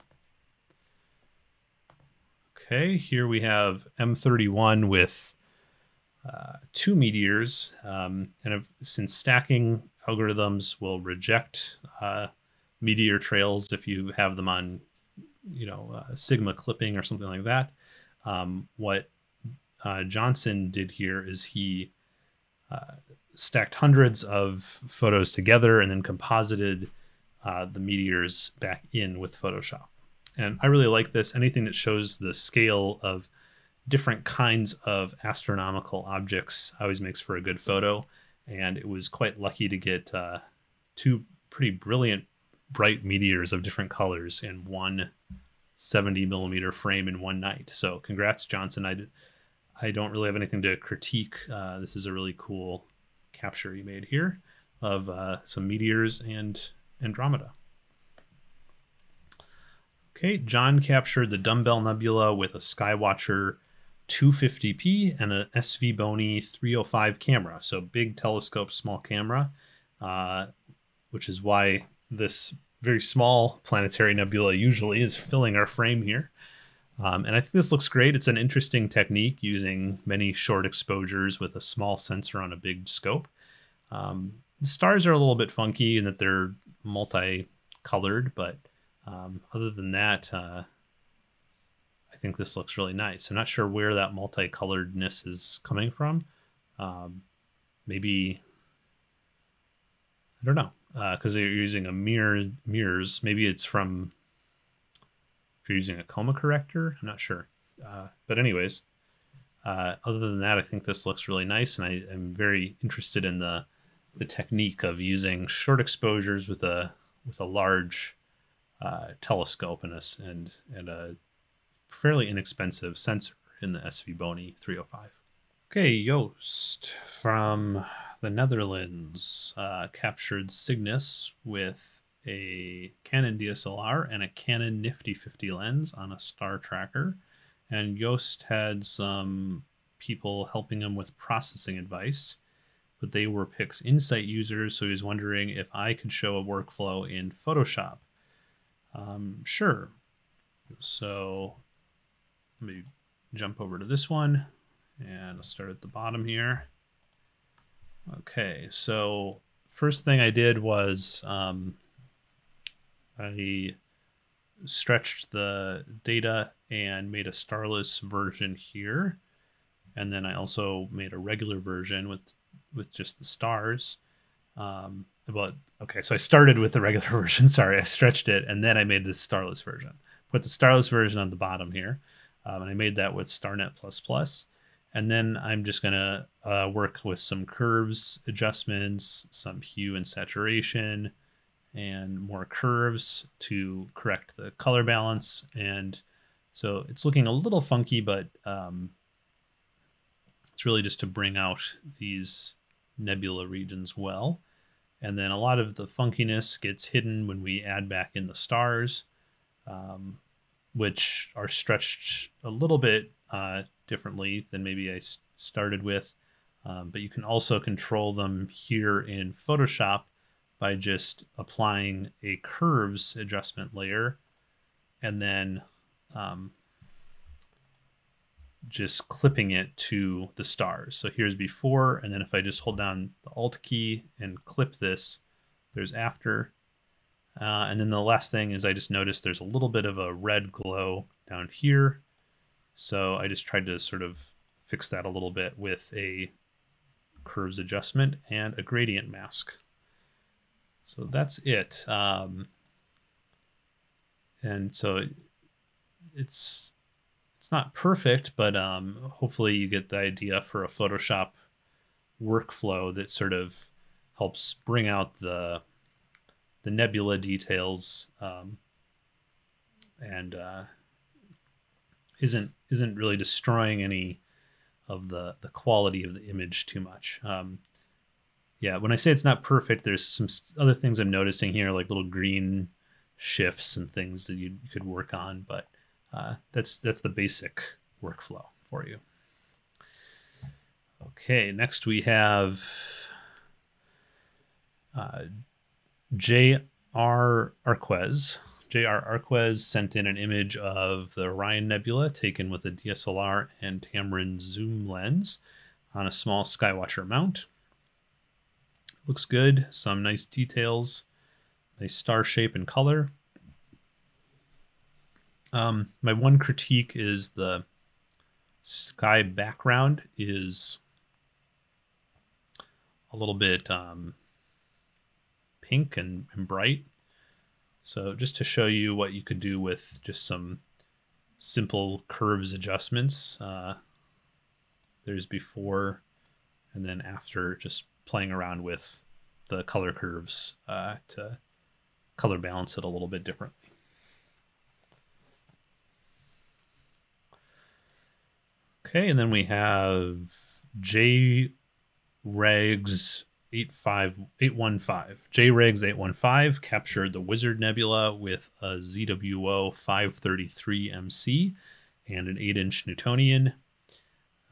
Okay, here we have M31 with uh, two meteors. Um, and if, since stacking algorithms will reject uh, meteor trails if you have them on, you know, uh, Sigma clipping or something like that. Um, what uh, Johnson did here is he uh, stacked hundreds of photos together and then composited uh, the meteors back in with Photoshop. And I really like this. Anything that shows the scale of different kinds of astronomical objects always makes for a good photo. And it was quite lucky to get uh, two pretty brilliant bright meteors of different colors in one 70 millimeter frame in one night. So congrats, Johnson. I, I don't really have anything to critique. Uh, this is a really cool capture you made here of uh, some meteors and Andromeda. Okay, John captured the Dumbbell Nebula with a Skywatcher 250p and a SVBony 305 camera. So big telescope, small camera, uh, which is why this very small planetary nebula usually is filling our frame here. Um, and I think this looks great. It's an interesting technique using many short exposures with a small sensor on a big scope. Um, the stars are a little bit funky in that they're multicolored, but um, other than that, uh, I think this looks really nice. I'm not sure where that multicoloredness is coming from. Um, maybe, I don't know because uh, they're using a mirror mirrors. Maybe it's from if you're using a coma corrector. I'm not sure. Uh, but anyways, uh, other than that, I think this looks really nice, and I am very interested in the the technique of using short exposures with a with a large uh, telescope and a and and a fairly inexpensive sensor in the SVBony 305. Okay, Joost from the Netherlands uh, captured Cygnus with a Canon DSLR and a Canon Nifty 50 lens on a star tracker. And Joost had some people helping him with processing advice, but they were PixInsight users, so he was wondering if I could show a workflow in Photoshop. Um, sure. So let me jump over to this one and I'll start at the bottom here. Okay, so first thing I did was um, I stretched the data and made a starless version here. And then I also made a regular version with with just the stars. Um, but okay, so I started with the regular version. Sorry, I stretched it, and then I made this starless version. Put the starless version on the bottom here, um, and I made that with StarNet++. And then I'm just gonna uh, work with some curves adjustments, some hue and saturation, and more curves to correct the color balance. And so it's looking a little funky, but um, it's really just to bring out these nebula regions well. And then a lot of the funkiness gets hidden when we add back in the stars, um, which are stretched a little bit uh, differently than maybe I started with. Um, but you can also control them here in Photoshop by just applying a curves adjustment layer and then um, just clipping it to the stars. So here's before, and then if I just hold down the Alt key and clip this, there's after. Uh, and then the last thing is I just noticed there's a little bit of a red glow down here. So I just tried to sort of fix that a little bit with a curves adjustment and a gradient mask. So that's it. Um, and so it's it's not perfect, but um, hopefully you get the idea for a Photoshop workflow that sort of helps bring out the the nebula details um, and uh, isn't isn't really destroying any of the the quality of the image too much. Um, yeah, when I say it's not perfect, there's some other things I'm noticing here, like little green shifts and things that you, could work on, but uh, that's that's the basic workflow for you. Okay, next we have uh, J.R. Arquez. J.R. Arquez sent in an image of the Orion Nebula taken with a DSLR and Tamron zoom lens on a small Skywatcher mount. Looks good, some nice details, nice star shape and color. Um, my one critique is the sky background is a little bit um, pink and, and bright. So just to show you what you could do with just some simple curves adjustments, uh, there's before and then after just playing around with the color curves uh, to color balance it a little bit differently. Okay, and then we have J Regs 815 J Regs 815 captured the Wizard Nebula with a ZWO 533 MC and an 8 inch Newtonian.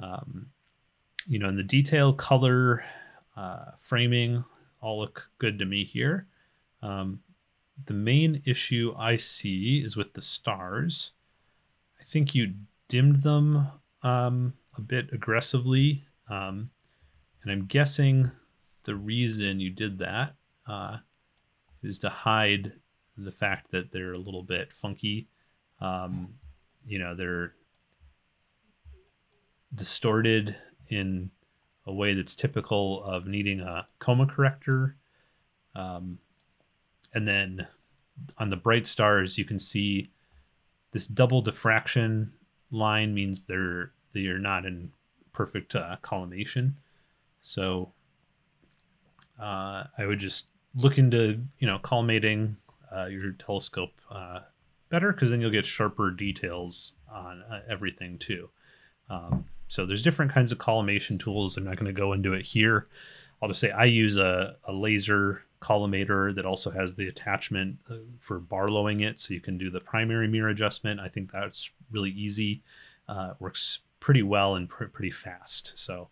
Um, you know, in the detail, color, uh, framing, all look good to me here. Um, the main issue I see is with the stars. I think you dimmed them um, a bit aggressively. Um, and I'm guessing the reason you did that uh, is to hide the fact that they're a little bit funky. Um, you know, they're distorted in a way that's typical of needing a coma corrector. Um, and then on the bright stars, you can see this double diffraction line means they're they're not in perfect uh, collimation. So uh, I would just look into you know collimating uh, your telescope uh, better because then you'll get sharper details on uh, everything too. Um, So there's different kinds of collimation tools. I'm not going to go into it here. I'll just say I use a, a laser collimator that also has the attachment uh, for barlowing it so you can do the primary mirror adjustment. I think that's really easy. Uh, works pretty well and pr- pretty fast. So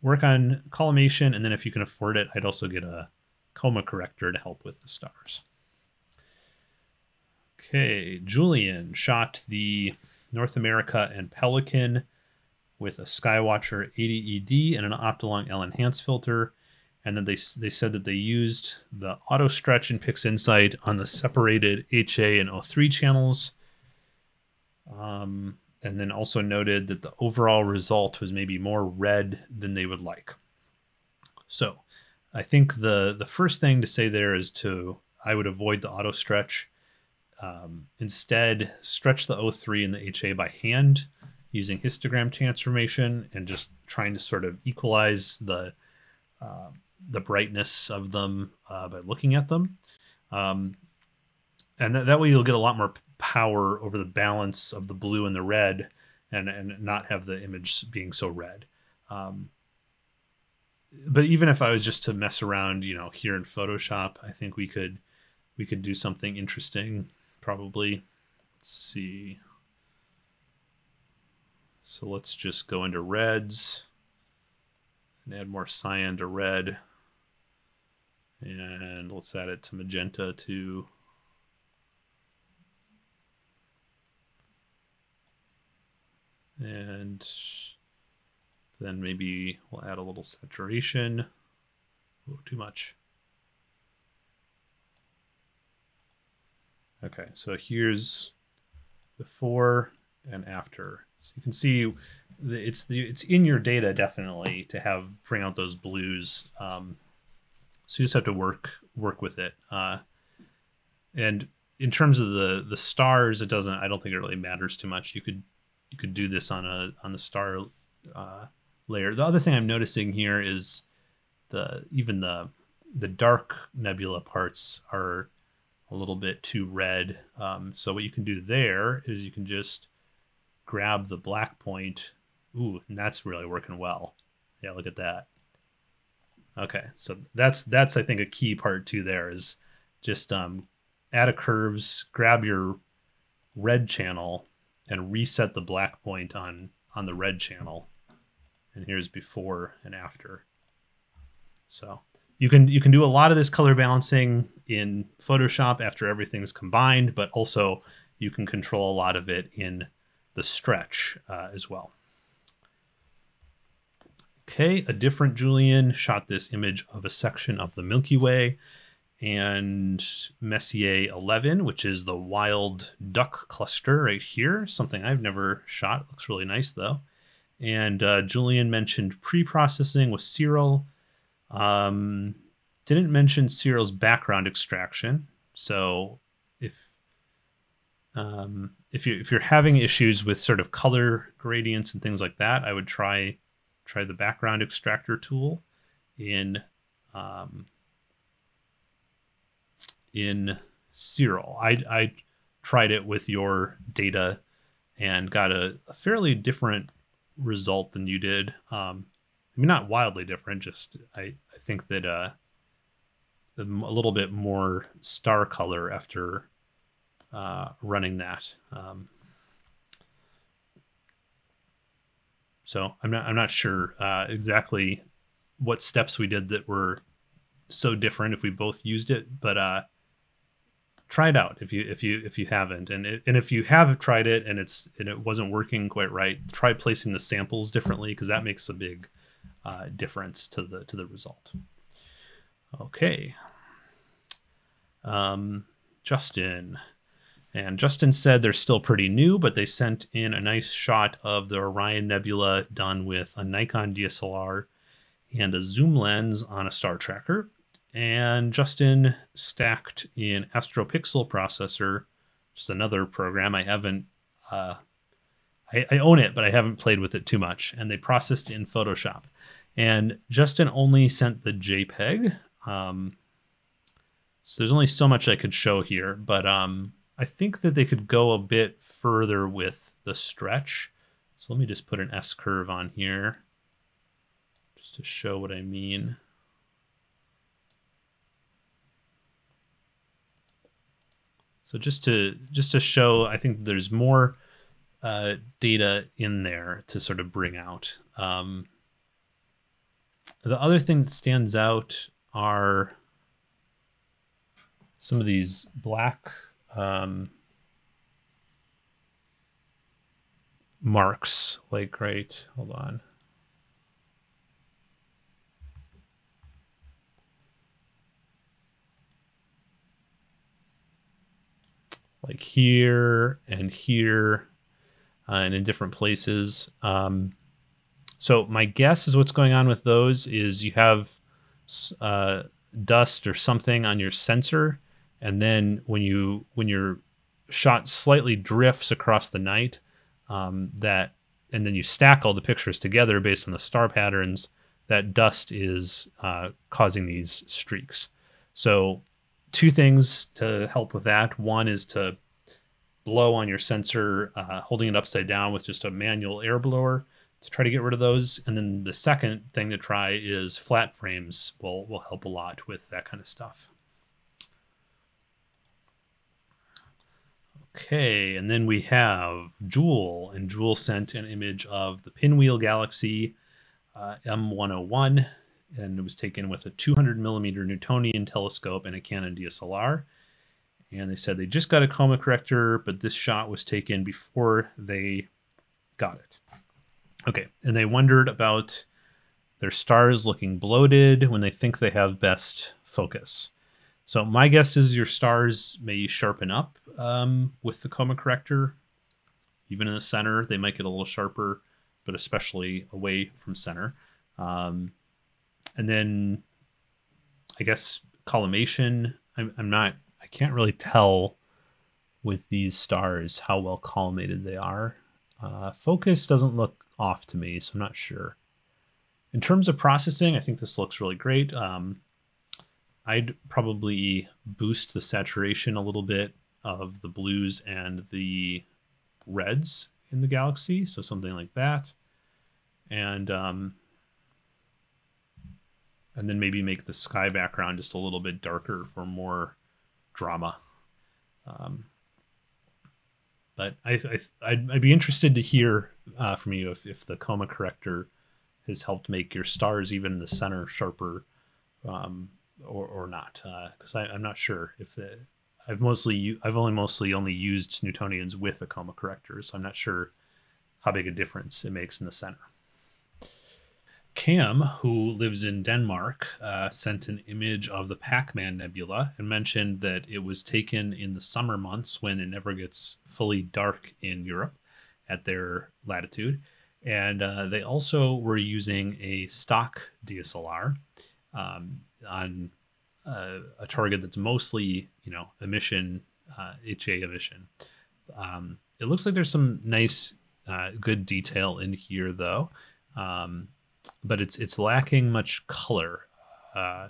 work on collimation, and then if you can afford it, I'd also get a coma corrector to help with the stars. Okay, Julian shot the North America and Pelican with a Skywatcher 80ED and an Optolong L enhance filter. And then they, they said that they used the auto stretch in PixInsight on the separated HA and O3 channels. Um, and then also noted that the overall result was maybe more red than they would like. So I think the the first thing to say there is to I would avoid the auto stretch. Um, instead, stretch the O3 and the HA by hand using histogram transformation and just trying to sort of equalize the uh, the brightness of them uh, by looking at them. Um, and that, that way you'll get a lot more power over the balance of the blue and the red and, and not have the image being so red. Um, but even if I was just to mess around, you know, here in Photoshop, I think we could we could do something interesting probably. Let's see. So let's just go into reds and add more cyan to red. And let's add it to magenta too. And then maybe we'll add a little saturation. Oh, too much. Okay, so here's before and after. So you can see it's the it's in your data definitely to have bring out those blues. Um, so you just have to work work with it. Uh, and in terms of the the stars, it doesn't. I don't think it really matters too much. You could you could do this on a on the star uh, layer. The other thing I'm noticing here is the even the the dark nebula parts are a little bit too red. Um, so what you can do there is you can just grab the black point. Ooh, and that's really working well. Yeah, look at that. Okay, so that's that's I think a key part too. There is just um, add a curves, grab your red channel, and reset the black point on on the red channel. And here's before and after. So you can you can do a lot of this color balancing in Photoshop after everything's combined, but also you can control a lot of it in the stretch uh, as well. Okay, a different Julian shot this image of a section of the Milky Way and Messier 11, which is the wild duck cluster right here. Something I've never shot. Looks really nice though. And uh, Julian mentioned pre-processing with Siril. Um, didn't mention Siril's background extraction. So if um, if you if you're having issues with sort of color gradients and things like that, I would try try the background extractor tool in um, in Siril. I, I tried it with your data and got a, a fairly different result than you did. Um, I mean, not wildly different. Just I, I think that uh, a little bit more star color after uh, running that. Um, so I'm not I'm not sure uh, exactly what steps we did that were so different if we both used it, but uh, try it out if you if you if you haven't. And it, and if you have tried it and it's and it wasn't working quite right try placing the samples differently because that makes a big uh, difference to the to the result. Okay. Um, justin. And justin said they're still pretty new but they sent in a nice shot of the orion nebula done with a nikon dslr and a zoom lens on a star tracker and Justin stacked in AstroPixel processor, just another program I haven't. Uh, I, I own it, but I haven't played with it too much. And they processed in Photoshop. And Justin only sent the JPEG. Um, so there's only so much I could show here, but um, I think that they could go a bit further with the stretch. So let me just put an S curve on here just to show what I mean. So just to just to show, I think there's more uh, data in there to sort of bring out. Um, the other thing that stands out are some of these black um, marks, like right. Hold on. Like here and here uh, and in different places. Um, so my guess is what's going on with those is you have uh, dust or something on your sensor, and then when you when your shot slightly drifts across the night, um, that and then you stack all the pictures together based on the star patterns. That dust is uh, causing these streaks. So two things to help with that. One is to blow on your sensor, uh, holding it upside down with just a manual air blower to try to get rid of those. And then the second thing to try is flat frames will, will help a lot with that kind of stuff. Okay, and then we have Joule, and Joule sent an image of the Pinwheel Galaxy uh, M101 and it was taken with a 200 millimeter Newtonian telescope and a Canon DSLR. And they said they just got a coma corrector, but this shot was taken before they got it. Okay, and they wondered about their stars looking bloated when they think they have best focus. So my guess is your stars may sharpen up um, with the coma corrector. Even in the center, they might get a little sharper, but especially away from center. Um, and then I guess collimation. I'm, I'm not. I can't really tell with these stars how well collimated they are. Uh, focus doesn't look off to me, so I'm not sure. In terms of processing, I think this looks really great. Um, I'd probably boost the saturation a little bit of the blues and the reds in the galaxy, so something like that. And um, and then maybe make the sky background just a little bit darker for more drama. Um, but I, I I'd, I'd, be interested to hear uh, from you if, if the coma corrector has helped make your stars even in the center sharper um, or, or not because uh, I'm not sure if the I've mostly I've only mostly only used Newtonians with a coma corrector so I'm not sure how big a difference it makes in the center. Cam, who lives in Denmark, uh, sent an image of the Pac Man Nebula and mentioned that it was taken in the summer months when it never gets fully dark in Europe at their latitude. And uh, they also were using a stock DSLR um, on uh, a target that's mostly, you know, emission, HA uh, emission. Um, it looks like there's some nice, uh, good detail in here, though. Um, but it's it's lacking much color. Uh,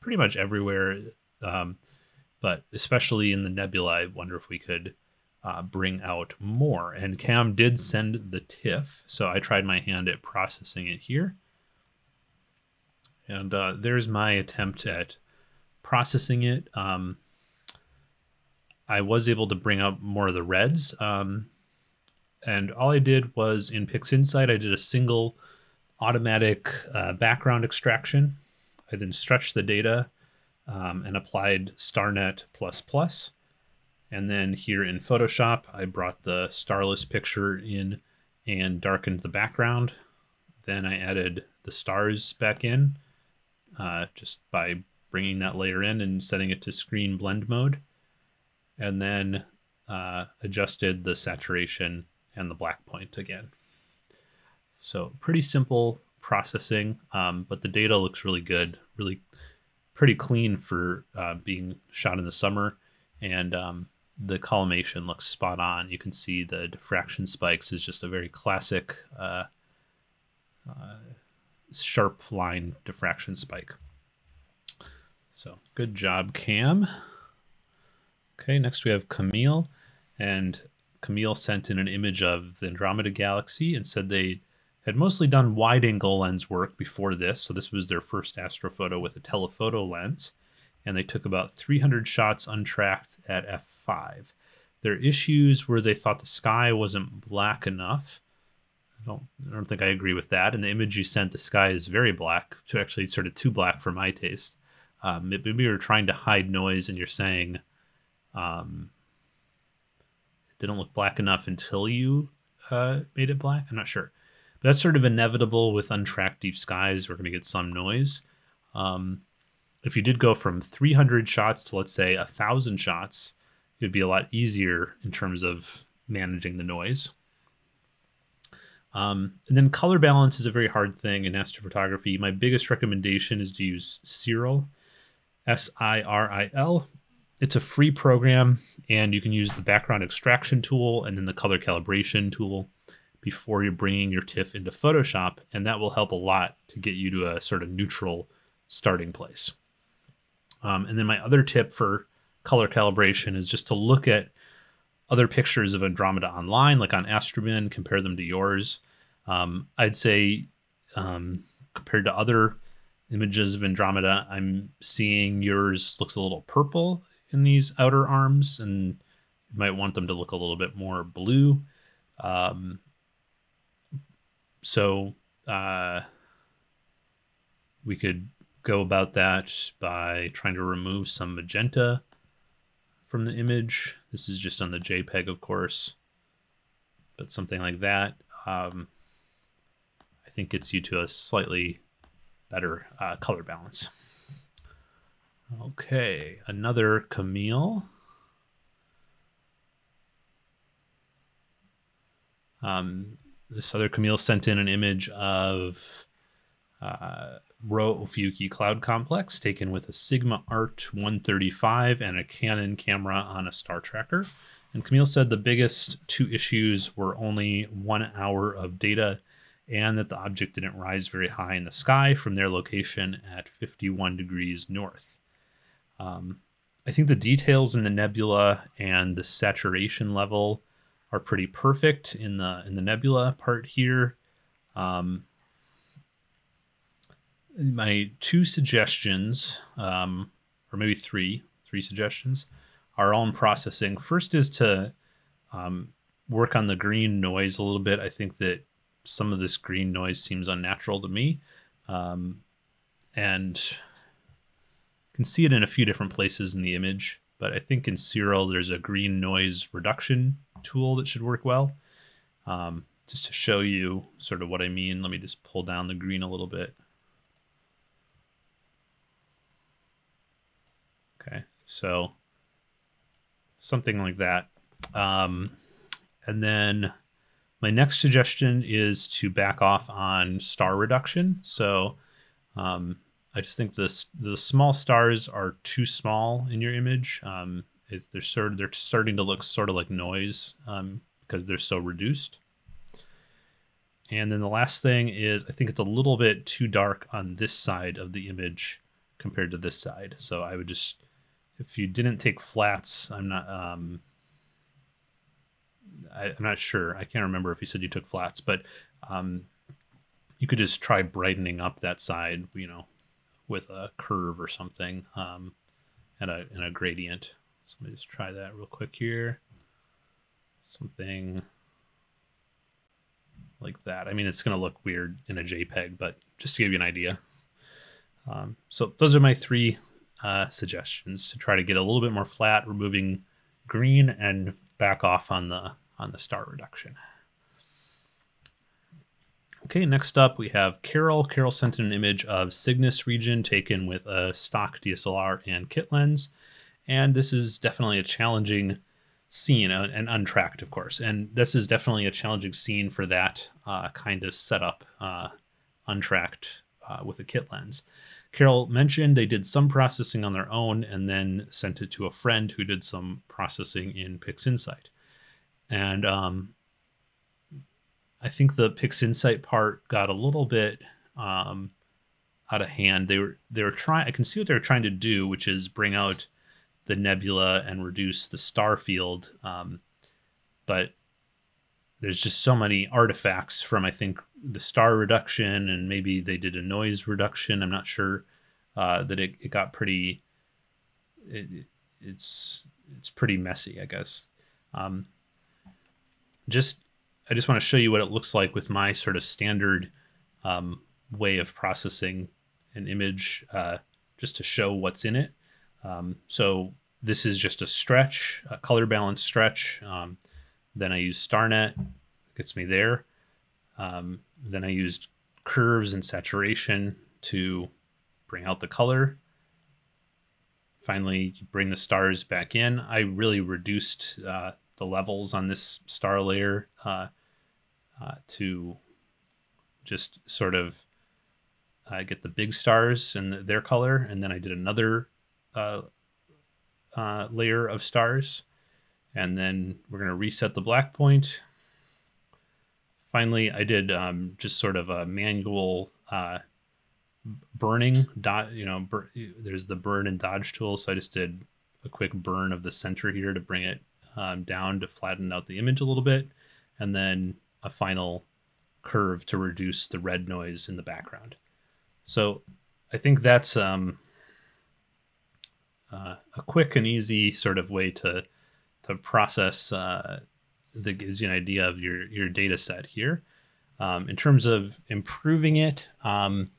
pretty much everywhere, um, but especially in the nebula. I wonder if we could uh, bring out more. And Cam did send the TIFF, so I tried my hand at processing it here. And uh, there's my attempt at processing it. Um, I was able to bring up more of the reds. Um, and all I did was in PixInsight, I did a single automatic uh, background extraction. I then stretched the data um, and applied StarNet++. And then here in Photoshop, I brought the starless picture in and darkened the background. Then I added the stars back in uh, just by bringing that layer in and setting it to screen blend mode. And then uh, adjusted the saturation and the black point again. So pretty simple processing, um, but the data looks really good, really pretty clean for uh, being shot in the summer, and um, the collimation looks spot on. You can see the diffraction spikes is just a very classic uh, uh, sharp line diffraction spike. So good job, Cam. Okay, next we have Camille, and Camille sent in an image of the Andromeda Galaxy and said they had mostly done wide angle lens work before this. So this was their first astrophoto with a telephoto lens. And they took about 300 shots untracked at f5. Their issues were they thought the sky wasn't black enough. I don't, I don't think I agree with that. In the image you sent, the sky is very black, to actually sort of too black for my taste. Um, maybe you're trying to hide noise and you're saying um, it didn't look black enough until you uh, made it black. I'm not sure. But that's sort of inevitable with untracked deep skies. We're going to get some noise. Um, if you did go from 300 shots to, let's say, 1,000 shots, it would be a lot easier in terms of managing the noise. Um, and then color balance is a very hard thing in astrophotography. My biggest recommendation is to use Siril, S I R I L. It's a free program, and you can use the background extraction tool and then the color calibration tool before you're bringing your TIFF into Photoshop, and that will help a lot to get you to a sort of neutral starting place. Um, and then my other tip for color calibration is just to look at other pictures of Andromeda online, like on Astrobin, compare them to yours. Um, I'd say um, compared to other images of Andromeda, I'm seeing yours looks a little purple in these outer arms, and you might want them to look a little bit more blue. Um, so uh, we could go about that by trying to remove some magenta from the image. This is just on the JPEG, of course, but something like that, um, I think gets you to a slightly better uh, color balance. Okay, another Camille. Um, this other Camille sent in an image of uh, Rho Ophiuchi Cloud Complex taken with a Sigma Art 135 and a Canon camera on a star tracker. And Camille said the biggest two issues were only one hour of data and that the object didn't rise very high in the sky from their location at 51 degrees north. Um, I think the details in the nebula and the saturation level are pretty perfect in the in the nebula part here. Um, my two suggestions, um, or maybe three, three suggestions, are all in processing. First is to um, work on the green noise a little bit. I think that some of this green noise seems unnatural to me, um, and can see it in a few different places in the image. But I think in Siril there's a green noise reduction tool that should work well. Um, just to show you sort of what I mean, let me just pull down the green a little bit. Okay, so something like that. Um, and then my next suggestion is to back off on star reduction. So um, I just think this the small stars are too small in your image. Um, they're sort of, they're starting to look sort of like noise um, because they're so reduced. And then the last thing is I think it's a little bit too dark on this side of the image compared to this side. So I would just if you didn't take flats, I'm not um, I, am not sure. I can't remember if you said you took flats, but um, you could just try brightening up that side, you know, with a curve or something, um, and a and a gradient. So let me just try that real quick here. Something like that. I mean, it's going to look weird in a JPEG, but just to give you an idea. Um, so those are my three uh, suggestions to try to get a little bit more flat, removing green and back off on the on the star reduction. Okay, next up we have Carol. Carol sent an image of Cygnus region taken with a stock DSLR and kit lens. And this is definitely a challenging scene uh, and untracked, of course. And this is definitely a challenging scene for that uh, kind of setup, uh, untracked uh, with a kit lens. Carol mentioned they did some processing on their own and then sent it to a friend who did some processing in PixInsight. And um, I think the PixInsight part got a little bit um, out of hand. They were they were trying. I can see what they were trying to do, which is bring out the nebula and reduce the star field. Um, but there's just so many artifacts from I think the star reduction and maybe they did a noise reduction. I'm not sure uh, that it, it got pretty. It, it's it's pretty messy, I guess. Um, just I just want to show you what it looks like with my sort of standard um, way of processing an image, uh, just to show what's in it. Um, so this is just a stretch, a color balance stretch. Um, then I use StarNet, gets me there. Um, then I used curves and saturation to bring out the color. Finally, bring the stars back in. I really reduced uh, the levels on this star layer uh, uh, to just sort of uh, get the big stars and their color. And then I did another uh, uh, layer of stars. And then we're going to reset the black point. Finally, I did um, just sort of a manual uh, burning dot. You know, bur- there's the burn and dodge tool. So I just did a quick burn of the center here to bring it um, down to flatten out the image a little bit. And then a final curve to reduce the red noise in the background. So I think that's um, uh, a quick and easy sort of way to to process uh, that gives you an idea of your your data set here. Um, in terms of improving it, um,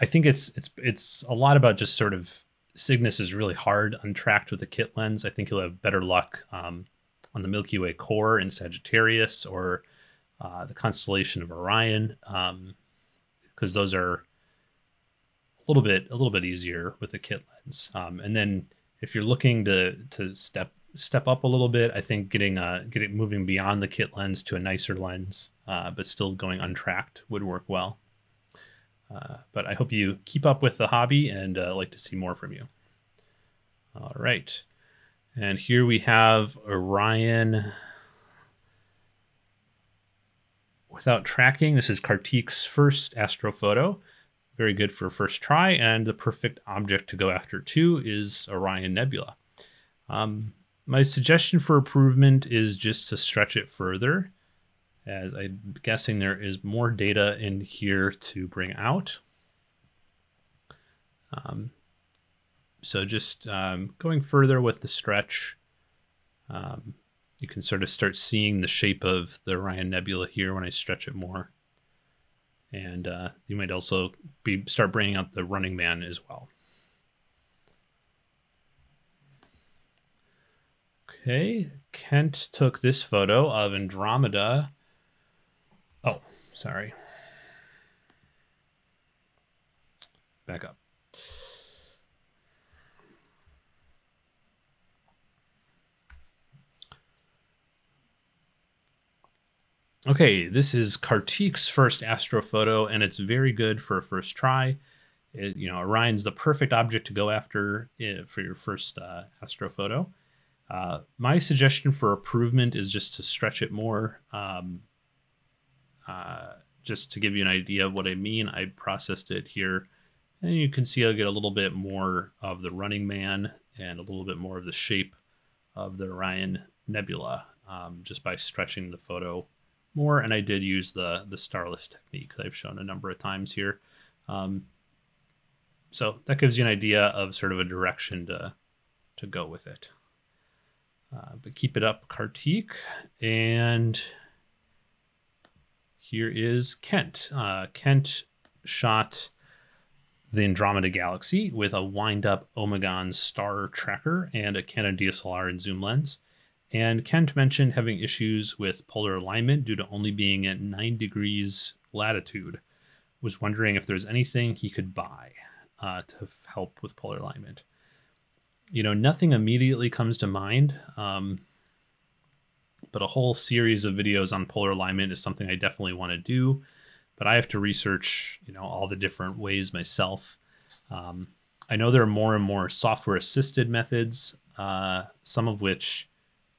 I think it's it's it's a lot about just sort of Cygnus is really hard untracked with the kit lens. I think you'll have better luck um, on the Milky Way core in Sagittarius or uh, the constellation of Orion, because um, those are a little bit a little bit easier with the kit lens. Um, and then if you're looking to to step step up a little bit, I think getting uh getting moving beyond the kit lens to a nicer lens, uh, but still going untracked would work well. Uh, but I hope you keep up with the hobby and uh, like to see more from you. All right. And here we have Orion without tracking. This is Kartik's first astrophoto very good for first try, and the perfect object to go after too is Orion Nebula. Um, my suggestion for improvement is just to stretch it further, as I'm guessing there is more data in here to bring out. Um, so just um, going further with the stretch, um, you can sort of start seeing the shape of the Orion Nebula here when I stretch it more and uh, you might also be start bringing up the running man as well. Okay, Kent took this photo of Andromeda. Oh, sorry. Back up. Okay, this is Kartik's first astrophoto, and it's very good for a first try. It, you know, Orion's the perfect object to go after eh, for your first uh, astrophoto. Uh, my suggestion for improvement is just to stretch it more. Um, uh, just to give you an idea of what I mean, I processed it here, and you can see I'll get a little bit more of the running man and a little bit more of the shape of the Orion Nebula um, just by stretching the photo more, and I did use the the starless technique that I've shown a number of times here. Um, so that gives you an idea of sort of a direction to to go with it. Uh, but keep it up, Kartik. And here is Kent. Uh, Kent shot the Andromeda Galaxy with a wind-up Omegon star tracker and a Canon DSLR and zoom lens. And Kent mentioned having issues with polar alignment due to only being at 9 degrees latitude. Was wondering if there's anything he could buy uh, to help with polar alignment. You know, nothing immediately comes to mind, um, but a whole series of videos on polar alignment is something I definitely want to do. But I have to research, you know, all the different ways myself. Um, I know there are more and more software assisted methods, uh, some of which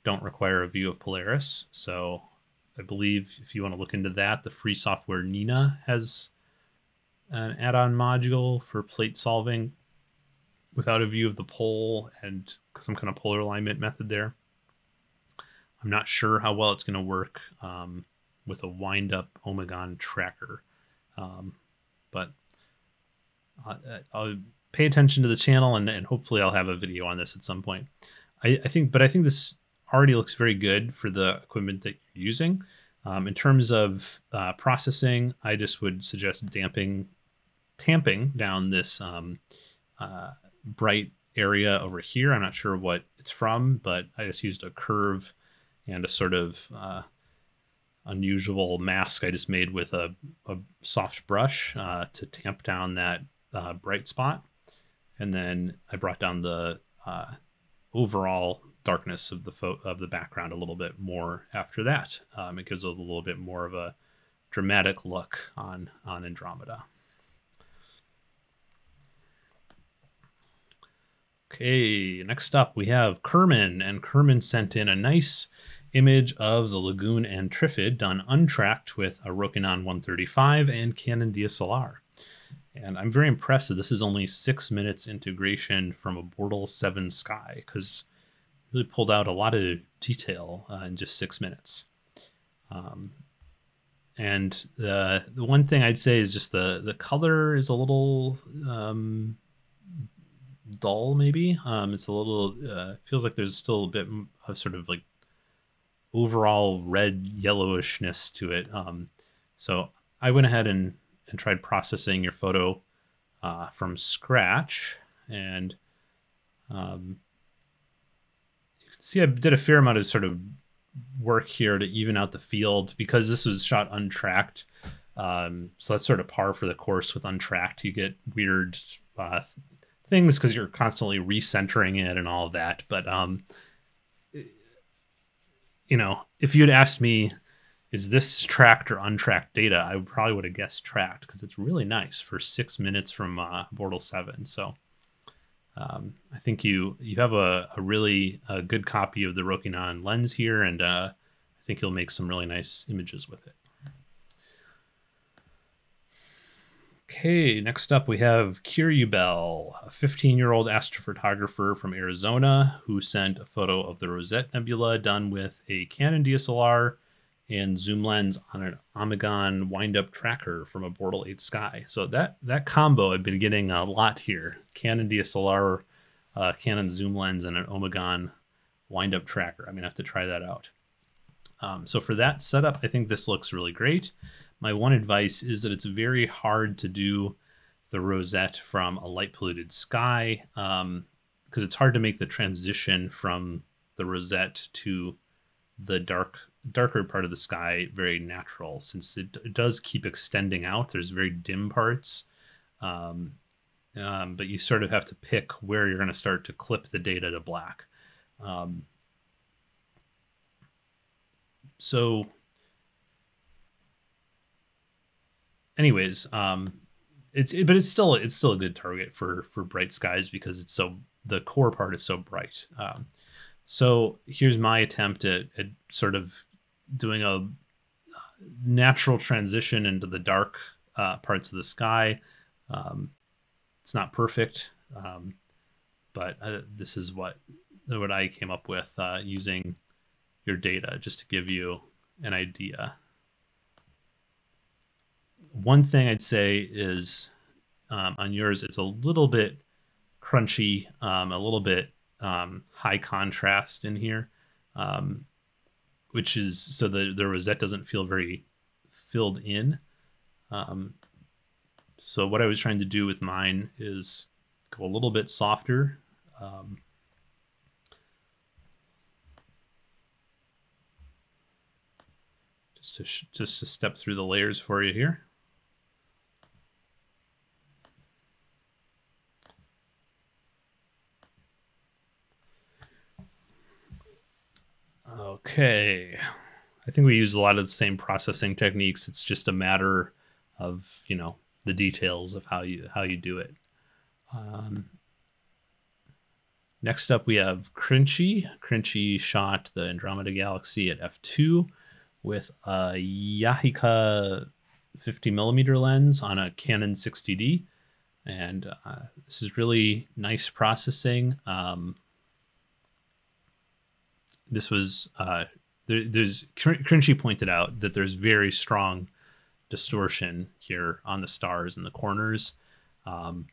don't require a view of Polaris. So I believe if you want to look into that, the free software Nina has an add-on module for plate solving without a view of the pole and some kind of polar alignment method there. I'm not sure how well it's going to work um, with a wind up Omegon tracker. Um, but I'll, I'll, pay attention to the channel and, and, hopefully I'll have a video on this at some point. I, I, think, but I think this already looks very good for the equipment that you're using. Um, in terms of uh, processing, I just would suggest damping, tamping down this um, uh, bright area over here. I'm not sure what it's from, but I just used a curve and a sort of uh, unusual mask I just made with a, a soft brush uh, to tamp down that uh, bright spot. And then I brought down the uh, overall darkness of the fo- of the background a little bit more after that. Um, it gives a little bit more of a dramatic look on on Andromeda. Okay, next up we have Kerman, and Kerman sent in a nice image of the lagoon and Trifid done untracked with a Rokinon 135 and Canon DSLR. And I'm very impressed that this is only six minutes integration from a Bortle 7 Sky because really pulled out a lot of detail uh, in just six minutes. Um, and the the one thing I'd say is just the the color is a little um, dull, maybe. Um, it's a little uh, feels like there's still a bit of sort of like overall red yellowishness to it. Um, so I went ahead and, and tried processing your photo uh, from scratch. And um, see I did a fair amount of sort of work here to even out the field because this was shot untracked. Um, so that's sort of par for the course with untracked. You get weird uh, things because you're constantly recentering it and all of that. But um, you know, if you had asked me, is this tracked or untracked data, I probably would have guessed tracked because it's really nice for six minutes from uh, 7. So um, I think you you have a, a really a good copy of the Rokinon lens here, and uh, I think you'll make some really nice images with it. Okay, next up we have Bell, a 15 year old astrophotographer from Arizona who sent a photo of the Rosette Nebula done with a Canon DSLR and zoom lens on an Omegon wind up tracker from a Bortle 8 Sky. So that, that combo I've been getting a lot here Canon DSLR, uh, Canon zoom lens, and an Omegon wind up tracker. I'm to have to try that out. Um, so for that setup, I think this looks really great my one advice is that it's very hard to do the rosette from a light polluted sky because um, it's hard to make the transition from the rosette to the dark darker part of the sky very natural since it, it does keep extending out there's very dim parts um, um, but you sort of have to pick where you're going to start to clip the data to black um, so anyways, um, it's it, but it's still it's still a good target for for bright skies because it's so the core part is so bright. Um, so here's my attempt at, at sort of doing a natural transition into the dark uh, parts of the sky. Um, it's not perfect, um, but uh, this is what what I came up with uh, using your data just to give you an idea one thing I'd say is um, on yours, it's a little bit crunchy, um, a little bit um, high contrast in here, um, which is so the, the rosette doesn't feel very filled in. Um, so what I was trying to do with mine is go a little bit softer. Um, just to just to step through the layers for you here. Okay. I think we use a lot of the same processing techniques. It's just a matter of, you know, the details of how you how you do it. Um, next up, we have Crinchy. Crinchy shot the Andromeda Galaxy at f2 with a Yashica 50 millimeter lens on a Canon 60D. And uh, this is really nice processing. Um, this was uh, there, there's Crinchy pointed out that there's very strong distortion here on the stars in the corners, um,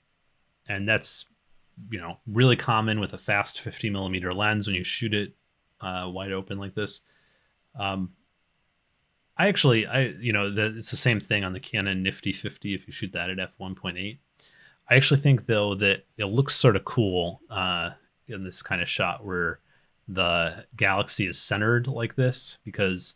and that's you know really common with a fast 50 millimeter lens when you shoot it uh, wide open like this. Um, I actually, I you know, the, it's the same thing on the Canon Nifty 50 if you shoot that at f 1.8. I actually think though that it looks sort of cool uh, in this kind of shot where the galaxy is centered like this because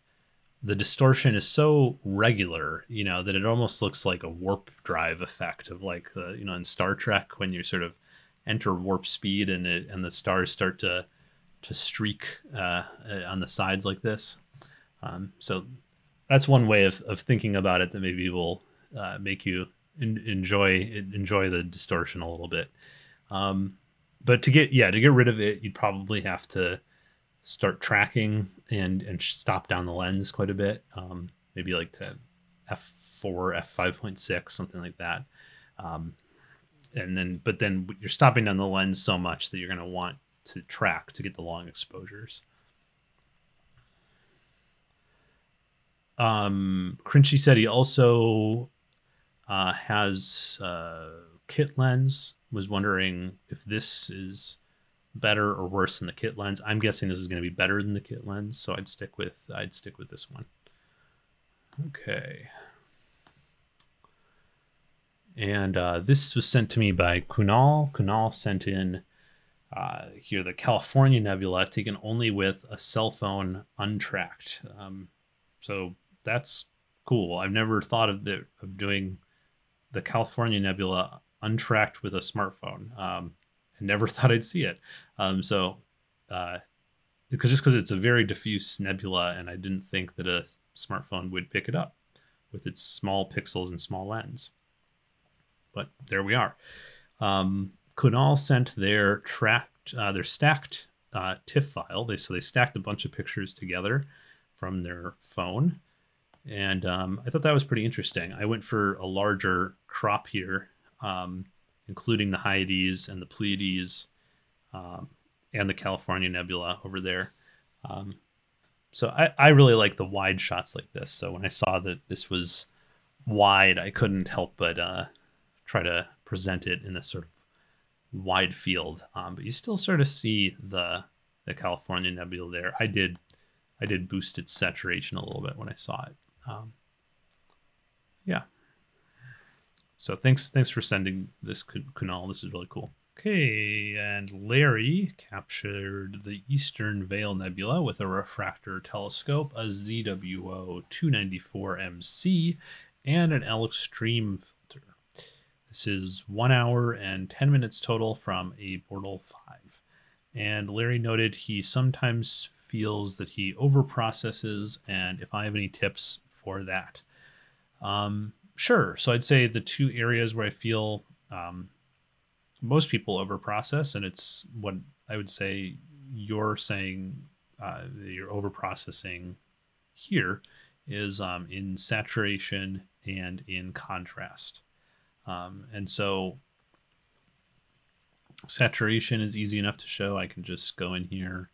the distortion is so regular, you know, that it almost looks like a warp drive effect of like the, you know, in Star Trek when you sort of enter warp speed and it, and the stars start to to streak uh, on the sides like this. Um, so that's one way of, of thinking about it that maybe will uh, make you in, enjoy enjoy the distortion a little bit. Um, but to get yeah to get rid of it, you'd probably have to start tracking and and stop down the lens quite a bit. Um, maybe like to f four, f five point six, something like that. Um, and then but then you're stopping down the lens so much that you're going to want to track to get the long exposures. Um, Crinchy said he also uh, has uh, kit lens. Was wondering if this is better or worse than the kit lens. I'm guessing this is going to be better than the kit lens, so I'd stick with I'd stick with this one. Okay. And uh, this was sent to me by Kunal. Kunal sent in uh, here the California Nebula taken only with a cell phone untracked. Um, so that's cool. I've never thought of the, of doing the California Nebula untracked with a smartphone. Um, I never thought I'd see it. Um, so, uh, because just because it's a very diffuse nebula, and I didn't think that a smartphone would pick it up with its small pixels and small lens. But there we are. Um, Kunal sent their tracked, uh, their stacked uh, TIFF file. They so they stacked a bunch of pictures together from their phone, and um, I thought that was pretty interesting. I went for a larger crop here, um, including the Hyades and the Pleiades, um, and the California Nebula over there. Um, so I, I really like the wide shots like this. So when I saw that this was wide, I couldn't help but uh, try to present it in this sort of wide field. Um, but you still sort of see the the California Nebula there. I did I did boost its saturation a little bit when I saw it. Um, yeah. So thanks thanks for sending this Kunal. This is really cool. Okay, and Larry captured the Eastern Veil Nebula with a refractor telescope, a ZWO 294MC, and an L Extreme filter. this is one hour and 10 minutes total from a Bortle 5. And Larry noted he sometimes feels that he overprocesses, and if I have any tips for that. Um, sure. So I'd say the two areas where I feel um, most people overprocess, and it's what I would say you're saying uh, you're overprocessing here is um, in saturation and in contrast. Um, and so saturation is easy enough to show. I can just go in here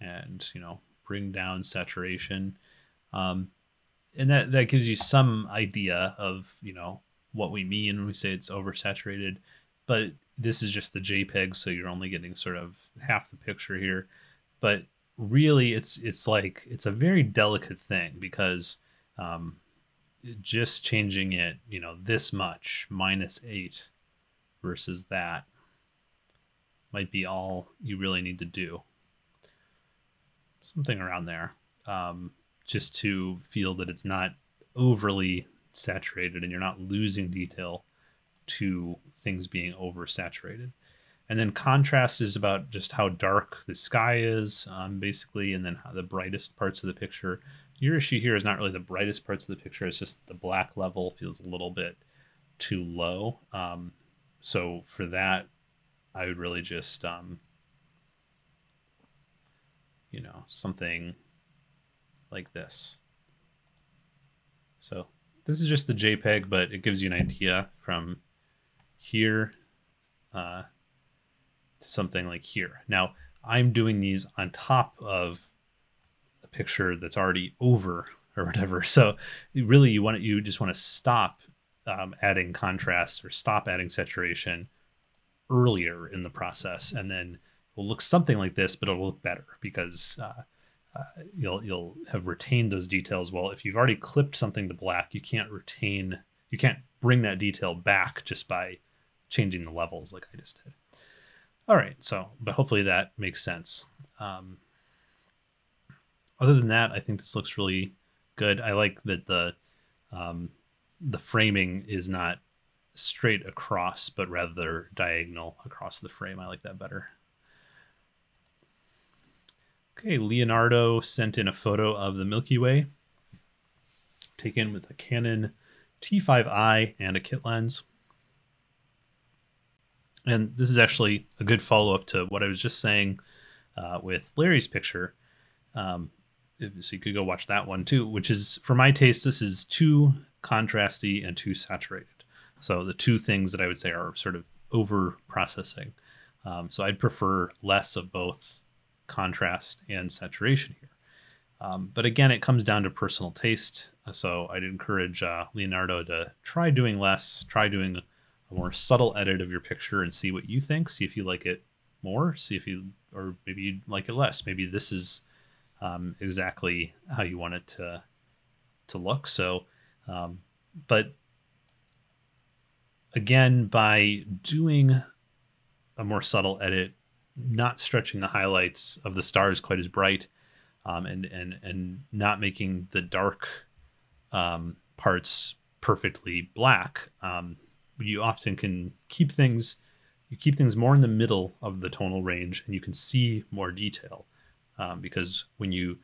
and, you know, bring down saturation. Um, and that, that gives you some idea of, you know, what we mean when we say it's oversaturated. But this is just the JPEG, so you're only getting sort of half the picture here. But really, it's it's like it's a very delicate thing because um, just changing it, you know, this much minus eight versus that might be all you really need to do. Something around there. Um, just to feel that it's not overly saturated and you're not losing detail to things being oversaturated. And then contrast is about just how dark the sky is, um, basically, and then the brightest parts of the picture your issue here is not really the brightest parts of the picture. It's just the black level feels a little bit too low. Um, so for that, I would really just, um, you know, something like this. So this is just the JPEG, but it gives you an idea from here uh, to something like here. Now, I'm doing these on top of a picture that's already over or whatever. So really, you want you just want to stop um, adding contrast or stop adding saturation earlier in the process, and then will look something like this, but it'll look better because uh, uh, you'll you'll have retained those details. Well, if you've already clipped something to black, you can't retain, you can't bring that detail back just by changing the levels like I just did. All right, so but hopefully that makes sense. Um, other than that, I think this looks really good. I like that the um, the framing is not straight across, but rather diagonal across the frame. I like that better. Okay, Leonardo sent in a photo of the Milky Way taken with a Canon T5i and a kit lens. And this is actually a good follow up to what I was just saying uh, with Larry's picture. Um, so you could go watch that one too, which is for my taste, this is too contrasty and too saturated. So the two things that I would say are sort of over processing. Um, so I'd prefer less of both contrast and saturation here. Um, but again, it comes down to personal taste. So I'd encourage uh, Leonardo to try doing less, try doing a more subtle edit of your picture and see what you think. See if you like it more. See if you, or maybe you like it less. Maybe this is um, exactly how you want it to to look. So, um, but again, by doing a more subtle edit, not stretching the highlights of the stars quite as bright, um, and and and not making the dark um, parts perfectly black, um, you often can keep things you keep things more in the middle of the tonal range, and you can see more detail. Um, because when you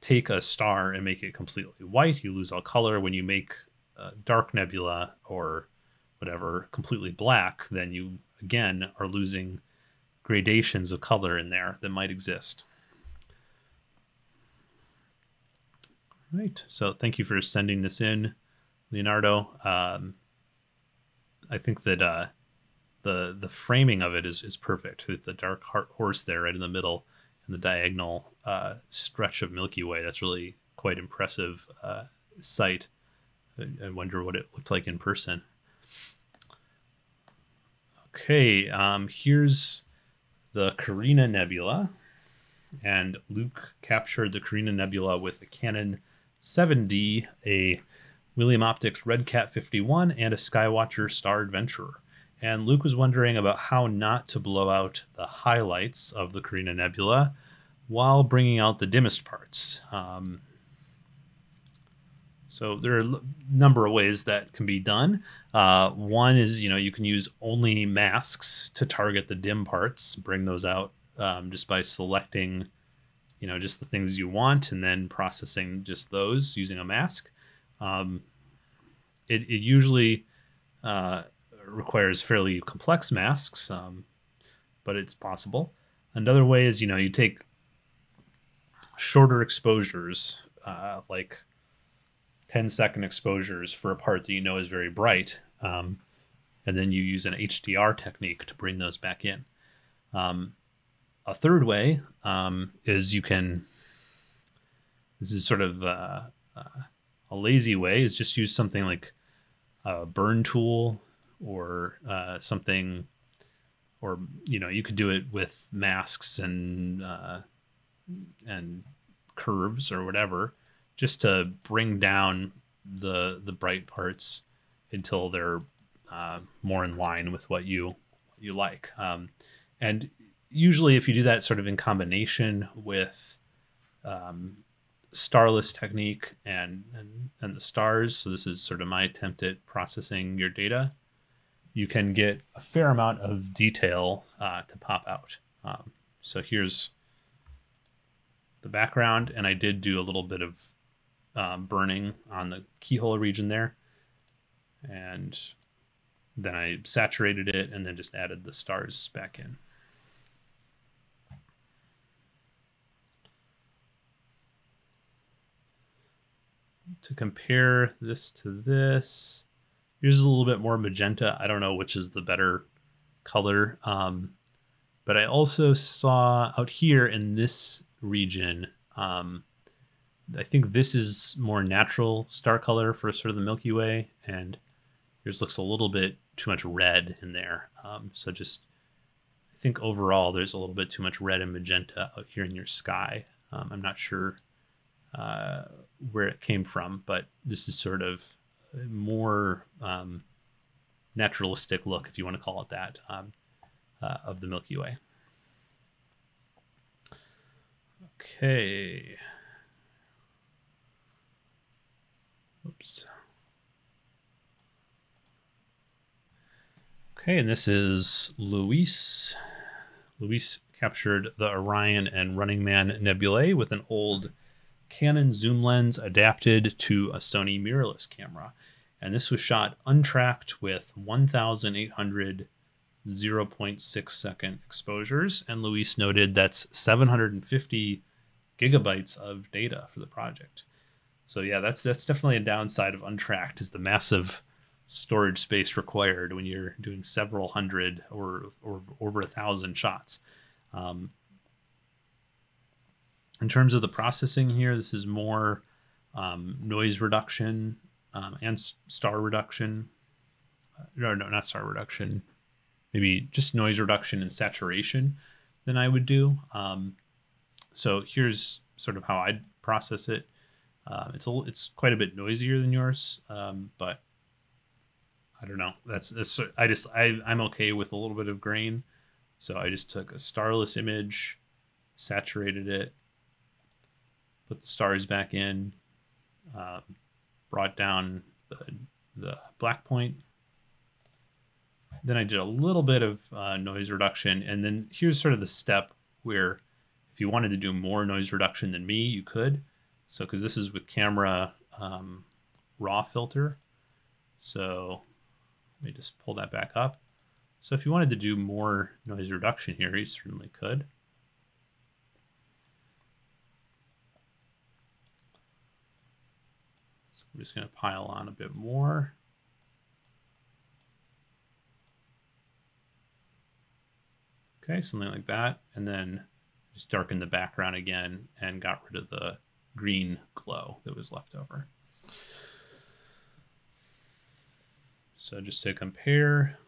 take a star and make it completely white, you lose all color. When you make a dark nebula or whatever completely black, then you again are losing gradations of color in there that might exist. Right. So thank you for sending this in, Leonardo. Um, I think that uh, the the framing of it is is perfect with the dark horse there right in the middle and the diagonal uh, stretch of Milky Way. That's really quite impressive uh, sight. I, I wonder what it looked like in person. Okay, um, here's the Carina Nebula, and Luke captured the Carina Nebula with a Canon 7D, a William Optics Red Cat 51, and a Skywatcher Star Adventurer. And Luke was wondering about how not to blow out the highlights of the Carina Nebula while bringing out the dimmest parts. Um, so there are a number of ways that can be done. Uh, one is, you know, you can use only masks to target the dim parts, bring those out um, just by selecting, you know, just the things you want and then processing just those using a mask. Um, it, it usually uh, requires fairly complex masks, um, but it's possible. Another way is, you know, you take shorter exposures, uh, like 10 second exposures for a part that you know is very bright. Um, and then you use an HDR technique to bring those back in. Um, a third way um, is you can, this is sort of uh, uh, a lazy way, is just use something like a burn tool or uh, something, or, you know, you could do it with masks and, uh, and curves or whatever just to bring down the the bright parts until they're uh, more in line with what you you like. Um, and usually, if you do that sort of in combination with um, starless technique and, and and the stars, so this is sort of my attempt at processing your data. You can get a fair amount of detail uh, to pop out. Um, so here's the background, and I did do a little bit of um, burning on the keyhole region there. And then I saturated it and then just added the stars back in. To compare this to this, here's a little bit more magenta. I don't know which is the better color. Um, but I also saw out here in this region um, I think this is more natural star color for sort of the Milky Way, and yours looks a little bit too much red in there. Um, so just, I think overall there's a little bit too much red and magenta out here in your sky. Um, I'm not sure uh, where it came from, but this is sort of more um, naturalistic look, if you want to call it that, um, uh, of the Milky Way. Okay. Oops. Okay, and this is Luis. Luis captured the Orion and Running Man nebulae with an old Canon zoom lens adapted to a Sony mirrorless camera. And this was shot untracked with 1,800 0.6 second exposures. And Luis noted that's 750 gigabytes of data for the project. So yeah, that's that's definitely a downside of untracked is the massive storage space required when you're doing several hundred or or over a thousand shots. Um, in terms of the processing here, this is more um, noise reduction um, and star reduction. Uh, no, no, not star reduction. Maybe just noise reduction and saturation than I would do. Um, so here's sort of how I'd process it. Um, it's a it's quite a bit noisier than yours, um, but I don't know. That's, that's I just I I'm okay with a little bit of grain, so I just took a starless image, saturated it, put the stars back in, uh, brought down the the black point. Then I did a little bit of uh, noise reduction, and then here's sort of the step where if you wanted to do more noise reduction than me, you could. So, because this is with camera um, raw filter. So, let me just pull that back up. So, if you wanted to do more noise reduction here, you certainly could. I'm just going to pile on a bit more. Okay, something like that. And then just darken the background again and got rid of the green glow that was left over. So just to compare,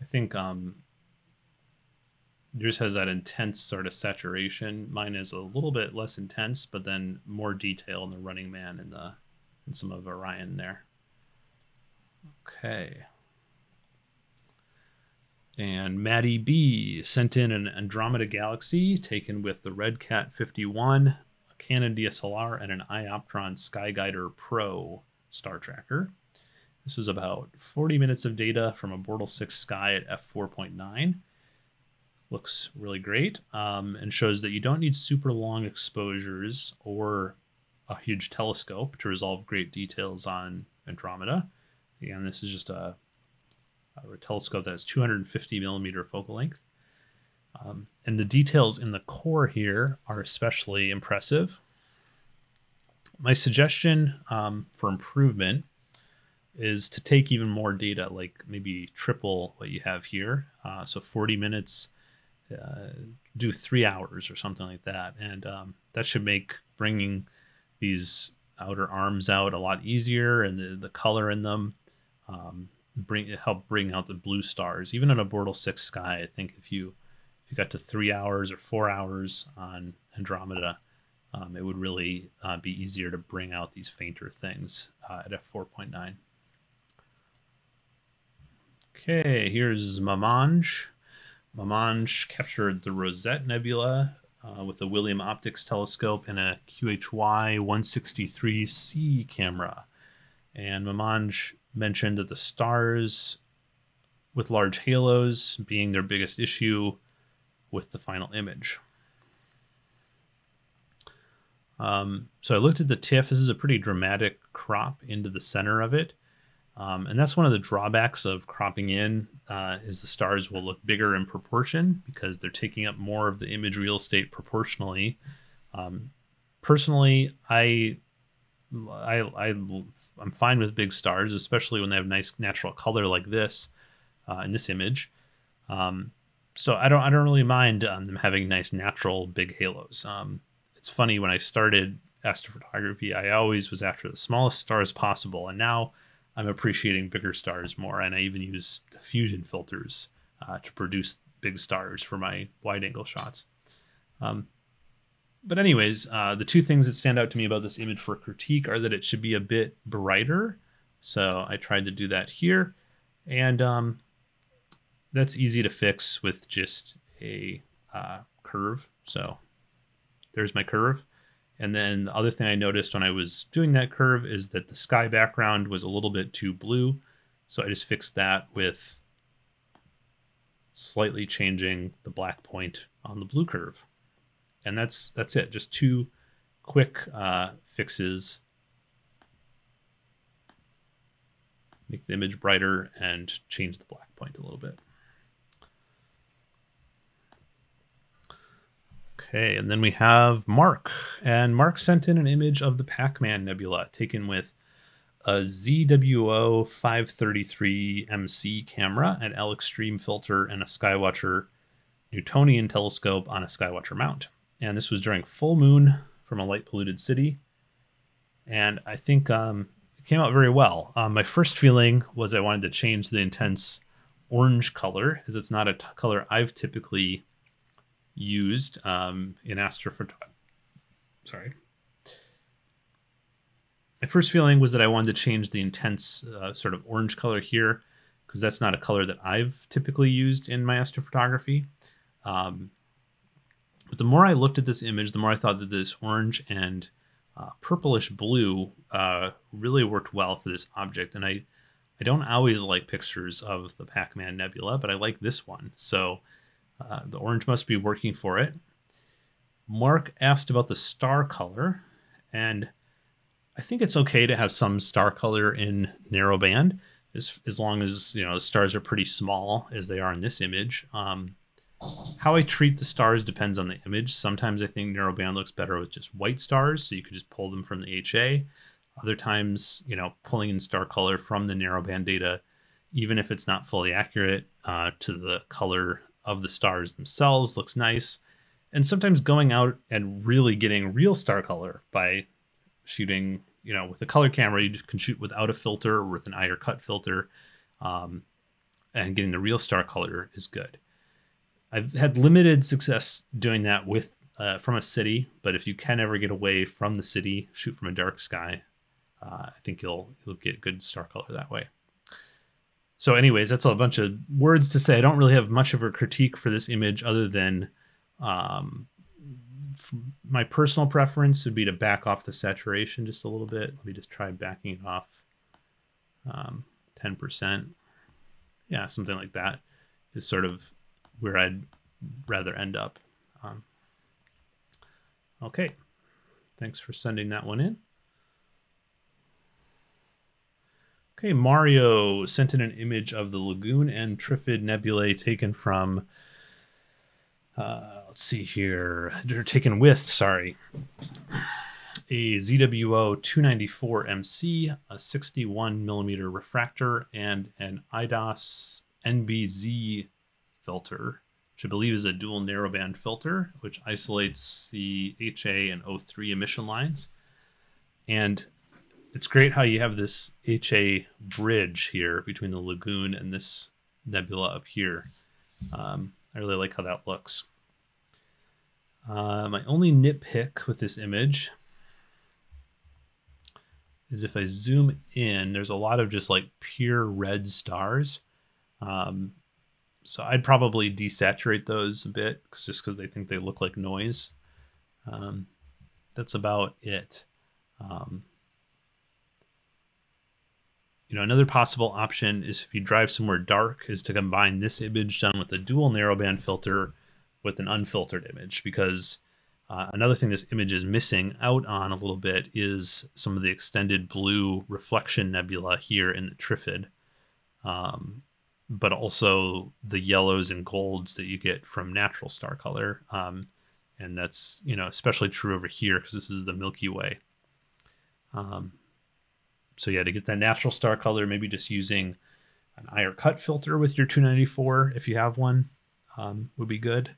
I think um, yours has that intense sort of saturation. Mine is a little bit less intense, but then more detail in the Running Man and the and some of Orion there. Okay. And Maddie B sent in an Andromeda Galaxy taken with the Red Cat 51, a Canon DSLR, and an iOptron Skyguider Pro star tracker. This was about 40 minutes of data from a Bortle 6 Sky at f4.9. Looks really great um, and shows that you don't need super long exposures or a huge telescope to resolve great details on Andromeda. Again, this is just a a telescope that has 250 millimeter focal length. Um, and the details in the core here are especially impressive. My suggestion um, for improvement is to take even more data, like maybe triple what you have here. Uh, so 40 minutes, uh, do three hours or something like that. And um, that should make bringing these outer arms out a lot easier and the, the color in them um, bring help bring out the blue stars. Even in a Bortle six sky, I think if you if you got to three hours or four hours on Andromeda, um, it would really uh, be easier to bring out these fainter things uh, at f four point nine. Okay, here's Mamanj. Mamanj captured the Rosette Nebula uh, with a William Optics telescope and a QHY 163C camera. And Mamanj mentioned that the stars with large halos being their biggest issue with the final image. Um, so I looked at the TIFF. This is a pretty dramatic crop into the center of it. Um, and that's one of the drawbacks of cropping in uh, is the stars will look bigger in proportion because they're taking up more of the image real estate proportionally. Um, personally, I, I, I I'm fine with big stars, especially when they have nice natural color like this uh, in this image. Um, so I don't I don't really mind um, them having nice natural big halos. Um, it's funny when I started astrophotography, I always was after the smallest stars possible, and now I'm appreciating bigger stars more, and I even use diffusion filters uh, to produce big stars for my wide angle shots. Um, but anyways, uh, the two things that stand out to me about this image for critique are that it should be a bit brighter. So I tried to do that here, and um, that's easy to fix with just a uh, curve. So there's my curve. And then the other thing I noticed when I was doing that curve is that the sky background was a little bit too blue. So I just fixed that with slightly changing the black point on the blue curve. And that's that's it. Just two quick uh, fixes. Make the image brighter and change the black point a little bit. Okay, and then we have Mark. And Mark sent in an image of the Pac Man Nebula taken with a ZWO 533 MC camera, an L Extreme filter, and a Skywatcher Newtonian telescope on a Skywatcher mount. And this was during full moon from a light polluted city. And I think um, it came out very well. Um, my first feeling was I wanted to change the intense orange color, as it's not a t- color I've typically used um, in astrophotography. Sorry. My first feeling was that I wanted to change the intense uh, sort of orange color here because that's not a color that I've typically used in my astrophotography. Um, but the more I looked at this image, the more I thought that this orange and uh, purplish blue uh, really worked well for this object. And I, I don't always like pictures of the Pac-Man Nebula, but I like this one. So uh, the orange must be working for it. Mark asked about the star color, and I think it's okay to have some star color in narrowband, as, as long as you know the stars are pretty small as they are in this image. Um, how I treat the stars depends on the image. Sometimes I think narrowband looks better with just white stars, so you could just pull them from the HA. Other times, you know, pulling in star color from the narrowband data, even if it's not fully accurate uh, to the color of the stars themselves looks nice. And sometimes going out and really getting real star color by shooting, you know, with a color camera, you can shoot without a filter or with an IR cut filter. Um, and getting the real star color is good. I've had limited success doing that with uh, from a city, but if you can ever get away from the city, shoot from a dark sky, uh, I think you'll you'll get good star color that way. So, anyways, that's a bunch of words to say. I don't really have much of a critique for this image other than um, my personal preference would be to back off the saturation just a little bit. Let me just try backing it off um, 10%. Yeah, something like that is sort of where I'd rather end up. Um, okay, thanks for sending that one in. Okay, Mario sent in an image of the Lagoon and Trifid nebulae taken from, uh, let's see here, they're taken with, sorry, a ZWO 294 MC, a 61 millimeter refractor, and an IDAS NBZ filter, which I believe is a dual narrowband filter, which isolates the HA and O3 emission lines. And it's great how you have this HA bridge here between the lagoon and this nebula up here. Um, I really like how that looks. Uh, my only nitpick with this image is if I zoom in, there's a lot of just like pure red stars. Um, so I'd probably desaturate those a bit just because they think they look like noise. Um, that's about it. Um, you know, another possible option is if you drive somewhere dark, is to combine this image done with a dual narrowband filter with an unfiltered image. Because uh, another thing this image is missing out on a little bit is some of the extended blue reflection nebula here in the Trifid, um, but also the yellows and golds that you get from natural star color. Um, and that's you know especially true over here because this is the Milky Way. Um, so yeah, to get that natural star color, maybe just using an IR cut filter with your 294 if you have one. um, would be good.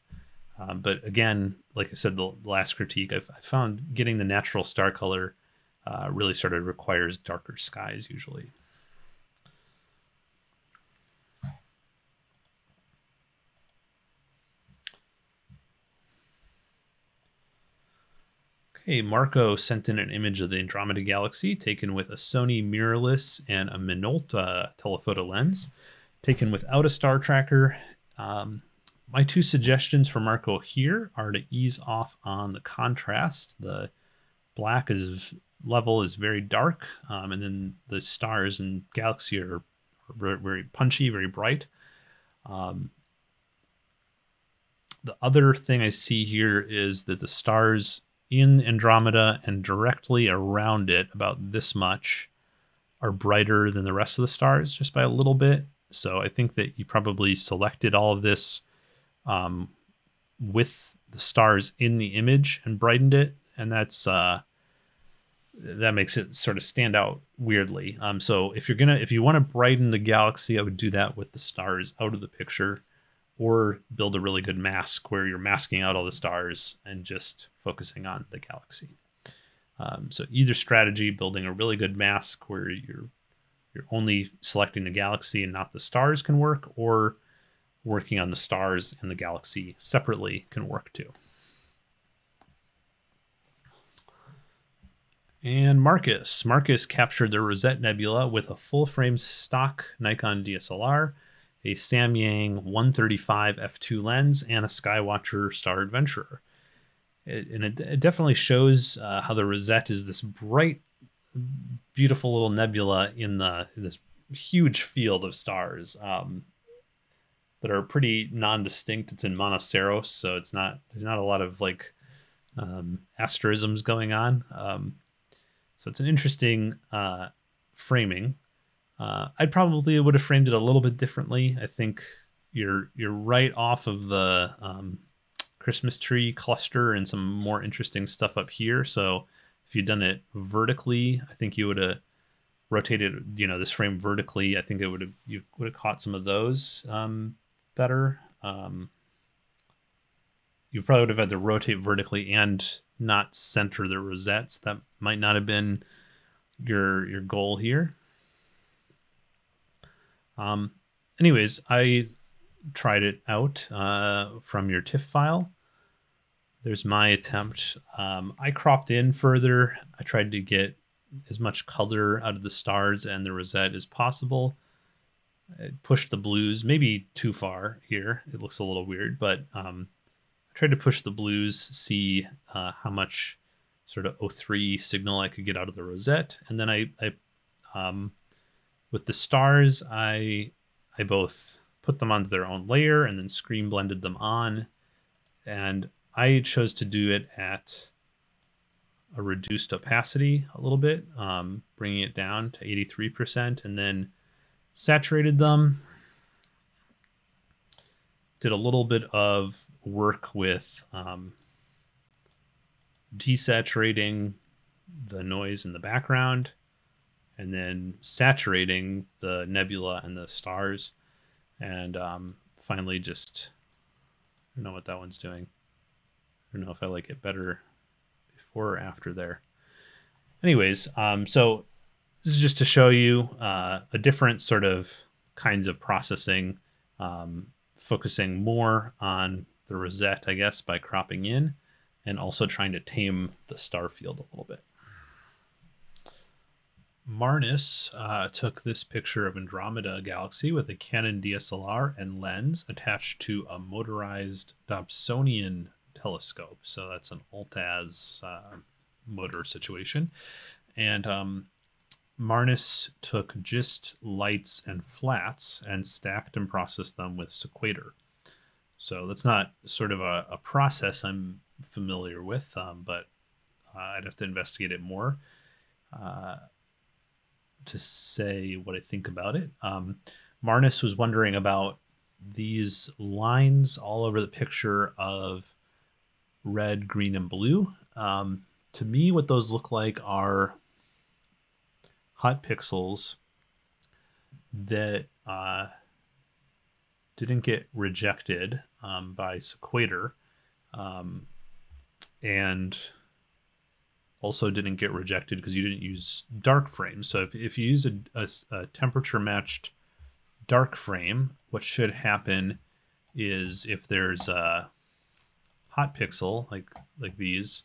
Um, but again, like I said, the last critique, I've, I found getting the natural star color uh, really sort of requires darker skies usually. Okay, Marco sent in an image of the Andromeda Galaxy taken with a Sony mirrorless and a Minolta telephoto lens, taken without a star tracker. Um, my two suggestions for Marco here are to ease off on the contrast. The black is level is very dark, um, and then the stars and galaxy are very punchy, very bright. Um, the other thing I see here is that the stars in Andromeda and directly around it, about this much, are brighter than the rest of the stars just by a little bit. So I think that you probably selected all of this um, with the stars in the image and brightened it, and that's uh, that makes it sort of stand out weirdly. Um, so if you're gonna if you want to brighten the galaxy, I would do that with the stars out of the picture or build a really good mask where you're masking out all the stars and just focusing on the galaxy. Um, so either strategy, building a really good mask where you're you're only selecting the galaxy and not the stars can work, or working on the stars and the galaxy separately can work too. And Marcus. Marcus captured the Rosette Nebula with a full frame stock Nikon DSLR a Samyang 135 f2 lens, and a Skywatcher Star Adventurer. It, and it, it, definitely shows uh, how the Rosette is this bright, beautiful little nebula in the in this huge field of stars um, that are pretty non-distinct. It's in monoceros, so it's not there's not a lot of like um, asterisms going on. Um, so it's an interesting uh, framing. Uh, I probably would have framed it a little bit differently. I think you're you're right off of the um, Christmas tree cluster and some more interesting stuff up here. So if you'd done it vertically, I think you would have rotated you know this frame vertically. I think it would have you would have caught some of those um, better. Um, you probably would have had to rotate vertically and not center the rosettes. That might not have been your your goal here. Um, anyways, I tried it out uh, from your TIFF file. There's my attempt. Um, I cropped in further. I tried to get as much color out of the stars and the rosette as possible. I pushed the blues maybe too far here. It looks a little weird, but um, I tried to push the blues, see uh, how much sort of O3 signal I could get out of the rosette, and then I, I um, with the stars, I I both put them onto their own layer and then screen blended them on. And I chose to do it at a reduced opacity a little bit, um, bringing it down to 83%, and then saturated them. Did a little bit of work with um, desaturating the noise in the background and then saturating the nebula and the stars, and um, finally just I don't know what that one's doing. I don't know if I like it better before or after there. Anyways, um, so this is just to show you uh, a different sort of kinds of processing, um, focusing more on the rosette, I guess, by cropping in, and also trying to tame the star field a little bit. Marnus uh, took this picture of Andromeda Galaxy with a Canon DSLR and lens attached to a motorized Dobsonian telescope. So that's an Altaz uh, motor situation. And um, Marnus took just lights and flats and stacked and processed them with Sequator. So that's not sort of a, a process I'm familiar with, um, but uh, I'd have to investigate it more. Uh, to say what I think about it. Um, Marnus was wondering about these lines all over the picture of red, green, and blue. Um, to me, what those look like are hot pixels that uh, didn't get rejected um, by Sequator, um, and also didn't get rejected because you didn't use dark frame. So if, if you use a, a, a temperature matched dark frame, what should happen is if there's a hot pixel like like these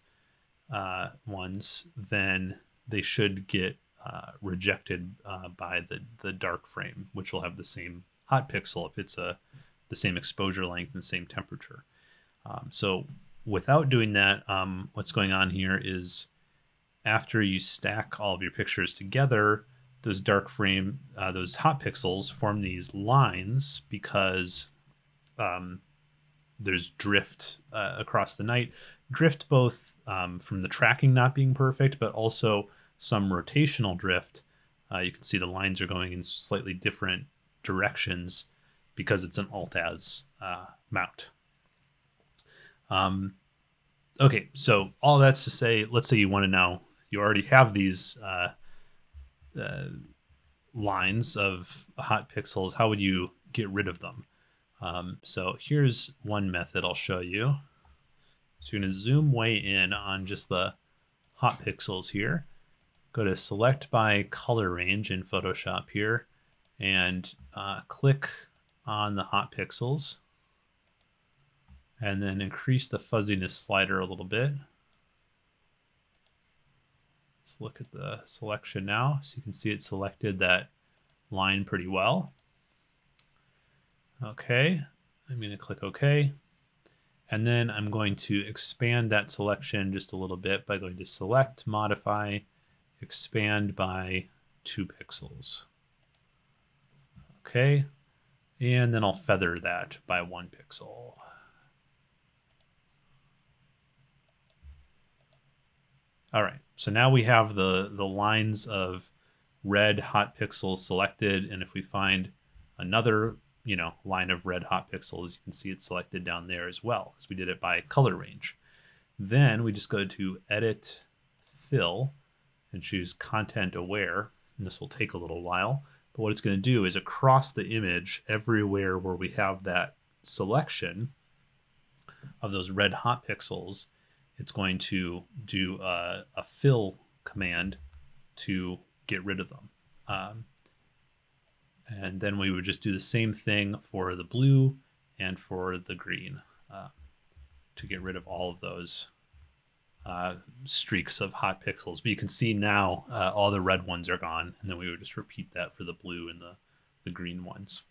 uh, ones, then they should get uh, rejected uh, by the the dark frame, which will have the same hot pixel if it's a the same exposure length and same temperature. Um, so without doing that, um, what's going on here is after you stack all of your pictures together, those dark frame, uh, those hot pixels form these lines because um, there's drift uh, across the night. Drift both um, from the tracking not being perfect, but also some rotational drift. Uh, you can see the lines are going in slightly different directions because it's an alt-az uh, mount. Um, okay, so all that's to say, let's say you want to now, you already have these uh, uh, lines of hot pixels. How would you get rid of them? Um, so here's one method I'll show you. So you're going to zoom way in on just the hot pixels here. Go to select by color range in Photoshop here and uh, click on the hot pixels and then increase the fuzziness slider a little bit. Let's look at the selection now. So you can see it selected that line pretty well. Okay, I'm going to click OK. And then I'm going to expand that selection just a little bit by going to Select, Modify, Expand by 2 pixels. Okay, and then I'll feather that by 1 pixel. All right, so now we have the, the lines of red hot pixels selected, and if we find another you know line of red hot pixels, you can see it selected down there as well, because we did it by color range. Then we just go to Edit, Fill, and choose Content Aware, and this will take a little while. But what it's going to do is across the image, everywhere where we have that selection of those red hot pixels, it's going to do a, a fill command to get rid of them. Um, and then we would just do the same thing for the blue and for the green uh, to get rid of all of those uh, streaks of hot pixels. But you can see now uh, all the red ones are gone, and then we would just repeat that for the blue and the, the green ones.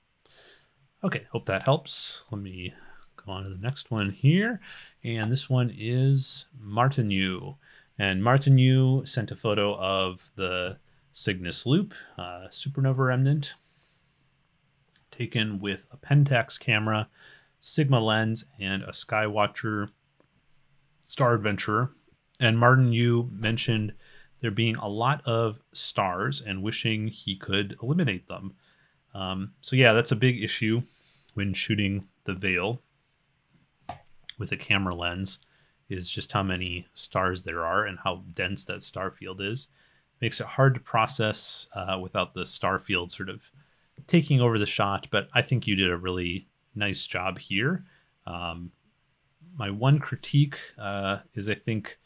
Okay, hope that helps. Let me go on to the next one here. And this one is Martin Yu. And Martin Yu sent a photo of the Cygnus Loop uh, supernova remnant taken with a Pentax camera, Sigma lens, and a Skywatcher Star Adventurer. And Martin, you mentioned there being a lot of stars and wishing he could eliminate them. Um, so, yeah, that's a big issue when shooting the veil with a camera lens is just how many stars there are and how dense that star field is. Makes it hard to process uh, without the star field sort of taking over the shot, but I think you did a really nice job here. Um, my one critique uh, is I think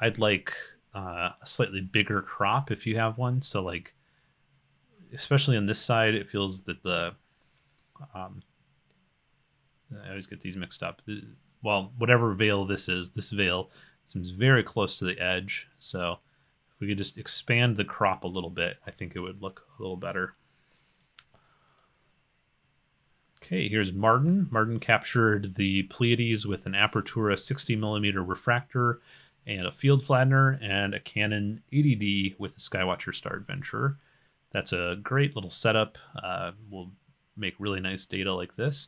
I'd like uh, a slightly bigger crop if you have one. So like, especially on this side, it feels that the um, I always get these mixed up. Well, whatever veil this is, this veil seems very close to the edge. So if we could just expand the crop a little bit, I think it would look a little better. Okay, here's Martin. Martin captured the Pleiades with an Apertura 60 millimeter refractor and a field flattener and a Canon 80D with a Skywatcher Star Adventurer. That's a great little setup. Uh, will make really nice data like this.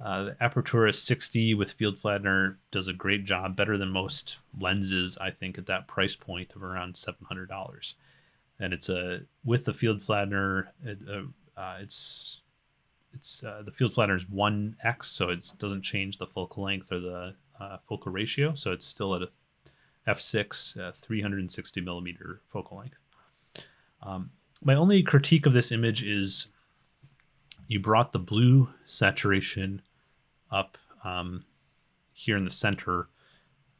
Uh, the Apertura 60 with field flattener does a great job, better than most lenses, I think, at that price point of around $700. And it's a with the field flattener, it, uh, uh, it's it's uh, the field flattener is 1x, so it doesn't change the focal length or the uh, focal ratio. So it's still at a f6, uh, 360 millimeter focal length. Um, my only critique of this image is you brought the blue saturation up um, here in the center,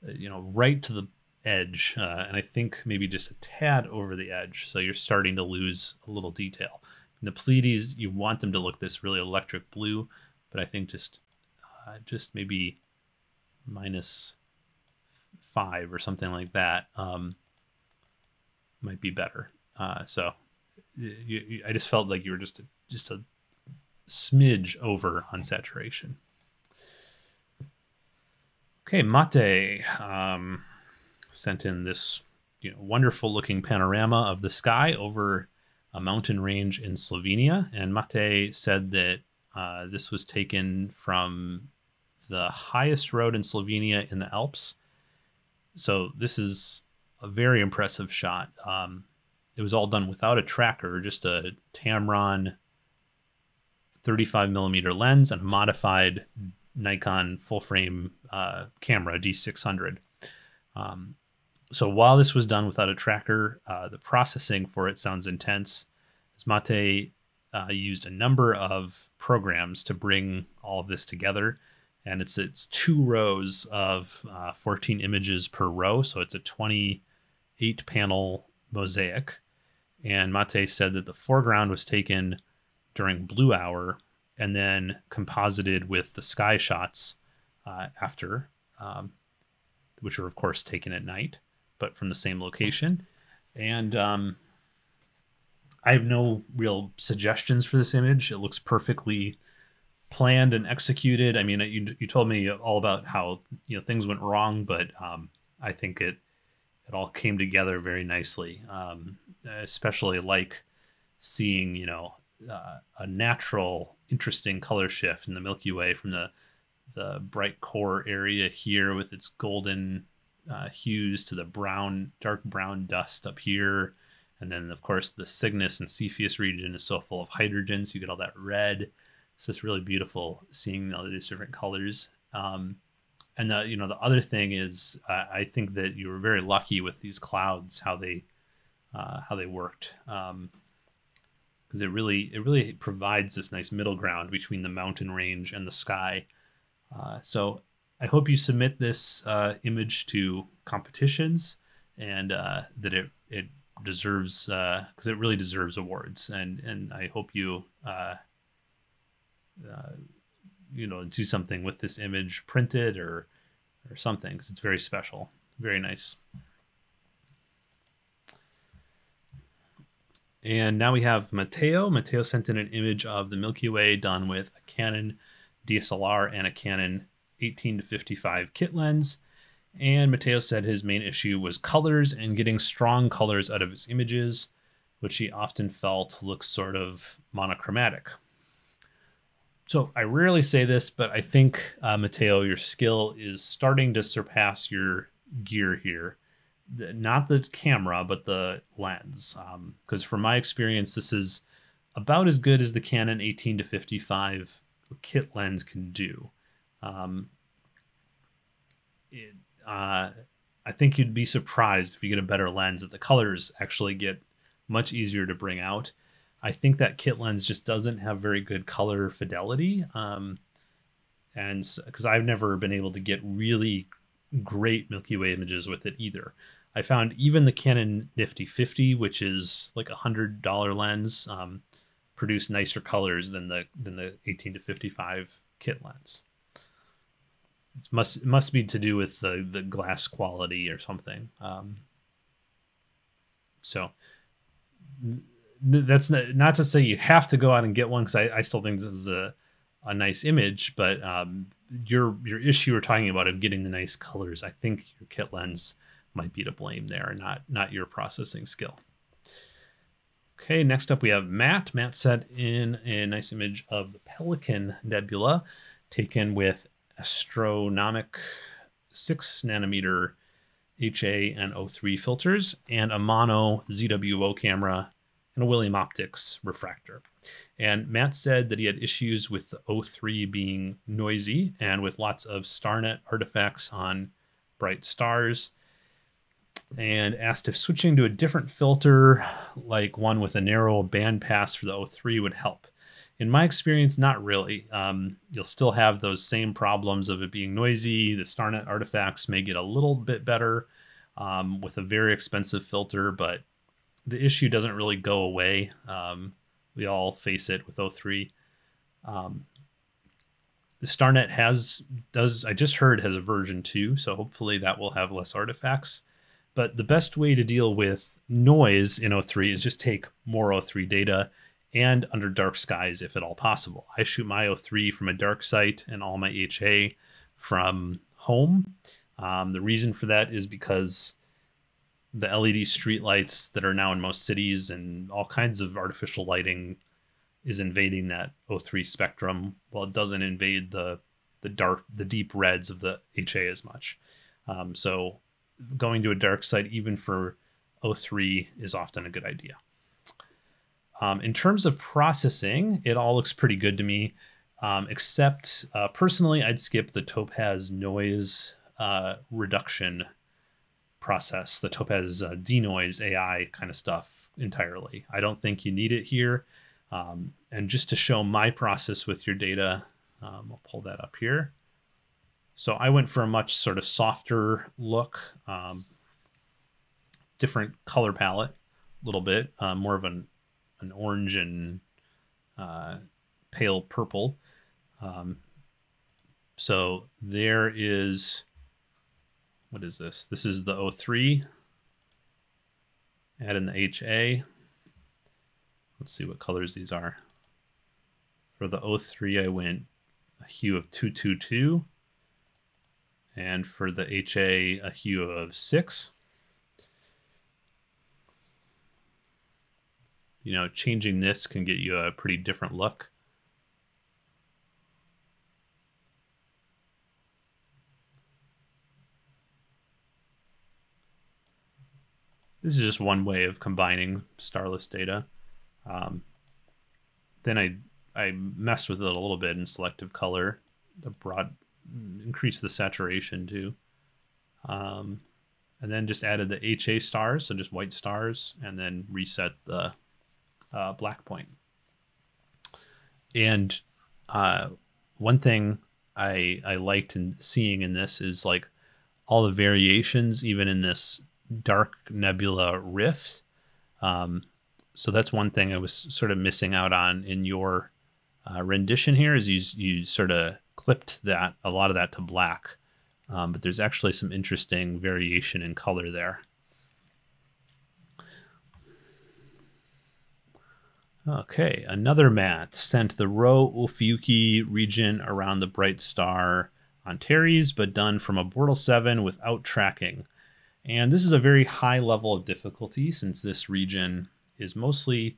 uh, you know, right to the edge, uh, and I think maybe just a tad over the edge. So you're starting to lose a little detail. The Pleiades, you want them to look this really electric blue, but I think just uh, just maybe minus five or something like that um, might be better. Uh, so you, you, I just felt like you were just a, just a smidge over on saturation. Okay, Mate um, sent in this you know, wonderful looking panorama of the sky over a mountain range in Slovenia. And Mate said that uh, this was taken from the highest road in Slovenia in the Alps. So this is a very impressive shot. Um, it was all done without a tracker, just a Tamron 35 millimeter lens and a modified Nikon full frame uh, camera D600. Um, so while this was done without a tracker, uh, the processing for it sounds intense. As Mate uh, used a number of programs to bring all of this together, and it's it's two rows of uh, 14 images per row, so it's a 28 panel mosaic. And Mate said that the foreground was taken during blue hour and then composited with the sky shots uh, after, um, which were of course taken at night, but from the same location. And um, I have no real suggestions for this image. It looks perfectly planned and executed. I mean, you you told me all about how you know things went wrong, but um, I think it it all came together very nicely. Um, especially like seeing you know uh, a natural, interesting color shift in the Milky Way from the the bright core area here with its golden uh, hues to the brown, dark brown dust up here. And then, of course, the Cygnus and Cepheus region is so full of hydrogen, so you get all that red. So it's really beautiful seeing all these different colors. Um, and the you know the other thing is, uh, I think that you were very lucky with these clouds, how they uh, how they worked. Um, because it really it really provides this nice middle ground between the mountain range and the sky. Uh, so I hope you submit this uh, image to competitions and uh, that it it deserves because uh, it really deserves awards and and I hope you uh, uh, you know do something with this image printed or or something because it's very special very nice. And now we have Mateo. Mateo sent in an image of the Milky Way done with a Canon DSLR and a Canon 18 to 55 kit lens. And Mateo said his main issue was colors and getting strong colors out of his images, which he often felt looks sort of monochromatic. So I rarely say this, but I think, uh, Mateo, your skill is starting to surpass your gear here not the camera, but the lens. Because um, from my experience, this is about as good as the Canon 18 to 55 kit lens can do. Um, it, uh, I think you'd be surprised if you get a better lens that the colors actually get much easier to bring out. I think that kit lens just doesn't have very good color fidelity. Um, and because I've never been able to get really great Milky Way images with it either. I found even the Canon Nifty 50, which is like a hundred dollar lens, um, produced nicer colors than the than the 18 to 55 kit lens. It must it must be to do with the the glass quality or something. Um, so that's not, not to say you have to go out and get one because I, I still think this is a a nice image, but um, your your issue we're talking about of getting the nice colors, I think your kit lens might be to blame there, not not your processing skill. Okay, next up we have Matt. Matt sent in a nice image of the Pelican Nebula taken with Astronomik 6 nanometer HA and O3 filters and a mono ZWO camera and a William Optics refractor. And Matt said that he had issues with the O3 being noisy and with lots of starnet artifacts on bright stars and asked if switching to a different filter, like one with a narrow band pass for the O3, would help. In my experience, not really. Um, you'll still have those same problems of it being noisy. The StarNet artifacts may get a little bit better um, with a very expensive filter, but the issue doesn't really go away. Um, we all face it with O3. Um, the StarNet has does I just heard has a version two, so hopefully that will have less artifacts. But the best way to deal with noise in O3 is just take more O3 data and under dark skies if at all possible. I shoot my O3 from a dark site and all my HA from home. Um, the reason for that is because the LED streetlights that are now in most cities and all kinds of artificial lighting is invading that O3 spectrum while it doesn't invade the the dark the deep reds of the HA as much. Um, so going to a dark site even for O3 is often a good idea. Um, in terms of processing, it all looks pretty good to me, um, except uh, personally, I'd skip the Topaz noise uh, reduction process, the Topaz uh, denoise AI kind of stuff entirely. I don't think you need it here. Um, and just to show my process with your data, um, I'll pull that up here. So I went for a much sort of softer look, um, different color palette, a little bit, uh, more of an, an orange and uh, pale purple. Um, so there is, what is this? This is the O3. Add in the HA. Let's see what colors these are. For the O3, I went a hue of 222. And for the HA, a hue of 6. You know, changing this can get you a pretty different look. This is just one way of combining starless data. Um, then I I messed with it a little bit in selective color, the broad increase the saturation too. Um, and then just added the HA stars, so just white stars, and then reset the uh, black point. And uh, one thing I I liked in seeing in this is like all the variations, even in this dark nebula rift. Um, so that's one thing I was sort of missing out on in your uh, rendition here is you, you sort of clipped that a lot of that to black, um, but there's actually some interesting variation in color there. Okay, another Matt sent the Rho Ophiuchi region around the bright star Antares, but done from a Bortle 7 without tracking. And this is a very high level of difficulty since this region is mostly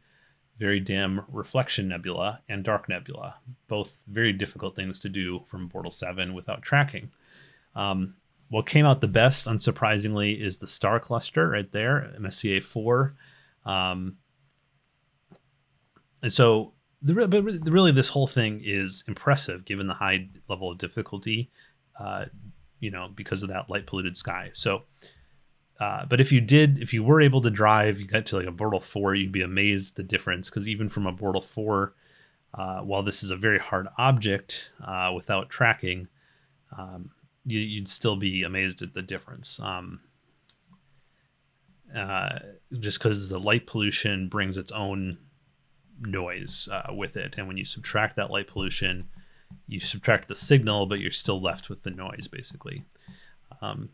very dim reflection nebula and dark nebula, both very difficult things to do from Bortle 7 without tracking. Um, what came out the best, unsurprisingly, is the star cluster right there, MSCA 4. Um, and so, the, but really, this whole thing is impressive given the high level of difficulty, uh, you know, because of that light polluted sky. So, uh, but if you did, if you were able to drive, you got to like a Bortle 4, you'd be amazed at the difference. Because even from a Bortle 4, uh, while this is a very hard object uh, without tracking, um, you, would still be amazed at the difference. Um, uh, just because the light pollution brings its own noise uh, with it. And when you subtract that light pollution, you subtract the signal, but you're still left with the noise, basically. Um,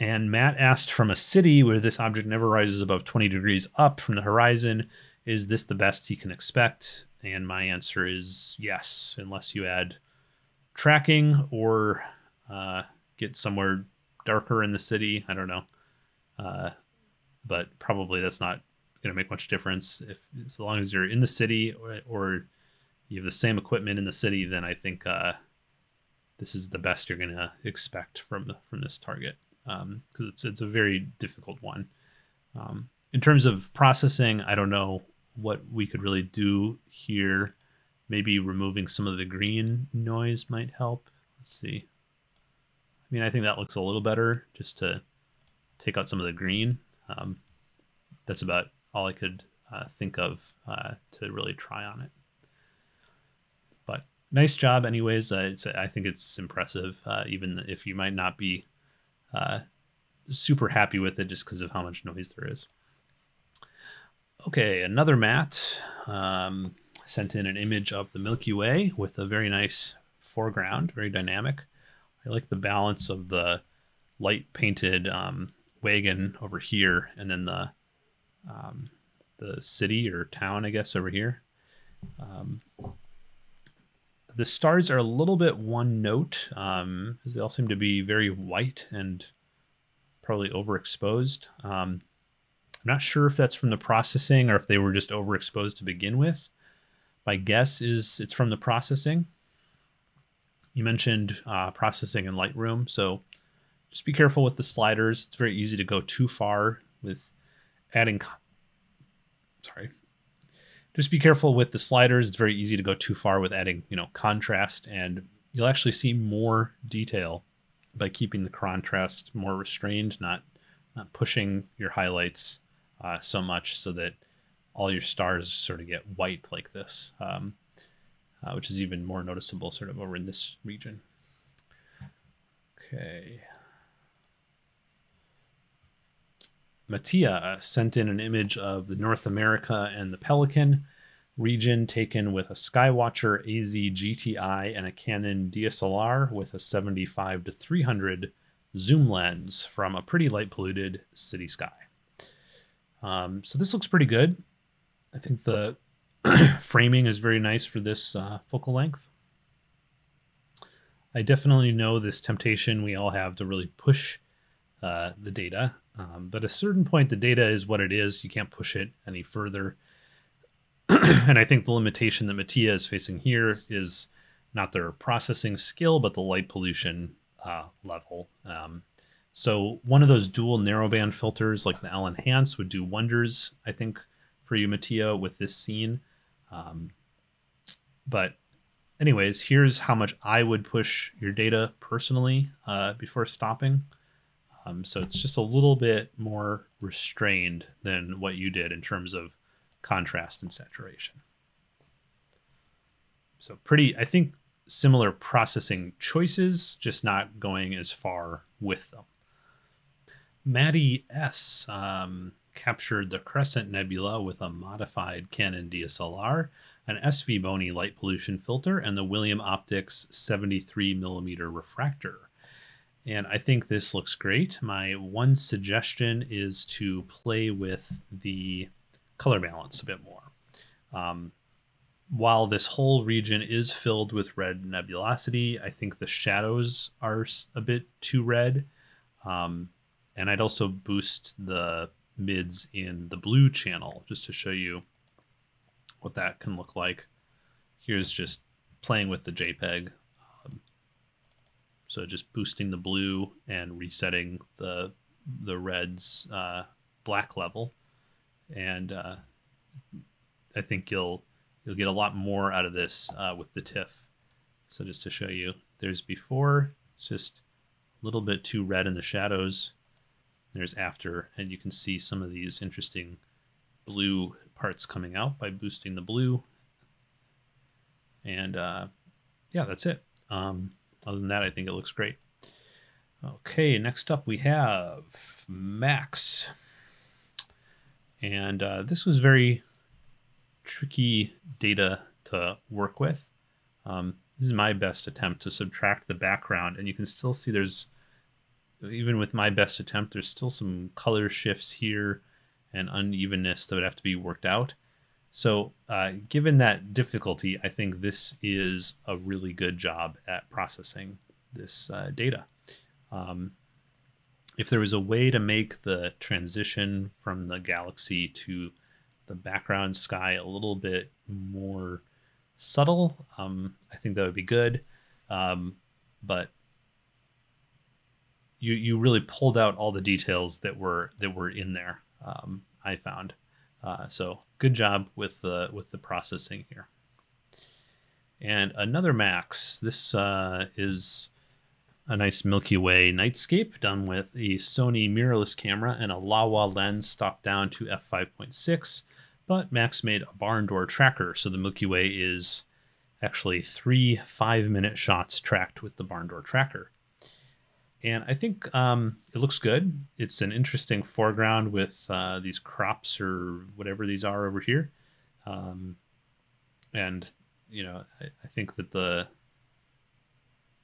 and Matt asked from a city where this object never rises above 20 degrees up from the horizon, is this the best you can expect? And my answer is yes, unless you add tracking or uh, get somewhere darker in the city. I don't know. Uh, but probably that's not going to make much difference. If as long as you're in the city or, or you have the same equipment in the city, then I think uh, this is the best you're going to expect from from this target because um, it's it's a very difficult one. Um, in terms of processing, I don't know what we could really do here. Maybe removing some of the green noise might help. Let's see. I mean, I think that looks a little better just to take out some of the green. Um, that's about all I could uh, think of uh, to really try on it. But nice job, anyways. Uh, I think it's impressive, uh, even if you might not be uh, super happy with it just because of how much noise there is. Okay, another Matt um, sent in an image of the Milky Way with a very nice foreground, very dynamic. I like the balance of the light painted um, wagon over here, and then the um, the city or town, I guess, over here. Um, the stars are a little bit one note, um, as they all seem to be very white and probably overexposed. Um, I'm not sure if that's from the processing or if they were just overexposed to begin with. My guess is it's from the processing. You mentioned uh, processing in Lightroom, so just be careful with the sliders. It's very easy to go too far with adding. Sorry. Just be careful with the sliders. It's very easy to go too far with adding, you know, contrast, and you'll actually see more detail by keeping the contrast more restrained, not not pushing your highlights uh, so much so that all your stars sort of get white like this, um, uh, which is even more noticeable sort of over in this region. Okay. Mattia sent in an image of the North America and the Pelican region taken with a Skywatcher AZ GTI and a Canon DSLR with a 75 to 300 zoom lens from a pretty light polluted city sky. Um, so this looks pretty good. I think the framing is very nice for this uh, focal length. I definitely know this temptation we all have to really push uh, the data, um, but at a certain point, the data is what it is. You can't push it any further. and I think the limitation that Mattia is facing here is not their processing skill, but the light pollution uh, level. Um, so one of those dual narrowband filters like the L-Enhance would do wonders, I think, for you, Mattia, with this scene. Um, but anyways, here's how much I would push your data personally uh, before stopping. Um, so it's just a little bit more restrained than what you did in terms of contrast and saturation. So pretty, I think, similar processing choices, just not going as far with them. Maddie S. Um, captured the Crescent Nebula with a modified Canon DSLR, an SVBony light pollution filter, and the William Optics 73 millimeter refractor. And I think this looks great. My one suggestion is to play with the color balance a bit more. Um, while this whole region is filled with red nebulosity, I think the shadows are a bit too red. Um, and I'd also boost the mids in the blue channel just to show you what that can look like. Here's just playing with the JPEG. So just boosting the blue and resetting the the red's uh, black level, and uh, I think you'll you'll get a lot more out of this uh, with the TIFF. So just to show you, there's before, it's just a little bit too red in the shadows there's after, and you can see some of these interesting blue parts coming out by boosting the blue. And uh, yeah, that's it. Um, other than that, I think it looks great. Okay, next up we have Max. And uh, this was very tricky data to work with. Um, this is my best attempt to subtract the background, and you can still see there's even with my best attempt, there's still some color shifts here and unevenness that would have to be worked out. So, uh, given that difficulty, I think this is a really good job at processing this uh, data. Um, if there was a way to make the transition from the galaxy to the background sky a little bit more subtle, um, I think that would be good. Um, but you you really pulled out all the details that were that were in there. Um, I found. Uh, so good job with the with the processing here. And another Max. This uh, is a nice Milky Way nightscape done with a Sony mirrorless camera and a Laowa lens stopped down to f5.6. But Max made a barn door tracker, so the Milky Way is actually three five minute shots tracked with the barn door tracker. And I think um, it looks good. It's an interesting foreground with uh, these crops or whatever these are over here. Um, and, you know, I, I think that the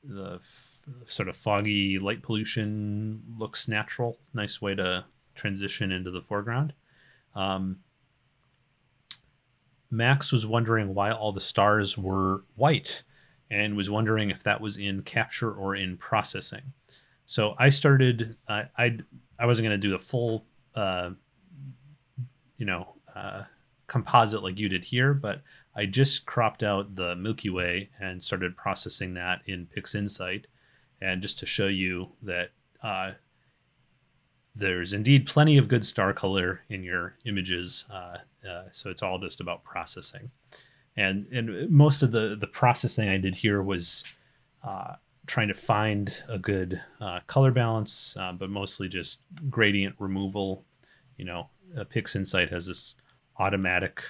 the f- sort of foggy light pollution looks natural. Nice way to transition into the foreground. Um, Max was wondering why all the stars were white and was wondering if that was in capture or in processing. So I started, I I wasn't going to do the full, uh, you know, uh, composite like you did here, but I just cropped out the Milky Way and started processing that in PixInsight. And just to show you that uh, there's indeed plenty of good star color in your images. Uh, uh, so it's all just about processing. And, and most of the, the processing I did here was uh, trying to find a good uh, color balance, uh, but mostly just gradient removal. You know, PixInsight has this automatic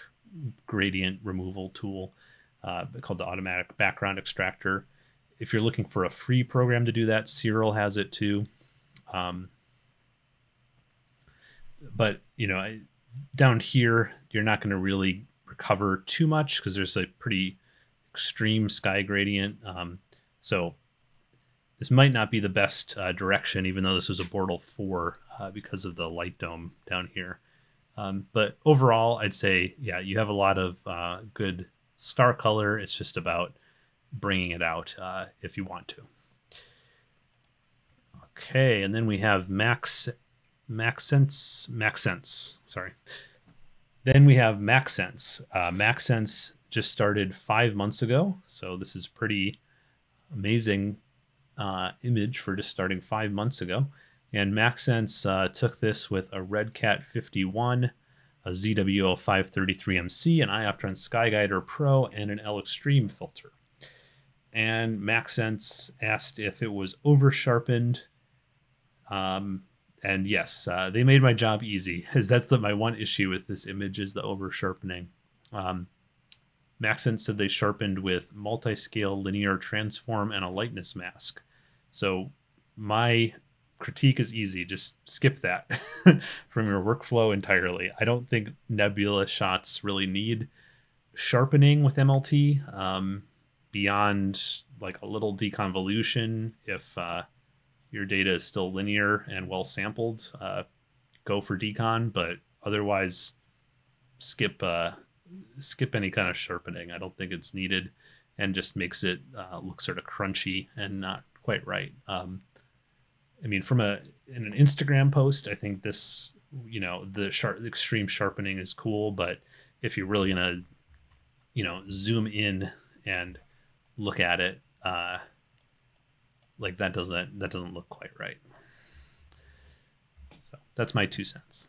gradient removal tool uh, called the automatic background extractor. If you're looking for a free program to do that, Siril has it too. Um, but you know, I, down here, you're not going to really recover too much because there's a pretty extreme sky gradient. Um, so this might not be the best uh, direction, even though this was a Bortle 4 uh, because of the light dome down here. Um, but overall, I'd say, yeah, you have a lot of uh, good star color. It's just about bringing it out uh, if you want to. Okay, and then we have Max Maxsense Maxsense. Sorry. Then we have Maxsense. Uh, Maxsense just started five months ago, so this is pretty amazing uh, image for just starting five months ago. And Maxsense uh, took this with a Redcat 51, a ZWO 533MC, an iOptron Skyguider Pro, and an L Extreme filter. And Maxsense asked if it was over sharpened. Um, and yes, uh, they made my job easy, as that's the, my one issue with this image is the over sharpening. Um, Maxsense said they sharpened with multi-scale linear transform and a lightness mask. So my critique is easy. Just skip that from your workflow entirely. I don't think nebula shots really need sharpening with MLT um, beyond like a little deconvolution. If uh, your data is still linear and well sampled, uh, go for decon. But otherwise, skip uh, skip any kind of sharpening. I don't think it's needed, and just makes it uh, look sort of crunchy and not quite right. Um, I mean, from a in an Instagram post, I think this, you know, the sharp, the extreme sharpening is cool, but if you're really gonna, you know, zoom in and look at it, uh, like that doesn't that doesn't look quite right. So that's my two cents.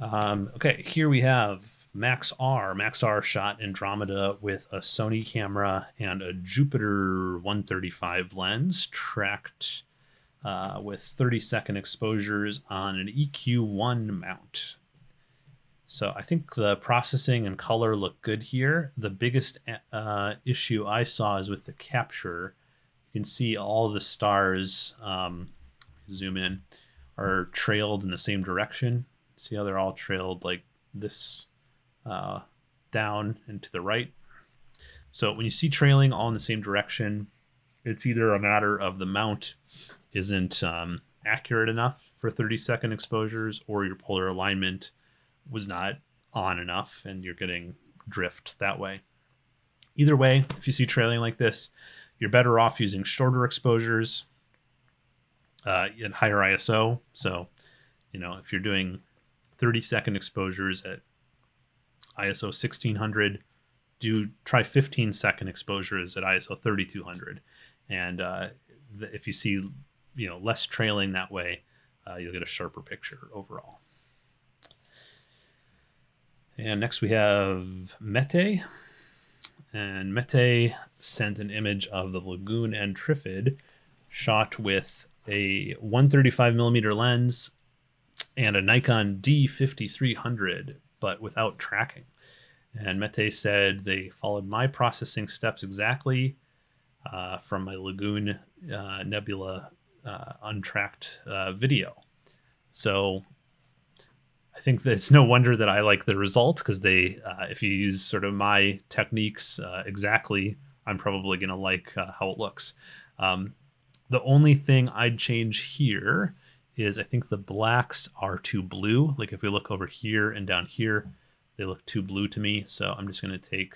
Um, okay, here we have Max R. Max R shot Andromeda with a Sony camera and a Jupiter 135 lens, tracked uh, with 30 second exposures on an EQ1 mount. So I think the processing and color look good here. The biggest uh, issue I saw is with the capture. You can see all the stars, um, zoom in, are trailed in the same direction. See how they're all trailed like this uh, down and to the right. So when you see trailing all in the same direction, it's either a matter of the mount isn't um, accurate enough for 30 second exposures or your polar alignment was not on enough and you're getting drift that way. Either way, if you see trailing like this, you're better off using shorter exposures uh, and higher ISO. So, you know, if you're doing 30 second exposures at ISO 1600, do try 15 second exposures at ISO 3200. And uh, if you see you know less trailing that way, uh, you'll get a sharper picture overall. And next we have Mete. And Mete sent an image of the lagoon and Trifid shot with a 135 millimeter lens and a Nikon D5300, but without tracking. And Mete said they followed my processing steps exactly uh, from my Lagoon uh, Nebula uh, untracked uh, video. So I think that it's no wonder that I like the result because they, uh, if you use sort of my techniques uh, exactly, I'm probably going to like how it looks. Um, the only thing I'd change here is I think the blacks are too blue. Like if we look over here and down here, they look too blue to me. So I'm just going to take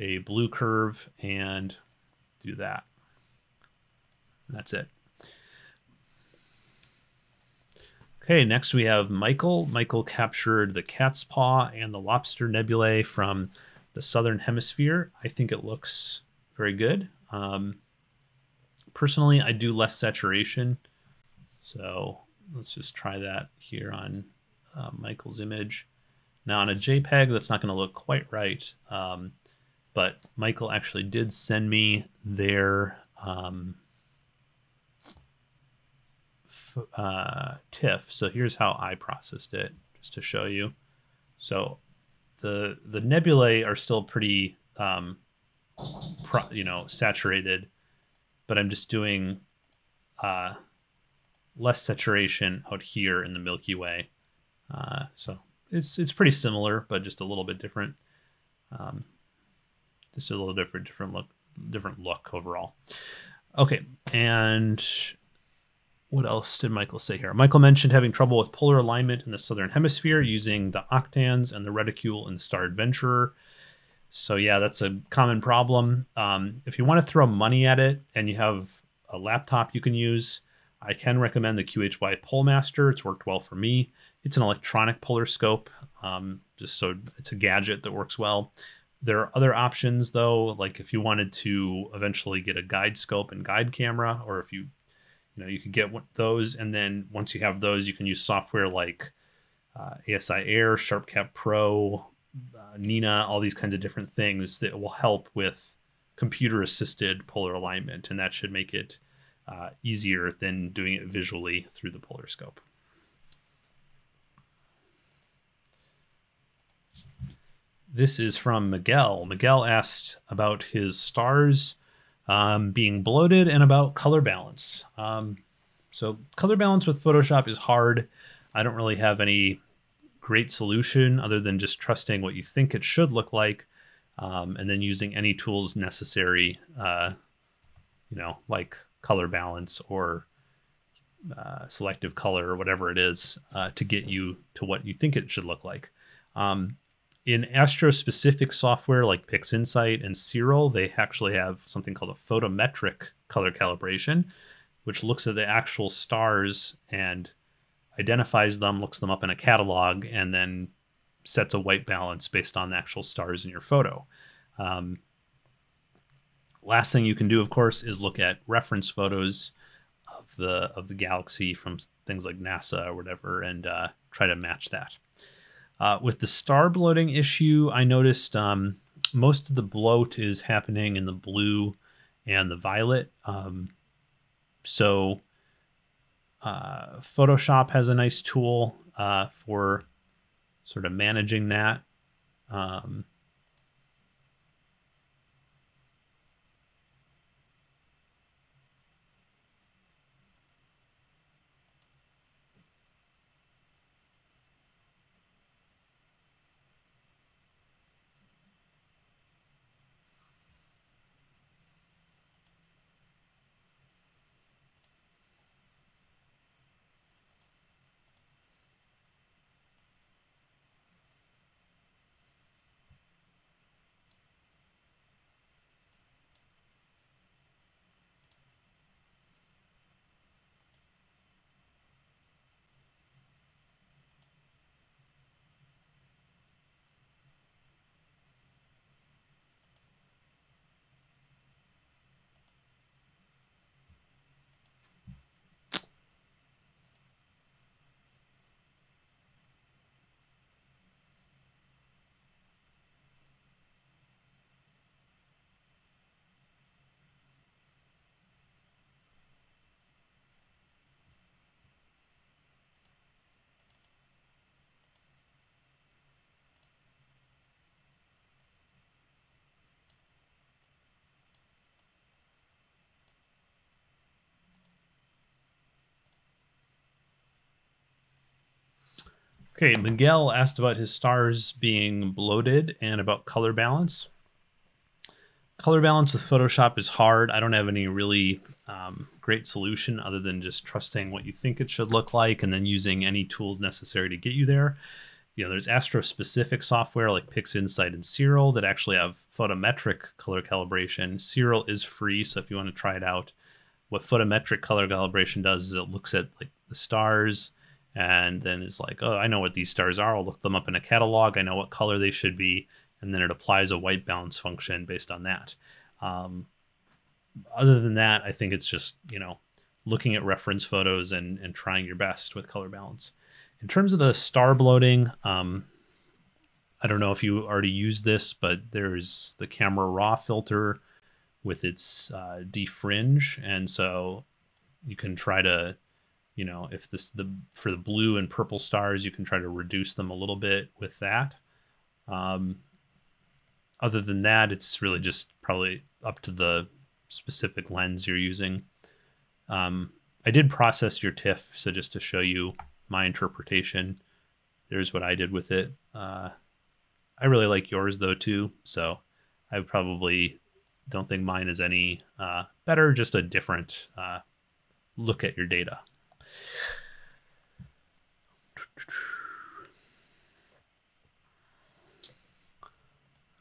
a blue curve and do that. And that's it. Okay, next we have Michael. Michael captured the cat's paw and the lobster nebulae from the southern hemisphere. I think it looks very good. Um, personally, I do less saturation. So let's just try that here on uh, Michael's image. Now on a JPEG, that's not going to look quite right. Um, but Michael actually did send me their um, uh, TIFF. So here's how I processed it, just to show you. So the the nebulae are still pretty, um, pro, you know, saturated, but I'm just doing uh, less saturation out here in the Milky Way. Uh, so it's it's pretty similar, but just a little bit different. Um, just a little different, different look, different look overall. Okay, and what else did Michael say here? Michael mentioned having trouble with polar alignment in the southern hemisphere using the octans and the reticule in Star Adventurer. So yeah, that's a common problem. Um, if you want to throw money at it and you have a laptop you can use, I can recommend the QHY Polemaster. It's worked well for me. It's an electronic polar scope, um, just so it's a gadget that works well. There are other options though, like if you wanted to eventually get a guide scope and guide camera, or if you, you know, you could get those, and then once you have those, you can use software like uh, ASI Air, SharpCap Pro, uh, Nina, all these kinds of different things that will help with computer assisted polar alignment, and that should make it uh, easier than doing it visually through the polar scope. This is from Miguel. Miguel asked about his stars um, being bloated and about color balance. Um, so, color balance with Photoshop is hard. I don't really have any great solution other than just trusting what you think it should look like um, and then using any tools necessary, uh, you know, like color balance or uh, selective color or whatever it is uh, to get you to what you think it should look like. Um, in Astro specific software like PixInsight and Siril, they actually have something called a photometric color calibration, which looks at the actual stars and identifies them, looks them up in a catalog, and then sets a white balance based on the actual stars in your photo. Um, last thing you can do, of course, is look at reference photos of the of the galaxy from things like NASA or whatever, and uh, try to match that. Uh, with the star bloating issue, I noticed um, most of the bloat is happening in the blue and the violet. Um, so uh, Photoshop has a nice tool uh, for sort of managing that. Um, Okay, Miguel asked about his stars being bloated and about color balance. Color balance with Photoshop is hard. I don't have any really um, great solution other than just trusting what you think it should look like and then using any tools necessary to get you there. You know, there's Astro specific software like PixInsight and Siril that actually have photometric color calibration. Siril is free, so if you want to try it out, what photometric color calibration does is it looks at like the stars and then it's like, oh, I know what these stars are. I'll look them up in a catalog. I know what color they should be, and then it applies a white balance function based on that. Um, other than that, I think it's just you know looking at reference photos and and trying your best with color balance. In terms of the star bloating, um, I don't know if you already used this, but there's the camera raw filter with its uh, defringe, and so you can try to you know if this the for the blue and purple stars you can try to reduce them a little bit with that. Um, other than that it's really just probably up to the specific lens you're using. Um, i did process your tiff so just to show you my interpretation there's what i did with it. Uh, i really like yours though too so i probably don't think mine is any uh, better just a different uh, look at your data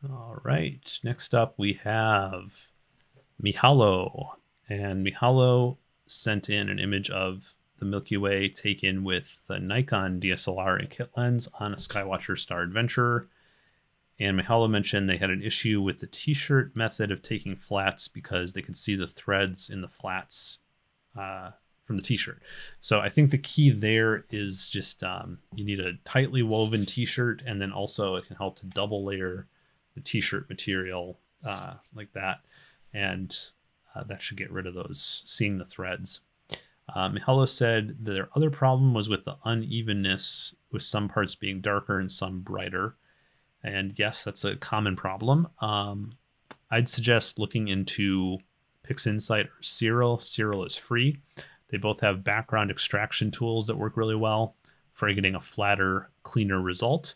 all right, next up we have Mihalo. And Mihalo sent in an image of the Milky Way taken with the Nikon DSLR and kit lens on a Skywatcher Star Adventurer. And Mihalo mentioned they had an issue with the t-shirt method of taking flats because they could see the threads in the flats uh, from the t-shirt. So I think the key there is just um, you need a tightly woven t-shirt, and then also it can help to double layer the t-shirt material uh, like that, and uh, that should get rid of those seeing the threads. Um, Hello said their other problem was with the unevenness, with some parts being darker and some brighter. And yes, that's a common problem. Um, I'd suggest looking into PixInsight or Siril. Siril is free. They both have background extraction tools that work really well for getting a flatter, cleaner result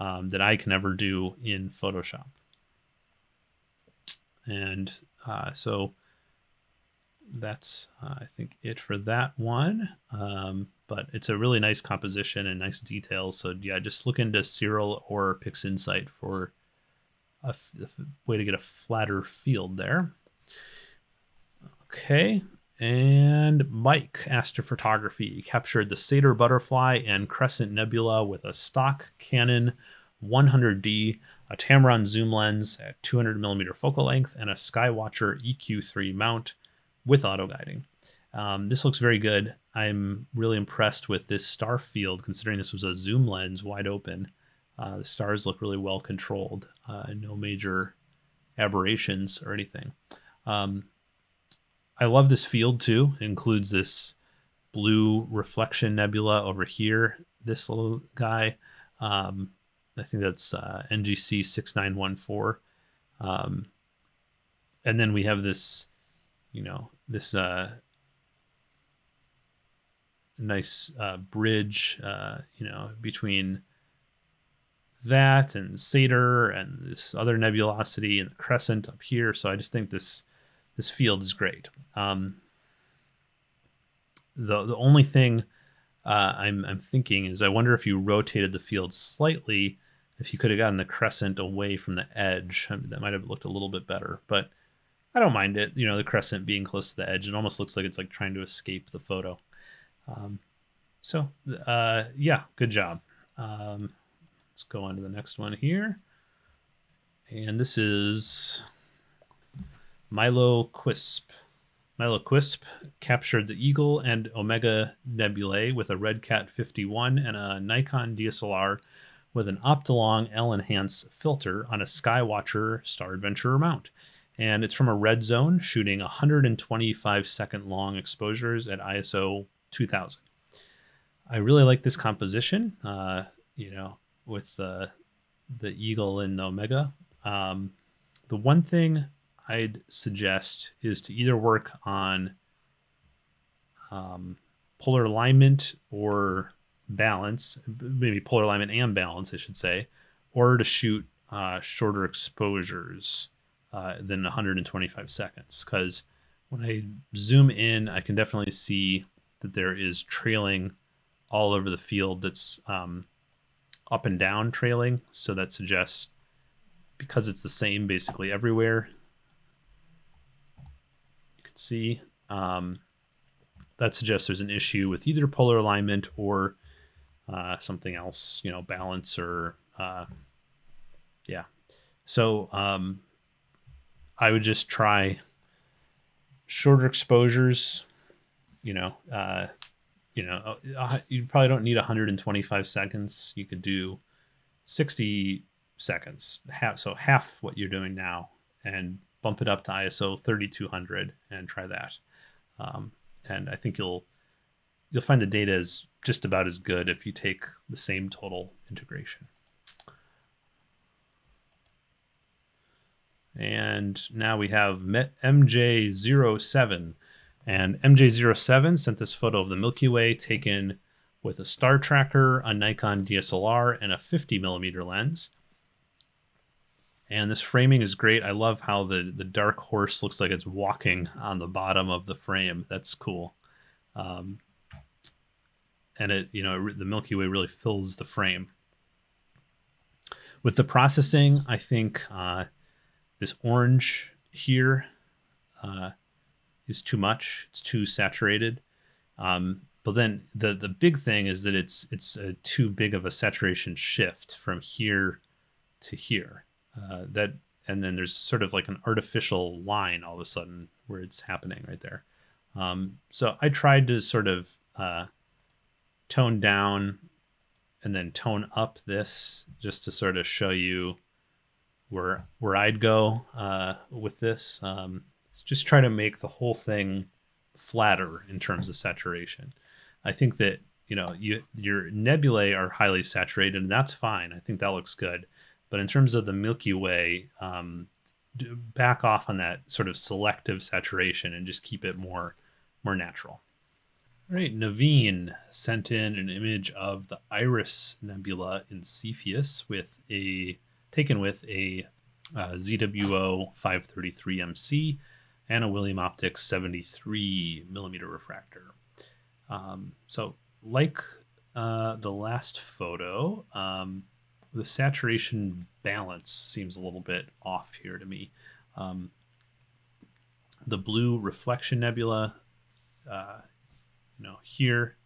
um, that I can ever do in Photoshop. And uh, so that's, uh, I think, it for that one. Um, but it's a really nice composition and nice details. So yeah, just look into Siril or PixInsight for a, way to get a flatter field there. Okay, and Mike, astrophotography, captured the Sadr butterfly and crescent nebula with a stock Canon 100D, a Tamron zoom lens at 200 millimeter focal length, and a Skywatcher EQ3 mount with auto guiding. Um, this looks very good. I'm really impressed with this star field, considering this was a zoom lens wide open. Uh, the stars look really well controlled, uh, no major aberrations or anything. Um, I love this field too. It includes this blue reflection nebula over here. This little guy. Um, I think that's uh, NGC 6914. Um, and then we have this, you know, this uh, nice uh, bridge, uh, you know, between that and Sadr and this other nebulosity and the crescent up here. So I just think this this field is great. Um, the the only thing uh, I'm I'm thinking is I wonder if you rotated the field slightly, if you could have gotten the crescent away from the edge, I mean, that might have looked a little bit better. But I don't mind it. You know, the crescent being close to the edge, it almost looks like it's like trying to escape the photo. Um, so uh, yeah, good job. Um, let's go on to the next one here. And this is Milo Quisp. Milo Quisp captured the Eagle and Omega nebulae with a RedCat 51 and a Nikon DSLR with an Optolong L-Enhance filter on a Skywatcher Star Adventurer mount. And it's from a red zone shooting 125 second long exposures at ISO 2000. I really like this composition, uh, you know, with the, the Eagle and Omega. Um, the one thing I'd suggest is to either work on um, polar alignment or balance, maybe polar alignment and balance, I should say, or to shoot uh, shorter exposures uh, than 125 seconds. Because when I zoom in, I can definitely see that there is trailing all over the field that's um, up and down trailing. So that suggests because it's the same basically everywhere. See um, that suggests there's an issue with either polar alignment or uh, something else, you know, balance or uh, yeah. So um, I would just try shorter exposures. You know, uh, you know, you probably don't need 125 seconds. You could do 60 seconds, half so half what you're doing now, and bump it up to ISO 3200 and try that. Um, and I think you'll you'll find the data is just about as good if you take the same total integration. And now we have MJ07. And MJ07 sent this photo of the Milky Way taken with a star tracker, a Nikon DSLR, and a 50 millimeter lens. And this framing is great. I love how the, the dark horse looks like it's walking on the bottom of the frame. That's cool. Um, and it you know the Milky Way really fills the frame. With the processing, I think uh, this orange here uh, is too much. It's too saturated. Um, but then the the big thing is that it's it's a too big of a saturation shift from here to here. Uh, that and then there's sort of like an artificial line all of a sudden where it's happening right there. Um, so I tried to sort of uh, tone down and then tone up this just to sort of show you where where I'd go uh, with this. Um, just try to make the whole thing flatter in terms of saturation. I think that you know you your nebulae are highly saturated, and that's fine. I think that looks good. But in terms of the Milky Way, um, back off on that sort of selective saturation and just keep it more more natural. All right, Naveen sent in an image of the Iris Nebula in Cepheus with a taken with a uh, ZWO 533MC and a William Optics 73 millimeter refractor. Um, so, like uh, the last photo, um, the saturation balance seems a little bit off here to me. Um, the blue reflection nebula uh, you know, here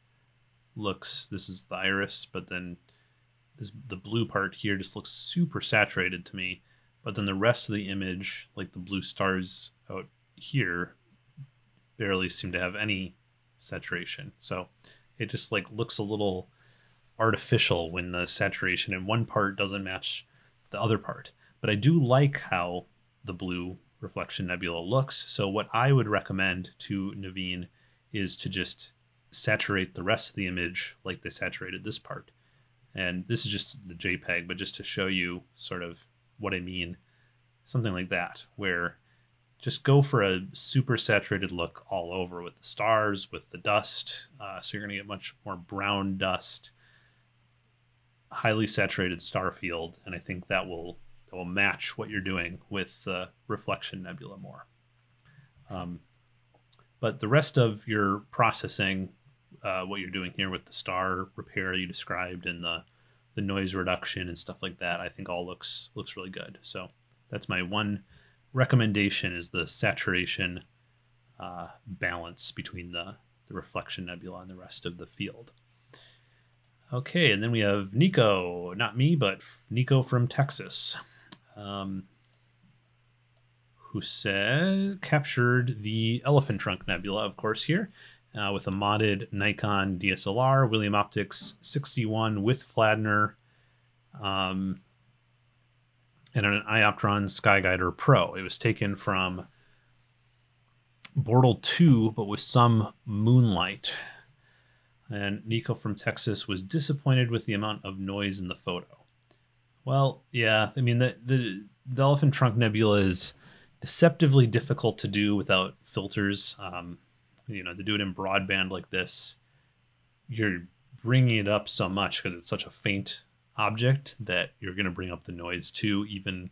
looks this is the iris, but then this the blue part here just looks super saturated to me. But then the rest of the image, like the blue stars out here, barely seem to have any saturation. So it just like looks a little artificial when the saturation in one part doesn't match the other part. But I do like how the blue reflection nebula looks. So what I would recommend to Naveen is to just saturate the rest of the image like they saturated this part. And this is just the JPEG, but just to show you sort of what I mean, something like that, where just go for a super saturated look all over with the stars, with the dust. Uh, so you're going to get much more brown dust, highly saturated star field, and I think that will that will match what you're doing with the reflection nebula more. Um, but the rest of your processing uh, what you're doing here with the star repair you described and the the noise reduction and stuff like that, I think all looks looks really good. So that's my one recommendation is the saturation uh, balance between the the reflection nebula and the rest of the field. Okay, and then we have Nico, not me, but Nico from Texas, um, who said captured the Elephant Trunk Nebula, of course, here uh, with a modded Nikon DSLR, William Optics 61 with flattener, um, and an iOptron Skyguider Pro. It was taken from Bortle 2, but with some moonlight. And Nico from Texas was disappointed with the amount of noise in the photo. Well, yeah, I mean the the, the Elephant Trunk Nebula is deceptively difficult to do without filters. Um, you know to do it in broadband like this you're bringing it up so much because it's such a faint object that you're going to bring up the noise too, even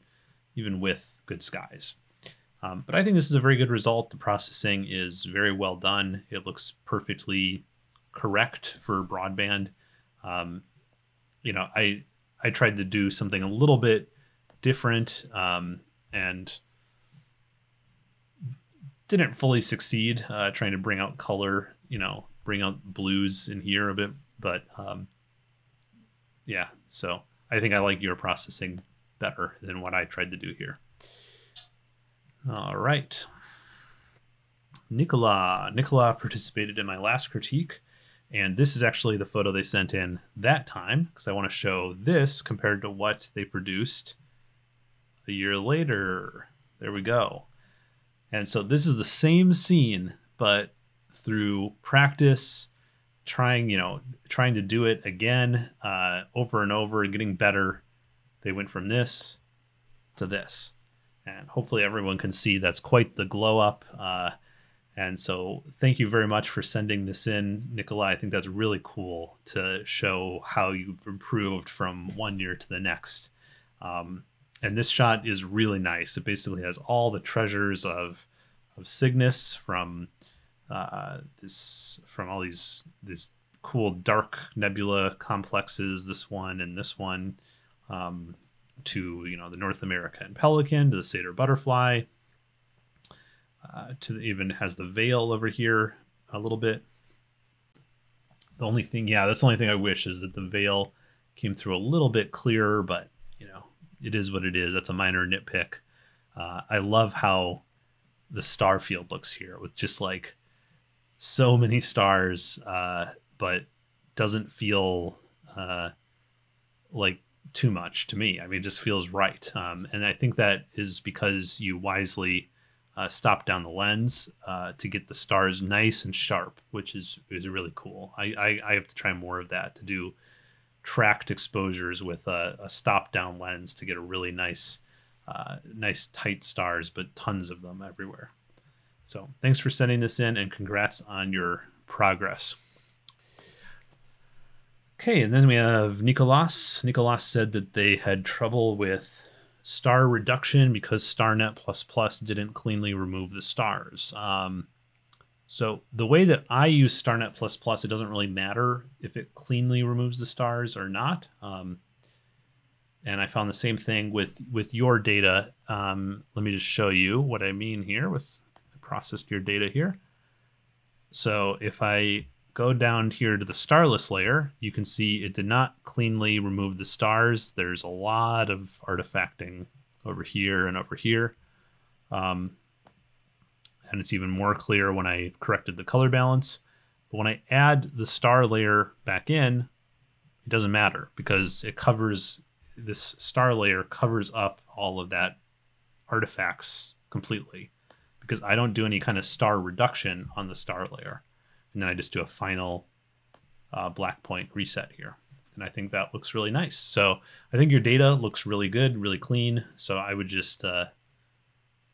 even with good skies. Um, but I think this is a very good result. The processing is very well done. It looks perfectly correct for broadband. Um, you know, I I tried to do something a little bit different um, and didn't fully succeed uh, trying to bring out color. You know, bring out blues in here a bit, but um, yeah. So I think I like your processing better than what I tried to do here. All right. Nicola. Nicola participated in my last critique. And this is actually the photo they sent in that time because I want to show this compared to what they produced a year later. There we go. And so this is the same scene, but through practice, trying, you know, trying to do it again uh, over and over and getting better, they went from this to this. And hopefully everyone can see that's quite the glow up. Uh, and so, thank you very much for sending this in, Nikolai. I think that's really cool to show how you've improved from one year to the next. Um, and this shot is really nice. It basically has all the treasures of of Cygnus from uh, this from all these these cool dark nebula complexes. This one and this one um, to you know the North American pelican to the Sadr butterfly uh, to even has the veil over here a little bit. The only thing, yeah, that's the only thing I wish is that the veil came through a little bit clearer, but you know, it is what it is. That's a minor nitpick. Uh, I love how the star field looks here with just like so many stars, uh, but doesn't feel uh, like too much to me. I mean, it just feels right. Um, and I think that is because you wisely uh, stop down the lens uh, to get the stars nice and sharp, which is is really cool. I, I, I have to try more of that to do tracked exposures with a, a stop down lens to get a really nice uh, nice tight stars, but tons of them everywhere. So thanks for sending this in and congrats on your progress. Okay, and then we have Nicolas. Nicolas said that they had trouble with star reduction because StarNet++ didn't cleanly remove the stars. Um, so the way that I use StarNet++, it doesn't really matter if it cleanly removes the stars or not. Um, and I found the same thing with with your data. Um, let me just show you what I mean here with I processed your data here. So if I go down here to the starless layer, you can see it did not cleanly remove the stars. There's a lot of artifacting over here and over here. Um, and it's even more clear when I corrected the color balance. But when I add the star layer back in, it doesn't matter because it covers, this star layer covers up all of that artifacts completely because I don't do any kind of star reduction on the star layer and then I just do a final uh, black point reset here. And I think that looks really nice. So I think your data looks really good, really clean. So I would just uh,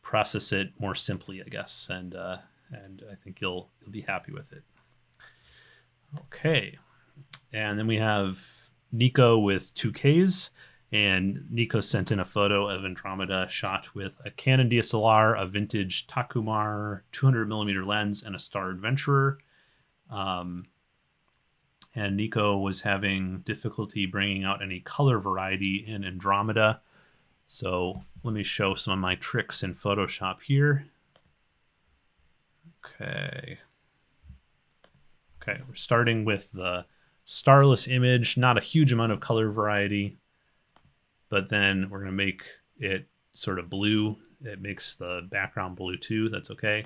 process it more simply, I guess, and uh, and I think you'll you'll be happy with it. Okay, and then we have Nico with two Ks, and Nico sent in a photo of Andromeda shot with a Canon DSLR, a vintage Takumar 200 millimeter lens, and a Star Adventurer. Um, and Nico was having difficulty bringing out any color variety in Andromeda. So let me show some of my tricks in Photoshop here. Okay. Okay, we're starting with the starless image, not a huge amount of color variety, but then we're going to make it sort of blue. It makes the background blue too. That's okay.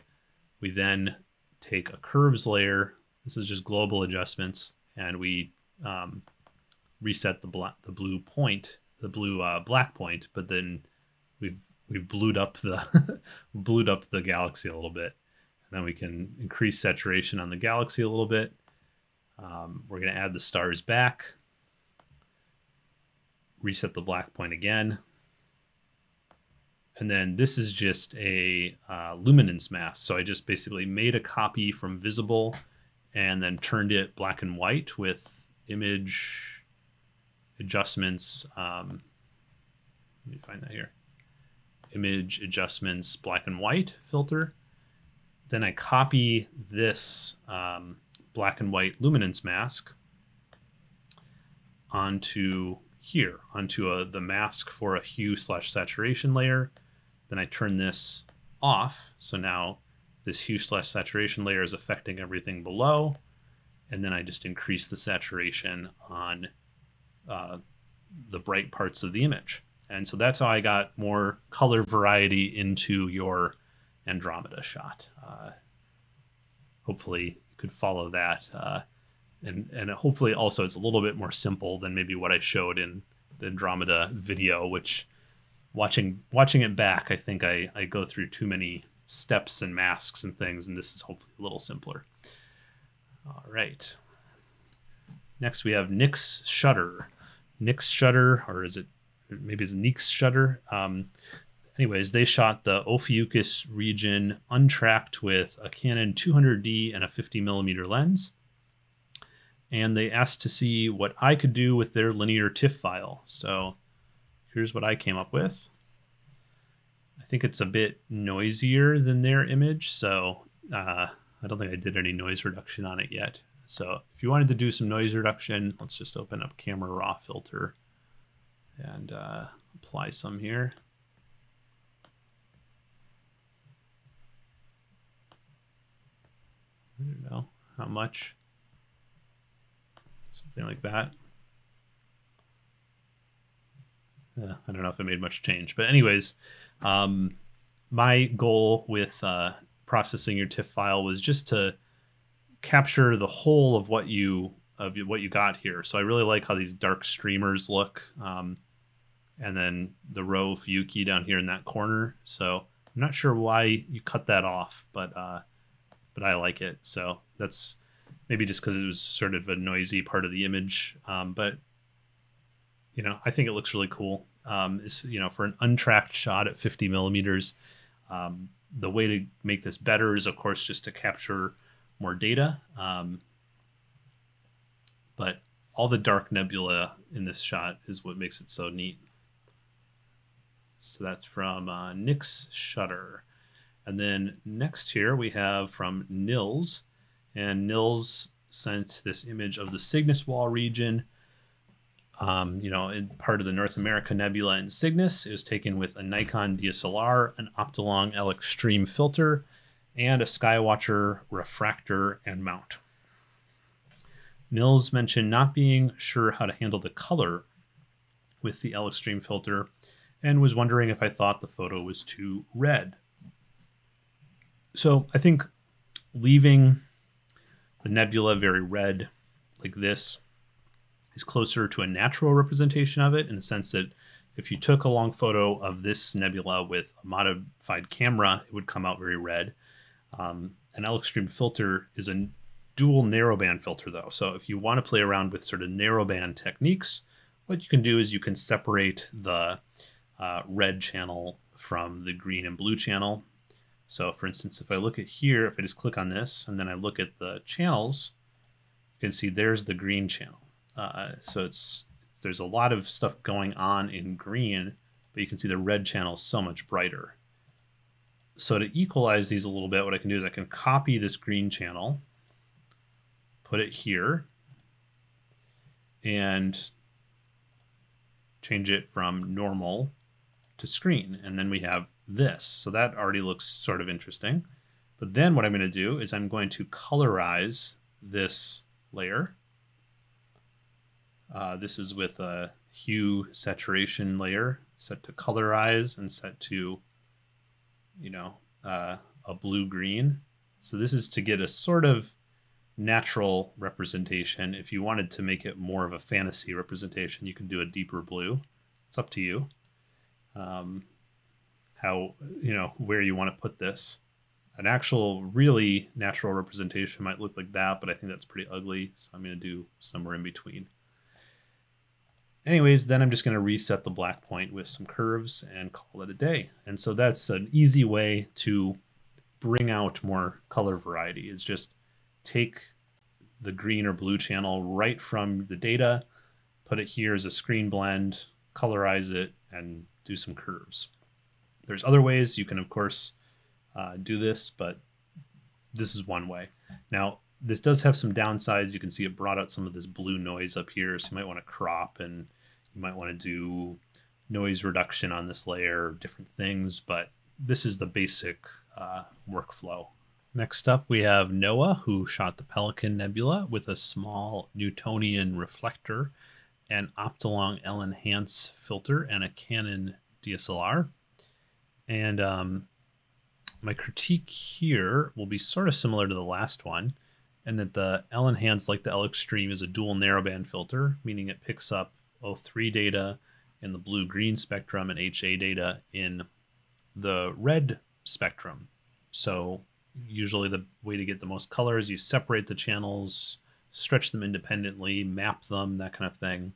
We then take a curves layer this is just global adjustments, and we um, reset the black, the blue point, the blue uh, black point, but then we've we've blued up the blued up the galaxy a little bit, and then we can increase saturation on the galaxy a little bit. Um, we're going to add the stars back, reset the black point again, and then this is just a uh, luminance mask. So I just basically made a copy from visible and then turned it black and white with image adjustments. Um, let me find that here. Image adjustments, black and white filter. Then I copy this um, black and white luminance mask onto here, onto a, the mask for a hue slash saturation layer. Then I turn this off. So now this hue slash saturation layer is affecting everything below. And then I just increase the saturation on uh, the bright parts of the image. And so that's how I got more color variety into your Andromeda shot. Uh, hopefully you could follow that. Uh, and, and hopefully also it's a little bit more simple than maybe what I showed in the Andromeda video, which watching watching it back, I think I, I go through too many steps and masks and things, and this is hopefully a little simpler. All right. Next we have Nix Shutter. Nix Shutter, or is it maybe it's Nix Shutter? Um, anyways, they shot the Ophiuchus region untracked with a Canon 200D and a 50 millimeter lens. And they asked to see what I could do with their linear TIFF file. So here's what I came up with. Think it's a bit noisier than their image, so uh, I don't think I did any noise reduction on it yet. So if you wanted to do some noise reduction, let's just open up Camera Raw filter and uh, apply some here. I don't know how much. Something like that. Yeah, I don't know if it made much change, but anyways, um, my goal with uh, processing your TIFF file was just to capture the whole of what you of what you got here. So I really like how these dark streamers look, um, and then the Rho Ophiuchi down here in that corner. So I'm not sure why you cut that off, but uh, but I like it. So that's maybe just because it was sort of a noisy part of the image. Um, but you know, I think it looks really cool. Um, is you know, for an untracked shot at 50 millimeters, um, the way to make this better is, of course, just to capture more data. Um, but all the dark nebula in this shot is what makes it so neat. So that's from uh, Nix Shutter. And then next here we have from Nils. And Nils sent this image of the Cygnus Wall region um, you know, in part of the North America Nebula in Cygnus. It was taken with a Nikon DSLR, an Optolong L Extreme filter, and a Skywatcher refractor and mount. Nils mentioned not being sure how to handle the color with the L Extreme filter and was wondering if I thought the photo was too red. So I think leaving the nebula very red like this is closer to a natural representation of it in the sense that if you took a long photo of this nebula with a modified camera, it would come out very red. Um, an L Extreme filter is a dual narrowband filter though. So if you want to play around with sort of narrowband techniques, what you can do is you can separate the uh, red channel from the green and blue channel. So for instance, if I look at here, if I just click on this and then I look at the channels, you can see there's the green channel. Uh, so it's there's a lot of stuff going on in green, but you can see the red channel is so much brighter. So to equalize these a little bit, what I can do is I can copy this green channel, put it here, and change it from normal to screen. And then we have this. So that already looks sort of interesting. But then what I'm going to do is I'm going to colorize this layer. Uh, this is with a hue saturation layer set to colorize and set to, you know, uh, a blue green. So this is to get a sort of natural representation. If you wanted to make it more of a fantasy representation, you can do a deeper blue. It's up to you. Um, how, you know, where you want to put this. An actual really natural representation might look like that, but I think that's pretty ugly. So I'm going to do somewhere in between. Anyways, then I'm just going to reset the black point with some curves and call it a day. And so that's an easy way to bring out more color variety is just take the green or blue channel right from the data, put it here as a screen blend, colorize it, and do some curves. There's other ways you can, of course, uh, do this, but this is one way. Now, this does have some downsides. You can see it brought out some of this blue noise up here, so you might want to crop and you might want to do noise reduction on this layer, different things, but this is the basic uh, workflow. Next up, we have Noah, who shot the Pelican Nebula with a small Newtonian reflector, an Optolong L-Enhance filter, and a Canon DSLR. And um, my critique here will be sort of similar to the last one, and that the L-Enhance, like the L-Extreme, is a dual narrowband filter, meaning it picks up O3 data in the blue-green spectrum and HA data in the red spectrum. So usually the way to get the most color is you separate the channels, stretch them independently, map them, that kind of thing.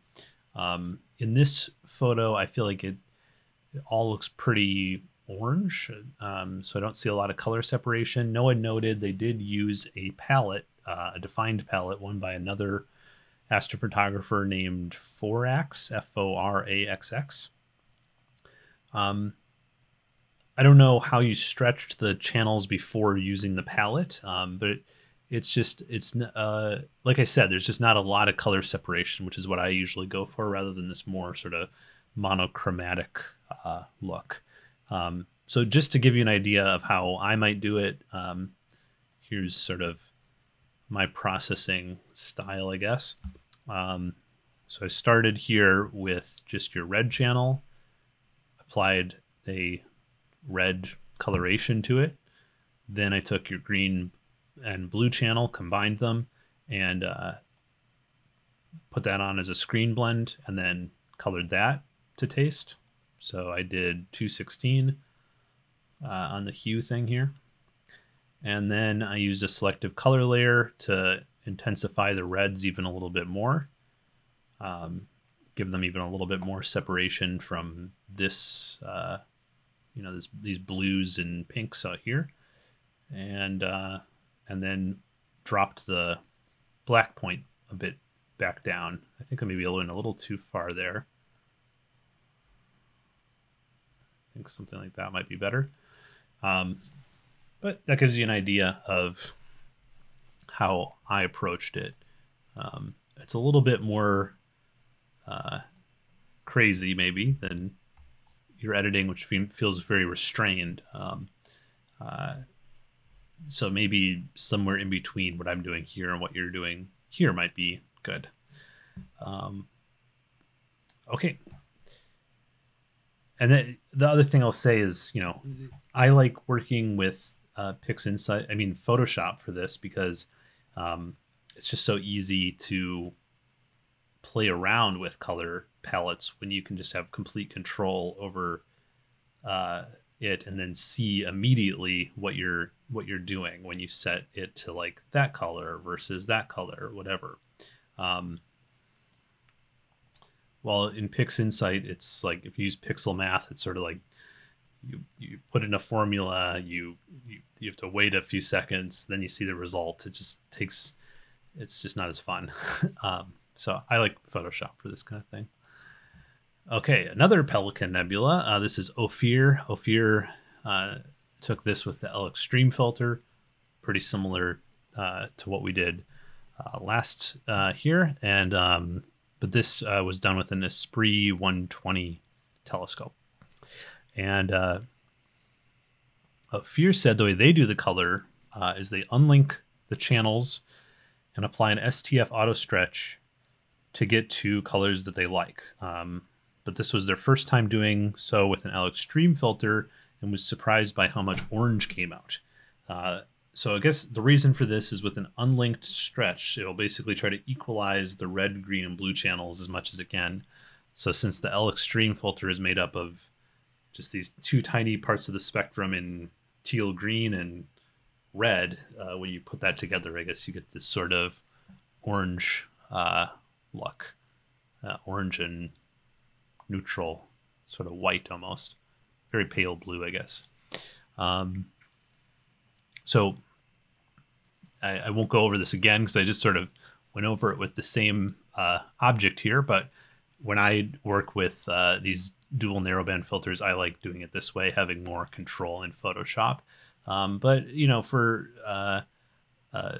Um, in this photo, I feel like it, it all looks pretty orange, um, so I don't see a lot of color separation. Noah noted they did use a palette, uh, a defined palette, one by another astrophotographer named Foraxx, F O R A X X. Um, I don't know how you stretched the channels before using the palette, um, but it, it's just it's uh, like I said, there's just not a lot of color separation, which is what I usually go for, rather than this more sort of monochromatic uh, look. Um, so just to give you an idea of how I might do it, um, here's sort of my processing style, I guess. Um, so I started here with just your red channel, applied a red coloration to it. Then I took your green and blue channel, combined them, and uh, put that on as a screen blend, and then colored that to taste. So I did 216 uh, on the hue thing here. And then I used a selective color layer to intensify the reds even a little bit more. Um, give them even a little bit more separation from this uh, you know this, these blues and pinks out here, and uh, and then dropped the black point a bit back down. I think I maybe went a little too far there. I think something like that might be better. Um, but that gives you an idea of how I approached it. Um, it's a little bit more uh, crazy, maybe, than your editing, which feels very restrained. Um, uh, so maybe somewhere in between what I'm doing here and what you're doing here might be good. Um, okay. And then the other thing I'll say is, you know, I like working with uh, PixInsight, I mean, Photoshop for this because um, it's just so easy to play around with color palettes when you can just have complete control over uh, it and then see immediately what you're what you're doing when you set it to like that color versus that color or whatever. Um, while in PixInsight, it's like if you use pixel math, it's sort of like you you put in a formula, you you, you have to wait a few seconds, then you see the result. It just takes it's just not as fun. um, so I like Photoshop for this kind of thing. Okay, another Pelican Nebula. Uh, this is Ophir. Ophir uh, took this with the L Extreme filter, pretty similar uh, to what we did uh, last uh, here, and um, but this uh, was done with an Esprit 120 telescope. And Ophir said the way they do the color is they unlink the channels and apply an STF auto stretch to get to colors that they like. Um, but this was their first time doing so with an L Extreme filter and was surprised by how much orange came out. Uh, so I guess the reason for this is with an unlinked stretch, it'll basically try to equalize the red, green, and blue channels as much as it can. So since the L Extreme filter is made up of just these two tiny parts of the spectrum in teal green and red, uh, when you put that together, I guess you get this sort of orange uh, look, uh, orange and neutral, sort of white almost, very pale blue, I guess. Um, so I, I, won't go over this again because I just sort of went over it with the same uh, object here, but when I work with uh, these dual narrowband filters, I like doing it this way, having more control in Photoshop. Um, but you know, for uh, uh,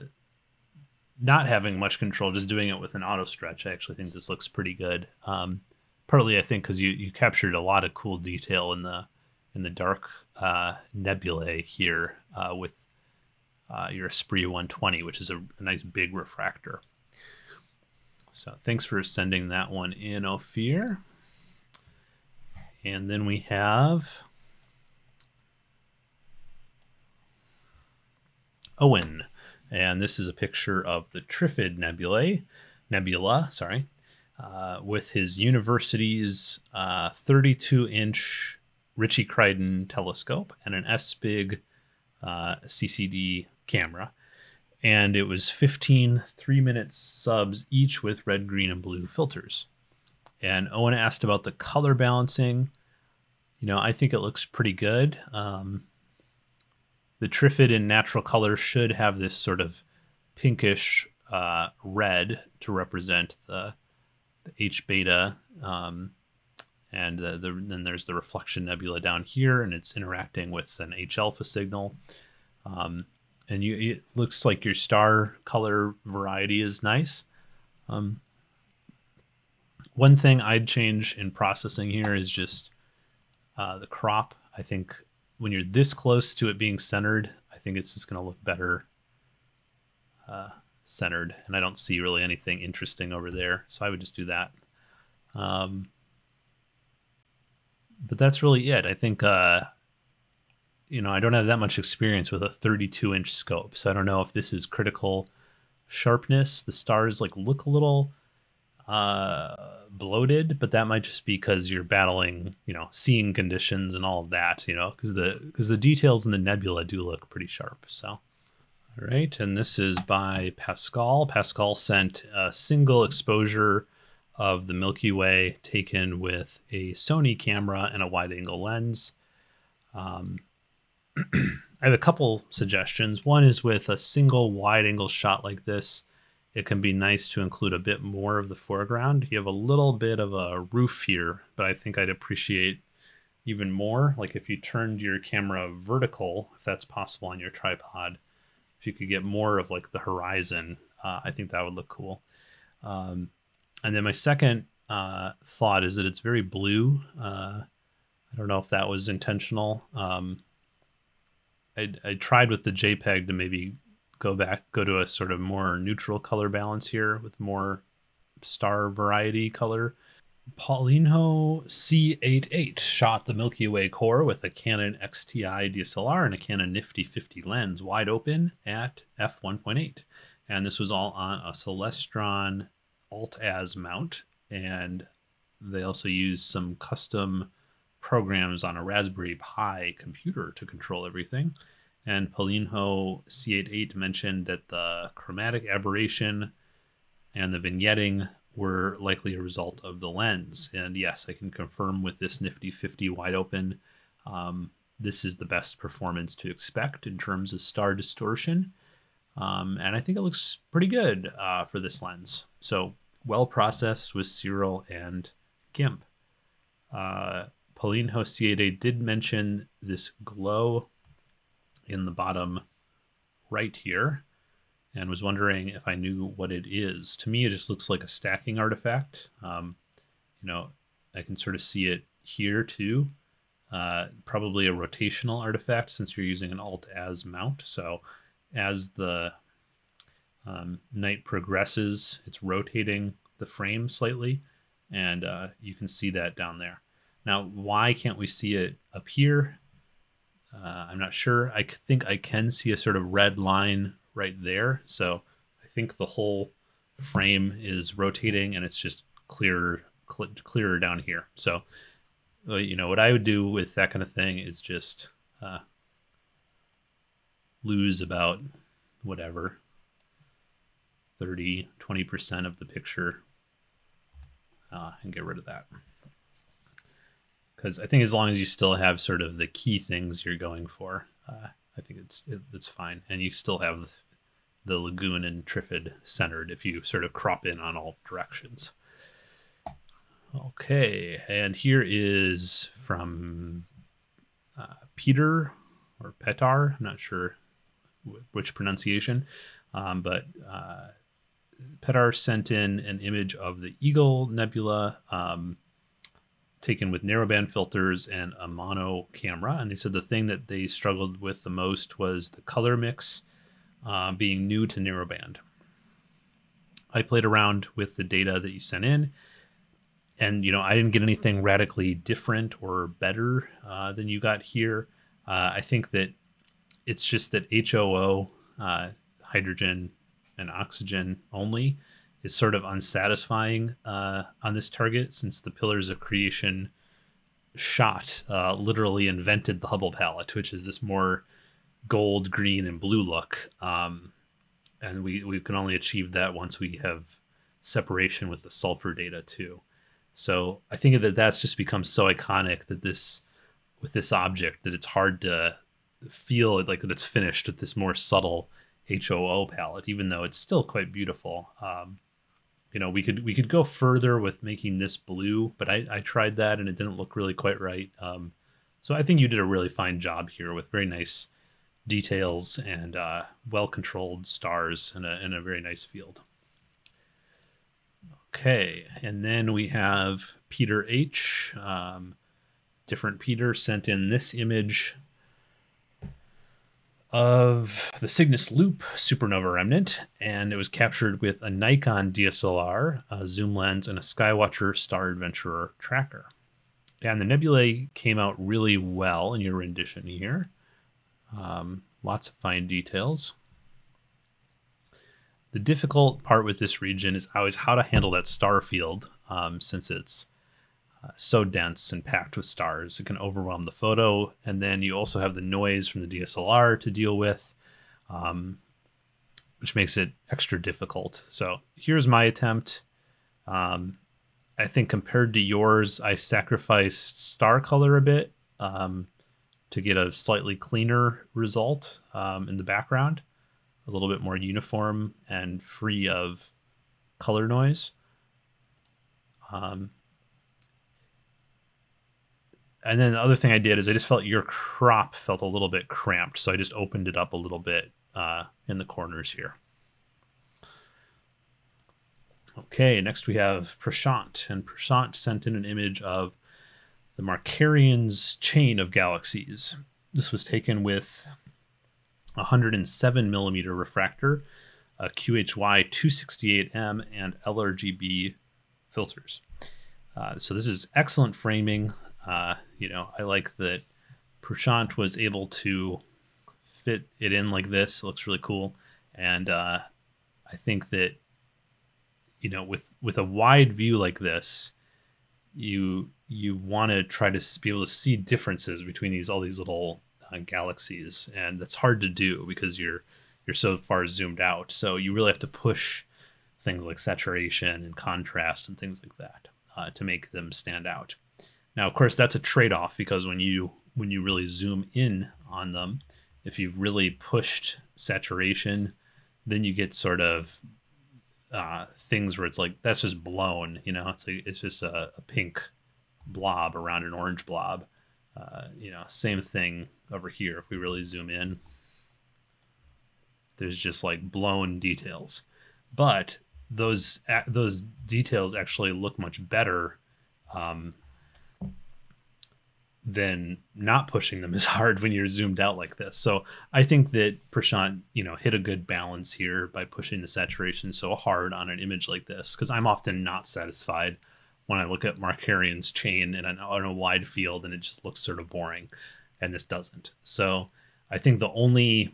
not having much control, just doing it with an auto stretch, I actually think this looks pretty good. Um, partly, I think, because you you captured a lot of cool detail in the in the dark uh, nebulae here uh, with uh, your Esprit 120, which is a, a nice big refractor. So thanks for sending that one in, Ophir. And then we have Owen. And this is a picture of the Trifid Nebulae, Nebula, sorry, uh, with his university's 32-inch uh, Ritchey-Chrétien telescope and an SBIG uh, CCD camera and it was 15 three minute subs each with red, green, and blue filters. And Owen asked about the color balancing. You know, I think it looks pretty good. Um, the Trifid in natural color should have this sort of pinkish uh, red to represent the, the H beta. Um, and the, the, then there's the reflection nebula down here, and it's interacting with an H alpha signal. Um, and you it looks like your star color variety is nice. Um, one thing I'd change in processing here is just uh, the crop. I think when you're this close to it being centered, I think it's just going to look better uh, centered. And I don't see really anything interesting over there. So I would just do that. Um, but that's really it. I think uh, you know, I don't have that much experience with a 32 inch scope, so I don't know if this is critical sharpness. The stars like look a little uh, bloated, but that might just be because you're battling, you know, seeing conditions and all of that, you know, because the because the details in the nebula do look pretty sharp. So, all right, and this is by Pascal. Pascal sent a single exposure of the Milky Way taken with a Sony camera and a wide angle lens. Um, I have a couple suggestions. One is with a single wide angle shot like this, it can be nice to include a bit more of the foreground. You have a little bit of a roof here, but I think I'd appreciate even more. Like if you turned your camera vertical, if that's possible on your tripod, if you could get more of like the horizon, uh, I think that would look cool. Um, and then my second uh, thought is that it's very blue. Uh, I don't know if that was intentional. Um, I, I tried with the JPEG to maybe go back, go to a sort of more neutral color balance here with more star variety color. Paulinho C88 shot the Milky Way core with a Canon XTI DSLR and a Canon Nifty 50 lens wide open at f1.8. And this was all on a Celestron Alt-Az mount. And they also used some custom programs on a Raspberry Pi computer to control everything. And Paulinho C88 mentioned that the chromatic aberration and the vignetting were likely a result of the lens. And yes, I can confirm with this Nifty 50 wide open, um, this is the best performance to expect in terms of star distortion. Um, and I think it looks pretty good uh, for this lens. So well processed with Siril and GIMP. Uh, Paulinho C88 did mention this glow in the bottom right here and was wondering if I knew what it is. To me, it just looks like a stacking artifact. Um, you know, I can sort of see it here too. Uh, probably a rotational artifact since you're using an alt-az mount. So as the um, night progresses, it's rotating the frame slightly, and uh, you can see that down there. Now, why can't we see it up here? Uh, I'm not sure. I think I can see a sort of red line right there. So I think the whole frame is rotating and it's just clearer, cl- clearer down here. So, uh, you know, what I would do with that kind of thing is just uh, lose about whatever 30, 20% of the picture uh, and get rid of that because I think as long as you still have sort of the key things you're going for, uh, I think it's it, it's fine, and you still have the lagoon and Trifid centered if you sort of crop in on all directions. Okay, and here is from uh, Peter or Petar. I'm not sure which pronunciation, um, but uh, Petar sent in an image of the Eagle Nebula um, taken with narrowband filters and a mono camera. And they said the thing that they struggled with the most was the color mix uh, being new to narrowband. I played around with the data that you sent in, and you know I didn't get anything radically different or better uh, than you got here. Uh, I think that it's just that HOO, uh, hydrogen and oxygen only, is sort of unsatisfying uh, on this target since the Pillars of Creation shot uh, literally invented the Hubble palette, which is this more gold, green, and blue look. Um, and we, we can only achieve that once we have separation with the sulfur data too. So I think that that's just become so iconic that this with this object that it's hard to feel like that it's finished with this more subtle HOO palette, even though it's still quite beautiful. Um, you know, we could we could go further with making this blue, but I, I tried that and it didn't look really quite right. Um, so I think you did a really fine job here with very nice details and uh, well controlled stars and a, and a very nice field. Okay, and then we have Peter H. Um, different Peter sent in this image of the Cygnus Loop supernova remnant, and it was captured with a Nikon DSLR, a zoom lens, and a Skywatcher Star Adventurer tracker. And the nebulae came out really well in your rendition here. Um, lots of fine details. The difficult part with this region is always how to handle that star field, um, since it's so dense and packed with stars. It can overwhelm the photo. And then you also have the noise from the DSLR to deal with, um, which makes it extra difficult. So here's my attempt. Um, I think compared to yours, I sacrificed star color a bit um, to get a slightly cleaner result um, in the background, a little bit more uniform and free of color noise. Um, and then the other thing I did is I just felt your crop felt a little bit cramped, so I just opened it up a little bit uh, in the corners here. Okay, next we have Prashant, and Prashant sent in an image of the Markarian's chain of galaxies. This was taken with a 107 millimeter refractor, a QHY 268M, and LRGB filters. Uh, so this is excellent framing. Uh, you know, I like that Prashant was able to fit it in like this. It looks really cool, and uh, I think that you know, with with a wide view like this, you you want to try to be able to see differences between these all these little uh, galaxies, and that's hard to do because you're you're so far zoomed out. So you really have to push things like saturation and contrast and things like that uh, to make them stand out. Now, of course, that's a trade-off because when you when you really zoom in on them, if you've really pushed saturation, then you get sort of uh, things where it's like that's just blown. You know, it's like it's just a, a pink blob around an orange blob. Uh, you know, same thing over here. If we really zoom in, there's just like blown details, but those those details actually look much better um, then not pushing them as hard when you're zoomed out like this. So I think that Prashant, you know, hit a good balance here by pushing the saturation so hard on an image like this because I'm often not satisfied when I look at Markarian's chain in a, on a wide field and it just looks sort of boring, and this doesn't. So I think the only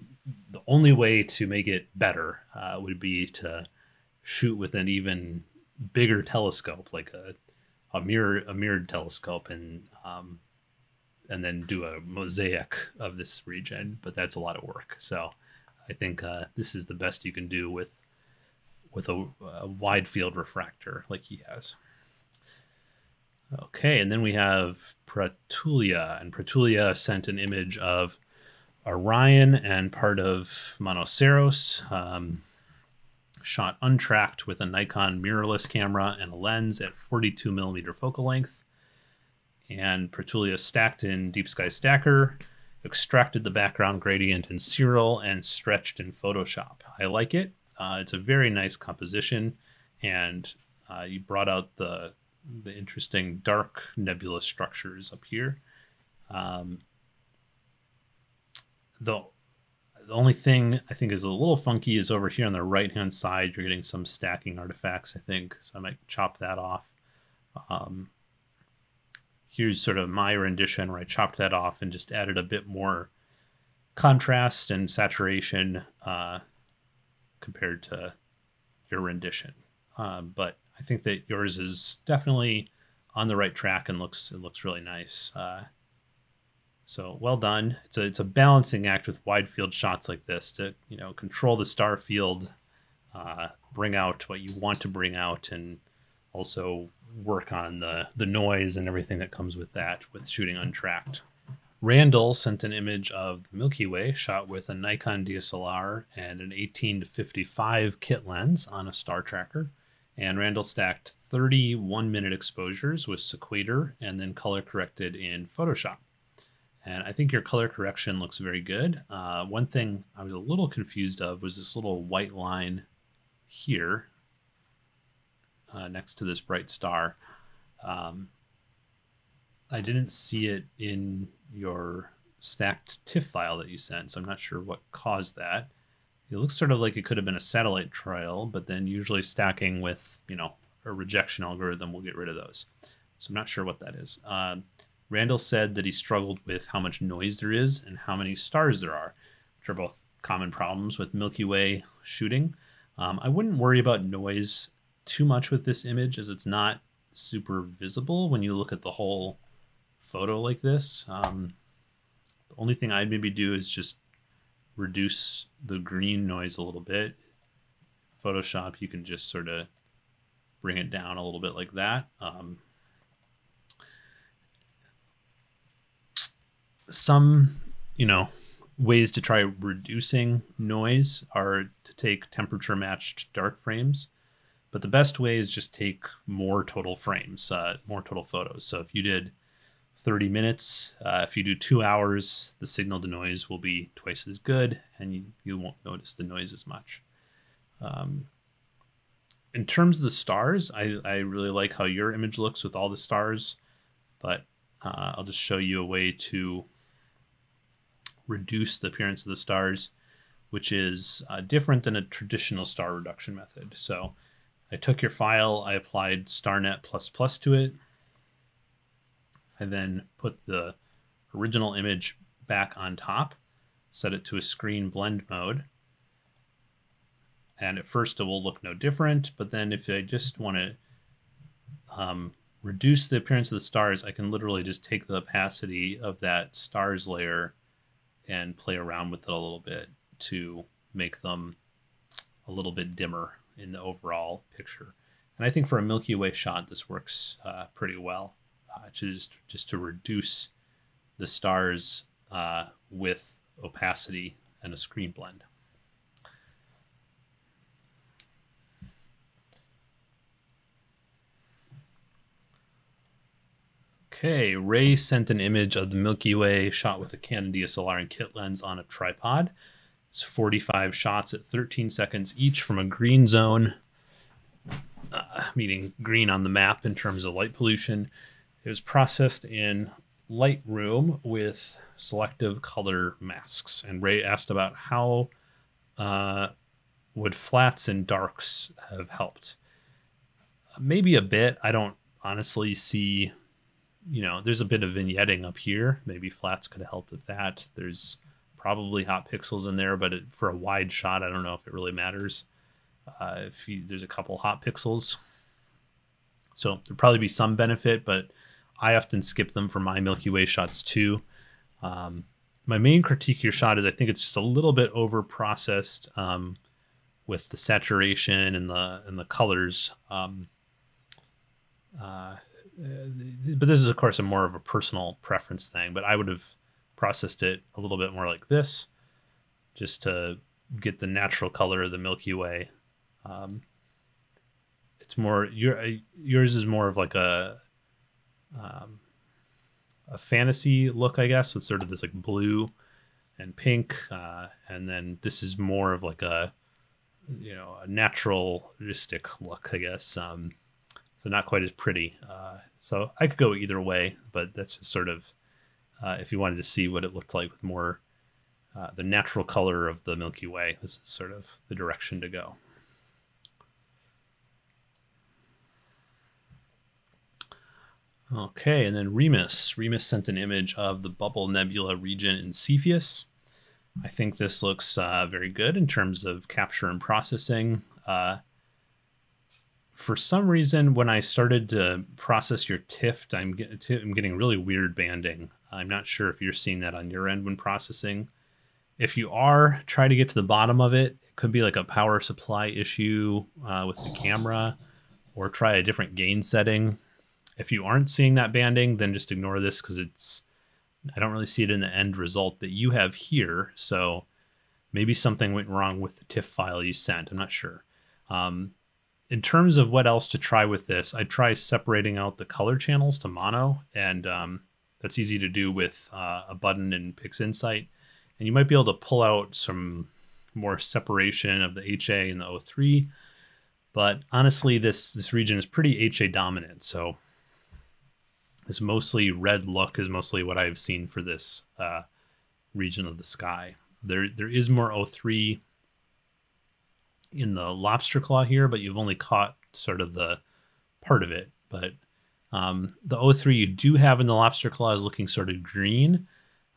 the only way to make it better uh, would be to shoot with an even bigger telescope, like a a mirror a mirrored telescope, and um, and then do a mosaic of this region, but that's a lot of work. So I think uh, this is the best you can do with with a, a, wide field refractor like he has. Okay, and then we have Pratulia, and Pratulia sent an image of Orion and part of Monoceros. Um, shot untracked with a Nikon mirrorless camera and a lens at 42 millimeter focal length. And Pertulia stacked in Deep Sky Stacker, extracted the background gradient in Siril, and stretched in Photoshop. I like it. Uh, it's a very nice composition, and uh, you brought out the the interesting dark nebula structures up here. Um, the the only thing I think is a little funky is over here on the right hand side. You're getting some stacking artifacts, I think. So I might chop that off. Um, here's sort of my rendition where I chopped that off and just added a bit more contrast and saturation uh, compared to your rendition. Uh, but I think that yours is definitely on the right track and looks it looks really nice. Uh, so well done. It's a it's a balancing act with wide field shots like this to you know control the star field, uh, bring out what you want to bring out, and also work on the the noise and everything that comes with that with shooting untracked. Randall sent an image of the Milky Way shot with a Nikon DSLR and an 18 to 55 kit lens on a star tracker. And Randall stacked 31 minute exposures with Sequator and then color corrected in Photoshop. And I think your color correction looks very good. Uh, one thing I was a little confused of was this little white line here uh, next to this bright star. Um, I didn't see it in your stacked TIFF file that you sent, so I'm not sure what caused that. It looks sort of like it could have been a satellite trail, but then usually stacking with, you know, a rejection algorithm will get rid of those. So I'm not sure what that is. Uh, Randall said that he struggled with how much noise there is and how many stars there are, which are both common problems with Milky Way shooting. Um, I wouldn't worry about noise too much with this image as it's not super visible when you look at the whole photo like this. Um, the only thing I'd maybe do is just reduce the green noise a little bit. Photoshop, you can just sort of bring it down a little bit like that. Um, some, you know, ways to try reducing noise are to take temperature matched dark frames. But the best way is just take more total frames, uh, more total photos. So if you did 30 minutes, uh, if you do two hours, the signal to noise will be twice as good and you, you won't notice the noise as much. Um, in terms of the stars, I, I really like how your image looks with all the stars, but uh, I'll just show you a way to reduce the appearance of the stars, which is uh, different than a traditional star reduction method. So I took your file, I applied StarNet++ to it. I then put the original image back on top, set it to a screen blend mode. And at first it will look no different, but then if I just want to um, reduce the appearance of the stars, I can literally just take the opacity of that stars layer and play around with it a little bit to make them a little bit dimmer in the overall picture. And I think for a Milky Way shot, this works uh, pretty well. Uh, just just to reduce the stars uh, with opacity and a screen blend. Okay, Ray sent an image of the Milky Way shot with a Canon DSLR and kit lens on a tripod. It's 45 shots at 13 seconds each from a green zone, uh, meaning green on the map in terms of light pollution. It was processed in Lightroom with selective color masks. And Ray asked about how uh, would flats and darks have helped. Maybe a bit. I don't honestly see you know, there's a bit of vignetting up here. Maybe flats could have helped with that. There's probably hot pixels in there, but it, for a wide shot, I don't know if it really matters. Uh, if you, there's a couple hot pixels, so there'd probably be some benefit, but I often skip them for my Milky Way shots too. Um, my main critique of your shot is I think it's just a little bit over processed um, with the saturation and the and the colors. Um, uh, but this is of course a more of a personal preference thing. But I would have processed it a little bit more like this, just to get the natural color of the Milky Way. Um, it's more your yours is more of like a um, a fantasy look, I guess, with sort of this like blue and pink, uh, and then this is more of like a you know a naturalistic look, I guess. Um, so not quite as pretty. Uh, so I could go either way, but that's just sort of uh, if you wanted to see what it looked like with more uh, the natural color of the Milky Way. This is sort of the direction to go. Okay, and then Remus. Remus sent an image of the Bubble Nebula region in Cepheus. I think this looks uh, very good in terms of capture and processing. Uh, for some reason, when I started to process your TIFF, I'm, get, I'm getting really weird banding. I'm not sure if you're seeing that on your end when processing. If you are, try to get to the bottom of it. It could be like a power supply issue uh, with the camera, or try a different gain setting. If you aren't seeing that banding, then just ignore this because it's I don't really see it in the end result that you have here. So maybe something went wrong with the TIFF file you sent. I'm not sure. Um, in terms of what else to try with this, I try separating out the color channels to mono, and um, that's easy to do with uh, a button in PixInsight. And you might be able to pull out some more separation of the HA and the O3. But honestly, this this region is pretty HA dominant, so this mostly red look is mostly what I've seen for this uh, region of the sky. There there is more O3 in the lobster claw here, but you've only caught sort of the part of it. But um, the O3 you do have in the lobster claw is looking sort of green.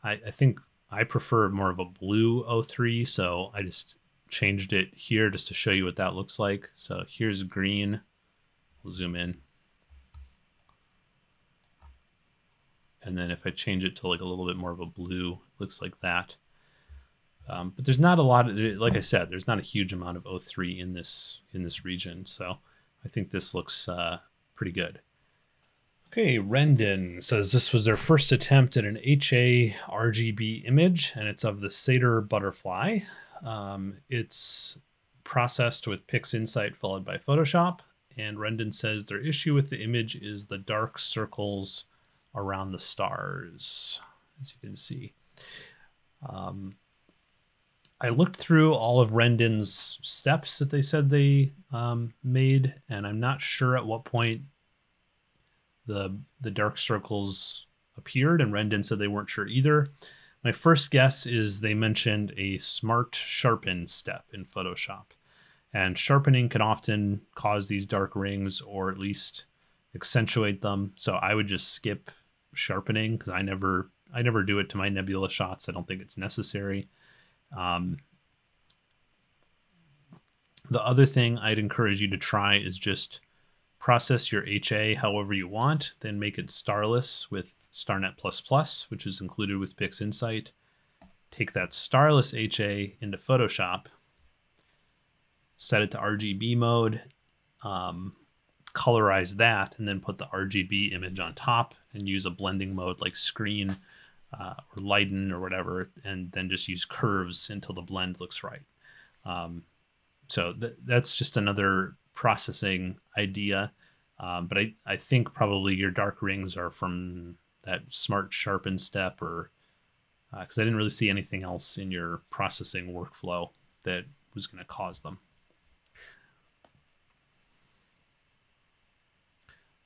I, I think I prefer more of a blue O3, so I just changed it here just to show you what that looks like. So here's green. We'll zoom in. And then if I change it to like a little bit more of a blue, looks like that. Um, but there's not a lot of, like I said, there's not a huge amount of O3 in this in this region. So I think this looks uh, pretty good. Okay, Rendon says this was their first attempt at an HA RGB image, and it's of the Sadr butterfly. Um, it's processed with PixInsight followed by Photoshop. And Rendon says their issue with the image is the dark circles around the stars, as you can see. Um, I looked through all of Rendon's steps that they said they um, made, and I'm not sure at what point the the dark circles appeared. And Rendon said they weren't sure either. My first guess is they mentioned a smart sharpen step in Photoshop, and sharpening can often cause these dark rings or at least accentuate them. So I would just skip sharpening because I never I never do it to my nebula shots. I don't think it's necessary. Um, the other thing I'd encourage you to try is just process your HA however you want, then make it starless with StarNet++, which is included with PixInsight. Take that starless HA into Photoshop, set it to RGB mode, um, colorize that, and then put the RGB image on top and use a blending mode like screen uh, or Lighten or whatever, and then just use curves until the blend looks right. Um, so th- that's just another processing idea. Um, but I, I think probably your dark rings are from that smart sharpen step or because uh, I didn't really see anything else in your processing workflow that was going to cause them.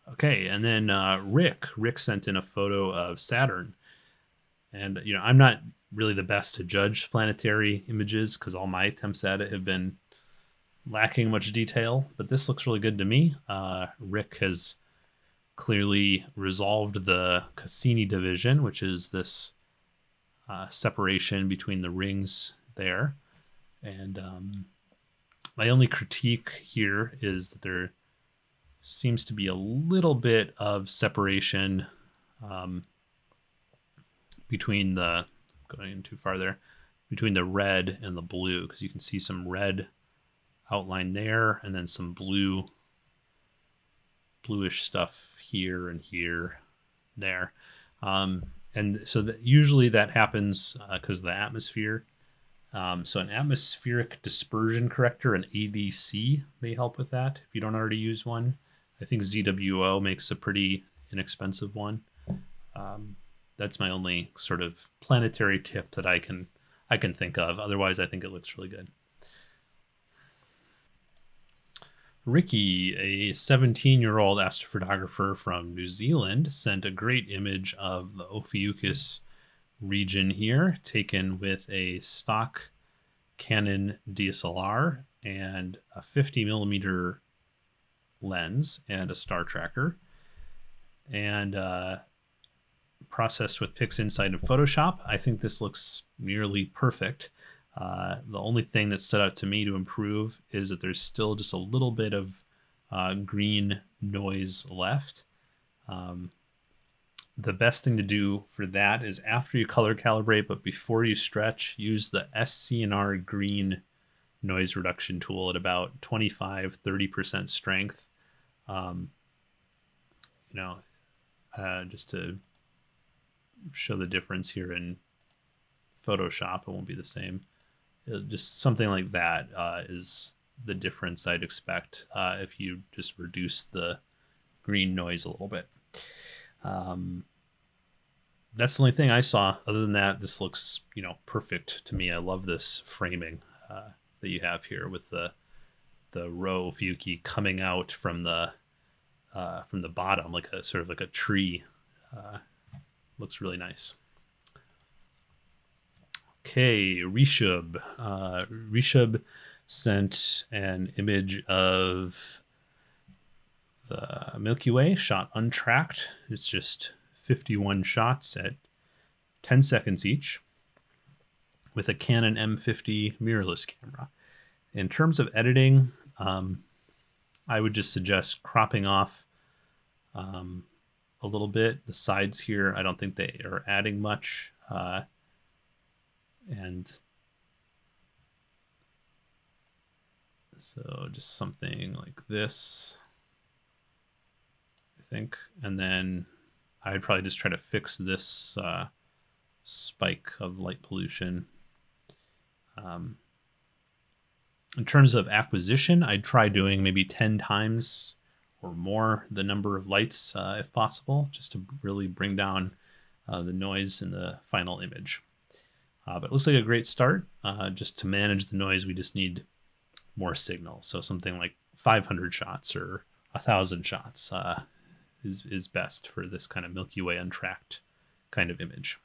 Okay, and then uh, Rick. Rick sent in a photo of Saturn and you know, I'm not really the best to judge planetary images because all my attempts at it have been lacking much detail. But this looks really good to me. Uh, Rick has clearly resolved the Cassini division, which is this uh, separation between the rings there. And um, my only critique here is that there seems to be a little bit of separation um, between the going too far there between the red and the blue because you can see some red outline there and then some blue bluish stuff here and here there um, and so that usually that happens because of the atmosphere. Um, so an atmospheric dispersion corrector, an ADC, may help with that if you don't already use one. I think ZWO makes a pretty inexpensive one. Um, that's my only sort of planetary tip that I can I can think of. Otherwise, I think it looks really good. Ricky, a 17 year old astrophotographer from New Zealand, sent a great image of the Ophiuchus region here, taken with a stock Canon DSLR and a 50 millimeter lens and a star tracker, and uh, processed with PixInsight and Photoshop. I think this looks nearly perfect. Uh, the only thing that stood out to me to improve is that there's still just a little bit of uh, green noise left. Um, the best thing to do for that is after you color calibrate, but before you stretch, use the SCNR green noise reduction tool at about 25 30% strength. Um, you know, uh, just to show the difference here in Photoshop, it won't be the same. Uh, just something like that uh, is the difference I'd expect uh, if you just reduce the green noise a little bit. Um, that's the only thing I saw. Other than that, this looks you know perfect to me. I love this framing uh, that you have here with the the Rho Ophiuchi coming out from the uh, from the bottom like a sort of like a tree. Uh, looks really nice. Okay, Rishub. Uh, Rishub sent an image of the Milky Way shot untracked. It's just 51 shots at 10 seconds each with a Canon M50 mirrorless camera. In terms of editing, um, I would just suggest cropping off um, a little bit. The sides here, I don't think they are adding much. Uh, and so just something like this, I think. And then I'd probably just try to fix this uh, spike of light pollution. Um, in terms of acquisition, I'd try doing maybe 10 times or more the number of lights uh, if possible, just to really bring down uh, the noise in the final image. Uh, but it looks like a great start. Uh, just to manage the noise, we just need more signal. So something like 500 shots or a 1,000 shots uh, is, is best for this kind of Milky Way untracked kind of image.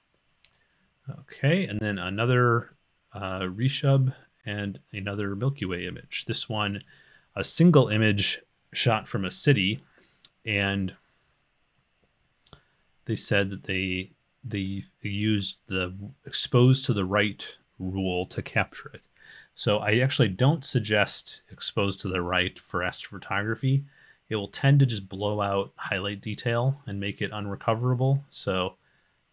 Okay, and then another uh, reshub and another Milky Way image. This one, a single image shot from a city, and they said that they they used the exposed to the right rule to capture it. So I actually don't suggest exposed to the right for astrophotography. It will tend to just blow out highlight detail and make it unrecoverable. So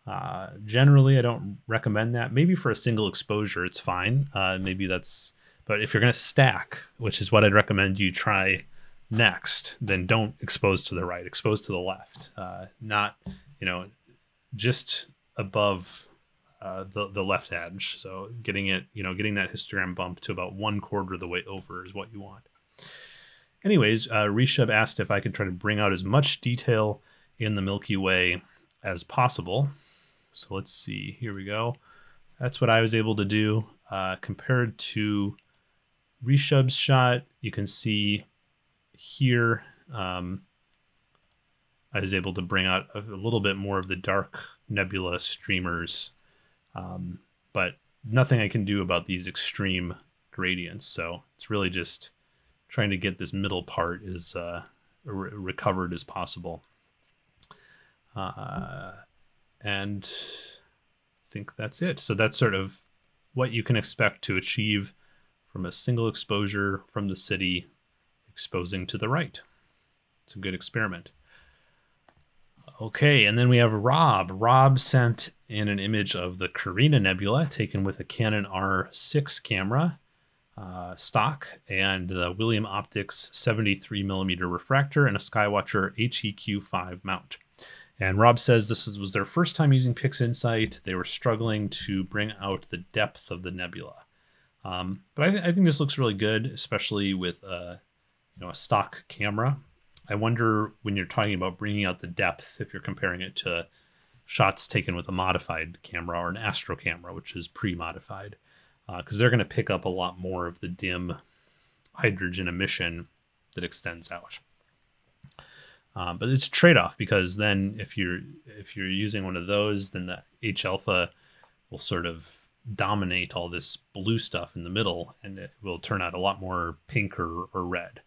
uh, generally, I don't recommend that. Maybe for a single exposure, it's fine. Uh, maybe that's, but if you're going to stack, which is what I'd recommend you try next, then don't expose to the right, expose to the left. Uh, not, you know, just above uh, the the left edge. So getting it, you know, getting that histogram bump to about one quarter of the way over is what you want. Anyways, uh, Rishab asked if I could try to bring out as much detail in the Milky Way as possible. So let's see. Here we go. That's what I was able to do. Uh, compared to Rishab's shot, you can see here um, I was able to bring out a, a little bit more of the dark nebula streamers, um, but nothing I can do about these extreme gradients. So it's really just trying to get this middle part as uh, re- recovered as possible. Uh, and I think that's it. So that's sort of what you can expect to achieve from a single exposure from the city exposing to the right. It's a good experiment. Okay, and then we have Rob. Rob sent in an image of the Carina Nebula taken with a Canon R6 camera uh, stock and the William Optics 73 millimeter refractor and a Skywatcher HEQ5 mount. And Rob says this was their first time using PixInsight. They were struggling to bring out the depth of the nebula. Um, but I, th- I, think this looks really good, especially with uh, you know a stock camera. I wonder when you're talking about bringing out the depth, if you're comparing it to shots taken with a modified camera or an astro camera, which is pre-modified, because uh, they're going to pick up a lot more of the dim hydrogen emission that extends out. Uh, but it's a trade-off because then if you're if you're using one of those, then the H alpha will sort of dominate all this blue stuff in the middle, and it will turn out a lot more pink or, or red.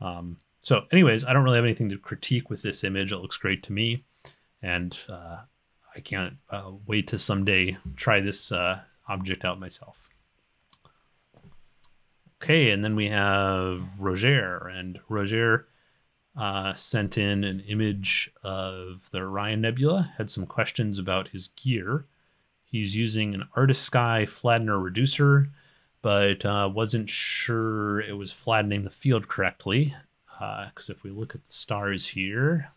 Um, so, anyways, I don't really have anything to critique with this image. It looks great to me, and uh, I can't uh, wait to someday try this uh, object out myself. Okay, and then we have Roger, and Roger uh, sent in an image of the Orion Nebula, had some questions about his gear. He's using an Artesky Flattener reducer, but uh, wasn't sure it was flattening the field correctly. Because uh, if we look at the stars here,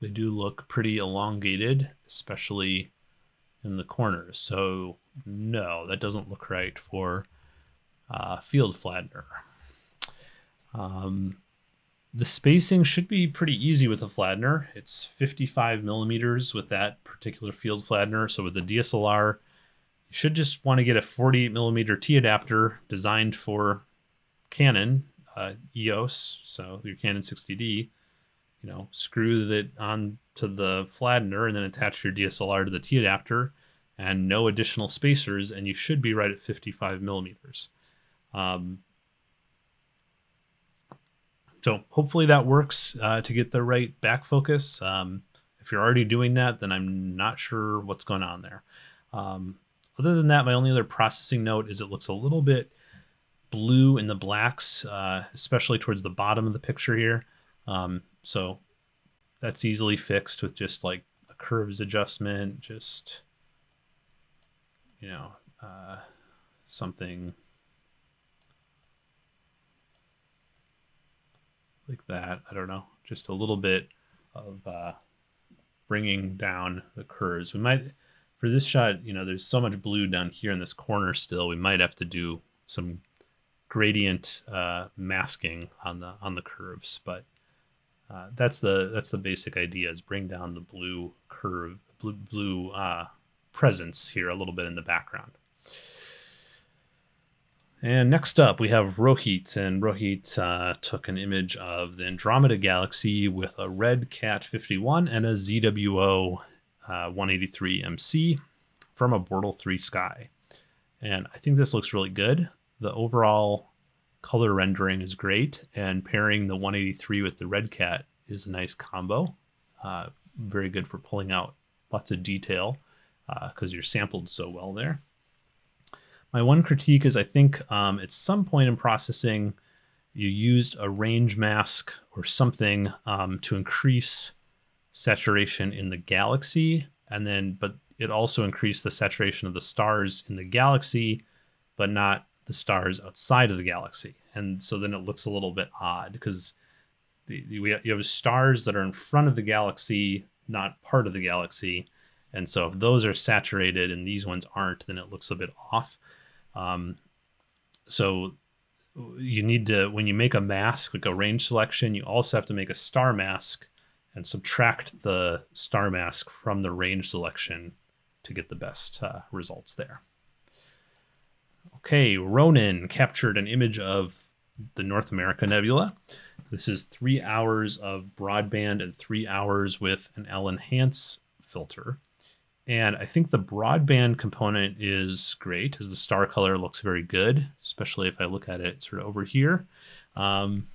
they do look pretty elongated, especially in the corners. So no, that doesn't look right for uh, field flattener. Um, the spacing should be pretty easy with a flattener. It's 55 millimeters with that particular field flattener. So with the DSLR, you should just want to get a 48 millimeter T adapter designed for Canon uh, EOS, so your Canon 60D. You know, screw that on to the flattener and then attach your DSLR to the T adapter, and no additional spacers, and you should be right at 55 millimeters. Um, so hopefully that works uh, to get the right back focus. Um, if you're already doing that, then I'm not sure what's going on there. Um, other than that, my only other processing note is it looks a little bit blue in the blacks, uh, especially towards the bottom of the picture here. Um, so that's easily fixed with just like a curves adjustment, just, you know, uh, something like that. I don't know, just a little bit of uh, bringing down the curves. We might, for this shot, you know, there's so much blue down here in this corner still. We might have to do some gradient uh, masking on the on the curves, but uh, that's the that's the basic idea is bring down the blue curve, blue blue uh, presence here a little bit in the background. And next up, we have Rohit, and Rohit uh, took an image of the Andromeda Galaxy with a RedCat 51 and a ZWO uh, 183 MC from a Bortle 3 sky. And I think this looks really good. The overall color rendering is great, and pairing the 183 with the RedCat is a nice combo. Uh, very good for pulling out lots of detail because uh, you're sampled so well there. My one critique is I think um, at some point in processing, you used a range mask or something um, to increase saturation in the galaxy, and then but it also increased the saturation of the stars in the galaxy, but not the stars outside of the galaxy. And so then it looks a little bit odd because the we you have stars that are in front of the galaxy, not part of the galaxy. And so if those are saturated and these ones aren't, then it looks a bit off. Um, so you need to when you make a mask like a range selection, you also have to make a star mask and subtract the star mask from the range selection to get the best uh, results there. Okay, Ronin captured an image of the North America Nebula. This is three hours of broadband and three hours with an L enhance filter. And I think the broadband component is great as the star color looks very good, especially if I look at it sort of over here. Um,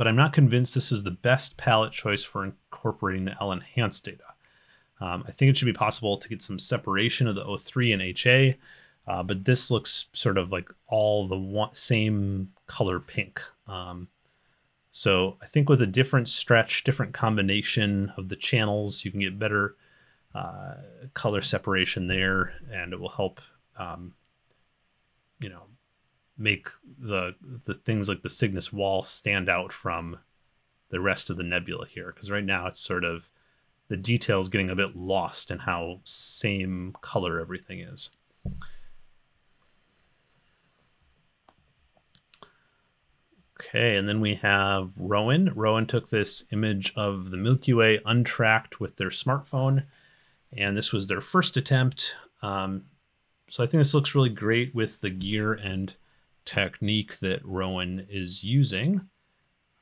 but I'm not convinced this is the best palette choice for incorporating the L enhanced data. Um, I think it should be possible to get some separation of the O3 and HA, uh, but this looks sort of like all the one, same color pink. Um, so I think with a different stretch, different combination of the channels, you can get better uh, color separation there, and it will help, um, you know, make the the things like the Cygnus wall stand out from the rest of the nebula here because right now it's sort of the details getting a bit lost in how same color everything is. Okay, and then we have Rowan. Rowan took this image of the Milky Way untracked with their smartphone, and this was their first attempt. Um, so I think this looks really great with the gear and technique that Rowan is using.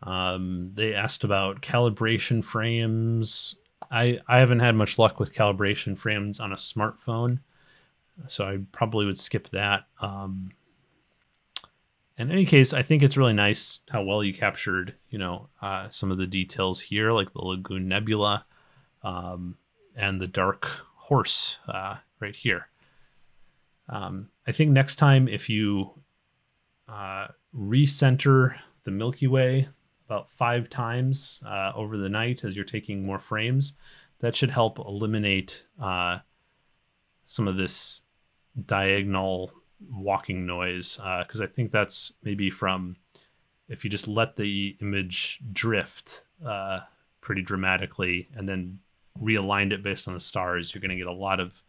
Um, they asked about calibration frames. I, I haven't had much luck with calibration frames on a smartphone, so I probably would skip that. Um, in any case, I think it's really nice how well you captured, you know, uh, some of the details here, like the Lagoon Nebula um, and the Dark Horse uh, right here. Um, I think next time, if you uh, recenter the Milky Way about five times uh, over the night as you're taking more frames, that should help eliminate uh, some of this diagonal walking noise because uh, I think that's maybe from if you just let the image drift uh, pretty dramatically and then realigned it based on the stars, you're going to get a lot of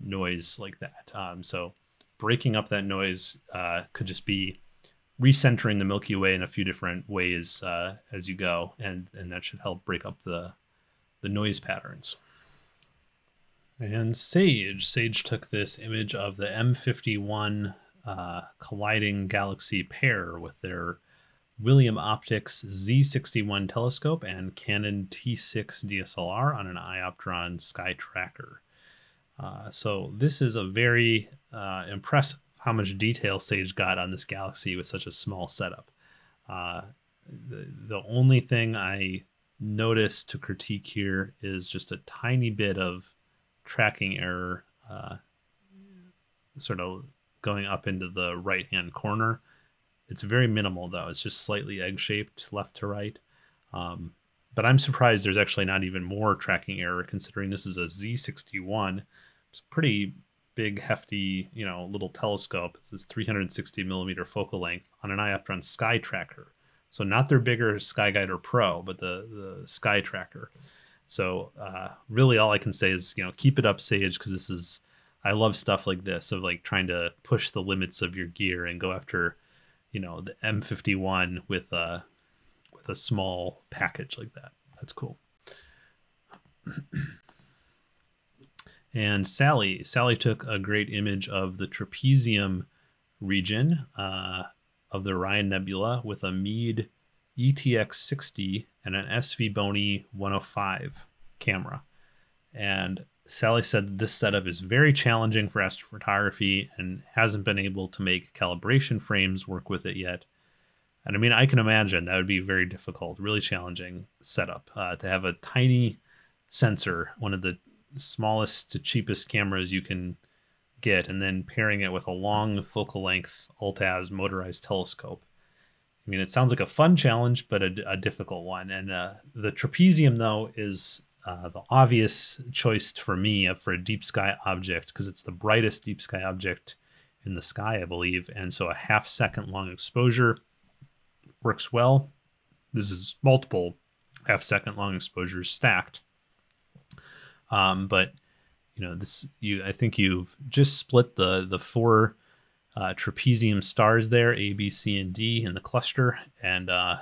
noise like that. Um, so breaking up that noise uh, could just be recentering the Milky Way in a few different ways uh, as you go, and and that should help break up the the noise patterns. And Sage, Sage took this image of the M51 uh, colliding galaxy pair with their William Optics Z61 telescope and Canon T6 DSLR on an iOptron Sky Tracker. Uh, so this is a very uh, impressive how much detail Sage got on this galaxy with such a small setup. Uh, the, the only thing I noticed to critique here is just a tiny bit of tracking error uh, sort of going up into the right hand corner. It's very minimal though. It's just slightly egg shaped left to right. Um, but I'm surprised there's actually not even more tracking error considering this is a Z61. It's pretty big, hefty, you know, little telescope. This is 360 millimeter focal length on an iOptron Sky Tracker. So not their bigger Sky Guider Pro, but the the Sky Tracker. So uh, really, all I can say is you know keep it up, Sage, because this is I love stuff like this of like trying to push the limits of your gear and go after you know the M51 with a with a small package like that. That's cool. and Sally, Sally took a great image of the trapezium region uh, of the Orion Nebula with a Meade ETX 60 and an SVBony 105 camera. And Sally said this setup is very challenging for astrophotography and hasn't been able to make calibration frames work with it yet. And I mean, I can imagine that would be very difficult, really challenging setup uh, to have a tiny sensor, one of the smallest to cheapest cameras you can get, and then pairing it with a long focal length alt-az motorized telescope. I mean, it sounds like a fun challenge, but a, a difficult one. And uh, the trapezium, though, is uh, the obvious choice for me for a deep sky object because it's the brightest deep sky object in the sky, I believe. And so a half second long exposure works well. This is multiple half second long exposures stacked. Um, but you know this you I think you've just split the the four uh, trapezium stars there, A, B, C, and D in the cluster. And uh,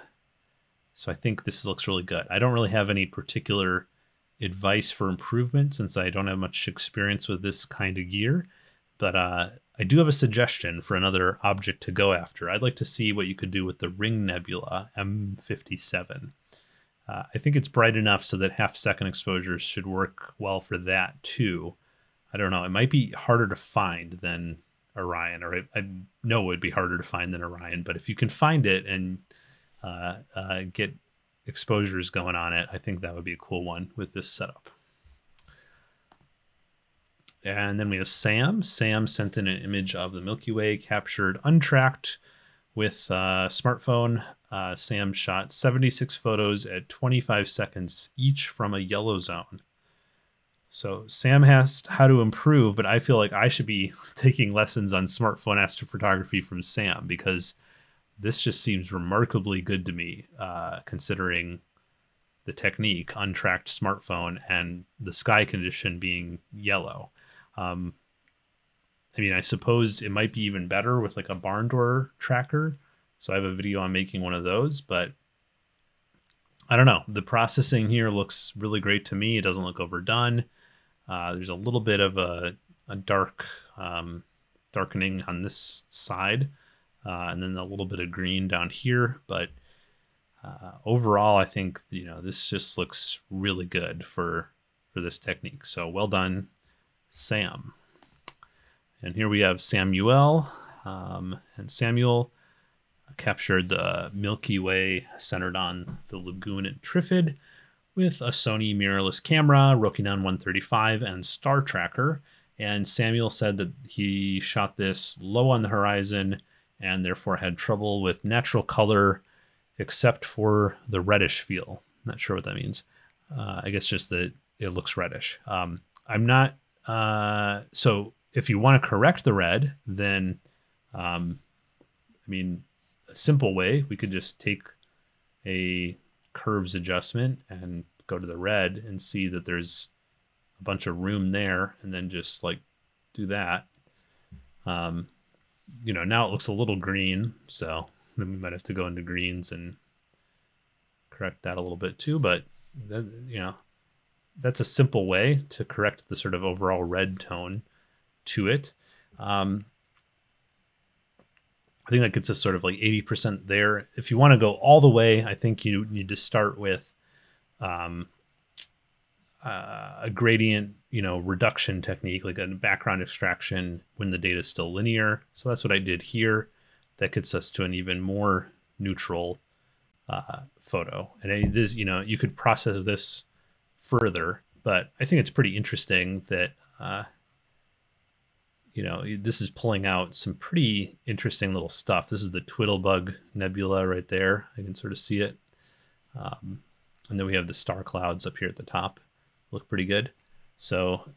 so I think this looks really good. I don't really have any particular advice for improvement since I don't have much experience with this kind of gear. But uh, I do have a suggestion for another object to go after. I'd like to see what you could do with the Ring Nebula M57. Uh, I think it's bright enough so that half second exposures should work well for that too. I don't know. It might be harder to find than Orion, or I, I, know it would be harder to find than Orion. But if you can find it and uh, uh, get exposures going on it, I think that would be a cool one with this setup. And then we have Sam. Sam sent in an image of the Milky Way captured untracked with a uh, smartphone. Uh, Sam shot 76 photos at 25 seconds each from a yellow zone. So Sam asked how to improve, but I feel like I should be taking lessons on smartphone astrophotography from Sam because this just seems remarkably good to me, uh, considering the technique, untracked smartphone, and the sky condition being yellow. Um, I mean, I suppose it might be even better with like a barn door tracker. So I have a video on making one of those, but I don't know. The processing here looks really great to me. It doesn't look overdone. Uh, there's a little bit of a, a dark um, darkening on this side, uh, and then a little bit of green down here. But uh, overall, I think you know this just looks really good for for this technique. So well done, Sam. And here we have Samuel, um, and Samuel captured the Milky Way centered on the lagoon at Trifid with a Sony mirrorless camera, Rokinon 135, and Star Tracker. And Samuel said that he shot this low on the horizon and therefore had trouble with natural color except for the reddish feel. Not sure what that means. Uh, I guess just that it looks reddish. Um, I'm not. Uh, so if you want to correct the red, then um, I mean, a simple way we could just take a curves adjustment and go to the red and see that there's a bunch of room there and then just like do that. Um, you know, now it looks a little green, so then we might have to go into greens and correct that a little bit too. But that, you know, that's a simple way to correct the sort of overall red tone to it. Um, I think that gets us sort of like 80% there. If you want to go all the way, I think you need to start with um, uh, a gradient, you know, reduction technique, like a background extraction when the data is still linear. So that's what I did here. That gets us to an even more neutral uh, photo. And this, you know, you could process this further, but I think it's pretty interesting that uh, you know, this is pulling out some pretty interesting little stuff. This is the Twiddlebug Nebula right there. I can sort of see it. Um, and then we have the star clouds up here at the top. Look pretty good. So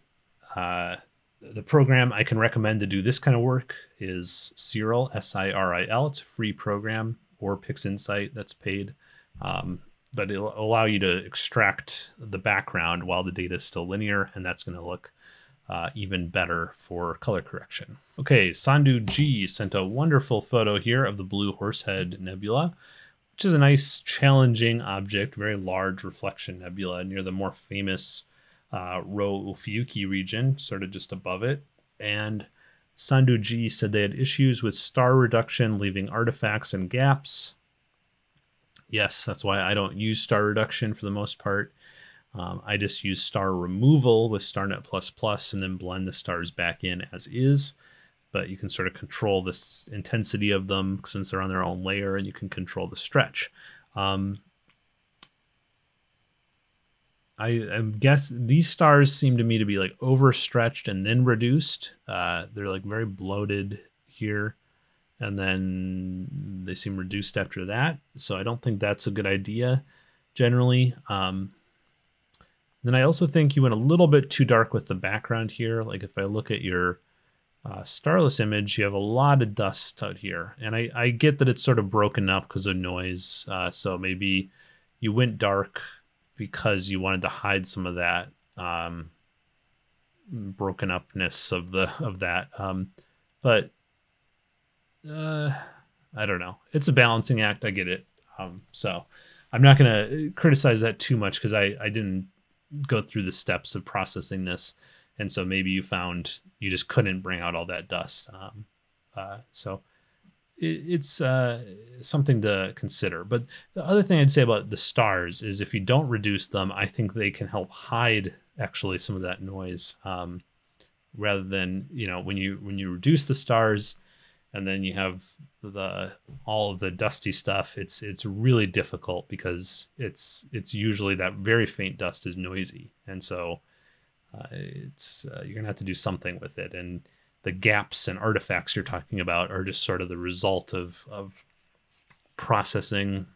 uh, the program I can recommend to do this kind of work is Siril, S-I-R-I-L. It's a free program, or PixInsight that's paid. Um, but it'll allow you to extract the background while the data is still linear, and that's going to look uh, even better for color correction. Okay, Sandu G sent a wonderful photo here of the Blue Horsehead Nebula, which is a nice, challenging object, very large reflection nebula near the more famous uh, Ophiuchi region, sort of just above it. And Sandu G said they had issues with star reduction, leaving artifacts and gaps. Yes, that's why I don't use star reduction for the most part. Um, I just use star removal with StarNet++ and then blend the stars back in as is. But you can sort of control this intensity of them since they're on their own layer and you can control the stretch. Um, I, guess these stars seem to me to be like overstretched and then reduced. Uh, they're like very bloated here and then they seem reduced after that. So I don't think that's a good idea generally. Um, then I also think you went a little bit too dark with the background here. Like if I look at your uh, starless image, you have a lot of dust out here. And I, I get that it's sort of broken up because of noise. Uh, so maybe you went dark because you wanted to hide some of that um, broken upness of the of that. Um, but uh, I don't know. It's a balancing act. I get it. Um, so I'm not going to criticize that too much because I, I didn't go through the steps of processing this. And so maybe you found you just couldn't bring out all that dust. Um, uh, so it, it's uh, something to consider. But the other thing i'd say about the stars is if you don't reduce them i think they can help hide actually some of that noise um, rather than you know when you when you reduce the stars and then you have the all of the dusty stuff. It's it's really difficult because it's it's usually that very faint dust is noisy. And so uh, it's uh, you're gonna have to do something with it. And the gaps and artifacts you're talking about are just sort of the result of of processing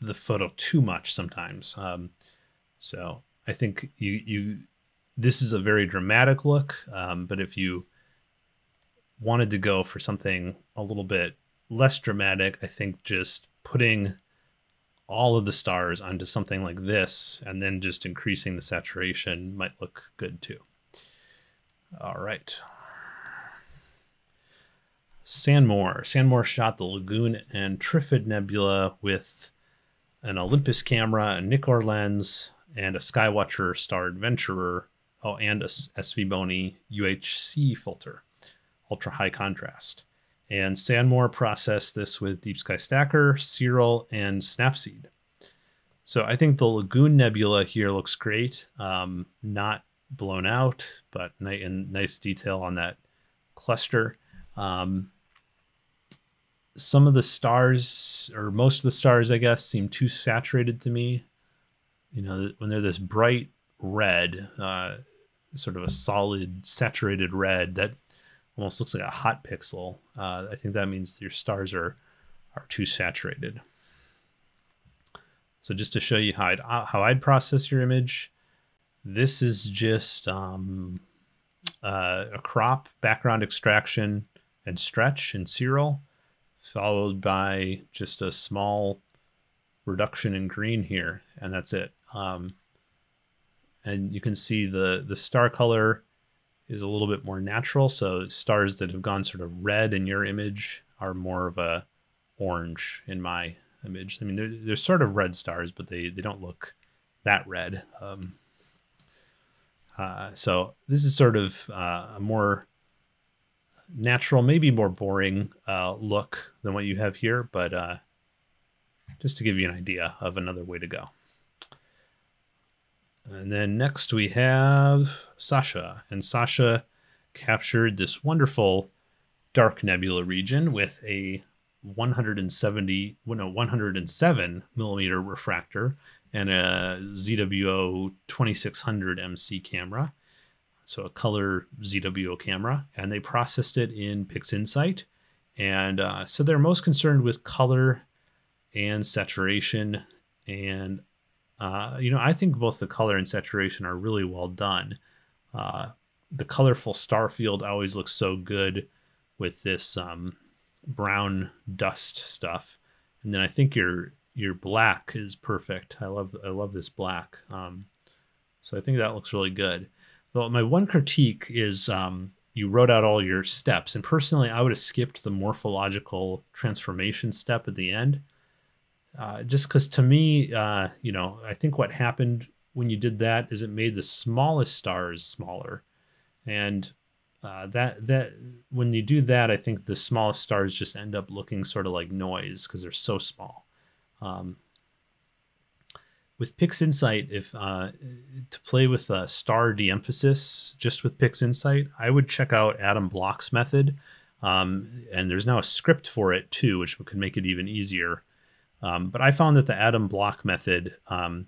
the photo too much sometimes. Um, so i think you you this is a very dramatic look, um, but if you wanted to go for something a little bit less dramatic, I think just putting all of the stars onto something like this and then just increasing the saturation might look good too. All right. Sanmore. Sanmore shot the Lagoon and Trifid Nebula with an Olympus camera, a Nikkor lens, and a Skywatcher Star Adventurer. Oh, and a SV UHC filter, ultra high contrast. And Sanmore processed this with Deep Sky Stacker, Siril, and Snapseed. So I think the Lagoon Nebula here looks great. Um, not blown out, but nice nice detail on that cluster. Um, some of the stars, or most of the stars, I guess, seem too saturated to me. You know, when they're this bright red, uh, sort of a solid saturated red that almost looks like a hot pixel. Uh, I think that means your stars are are too saturated. So just to show you how I'd how I'd process your image, this is just um, uh, a crop, background extraction, and stretch in Siril, followed by just a small reduction in green here, and that's it. Um, and you can see the the star color is a little bit more natural. So stars that have gone sort of red in your image are more of a orange in my image. I mean, they're, they're sort of red stars, but they, they don't look that red. Um, uh, so this is sort of uh, a more natural, maybe more boring uh, look than what you have here, but uh, just to give you an idea of another way to go. And then next we have Sasha, and Sasha captured this wonderful dark nebula region with a 170, well, no, 107 millimeter refractor and a ZWO 2600 MC camera. So a color ZWO camera, and they processed it in PixInsight. And uh, so they're most concerned with color and saturation. And, uh, you know, I think both the color and saturation are really well done. Uh, the colorful star field always looks so good with this um, brown dust stuff. And then I think your your black is perfect. I love I love this black. Um, so I think that looks really good. Well, my one critique is um, you wrote out all your steps, and personally, I would have skipped the morphological transformation step at the end, uh, just because to me, uh, you know, I think what happened when you did that is it made the smallest stars smaller, and uh, that that when you do that, I think the smallest stars just end up looking sort of like noise because they're so small. Um, with PixInsight, if uh, to play with star de-emphasis just with PixInsight, I would check out Adam Block's method. Um, and there's now a script for it too, which could make it even easier. Um, but I found that the Adam Block method, um,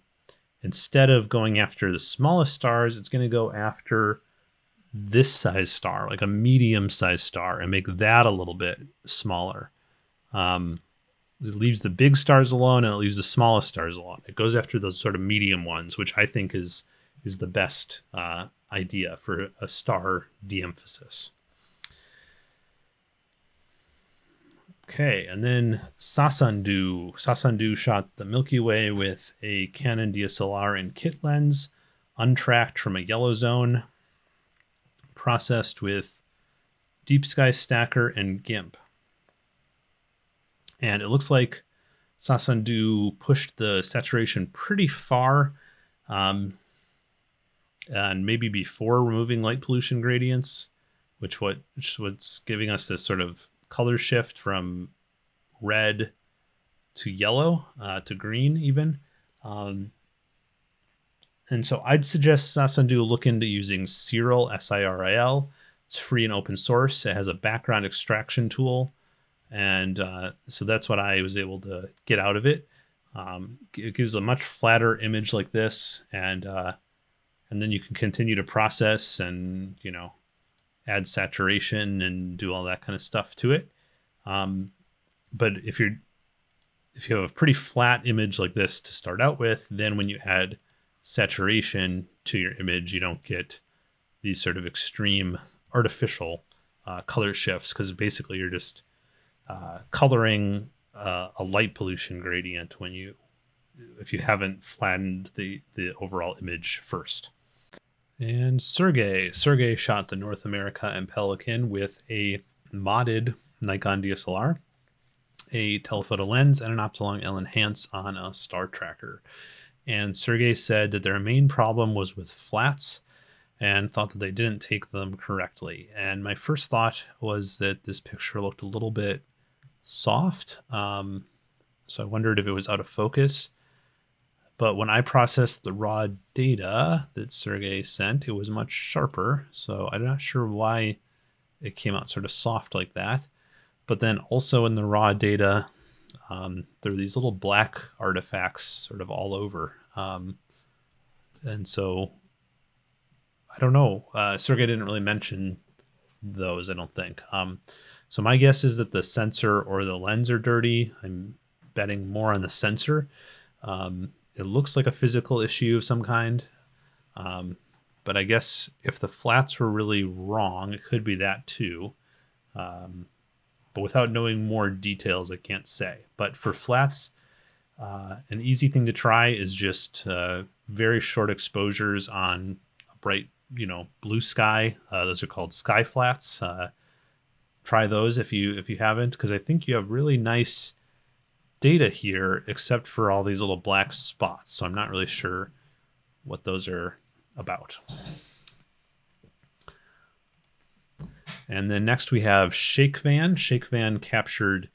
instead of going after the smallest stars, it's going to go after this size star, like a medium sized star, and make that a little bit smaller. Um, it leaves the big stars alone and it leaves the smallest stars alone. It goes after those sort of medium ones, which I think is is the best uh, idea for a star de-emphasis. Okay, and then Sasandu. Sasandu shot the Milky Way with a Canon DSLR and kit lens, untracked from a yellow zone, processed with Deep Sky Stacker and GIMP. And it looks like Sasandu pushed the saturation pretty far, um, and maybe before removing light pollution gradients, which what which what's giving us this sort of color shift from red to yellow uh, to green even. Um, and so I'd suggest Sasandu look into using Siril, S-I-R-I-L. It's free and open source. It has a background extraction tool and uh, so that's what I was able to get out of it. Um, it gives a much flatter image like this, and uh, and then you can continue to process and you know add saturation and do all that kind of stuff to it. Um, but if you're if you have a pretty flat image like this to start out with, then when you add saturation to your image, you don't get these sort of extreme artificial uh, color shifts because basically you're just uh, coloring uh, a light pollution gradient when you if you haven't flattened the the overall image first. And Sergey, Sergey shot the North America and Pelican with a modded Nikon DSLR, a telephoto lens, and an Optolong L Enhance on a star tracker. And Sergey said that their main problem was with flats and thought that they didn't take them correctly. And my first thought was that this picture looked a little bit soft. Um, so I wondered if it was out of focus. But when I processed the raw data that Sergey sent, it was much sharper. So I'm not sure why it came out sort of soft like that. But then also in the raw data, um, there are these little black artifacts sort of all over. Um, and so I don't know. Uh, Sergey didn't really mention those, I don't think. Um, so my guess is that the sensor or the lens are dirty. I'm betting more on the sensor. Um, it looks like a physical issue of some kind. Um, but I guess if the flats were really wrong, it could be that too. Um, but without knowing more details, I can't say. But for flats, uh, an easy thing to try is just uh, very short exposures on a bright, you know, blue sky. Uh, those are called sky flats. Uh, try those if you if you haven't, because I think you have really nice data here, except for all these little black spots. So I'm not really sure what those are about. And then next we have ShakeVan. ShakeVan captured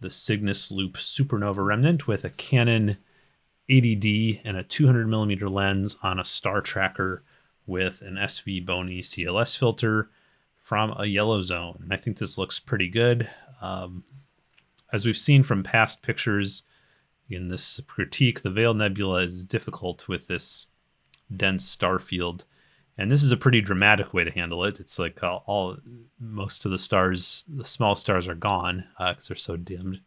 the Cygnus Loop supernova remnant with a Canon 80D and a 200 millimeter lens on a star tracker with an SVBony CLS filter from a yellow zone. And I think this looks pretty good. Um, as we've seen from past pictures in this critique, the Veil Nebula is difficult with this dense star field. And this is a pretty dramatic way to handle it. It's like all, all most of the stars, the small stars are gone because uh, they're so dimmed.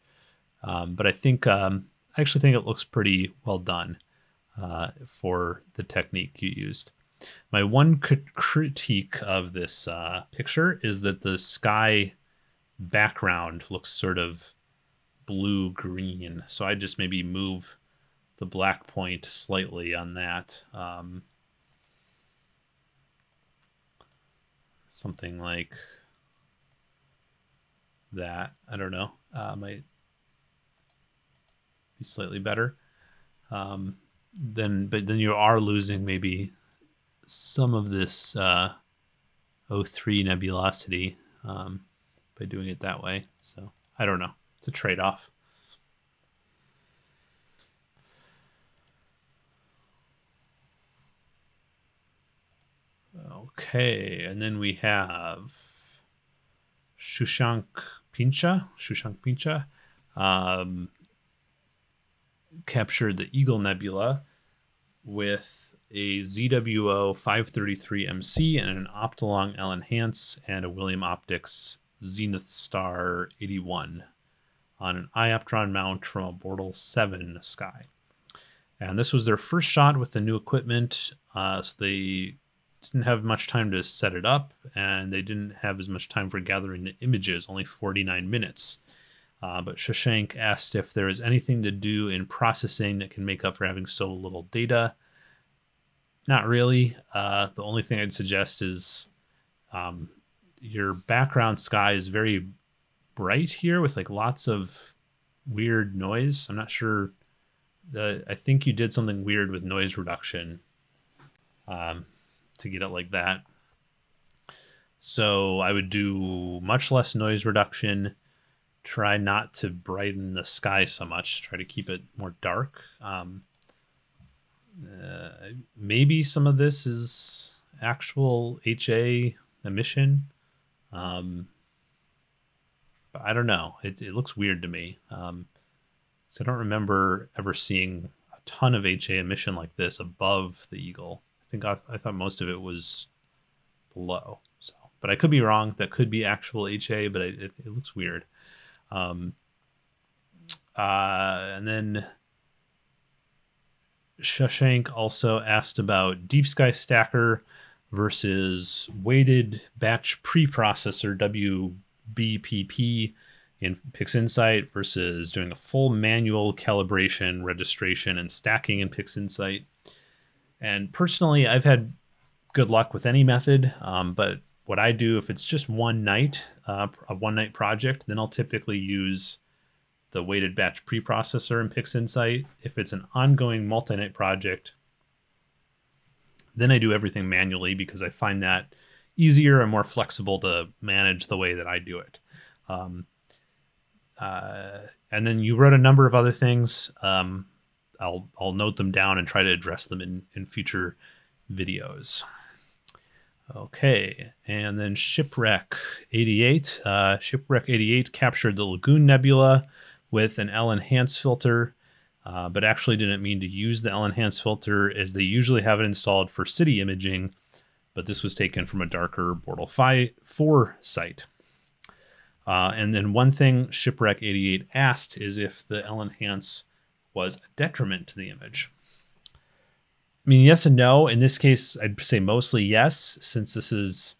Um, but I think um, I actually think it looks pretty well done uh, for the technique you used. My one critique of this uh, picture is that the sky background looks sort of blue green. So I just maybe move the black point slightly on that. Um, something like that. I don't know. Uh, might be slightly better. Um, then, but then you are losing maybe some of this uh, O3 nebulosity um, by doing it that way. So I don't know. It's a trade off. Okay, and then we have Shashank Pincha. Shashank Pincha um, captured the Eagle Nebula with a ZWO 533MC and an Optolong L Enhance and a William Optics Zenith Star 81 on an iOptron mount from a Bortle 7 Sky. And this was their first shot with the new equipment, uh, so they didn't have much time to set it up, and they didn't have as much time for gathering the images, only 49 minutes. Uh, but Shashank asked if there is anything to do in processing that can make up for having so little data. Not really. Uh, the only thing I'd suggest is um, your background sky is very bright here with like lots of weird noise. I'm not sure. The I think you did something weird with noise reduction um, to get it like that. So I would do much less noise reduction. Try not to brighten the sky so much. Try to keep it more dark. Um, uh, maybe some of this is actual HA emission. Um, I don't know. It, it looks weird to me. Um, so I don't remember ever seeing a ton of HA emission like this above the Eagle. I think I, I thought most of it was below. So, but I could be wrong. That could be actual HA, but it, it, it looks weird. Um, uh, and then Shashank also asked about Deep Sky Stacker versus weighted batch preprocessor WBPP in PixInsight versus doing a full manual calibration, registration, and stacking in PixInsight. And personally, I've had good luck with any method, um, but what I do if it's just one night, uh, a one night project, then I'll typically use the weighted batch preprocessor in PixInsight. If it's an ongoing multi night project, then I do everything manually because I find that easier and more flexible to manage the way that I do it. Um, uh, and then you wrote a number of other things. Um, I'll I'll note them down and try to address them in in future videos. Okay, and then Shipwreck 88. Uh, Shipwreck 88 captured the Lagoon Nebula with an L enhance filter, uh, but actually didn't mean to use the L enhance filter as they usually have it installed for city imaging, but this was taken from a darker Bortle 5 4 site. Uh, and then one thing Shipwreck 88 asked is if the L enhance was a detriment to the image. I mean, yes and no. In this case, I'd say mostly yes, since this is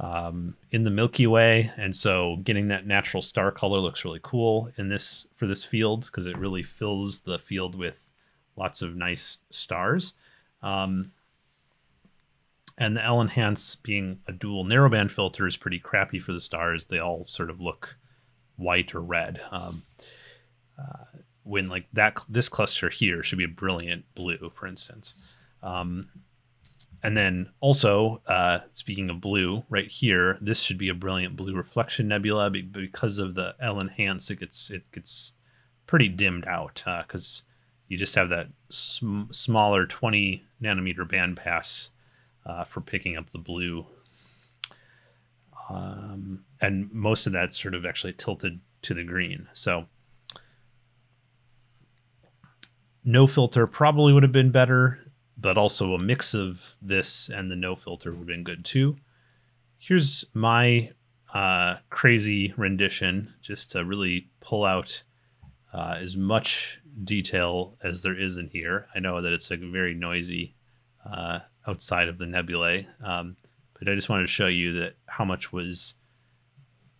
um, in the Milky Way, and so getting that natural star color looks really cool in this for this field because it really fills the field with lots of nice stars. Um, and the L enhance being a dual narrowband filter is pretty crappy for the stars. They all sort of look white or red. Um, uh, when like that, this cluster here should be a brilliant blue, for instance. Um, and then also, uh, speaking of blue, right here, this should be a brilliant blue reflection nebula. Because of the L enhance, it gets it gets pretty dimmed out because uh, you just have that sm- smaller 20 nanometer band pass uh, for picking up the blue. Um, and most of that sort of actually tilted to the green. So no filter probably would have been better but also a mix of this and the no filter would have been good too. Here's my uh, crazy rendition, just to really pull out uh, as much detail as there is in here. I know that it's a very noisy uh, outside of the nebulae, um, but I just wanted to show you that how much was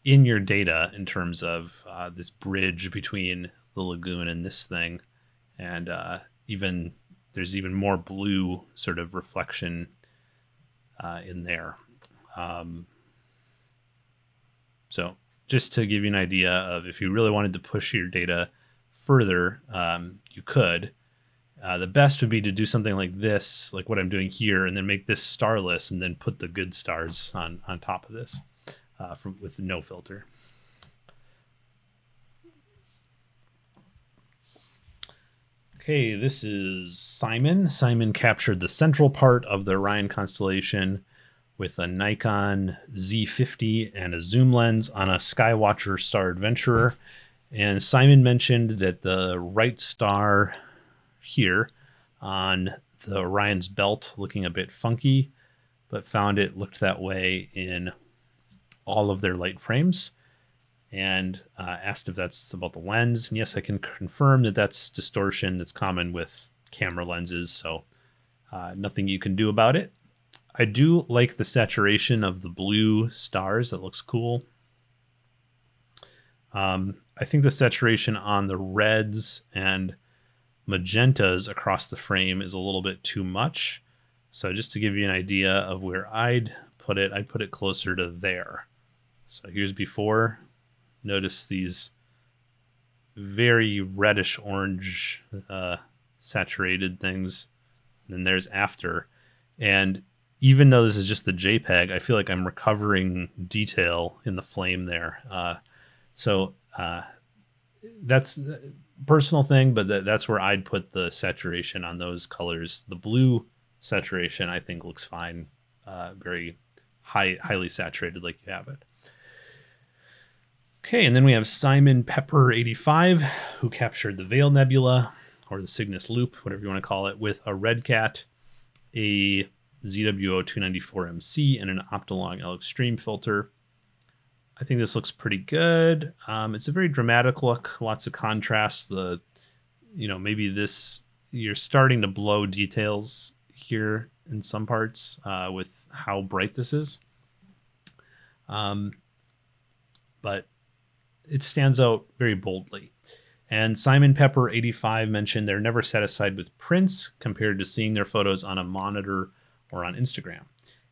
in your data in terms of uh, this bridge between the lagoon and this thing, and uh, even there's even more blue sort of reflection uh, in there. Um, so just to give you an idea of if you really wanted to push your data further, um, you could. Uh, the best would be to do something like this, like what I'm doing here, and then make this starless, and then put the good stars on on top of this, uh, from, with no filter. Okay, this is Simon. Simon captured the central part of the Orion constellation with a Nikon Z50 and a zoom lens on a Skywatcher Star Adventurer. And Simon mentioned that the right star here on the Orion's belt looking a bit funky, but found it looked that way in all of their light frames and uh, asked if that's about the lens. And yes, I can confirm that that's distortion that's common with camera lenses, so uh, nothing you can do about it. I do like the saturation of the blue stars. That looks cool. Um, I think the saturation on the reds and magentas across the frame is a little bit too much. So just to give you an idea of where I'd put it, I'd put it closer to there. So here's before, notice these very reddish orange uh, saturated things. And then there's after. And even though this is just the JPEG, I feel like I'm recovering detail in the flame there. Uh, so uh, that's personal thing, but th- that's where I'd put the saturation on those colors. The blue saturation, I think, looks fine. Uh, very high, highly saturated, like you have it. Okay, and then we have Simon Pepper 85, who captured the Veil Nebula, or the Cygnus Loop, whatever you want to call it, with a RedCat, a ZWO 294MC, and an Optolong L Extreme filter. I think this looks pretty good. Um, it's a very dramatic look, lots of contrast. The, you know, maybe this you're starting to blow details here in some parts uh, with how bright this is. Um, but it stands out very boldly. And Simon Pepper 85 mentioned they're never satisfied with prints compared to seeing their photos on a monitor or on Instagram.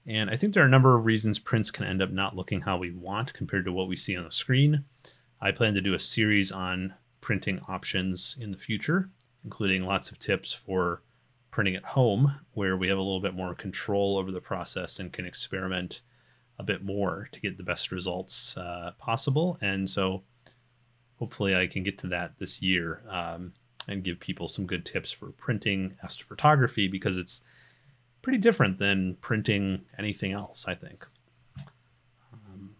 And I think there are a number of reasons prints can end up not looking how we want compared to what we see on the screen. I plan to do a series on printing options in the future, including lots of tips for printing at home, where we have a little bit more control over the process and can experiment a bit more to get the best results uh, possible. And so hopefully I can get to that this year um, and give people some good tips for printing astrophotography because it's pretty different than printing anything else, I think. Um,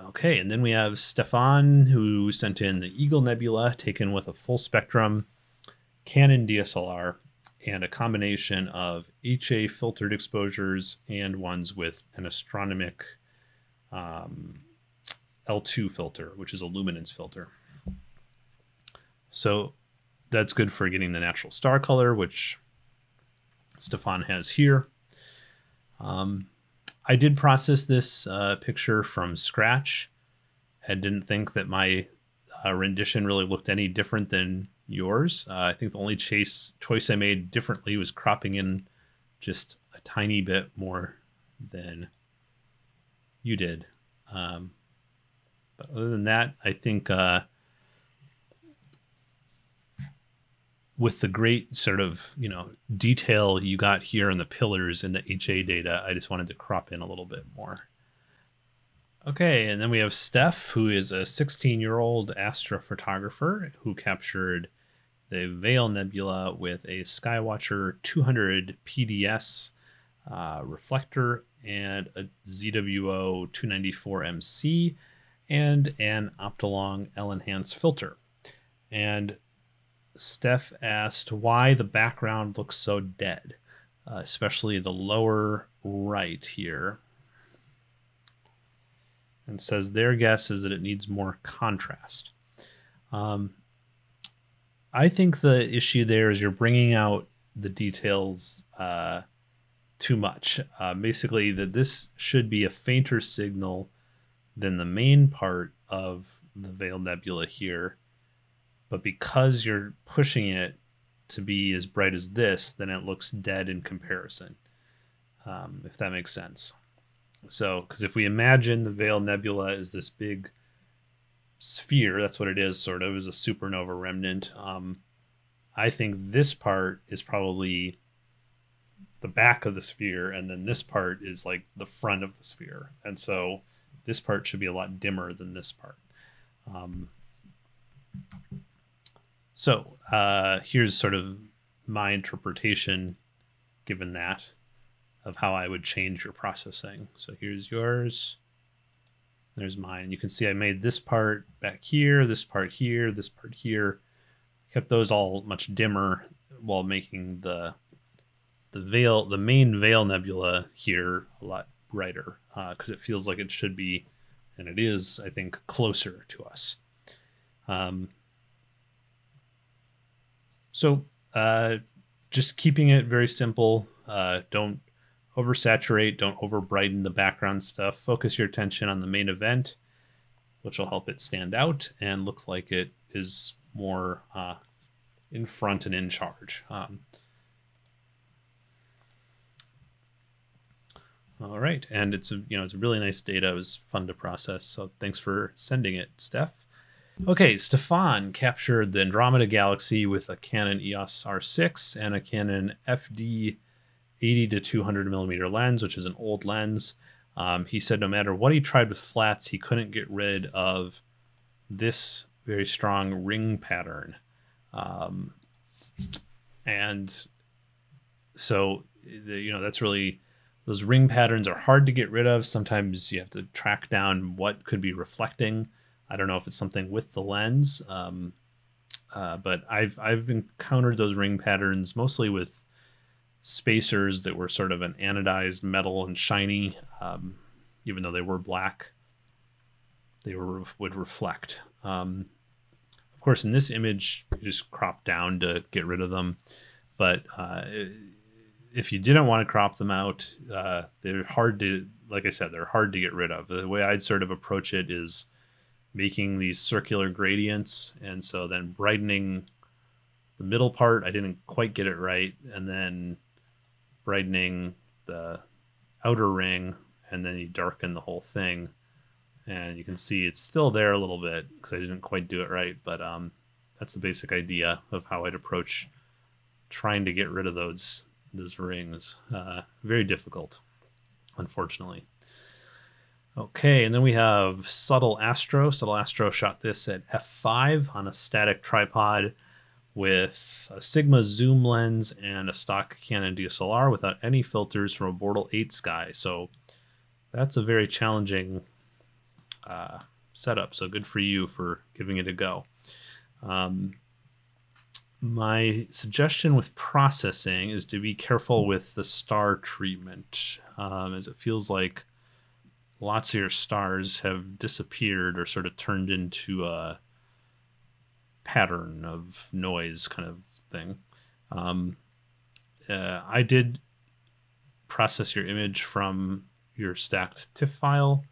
okay, and then we have Stefan who sent in the Eagle Nebula taken with a full spectrum Canon DSLR and a combination of HA filtered exposures and ones with an Astronomik um, L2 filter, which is a luminance filter. So that's good for getting the natural star color, which Stefan has here. Um, I did process this uh, picture from scratch. I didn't think that my uh, rendition really looked any different than yours. Uh, I think the only chase choice I made differently was cropping in just a tiny bit more than you did. Um, but other than that, I think uh, with the great sort of you know detail you got here in the pillars and the HA data, I just wanted to crop in a little bit more. Okay, and then we have Steph, who is a 16 year old astrophotographer who captured the Veil Nebula with a Skywatcher 200 PDS uh, reflector and a ZWO 294MC and an Optolong L Enhance filter. And Steph asked why the background looks so dead, uh, especially the lower right here. And says their guess is that it needs more contrast. Um, I think the issue there is you're bringing out the details uh, too much. Uh, basically, that this should be a fainter signal than the main part of the Veil Nebula here but because you're pushing it to be as bright as this, then it looks dead in comparison, um, if that makes sense. So, because if we imagine the Veil Nebula is this big sphere, that's what it is, sort of, is a supernova remnant. Um, I think this part is probably the back of the sphere, and then this part is like the front of the sphere. And so this part should be a lot dimmer than this part. Um, so uh, here's sort of my interpretation, given that, of how I would change your processing. So here's yours. There's mine. You can see I made this part back here, this part here, this part here. Kept those all much dimmer while making the the veil, the main veil nebula here a lot brighter because uh, it feels like it should be, and it is, I think, closer to us. Um, so uh, just keeping it very simple. Uh, don't oversaturate. Don't over brighten the background stuff. Focus your attention on the main event, which will help it stand out and look like it is more uh, in front and in charge. Um, all right, and it's a you know it's a really nice data. It was fun to process. So thanks for sending it, Steph. Okay, Stefan captured the Andromeda Galaxy with a Canon EOS R6 and a Canon FD 80 to 200 millimeter lens, which is an old lens. Um, he said no matter what he tried with flats, he couldn't get rid of this very strong ring pattern. Um, and so, the, you know, that's really, those ring patterns are hard to get rid of. Sometimes you have to track down what could be reflecting. I don't know if it's something with the lens, um, uh, but I've I've encountered those ring patterns mostly with spacers that were sort of an anodized metal and shiny, um, even though they were black. They were would reflect. Um, of course, in this image, you just crop down to get rid of them. But uh, if you didn't want to crop them out, uh, they're hard to, like I said, they're hard to get rid of. The way I'd sort of approach it is making these circular gradients, and so then brightening the middle part. I didn't quite get it right, and then brightening the outer ring, and then you darken the whole thing and you can see it's still there a little bit because I didn't quite do it right, but um, that's the basic idea of how I'd approach trying to get rid of those those rings. Uh, very difficult, unfortunately. Okay, and then we have Subtle Astro. Subtle Astro shot this at f5 on a static tripod with a Sigma zoom lens and a stock Canon DSLR without any filters from a Bortle 8 Sky. So that's a very challenging uh, setup. So good for you for giving it a go. Um, my suggestion with processing is to be careful with the star treatment, um, as it feels like lots of your stars have disappeared or sort of turned into a pattern of noise kind of thing. Um, uh, I did process your image from your stacked TIFF file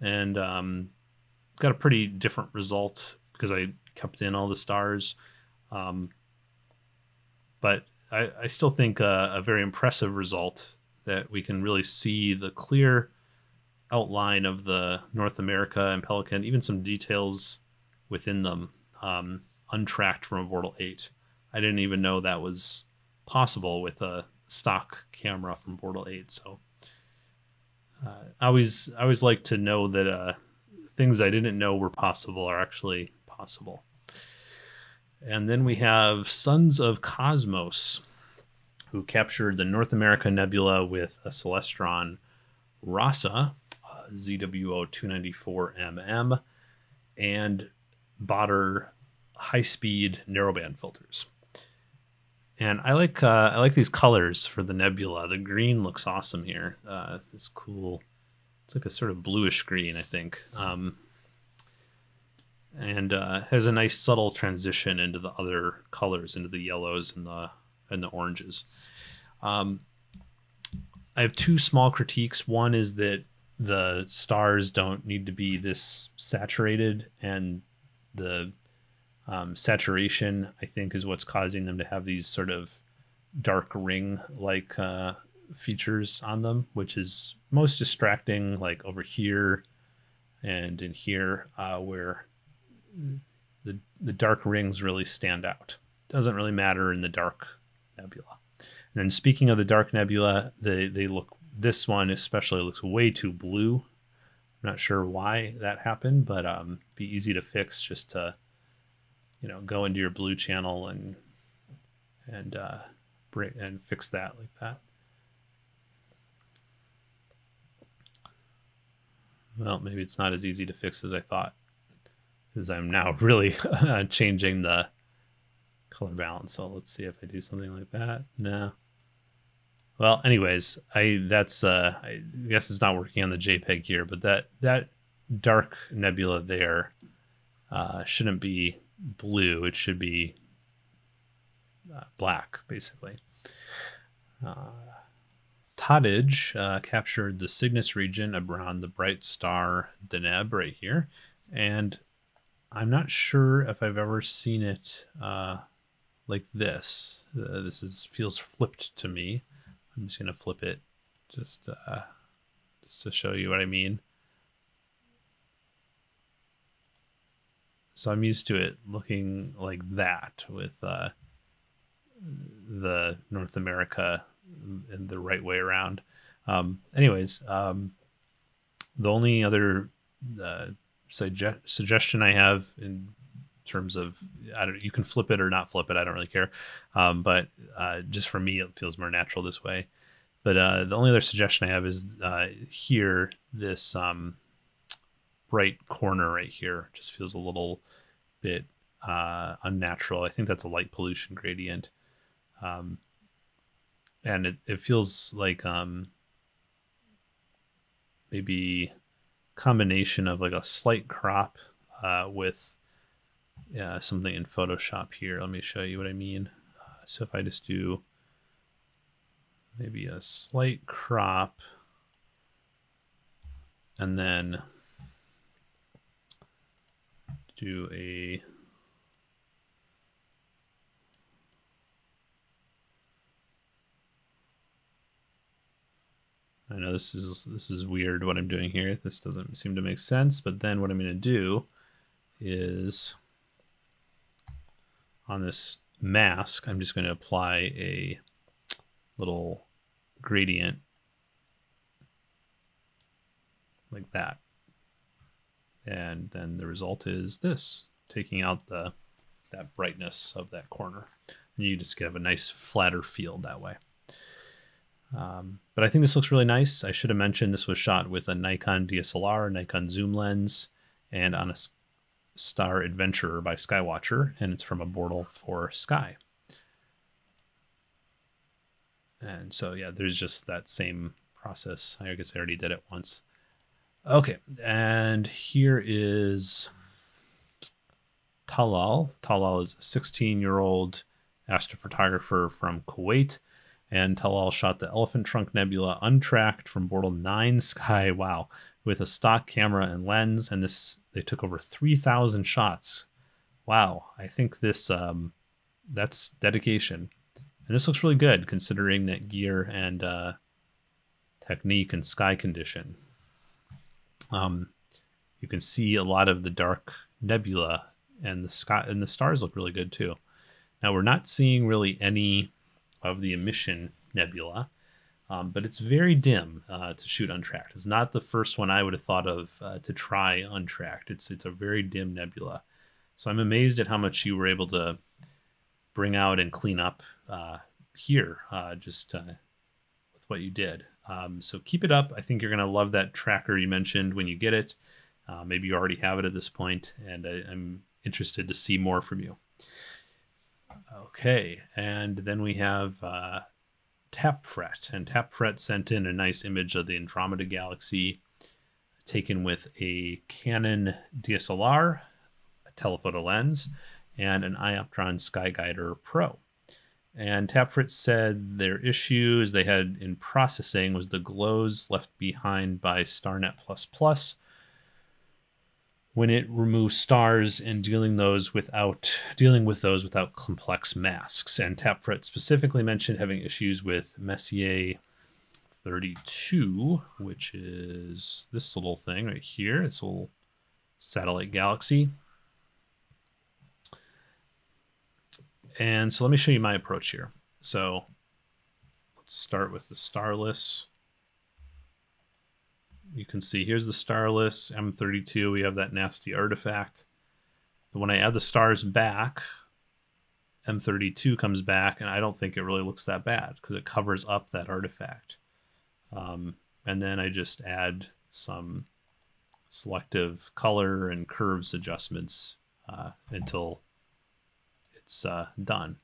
and um, got a pretty different result because I kept in all the stars. Um, but I, I, still think a, a, very impressive result that we can really see the clear outline of the North America and Pelican, even some details within them, um, untracked from a Bortle 8. I didn't even know that was possible with a stock camera from Bortle 8. So uh, I always I always like to know that uh, things I didn't know were possible are actually possible. And then we have Sons of Cosmos, who captured the North America Nebula with a Celestron Rasa uh, ZWO 294mm and Baader high speed narrowband filters. And I like uh, I like these colors for the nebula. The green looks awesome here. Uh, it's cool. It's like a sort of bluish green, I think. Um, and uh, has a nice subtle transition into the other colors, into the yellows and the and the oranges. Um, I have two small critiques. One is that the stars don't need to be this saturated, and the um, saturation, I think, is what's causing them to have these sort of dark ring like uh, features on them, which is most distracting, like over here and in here, uh, where the, the dark rings really stand out. Doesn't really matter in the dark nebula. And then speaking of the dark nebula, they, they look, this one especially looks way too blue. I'm not sure why that happened, but um, be easy to fix just to you know go into your blue channel and and uh, and fix that like that. Well, maybe it's not as easy to fix as I thought, because I'm now really changing the color balance. So let's see if I do something like that. No. Well, anyways, I that's uh, I guess it's not working on the JPEG here, but that that dark nebula there uh, shouldn't be blue, it should be uh, black, basically. Uh, Tottage uh, captured the Cygnus region around the bright star Deneb right here. And I'm not sure if I've ever seen it uh, like this. Uh, this is feels flipped to me. I'm just going to flip it just, uh, just to show you what I mean. So I'm used to it looking like that with uh, the North America in the right way around. Um, anyways, um, the only other uh, suge- suggestion I have in terms of I don't you can flip it or not flip it. I don't really care. Um, but uh, just for me, it feels more natural this way. But uh, the only other suggestion I have is uh, here this um, right corner right here just feels a little bit uh, unnatural. I think that's a light pollution gradient. Um, and it, it feels like um, maybe combination of like a slight crop uh, with yeah, something in Photoshop here. Let me show you what I mean. Uh, so if I just do maybe a slight crop and then do a I know this is this is weird what I'm doing here. This doesn't seem to make sense, but then what I'm going to do is on this mask, I'm just going to apply a little gradient like that. And then the result is this, taking out the that brightness of that corner. And you just get a nice flatter field that way. Um, but I think this looks really nice. I should have mentioned this was shot with a Nikon DSLR, Nikon zoom lens, and on a Star Adventurer by Skywatcher, and it's from a Bortle for Sky. And so, yeah, there's just that same process. I guess I already did it once. Okay, and here is Talal. Talal is a 16 year old astrophotographer from Kuwait and Talal shot the Elephant Trunk Nebula untracked from Bortle 9 Sky, wow, with a stock camera and lens. And this, they took over 3,000 shots. Wow, I think this, um, that's dedication. And this looks really good considering that gear and uh, technique and sky condition. Um, you can see a lot of the dark nebula and the sky and the stars look really good too. Now we're not seeing really any of the emission nebula, um, but it's very dim uh, to shoot untracked. It's not the first one I would have thought of uh, to try untracked. It's it's a very dim nebula, so I'm amazed at how much you were able to bring out and clean up uh, here, uh, just uh, with what you did. Um, so keep it up. I think you're gonna love that tracker you mentioned when you get it. Uh, maybe you already have it at this point, and I, I'm interested to see more from you. Okay, and then we have Tapfret, and Tapfret sent in a nice image of the Andromeda Galaxy taken with a Canon DSLR, a telephoto lens, and an iOptron Skyguider Pro. And Tapfret said their issues they had in processing was the glows left behind by StarNet++ when it removes stars and dealing those without dealing with those without complex masks. And Tapfret specifically mentioned having issues with Messier 32, which is this little thing right here. It's a little satellite galaxy. And so let me show you my approach here. So let's start with the starless you can see here's the starless M32. We have that nasty artifact. But when I add the stars back, M32 comes back, and I don't think it really looks that bad because it covers up that artifact. Um, and then I just add some selective color and curves adjustments uh, until it's uh, done.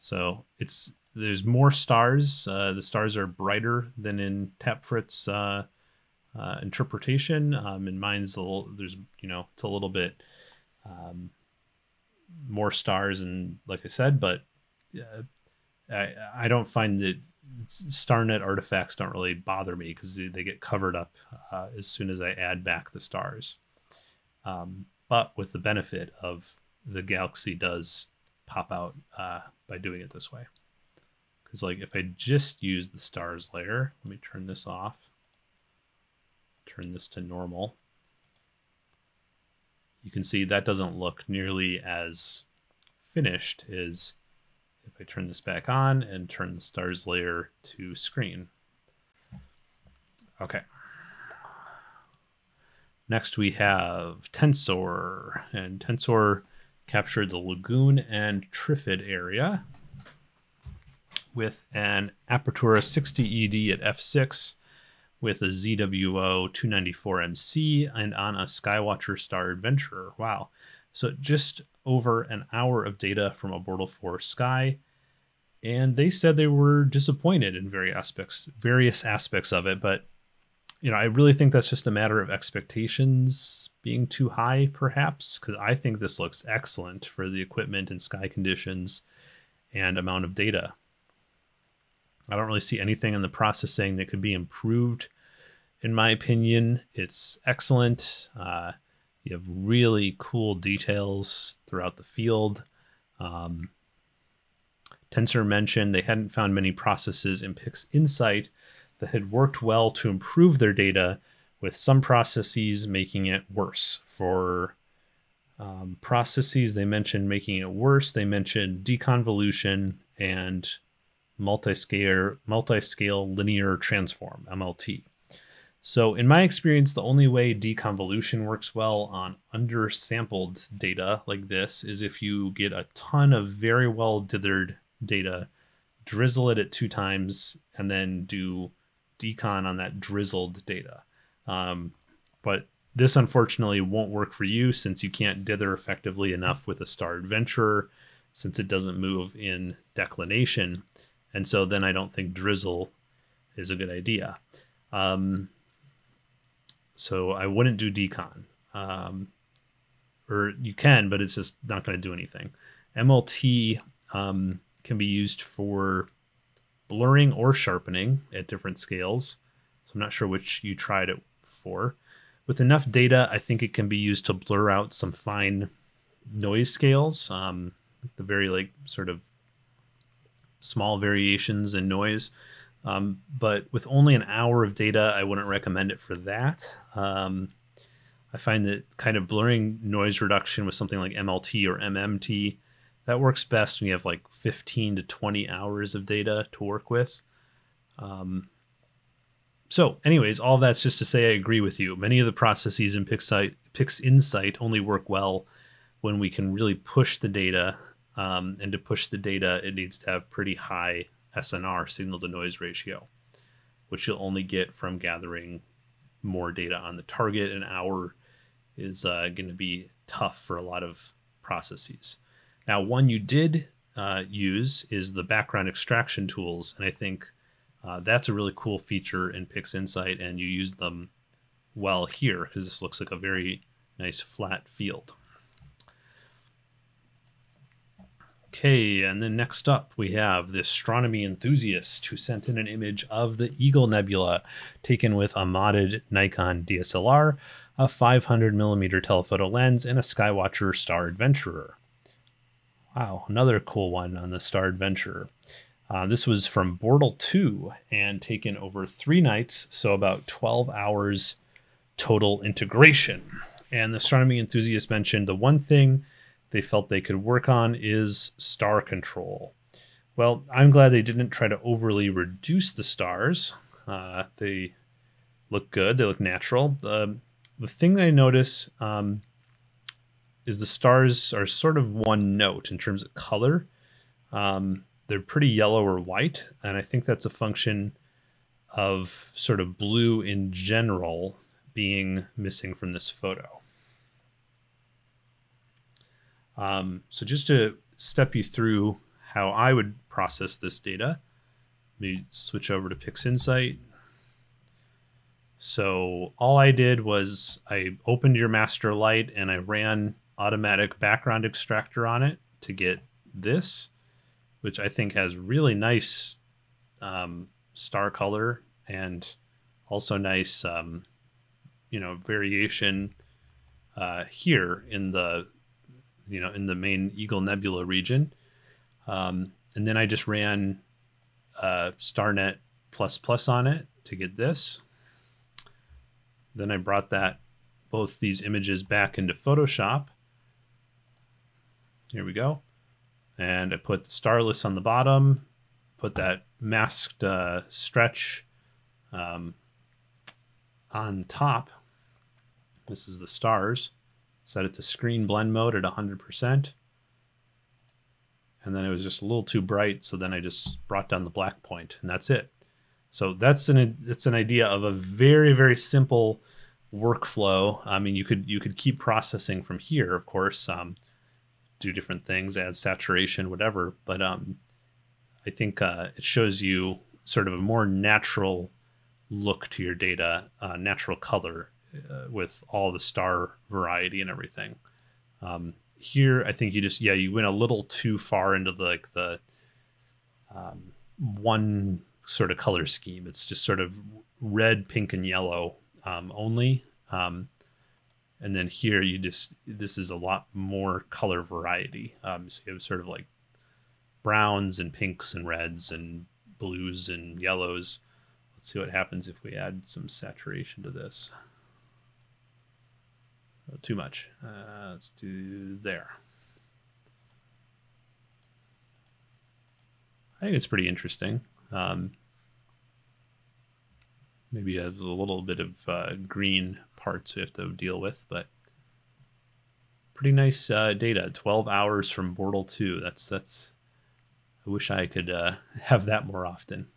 So it's there's more stars. Uh, the stars are brighter than in Tapfret's uh, interpretation. Um, and mine's a little, there's, you know, it's a little bit um, more stars and like I said, but uh, I, I don't find that StarNet artifacts don't really bother me because they get covered up uh, as soon as I add back the stars. Um, but with the benefit of the galaxy does pop out uh, by doing it this way. Because like if I just use the stars layer, let me turn this off turn this to normal, you can see that doesn't look nearly as finished as if I turn this back on and turn the stars layer to screen. Okay. Next we have Tensor, and Tensor captured the lagoon and Trifid area with an Apertura 60 ED at f6 with a ZWO 294MC and on a Skywatcher Star Adventurer. Wow. So just over an hour of data from a Bortle 4 Sky. And they said they were disappointed in various aspects, various aspects of it, but you know, I really think that's just a matter of expectations being too high, perhaps, because I think this looks excellent for the equipment and sky conditions and amount of data. I don't really see anything in the processing that could be improved. In my opinion, it's excellent. Uh, you have really cool details throughout the field. Um, Tensor mentioned they hadn't found many processes in PixInsight that had worked well to improve their data, with some processes making it worse. For um, processes, they mentioned making it worse. They mentioned deconvolution and multi-scale multi-scale linear transform MLT. So in my experience, the only way deconvolution works well on undersampled data like this is if you get a ton of very well dithered data, drizzle it at two times, and then do decon on that drizzled data. Um, but this unfortunately won't work for you since you can't dither effectively enough with a star adventurer since it doesn't move in declination. And so then I don't think drizzle is a good idea. Um, so I wouldn't do decon. Um, or you can, but it's just not going to do anything. MLT um, can be used for blurring or sharpening at different scales. So I'm not sure which you tried it for. With enough data, I think it can be used to blur out some fine noise scales, um, the very like sort of small variations in noise. Um, but with only an hour of data, I wouldn't recommend it for that. Um, I find that kind of blurring noise reduction with something like MLT or MMT that works best when you have like 15 to 20 hours of data to work with. Um, so, anyways, all that's just to say I agree with you. Many of the processes in PixSight, PixInsight only work well when we can really push the data. Um, and to push the data, it needs to have pretty high SNR, signal to noise ratio, which you'll only get from gathering more data on the target. An hour is uh, going to be tough for a lot of processes. Now, one you did uh, use is the background extraction tools, and I think uh, that's a really cool feature in PixInsight, and you use them well here because this looks like a very nice flat field. Okay, and then next up we have the astronomy enthusiast who sent in an image of the Eagle Nebula taken with a modded Nikon DSLR, a 500 millimeter telephoto lens, and a Skywatcher Star Adventurer. Wow, another cool one on the Star Adventurer. Uh, this was from Bortle 2 and taken over three nights, so about 12 hours total integration. And the astronomy enthusiast mentioned the one thing they felt they could work on is star control. Well, I'm glad they didn't try to overly reduce the stars. Uh, they look good, they look natural. The, the thing that I notice um, is the stars are sort of one note in terms of color. Um, they're pretty yellow or white, and I think that's a function of sort of blue in general being missing from this photo. Um, so just to step you through how I would process this data, let me switch over to PixInsight. So all I did was I opened your master light and I ran automatic background extractor on it to get this, which I think has really nice um, star color and also nice, um, you know, variation uh, here in the, you know, in the main Eagle Nebula region. Um, and then I just ran uh, StarNet plus plus on it to get this. Then I brought that both these images back into Photoshop here we go. And I put the starless on the bottom, put that masked uh, stretch um, on top. This is the stars. Set it to screen blend mode at 100%. And then it was just a little too bright, so then I just brought down the black point, and that's it. So that's an it's an idea of a very very simple workflow. I mean, you could you could keep processing from here, of course. Um, do different things, add saturation, whatever. But um, I think uh, it shows you sort of a more natural look to your data, uh, natural color uh, with all the star variety and everything. Um, here, I think you just yeah you went a little too far into the, like the um, one sort of color scheme. It's just sort of red, pink, and yellow um, only. Um, and then here you just this is a lot more color variety. Um, so you have sort of like browns and pinks and reds and blues and yellows. Let's see what happens if we add some saturation to this. Too much. Uh, let's do there. I think it's pretty interesting. Um, maybe has a little bit of uh, green parts we have to deal with, but pretty nice uh, data. Twelve hours from Bortle two. That's that's. I wish I could uh, have that more often.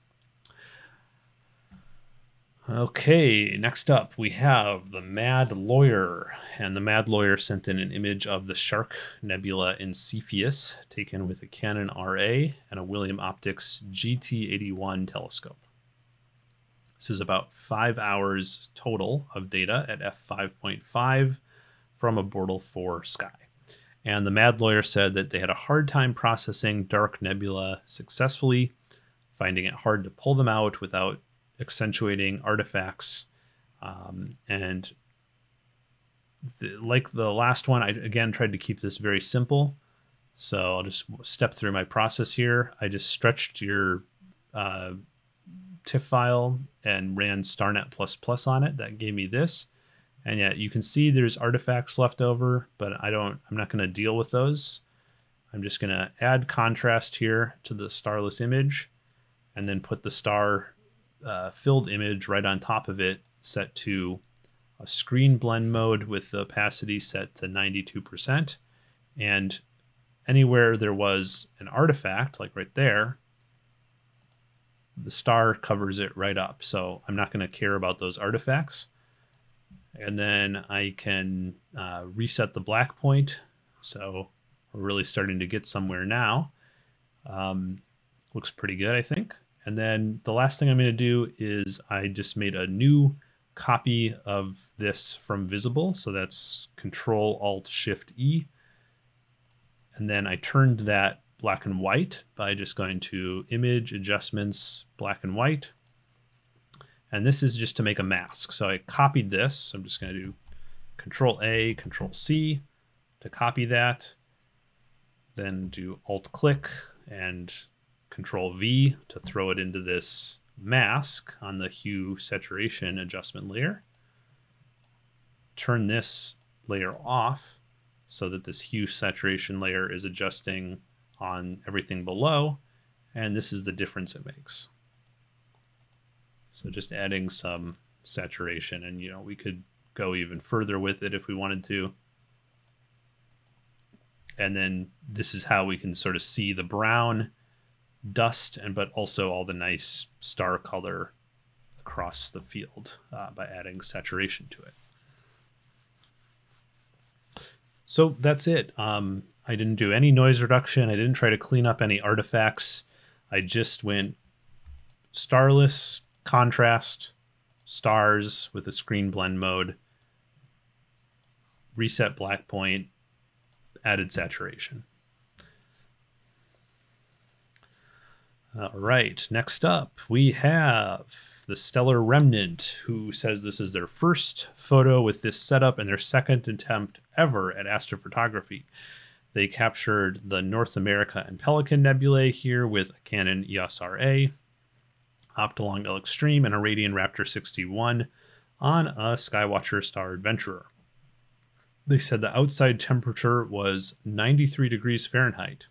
Okay, next up we have the Mad Lawyer, and the Mad Lawyer sent in an image of the Shark Nebula in Cepheus, taken with a Canon RA and a William Optics GT81 telescope. This is about five hours total of data at f5.5 from a Bortle 4 sky. And the Mad Lawyer said that they had a hard time processing dark nebula successfully, finding it hard to pull them out without accentuating artifacts. Um, and the, like the last one, I again tried to keep this very simple. So I'll just step through my process here. I just stretched your uh, TIFF file and ran starnet++ on it. That gave me this. And yet you can see there's artifacts left over, but I don't, I'm not going to deal with those. I'm just going to add contrast here to the starless image and then put the star uh, filled image right on top of it set to a screen blend mode with the opacity set to 92%. And anywhere there was an artifact, like right there, the star covers it right up. So I'm not going to care about those artifacts. And then I can uh, reset the black point. So we're really starting to get somewhere now. Um, looks pretty good, I think. And then the last thing I'm going to do is I just made a new copy of this from Visible. So that's Control Alt Shift E. And then I turned that black and white by just going to Image Adjustments, Black and White. And this is just to make a mask. So I copied this. I'm just going to do Control A, Control C to copy that. Then do Alt click and Control V to throw it into this mask on the hue saturation adjustment layer. Turn this layer off so that this hue saturation layer is adjusting on everything below. And this is the difference it makes. So just adding some saturation and you know we could go even further with it if we wanted to. And then this is how we can sort of see the brown dust and but also all the nice star color across the field uh, by adding saturation to it. So that's it. Um, I didn't do any noise reduction. I didn't try to clean up any artifacts. I just went starless, contrast, stars with a screen blend mode, reset black point, added saturation. All right, next up we have the Stellar Remnant, who says this is their first photo with this setup and their second attempt ever at astrophotography. They captured the North America and Pelican nebulae here with a Canon EOS RA, Optolong L Extreme, and a Radian Raptor 61 on a Skywatcher Star Adventurer. They said the outside temperature was 93 degrees Fahrenheit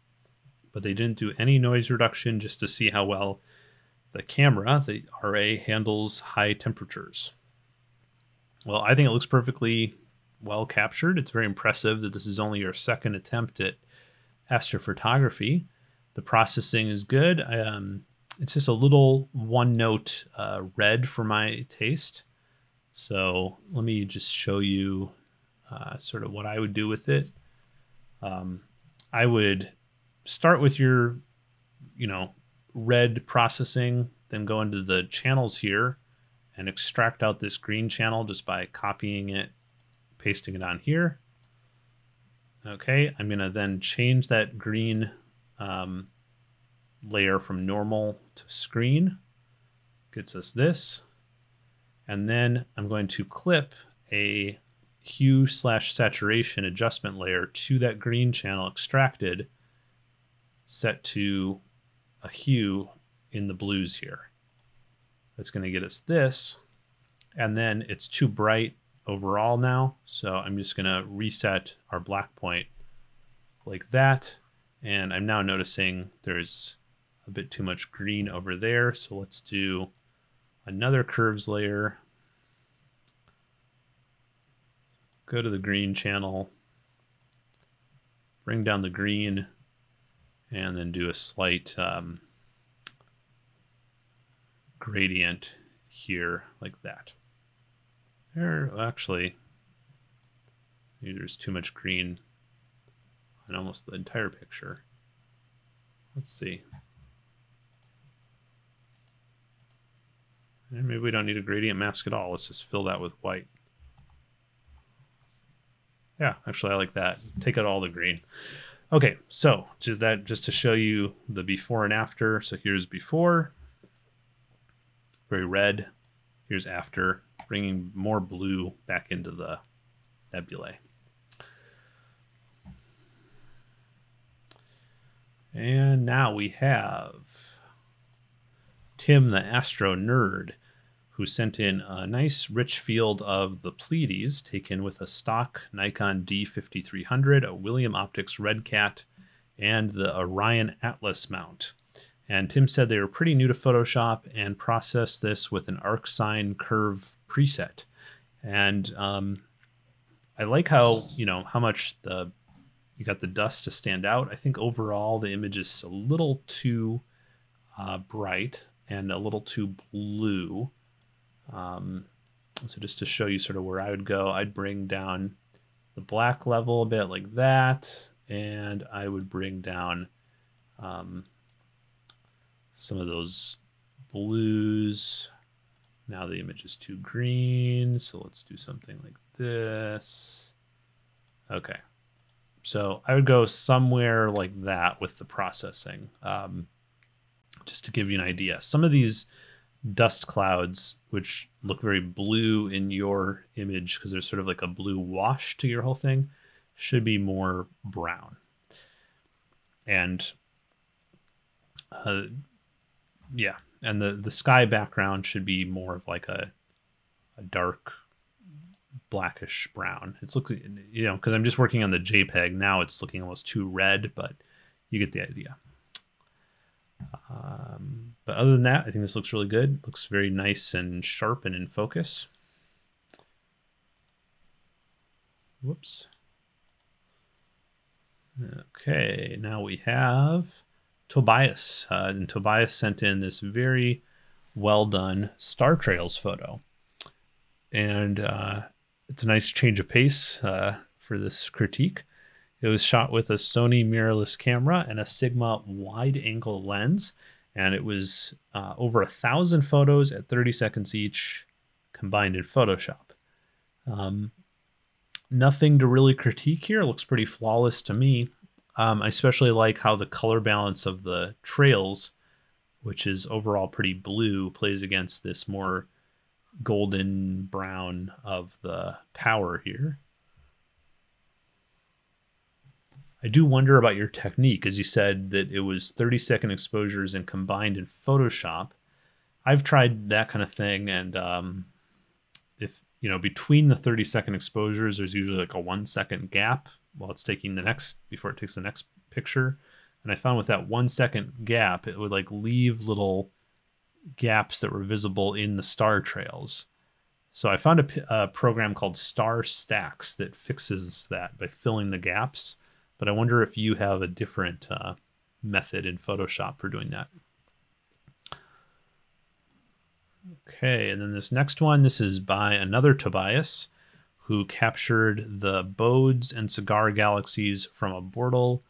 but they didn't do any noise reduction just to see how well the camera, the RA, handles high temperatures. Well, I think it looks perfectly well captured. It's very impressive that this is only your second attempt at astrophotography. The processing is good. Um, it's just a little one note uh, red for my taste. So let me just show you uh, sort of what I would do with it. Um, I would start with your, you know, red processing, then go into the channels here and extract out this green channel just by copying it, pasting it on here. Okay, I'm gonna then change that green um, layer from normal to screen. Gets us this. And then I'm going to clip a hue slash saturation adjustment layer to that green channel extracted set to a hue in the blues here. That's going to get us this. And then it's too bright overall now. So I'm just going to reset our black point like that. And I'm now noticing there's a bit too much green over there. So let's do another curves layer. Go to the green channel, bring down the green, and then do a slight um, gradient here like that. There, actually, there's too much green on almost the entire picture. Let's see. And maybe we don't need a gradient mask at all. Let's just fill that with white. Yeah, actually, I like that. Take out all the green. Okay, so just that just to show you the before and after. So here's before, very red. Here's after, bringing more blue back into the nebulae. And now we have Tim the Astro Nerd, who sent in a nice rich field of the Pleiades taken with a stock Nikon D5300, a William Optics Red Cat, and the Orion Atlas mount. And Tim said they were pretty new to Photoshop and processed this with an arc arcsine curve preset. And um, I like how, you know, how much the you got the dust to stand out. I think overall the image is a little too uh, bright and a little too blue. Um, so just to show you sort of where I would go, I'd bring down the black level a bit like that, and I would bring down um, some of those blues. Now the image is too green, so let's do something like this. Okay. So I would go somewhere like that with the processing, um, just to give you an idea. Some of these dust clouds, which look very blue in your image because there's sort of like a blue wash to your whole thing, should be more brown. And uh, yeah, and the the sky background should be more of like a a dark blackish brown. It's looking, you know, because I'm just working on the JPEG now. It's looking almost too red, but you get the idea. Um, but other than that, I think this looks really good. Looks very nice and sharp and in focus. Whoops. Okay, now we have Tobias. Uh, and Tobias sent in this very well done Star Trails photo. And uh, it's a nice change of pace uh, for this critique. It was shot with a Sony mirrorless camera and a Sigma wide angle lens, and it was uh, over a thousand photos at 30 seconds each combined in Photoshop. Um, nothing to really critique here. It looks pretty flawless to me. Um, I especially like how the color balance of the trails, which is overall pretty blue, plays against this more golden brown of the tower here. I do wonder about your technique, as you said that it was 30 second exposures and combined in Photoshop. I've tried that kind of thing, and um, if you know between the 30 second exposures, there's usually like a one second gap while it's taking the next before it takes the next picture. And I found with that one second gap, it would like leave little gaps that were visible in the star trails. So I found a, a, program called StarStaX that fixes that by filling the gaps. But I wonder if you have a different uh, method in Photoshop for doing that. Okay, and then this next one, this is by another Tobias who captured the Bode's and Cigar galaxies from a Bortle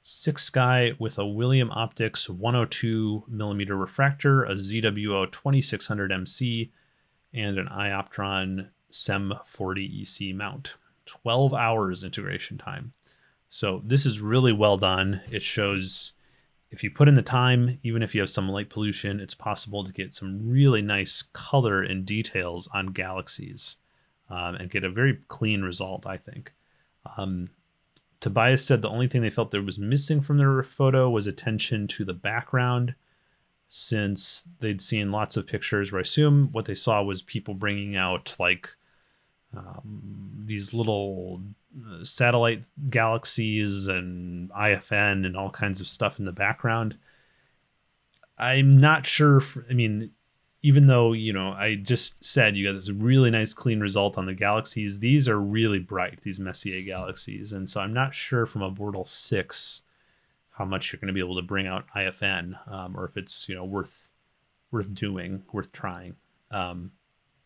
six sky with a William Optics 102 millimeter refractor, a ZWO 2600 MC, and an iOptron CEM 40 EC mount. 12 hours integration time. So this is really well done. It shows if you put in the time, even if you have some light pollution, it's possible to get some really nice color and details on galaxies um, and get a very clean result, I think. Um, Tobias said the only thing they felt there was missing from their photo was attention to the background, since they'd seen lots of pictures where I assume what they saw was people bringing out like um, these little uh, satellite galaxies and IFN and all kinds of stuff in the background. I'm not sure. For, I mean, even though you know, I just said you got this really nice clean result on the galaxies. These are really bright. These Messier galaxies, and so I'm not sure from a Bortle six how much you're going to be able to bring out IFN, um, or if it's you know worth worth doing, worth trying. Um,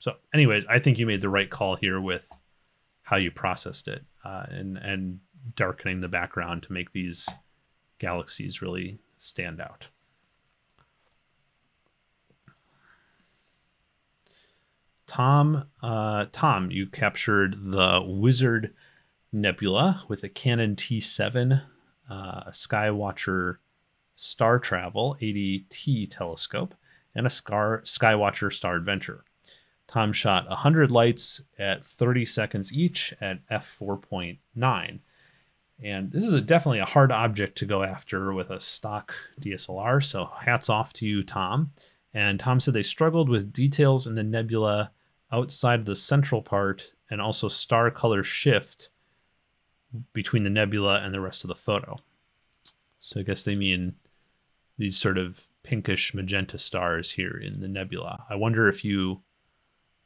so, anyways, I think you made the right call here with how you processed it uh, and and darkening the background to make these galaxies really stand out. Tom, uh, Tom, you captured the Wizard Nebula with a Canon T7 uh, Skywatcher Star Travel 80T telescope and a Scar Skywatcher Star Adventure. Tom shot 100 lights at 30 seconds each at f4.9. And this is a, definitely a hard object to go after with a stock DSLR. So hats off to you, Tom. And Tom said they struggled with details in the nebula outside the central part and also star color shift between the nebula and the rest of the photo. So I guess they mean these sort of pinkish magenta stars here in the nebula. I wonder if you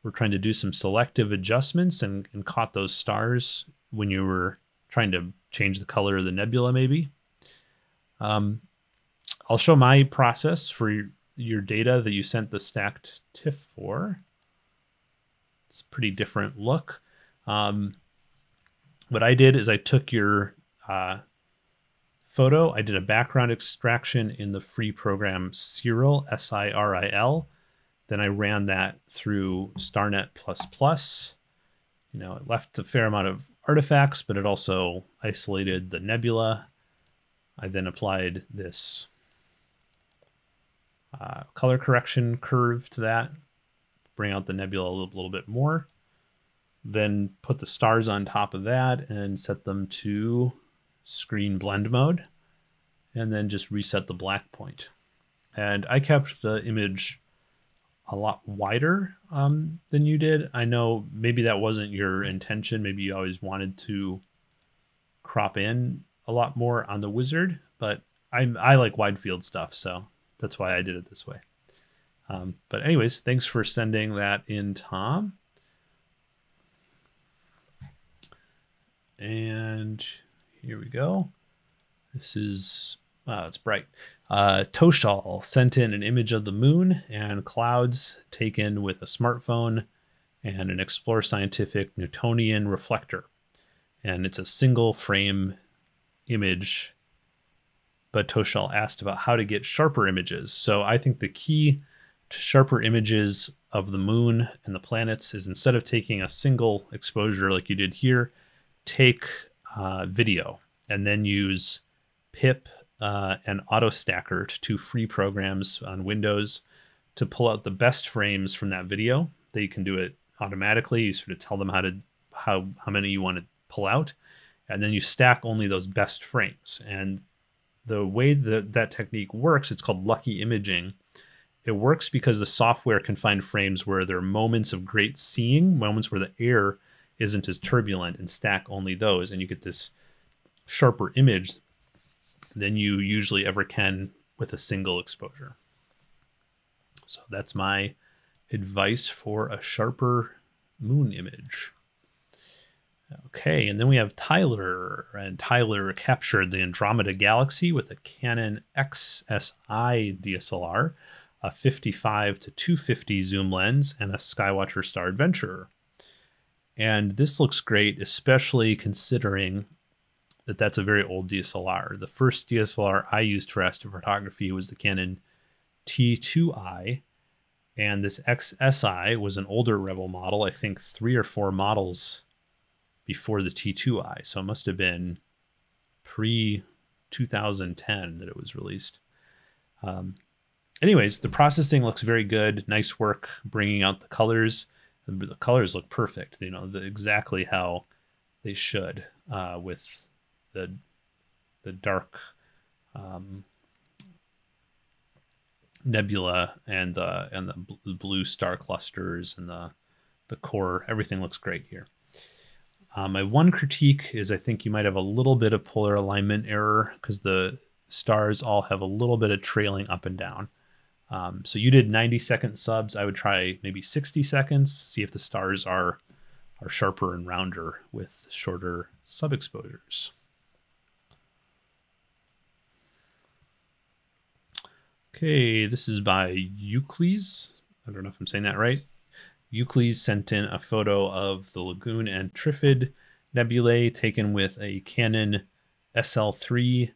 were trying to do some selective adjustments and, and caught those stars when you were trying to change the color of the nebula, maybe. Um, I'll show my process for your, data that you sent the stacked TIFF for. It's a pretty different look. Um, what I did is I took your uh, photo, I did a background extraction in the free program Siril, S I R I L then I ran that through StarNet++. You know, it left a fair amount of artifacts, but it also isolated the nebula. I then applied this uh, color correction curve to that, bring out the nebula a little, little bit more. Then put the stars on top of that and set them to screen blend mode. And then just reset the black point. And I kept the image a lot wider um, than you did. I know maybe that wasn't your intention. Maybe you always wanted to crop in a lot more on the wizard, but I I like wide field stuff, so that's why I did it this way. Um, but anyways, thanks for sending that in, Tom. And here we go. This is wow, it's bright. Uh, Toshal sent in an image of the moon and clouds taken with a smartphone and an Explore Scientific Newtonian reflector. And it's a single frame image. But Toshal asked about how to get sharper images. So I think the key to sharper images of the moon and the planets is instead of taking a single exposure like you did here, take uh, video and then use PIPP uh, and AutoStakkert, two free programs on Windows to pull out the best frames from that video. You can do it automatically. You sort of tell them how to how how many you want to pull out, and then you stack only those best frames. And the way that that technique works, it's called lucky imaging. It works because the software can find frames where there are moments of great seeing, moments where the air isn't as turbulent, and stack only those, and you get this sharper image than you usually ever can with a single exposure. So that's my advice for a sharper moon image. Okay, and then we have Tyler, and Tyler captured the Andromeda Galaxy with a Canon XSI DSLR, a 55 to 250 zoom lens, and a Skywatcher Star Adventurer. And this looks great, especially considering that that's a very old DSLR. The first DSLR I used for astrophotography was the Canon T2i, And this XSI was an older Rebel model, I think three or four models before the T2i. So it must have been pre 2010 that it was released. Um, anyways, the processing looks very good. Nice work bringing out the colors. The colors look perfect. You know, the, exactly how they should uh, with the the dark um, nebula and the and the blue star clusters and the the core. Everything looks great here. Uh, my one critique is I think you might have a little bit of polar alignment error because the stars all have a little bit of trailing up and down. Um, so you did 90 second subs. I would try maybe 60 seconds, see if the stars are are sharper and rounder with shorter sub exposures. Okay, this is by Euclides. I don't know if I'm saying that right. Euclides sent in a photo of the Lagoon and Trifid nebulae taken with a Canon SL3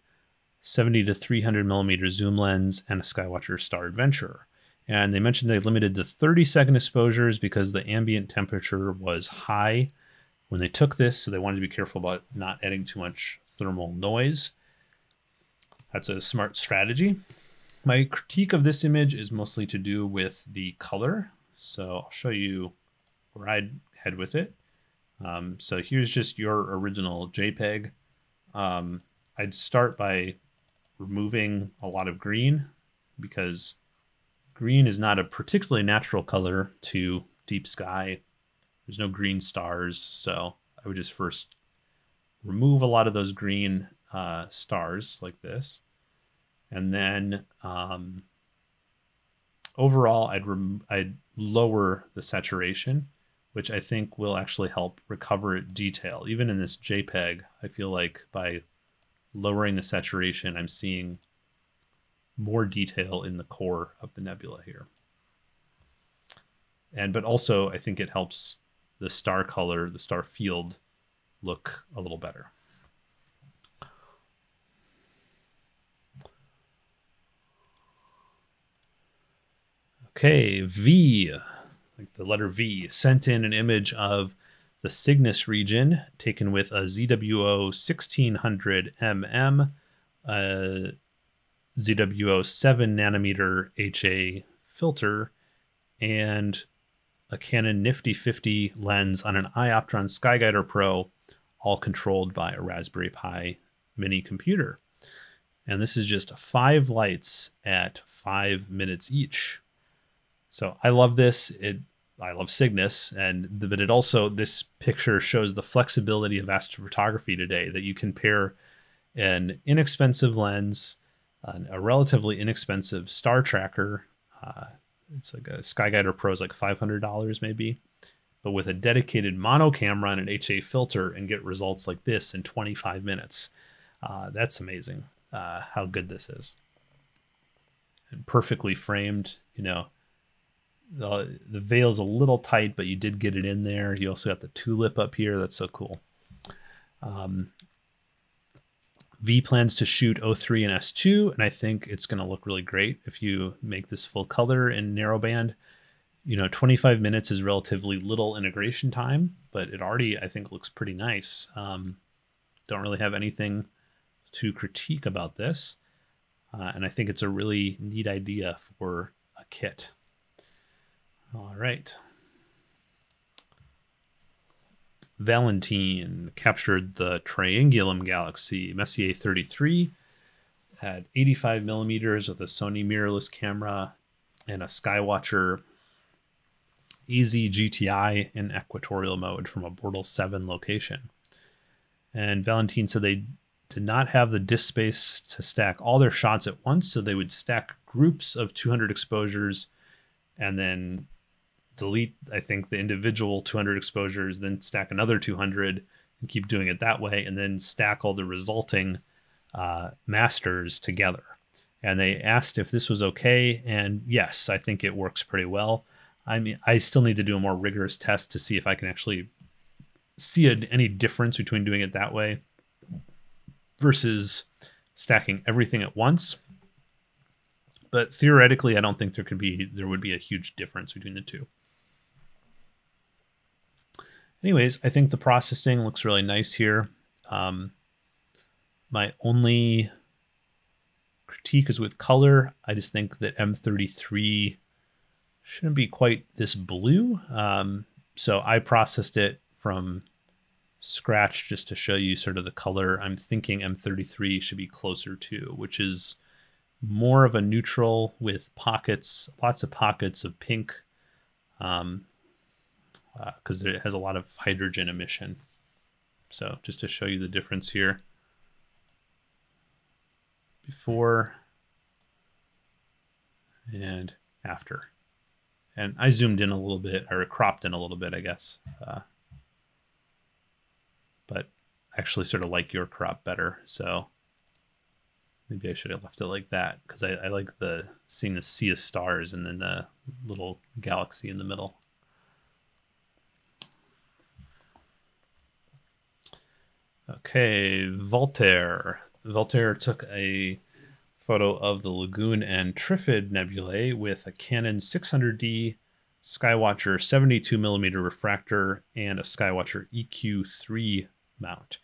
70 to 300 millimeter zoom lens and a Skywatcher Star Adventurer. And they mentioned they limited to 30 second exposures because the ambient temperature was high when they took this, so they wanted to be careful about not adding too much thermal noise. That's a smart strategy. My critique of this image is mostly to do with the color. So I'll show you where I'd head with it. Um, so here's just your original JPEG. Um, I'd start by removing a lot of green because green is not a particularly natural color to deep sky. There's no green stars, so I would just first remove a lot of those green uh, stars like this. And then um, overall, I'd, rem- I'd lower the saturation, which I think will actually help recover detail. Even in this JPEG, I feel like by lowering the saturation, I'm seeing more detail in the core of the nebula here. And but also I think it helps the star color, the star field look a little better. Okay, V, like the letter V, sent in an image of the Cygnus region taken with a ZWO 1600 mm, uh, ZWO 7 nanometer HA filter, and a Canon Nifty 50 lens on an iOptron SkyGuider Pro, all controlled by a Raspberry Pi mini computer. And this is just five lights at five minutes each. So I love this. It I love Cygnus, and the, but it also this picture shows the flexibility of astrophotography today that you can pair an inexpensive lens, an, a relatively inexpensive star tracker. Uh, it's like a SkyGuider Pro is like five hundred dollars maybe, but with a dedicated mono camera and an HA filter, and get results like this in twenty five minutes. Uh, that's amazing. Uh, how good this is, and perfectly framed. You know, the the veil's a little tight, but you did get it in there. You also got the tulip up here. That's so cool. Um, V plans to shoot O3 and S2, and I think it's going to look really great if you make this full color in narrowband. You know, 25 minutes is relatively little integration time, but it already, I think, looks pretty nice. Um, don't really have anything to critique about this. Uh, and I think it's a really neat idea for a kit. All right. Valentine captured the Triangulum galaxy Messier 33 at 85 millimeters with a Sony mirrorless camera and a Skywatcher AZ GTI in equatorial mode from a Bortle 7 location. And Valentine said they did not have the disk space to stack all their shots at once, so they would stack groups of 200 exposures and then delete i think the individual 200 exposures then stack another 200 and keep doing it that way and then stack all the resulting uh, masters together. And they asked if this was okay and yes i think it works pretty well. I mean i still need to do a more rigorous test to see if i can actually see a, any difference between doing it that way versus stacking everything at once. But theoretically, I don't think there could be there would be a huge difference between the two. Anyways, I think the processing looks really nice here. Um, my only critique is with color. I just think that M33 shouldn't be quite this blue. Um, so I processed it from scratch just to show you sort of the color I'm thinking M33 should be closer to, which is more of a neutral with pockets, lots of pockets of pink, um, because uh, it has a lot of hydrogen emission. So just to show you the difference here. Before and after. And I zoomed in a little bit, or cropped in a little bit, I guess. Uh, but actually sort of like your crop better. So maybe I should have left it like that because I, I, like the seeing the sea of stars and then the little galaxy in the middle. Okay, Voltaire. Voltaire took a photo of the Lagoon and Trifid nebulae with a Canon 600D Skywatcher 72 millimeter refractor and a Skywatcher EQ3 mount.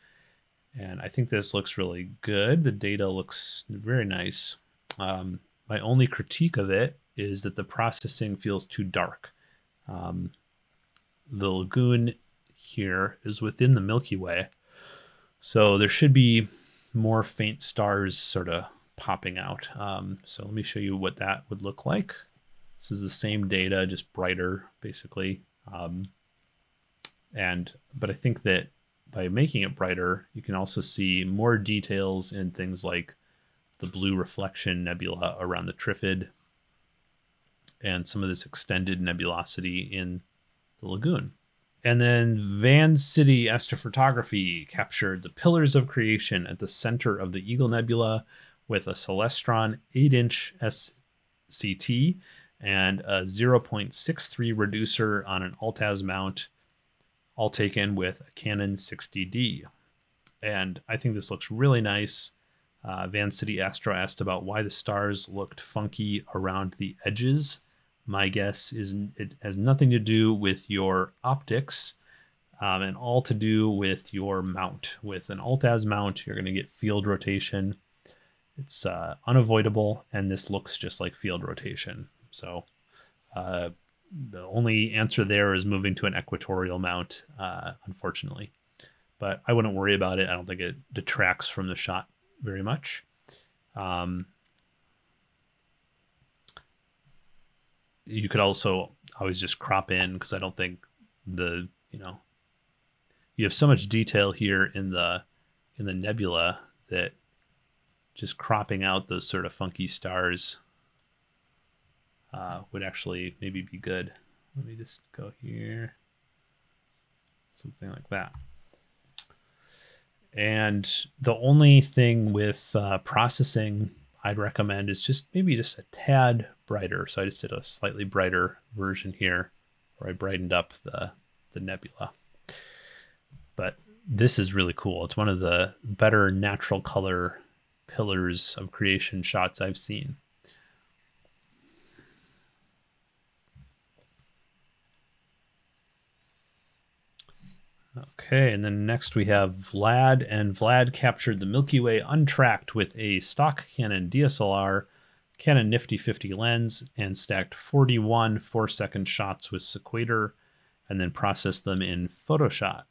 And I think this looks really good. The data looks very nice. Um, my only critique of it is that the processing feels too dark. Um, the lagoon here is within the Milky Way, so there should be more faint stars sort of popping out. Um, so let me show you what that would look like. This is the same data, just brighter, basically. Um, and but I think that by making it brighter, you can also see more details in things like the blue reflection nebula around the Trifid and some of this extended nebulosity in the lagoon. And then Vancity Astrophotography captured the pillars of creation at the center of the Eagle Nebula with a Celestron 8 inch SCT and a 0.63 reducer on an alt-az mount all taken with a Canon 60D. And I think this looks really nice. Uh, Vancity Astro asked about why the stars looked funky around the edges. My guess is it has nothing to do with your optics um, and all to do with your mount. With an alt-az mount, you're going to get field rotation. It's uh, unavoidable, and this looks just like field rotation. So uh, the only answer there is moving to an equatorial mount, uh, unfortunately. But I wouldn't worry about it. I don't think it detracts from the shot very much. Um, you could also always just crop in because I don't think the you know you have so much detail here in the in the nebula that just cropping out those sort of funky stars uh, would actually maybe be good. Let me just go here. Something like that. And the only thing with uh, processing I'd recommend is just maybe just a tad brighter. So I just did a slightly brighter version here where I brightened up the, the nebula. But this is really cool. It's one of the better natural color pillars of creation shots I've seen. Okay, and then next we have Vlad, and Vlad captured the Milky Way untracked with a stock Canon DSLR, Canon Nifty 50 lens, and stacked 41 four second shots with Sequator, and then processed them in Photoshop.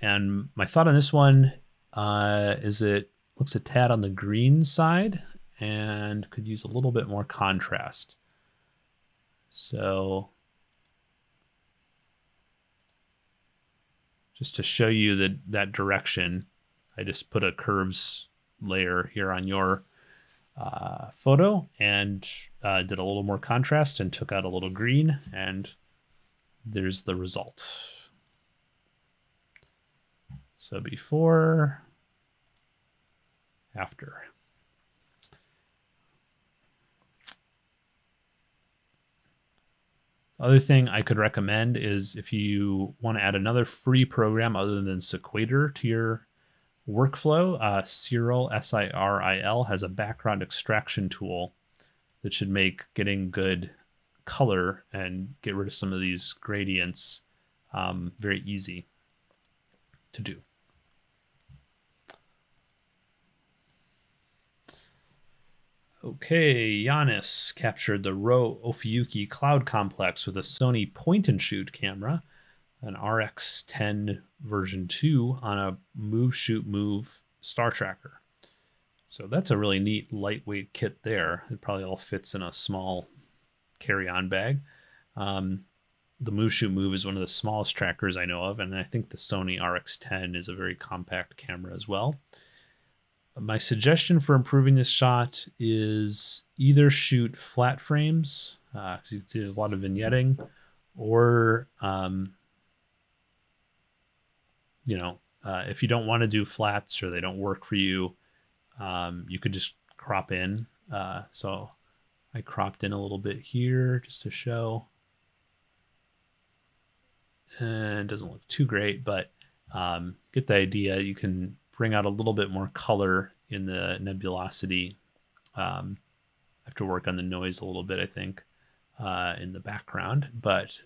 And my thought on this one uh, is it looks a tad on the green side and could use a little bit more contrast. So just to show you that that direction, I just put a curves layer here on your uh, photo and uh, did a little more contrast and took out a little green and there's the result. So before, after. Other thing I could recommend is if you want to add another free program other than Sequator to your workflow, uh, Siril, S I R I L, has a background extraction tool that should make getting good color and get rid of some of these gradients um, very easy to do. Okay, Giannis captured the Rho Ophiuchi Cloud Complex with a Sony point and shoot camera, an RX10 version 2 on a move shoot move star tracker. So that's a really neat lightweight kit there. It probably all fits in a small carry-on bag. Um, the Move Shoot Move is one of the smallest trackers I know of, and I think the Sony RX10 is a very compact camera as well. My suggestion for improving this shot is either shoot flat frames, uh, you can see there's a lot of vignetting, or um, you know, uh, if you don't want to do flats or they don't work for you, um, you could just crop in. Uh, so I cropped in a little bit here just to show. And doesn't look too great, but um, get the idea. You can bring out a little bit more color in the nebulosity. Um, I have to work on the noise a little bit, I think, uh, in the background, but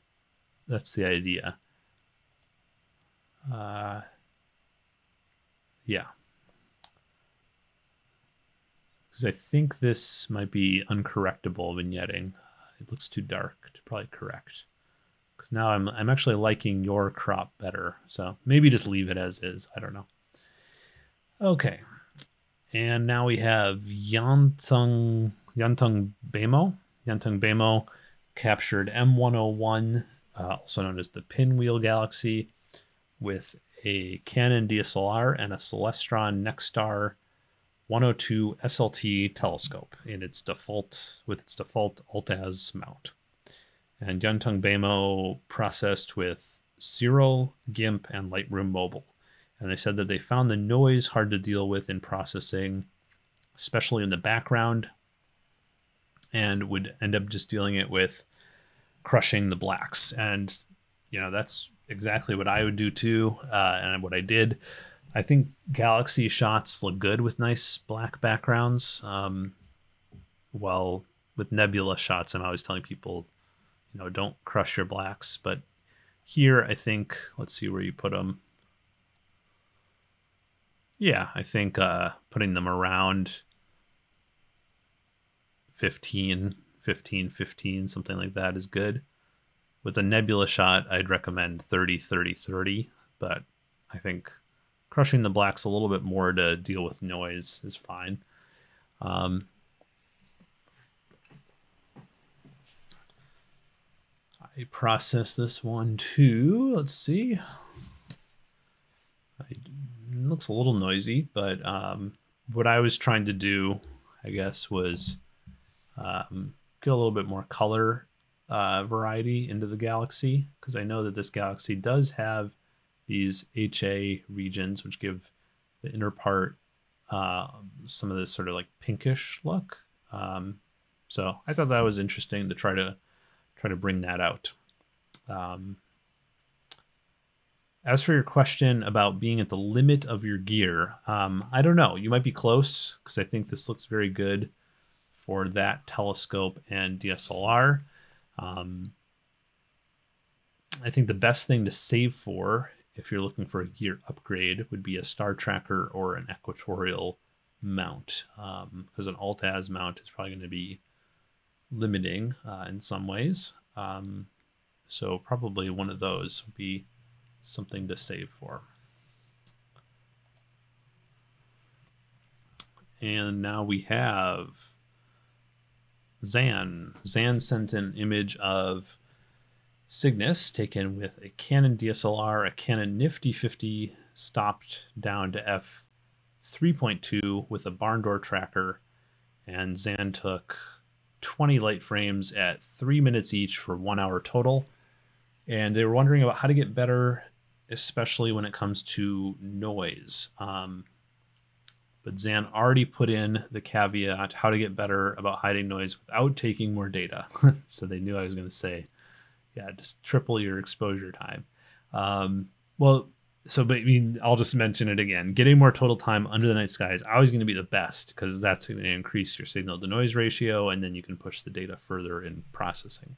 that's the idea. Uh, yeah. Because I think this might be uncorrectable vignetting. It looks too dark to probably correct. Because now I'm, I'm actually liking your crop better. So maybe just leave it as is. I don't know. Okay. And now we have Yantung, Yantung Bemo. Yantung Bemo captured M101, uh, also known as the Pinwheel Galaxy, with a Canon DSLR and a Celestron Nexstar 102 SLT telescope in its default with its default alt-az mount. And Yantung Bemo processed with Siril, GIMP, and Lightroom Mobile. And they said that they found the noise hard to deal with in processing, especially in the background, and would end up just dealing it with crushing the blacks. And, you know, that's exactly what I would do too, uh, and what I did. I think Galaxy shots look good with nice black backgrounds. Um, while with Nebula shots, I'm always telling people, you know, don't crush your blacks. But here, I think, let's see where you put them. Yeah, I think uh, putting them around 15, 15, 15, something like that is good. With a nebula shot, I'd recommend 30, 30, 30, but I think crushing the blacks a little bit more to deal with noise is fine. Um, I process this one too. Let's see. It looks a little noisy, but um, what I was trying to do, I guess, was um, get a little bit more color uh, variety into the galaxy because I know that this galaxy does have these HA regions, which give the inner part uh, some of this sort of like pinkish look. Um, so I thought that was interesting to try to try to bring that out. Um, as for your question about being at the limit of your gear, um, I don't know. You might be close because I think this looks very good for that telescope and DSLR. Um, I think the best thing to save for if you're looking for a gear upgrade would be a star tracker or an equatorial mount because um, an alt-az mount is probably going to be limiting uh, in some ways. Um, so probably one of those would be something to save for. And now we have Zan. Zan sent an image of Cygnus taken with a Canon DSLR, a Canon Nifty 50 stopped down to f 3.2 with a barn door tracker, and Zan took 20 light frames at three minutes each for one hour total. And they were wondering about how to get better, especially when it comes to noise. Um, but Zan already put in the caveat how to get better about hiding noise without taking more data. so they knew I was going to say, yeah, just triple your exposure time. Um, well, so, but I mean, I'll just mention it again. Getting more total time under the night sky is always going to be the best because that's going to increase your signal to noise ratio, and then you can push the data further in processing.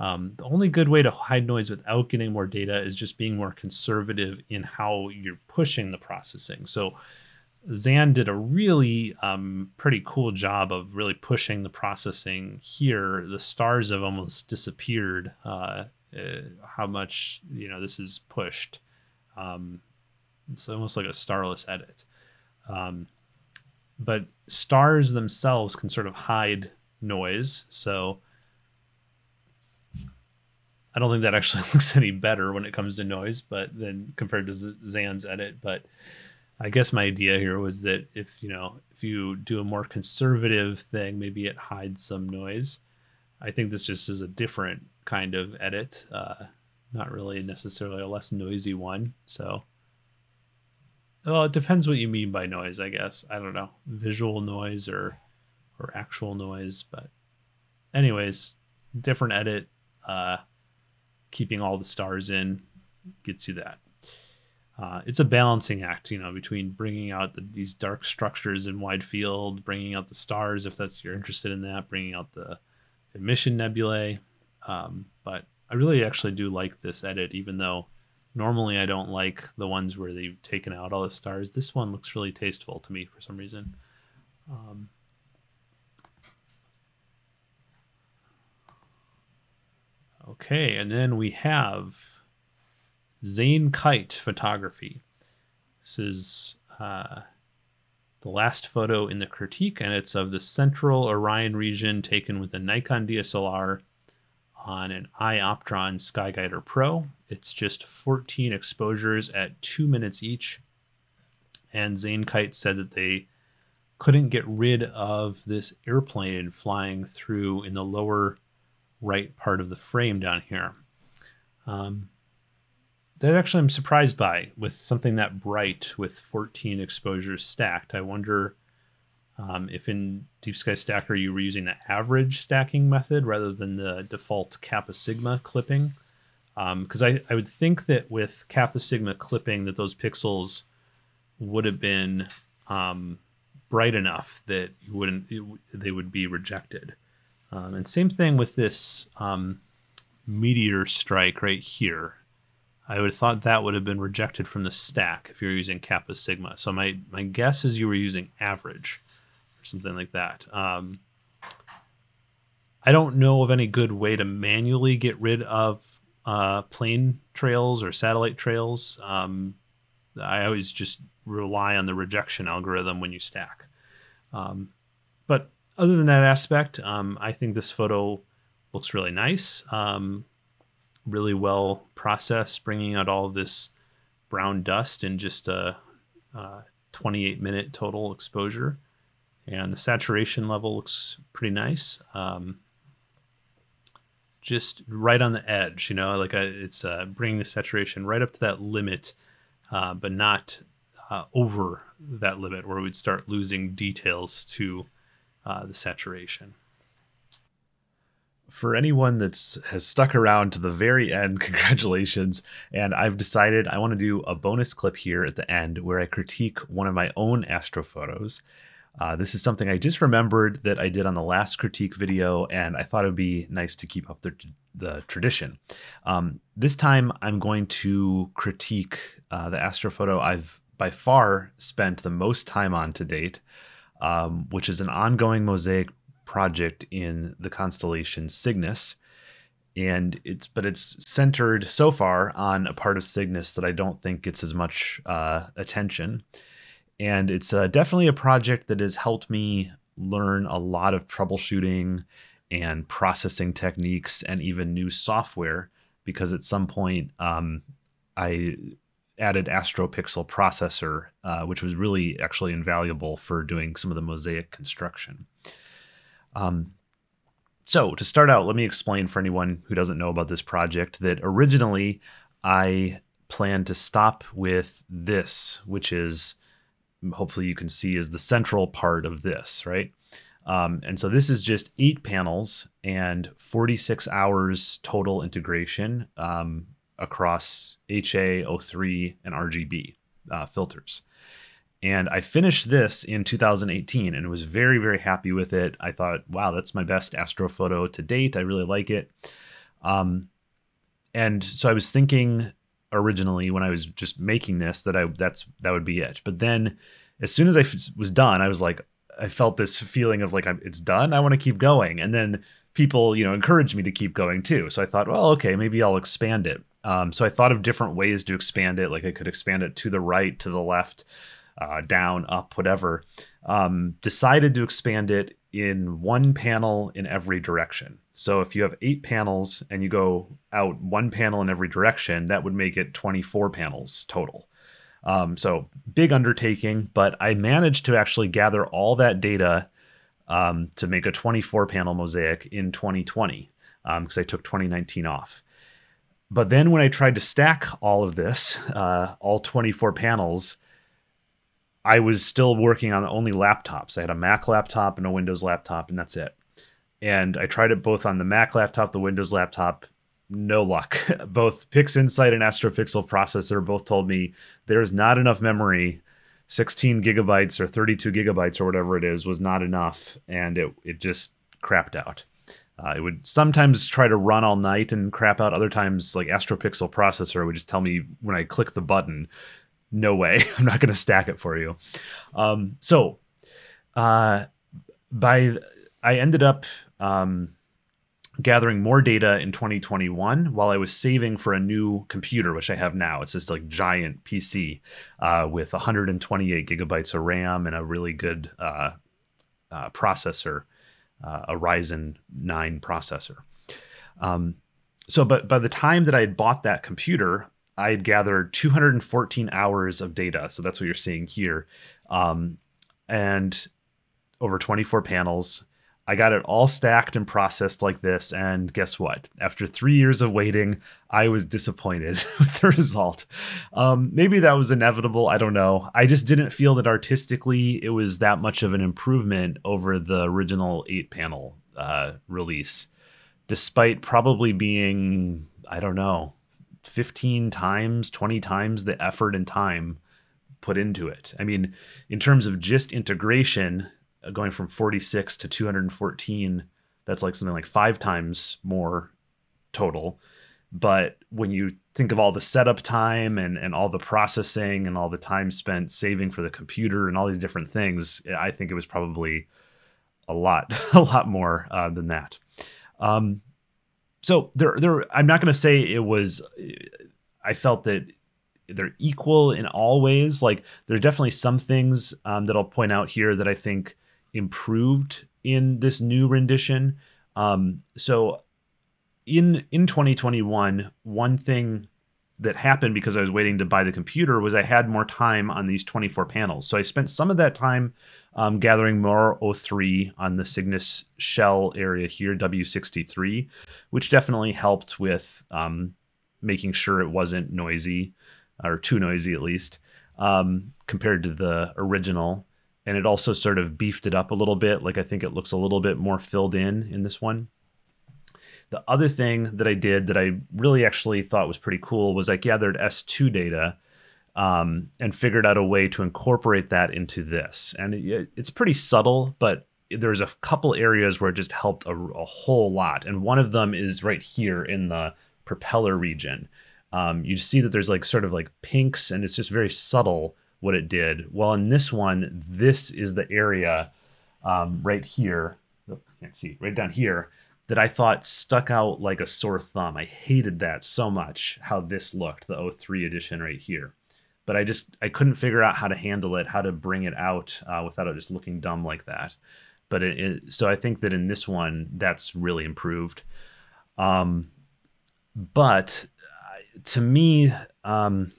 Um, the only good way to hide noise without getting more data is just being more conservative in how you're pushing the processing. So, Zan did a really um, pretty cool job of really pushing the processing here. The stars have almost disappeared. Uh, uh, how much you know this is pushed. Um, it's almost like a starless edit. Um, but stars themselves can sort of hide noise. So I don't think that actually looks any better when it comes to noise, but then compared to Zan's edit. But I guess my idea here was that if you know if you do a more conservative thing, maybe it hides some noise. I think this just is a different kind of edit. Uh, not really necessarily a less noisy one. So, well, it depends what you mean by noise, I guess. I don't know, visual noise or or actual noise, but anyways, different edit. Uh, keeping all the stars in gets you that. Uh, it's a balancing act, you know, between bringing out the, these dark structures in wide field, bringing out the stars if that's you're interested in that, bringing out the emission nebulae. Um, but I really actually do like this edit, even though normally I don't like the ones where they've taken out all the stars. This one looks really tasteful to me for some reason. Um, okay, and then we have Zane Kite photography. This is uh, the last photo in the critique, and it's of the central Orion region taken with a Nikon DSLR on an iOptron Skyguider Pro. It's just 14 exposures at two minutes each. And Zane Kite said that they couldn't get rid of this airplane flying through in the lower right part of the frame down here. Um, that actually I'm surprised by with something that bright with 14 exposures stacked. I wonder um, if in Deep Sky Stacker you were using the average stacking method rather than the default Kappa Sigma clipping. Because um, I, I would think that with Kappa Sigma clipping that those pixels would have been um, bright enough that you wouldn't it, they would be rejected. Um, and same thing with this um, meteor strike right here. I would have thought that would have been rejected from the stack if you're using Kappa Sigma. So my, my guess is you were using average or something like that. Um, I don't know of any good way to manually get rid of uh, plane trails or satellite trails. Um, I always just rely on the rejection algorithm when you stack. Um, but other than that aspect, um, I think this photo looks really nice. Um, really well processed, bringing out all of this brown dust in just a, a 28 minute total exposure. And the saturation level looks pretty nice. Um, just right on the edge, you know, like a, it's uh, bringing the saturation right up to that limit, uh, but not uh, over that limit where we'd start losing details to uh, the saturation for anyone that's has stuck around to the very end, congratulations. And I've decided I want to do a bonus clip here at the end where I critique one of my own astrophotos. Uh, this is something I just remembered that I did on the last critique video, and I thought it would be nice to keep up the, the tradition. Um, this time, I'm going to critique uh, the astrophoto I've by far spent the most time on to date, um, which is an ongoing mosaic project in the constellation Cygnus. And it's but it's centered so far on a part of Cygnus that I don't think gets as much uh, attention. And it's uh, definitely a project that has helped me learn a lot of troubleshooting and processing techniques and even new software because at some point um, I added AstroPixel processor, uh, which was really actually invaluable for doing some of the mosaic construction. Um, so, to start out, let me explain for anyone who doesn't know about this project that originally I planned to stop with this, which is hopefully you can see is the central part of this, right? Um, and so this is just eight panels and 46 hours total integration. Um, across HA, O3, and RGB uh, filters. And I finished this in 2018 and was very, very happy with it. I thought, wow, that's my best astrophoto to date. I really like it. Um, and so I was thinking originally when I was just making this that I that's that would be it. But then as soon as I was done, I was like, I felt this feeling of like it's done. I want to keep going. And then people, you know, encouraged me to keep going too. So I thought, well, okay, maybe I'll expand it. Um, so I thought of different ways to expand it. Like I could expand it to the right, to the left, uh, down, up, whatever. Um, decided to expand it in one panel in every direction. So if you have eight panels and you go out one panel in every direction, that would make it 24 panels total. Um, so big undertaking, but I managed to actually gather all that data um, to make a 24 panel mosaic in 2020 because um, I took 2019 off. But then when I tried to stack all of this, uh, all 24 panels, I was still working on only laptops. I had a Mac laptop and a Windows laptop, and that's it. And I tried it both on the Mac laptop, the Windows laptop. No luck. both PixInsight and AstroPixel processor both told me there's not enough memory 16 gigabytes or 32 gigabytes or whatever it is was not enough and it, it just crapped out uh, it would sometimes try to run all night and crap out. Other times like astropixel processor would just tell me when i click the button no way i'm not going to stack it for you. Um, so uh, by i ended up um, gathering more data in 2021 while I was saving for a new computer, which I have now. It's this like giant PC uh, with 128 gigabytes of RAM and a really good uh, uh, processor, uh, a Ryzen 9 processor. Um, so, but by the time that I had bought that computer, I had gathered 214 hours of data. So that's what you're seeing here. Um, and over 24 panels I got it all stacked and processed like this, and guess what? After three years of waiting, I was disappointed with the result. Um, maybe that was inevitable. I don't know. I just didn't feel that artistically it was that much of an improvement over the original eight panel uh, release, despite probably being, I don't know, 15 times, 20 times the effort and time put into it. I mean, in terms of just integration, going from 46 to 214 that's like something like five times more total. But when you think of all the setup time and, and all the processing and all the time spent saving for the computer and all these different things i think it was probably a lot a lot more uh, than that. Um, so there there i'm not going to say it was i felt that they're equal in all ways. Like there are definitely some things um, that i'll point out here that i think improved in this new rendition. Um, so in in 2021, one thing that happened because I was waiting to buy the computer was I had more time on these 24 panels. So I spent some of that time um, gathering more O3 on the Cygnus shell area here, W63, which definitely helped with um, making sure it wasn't noisy or too noisy at least um, compared to the original and it also sort of beefed it up a little bit. Like I think it looks a little bit more filled in in this one. The other thing that I did that I really actually thought was pretty cool was I gathered S2 data um, and figured out a way to incorporate that into this. And it, it's pretty subtle, but there's a couple areas where it just helped a, a, whole lot. And one of them is right here in the propeller region. Um, you see that there's like sort of like pinks, and it's just very subtle what it did. Well, in this one, this is the area um, right here. Oh, can't see right down here that I thought stuck out like a sore thumb. I hated that so much how this looked, the O3 edition right here. But I just I couldn't figure out how to handle it, how to bring it out uh, without it just looking dumb like that. But it, it, so I think that in this one that's really improved. Um, but uh, to me, um,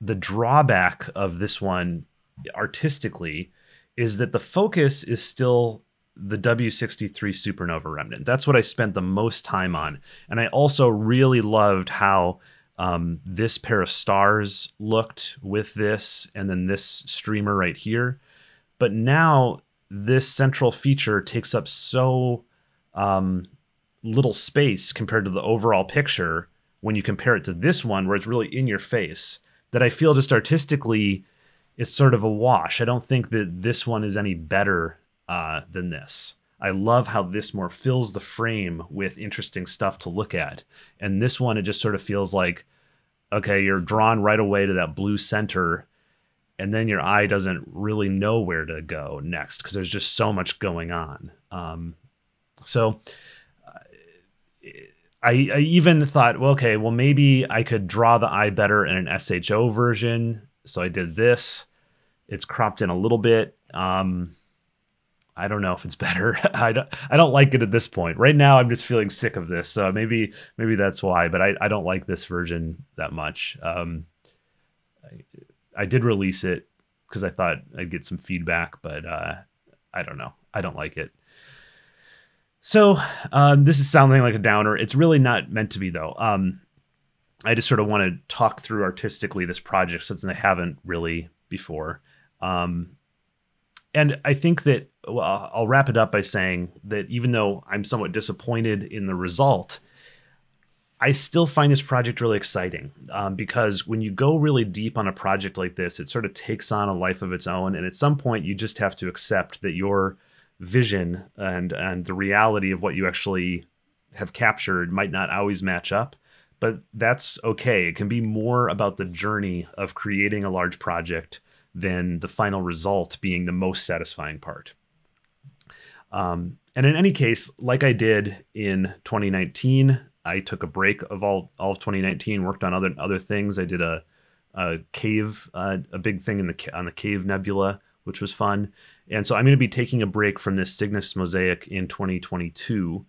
the drawback of this one artistically is that the focus is still the W63 supernova remnant. That's what I spent the most time on. And I also really loved how um, this pair of stars looked with this and then this streamer right here. But now this central feature takes up so um, little space compared to the overall picture when you compare it to this one where it's really in your face that I feel just artistically it's sort of a wash. I don't think that this one is any better uh, than this. I love how this more fills the frame with interesting stuff to look at. And this one, it just sort of feels like, okay, you're drawn right away to that blue center, and then your eye doesn't really know where to go next because there's just so much going on. Um, so I, I even thought, well, okay, well, maybe I could draw the eye better in an SHO version. So I did this. It's cropped in a little bit. Um, I don't know if it's better. I don't, I don't like it at this point. Right now, I'm just feeling sick of this. So maybe maybe that's why. But I, I don't like this version that much. Um, I, I did release it because I thought I'd get some feedback, but uh, I don't know. I don't like it. So um, this is sounding like a downer. It's really not meant to be though. Um, I just sort of want to talk through artistically this project since I haven't really before. Um, and I think that well, I'll wrap it up by saying that even though I'm somewhat disappointed in the result, I still find this project really exciting um, because when you go really deep on a project like this, it sort of takes on a life of its own. And at some point, you just have to accept that your vision and and the reality of what you actually have captured might not always match up but that's okay. It can be more about the journey of creating a large project than the final result being the most satisfying part. Um, and in any case like i did in 2019 i took a break of all, all of 2019 worked on other other things. I did a, a cave uh, a big thing in the on the cave nebula which was fun and so I'm going to be taking a break from this Cygnus mosaic in 2022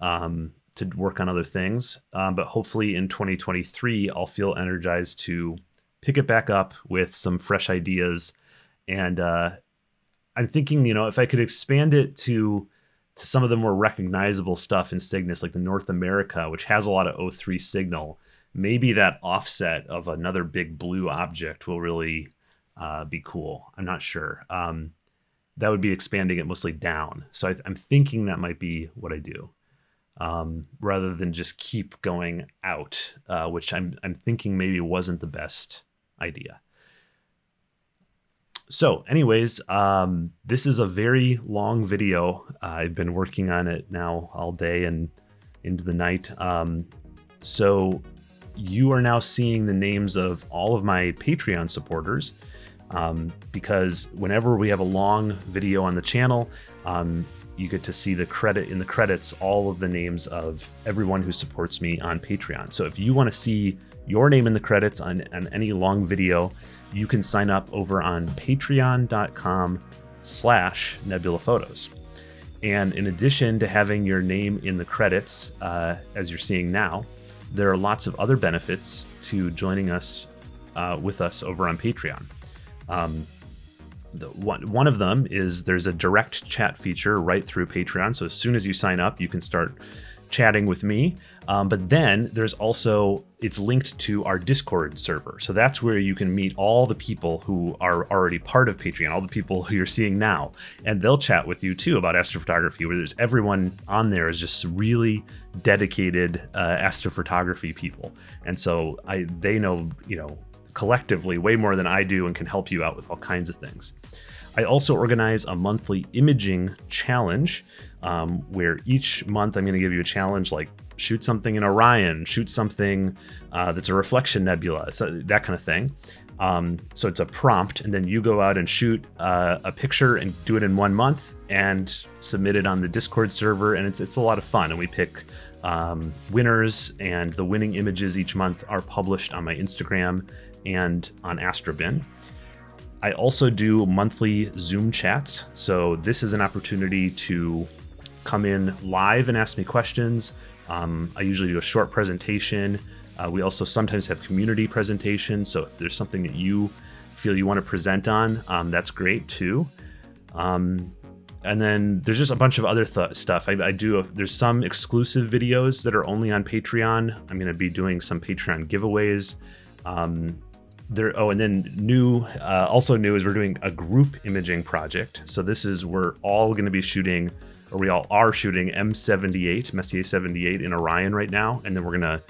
um, to work on other things. Um, but hopefully in 2023, I'll feel energized to pick it back up with some fresh ideas. And uh, I'm thinking, you know, if I could expand it to to some of the more recognizable stuff in Cygnus, like the North America, which has a lot of O3 signal, maybe that offset of another big blue object will really uh, be cool. I'm not sure. Um, that would be expanding it mostly down. So I, am thinking that might be what I do, um, rather than just keep going out, uh, which I'm I'm thinking maybe wasn't the best idea. So, anyways, um, this is a very long video. Uh, I've been working on it now all day and into the night. Um, so, you are now seeing the names of all of my Patreon supporters um, because whenever we have a long video on the channel, um, you get to see the credit in the credits all of the names of everyone who supports me on Patreon. So if you want to see your name in the credits on, on any long video, you can sign up over on patreon.com slash nebula photos. And in addition to having your name in the credits, uh, as you're seeing now, there are lots of other benefits to joining us uh, with us over on Patreon. Um, the, one, one of them is there's a direct chat feature right through Patreon. So as soon as you sign up, you can start chatting with me. Um, but then there's also it's linked to our Discord server. So that's where you can meet all the people who are already part of Patreon, all the people who you're seeing now, and they'll chat with you too about astrophotography. Where there's everyone on there is just really dedicated uh, astrophotography people, and so I they know you know collectively way more than I do and can help you out with all kinds of things. I also organize a monthly imaging challenge um, where each month I'm going to give you a challenge like shoot something in Orion, shoot something uh, that's a reflection nebula, so that kind of thing. Um, so it's a prompt, and then you go out and shoot uh, a picture and do it in one month and submit it on the Discord server, and it's it's a lot of fun. And we pick um, winners, and the winning images each month are published on my Instagram and on Astrobin. I also do monthly Zoom chats. So this is an opportunity to come in live and ask me questions. Um, I usually do a short presentation. Uh, we also sometimes have community presentations. So if there's something that you feel you want to present on, um, that's great too. Um, and then there's just a bunch of other th- stuff. I, I do. A, there's some exclusive videos that are only on Patreon. I'm going to be doing some Patreon giveaways. Um, there oh and then new uh, also new is we're doing a group imaging project so this is we're all going to be shooting or we all are shooting m78 messier 78 in orion right now and then we're going to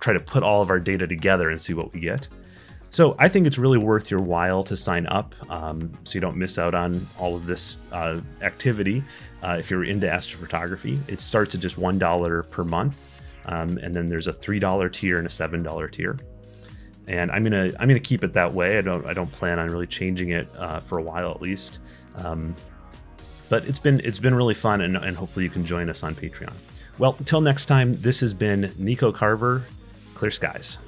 try to put all of our data together and see what we get. So I think it's really worth your while to sign up um, so you don't miss out on all of this uh, activity. Uh, if you're into astrophotography, it starts at just $1 per month. Um, and then there's a $3 tier and a $7 tier. And I'm gonna I'm gonna keep it that way. I don't I don't plan on really changing it uh, for a while at least. Um, but it's been it's been really fun, and, and hopefully you can join us on Patreon. Well, until next time, this has been Nico Carver. Clear skies.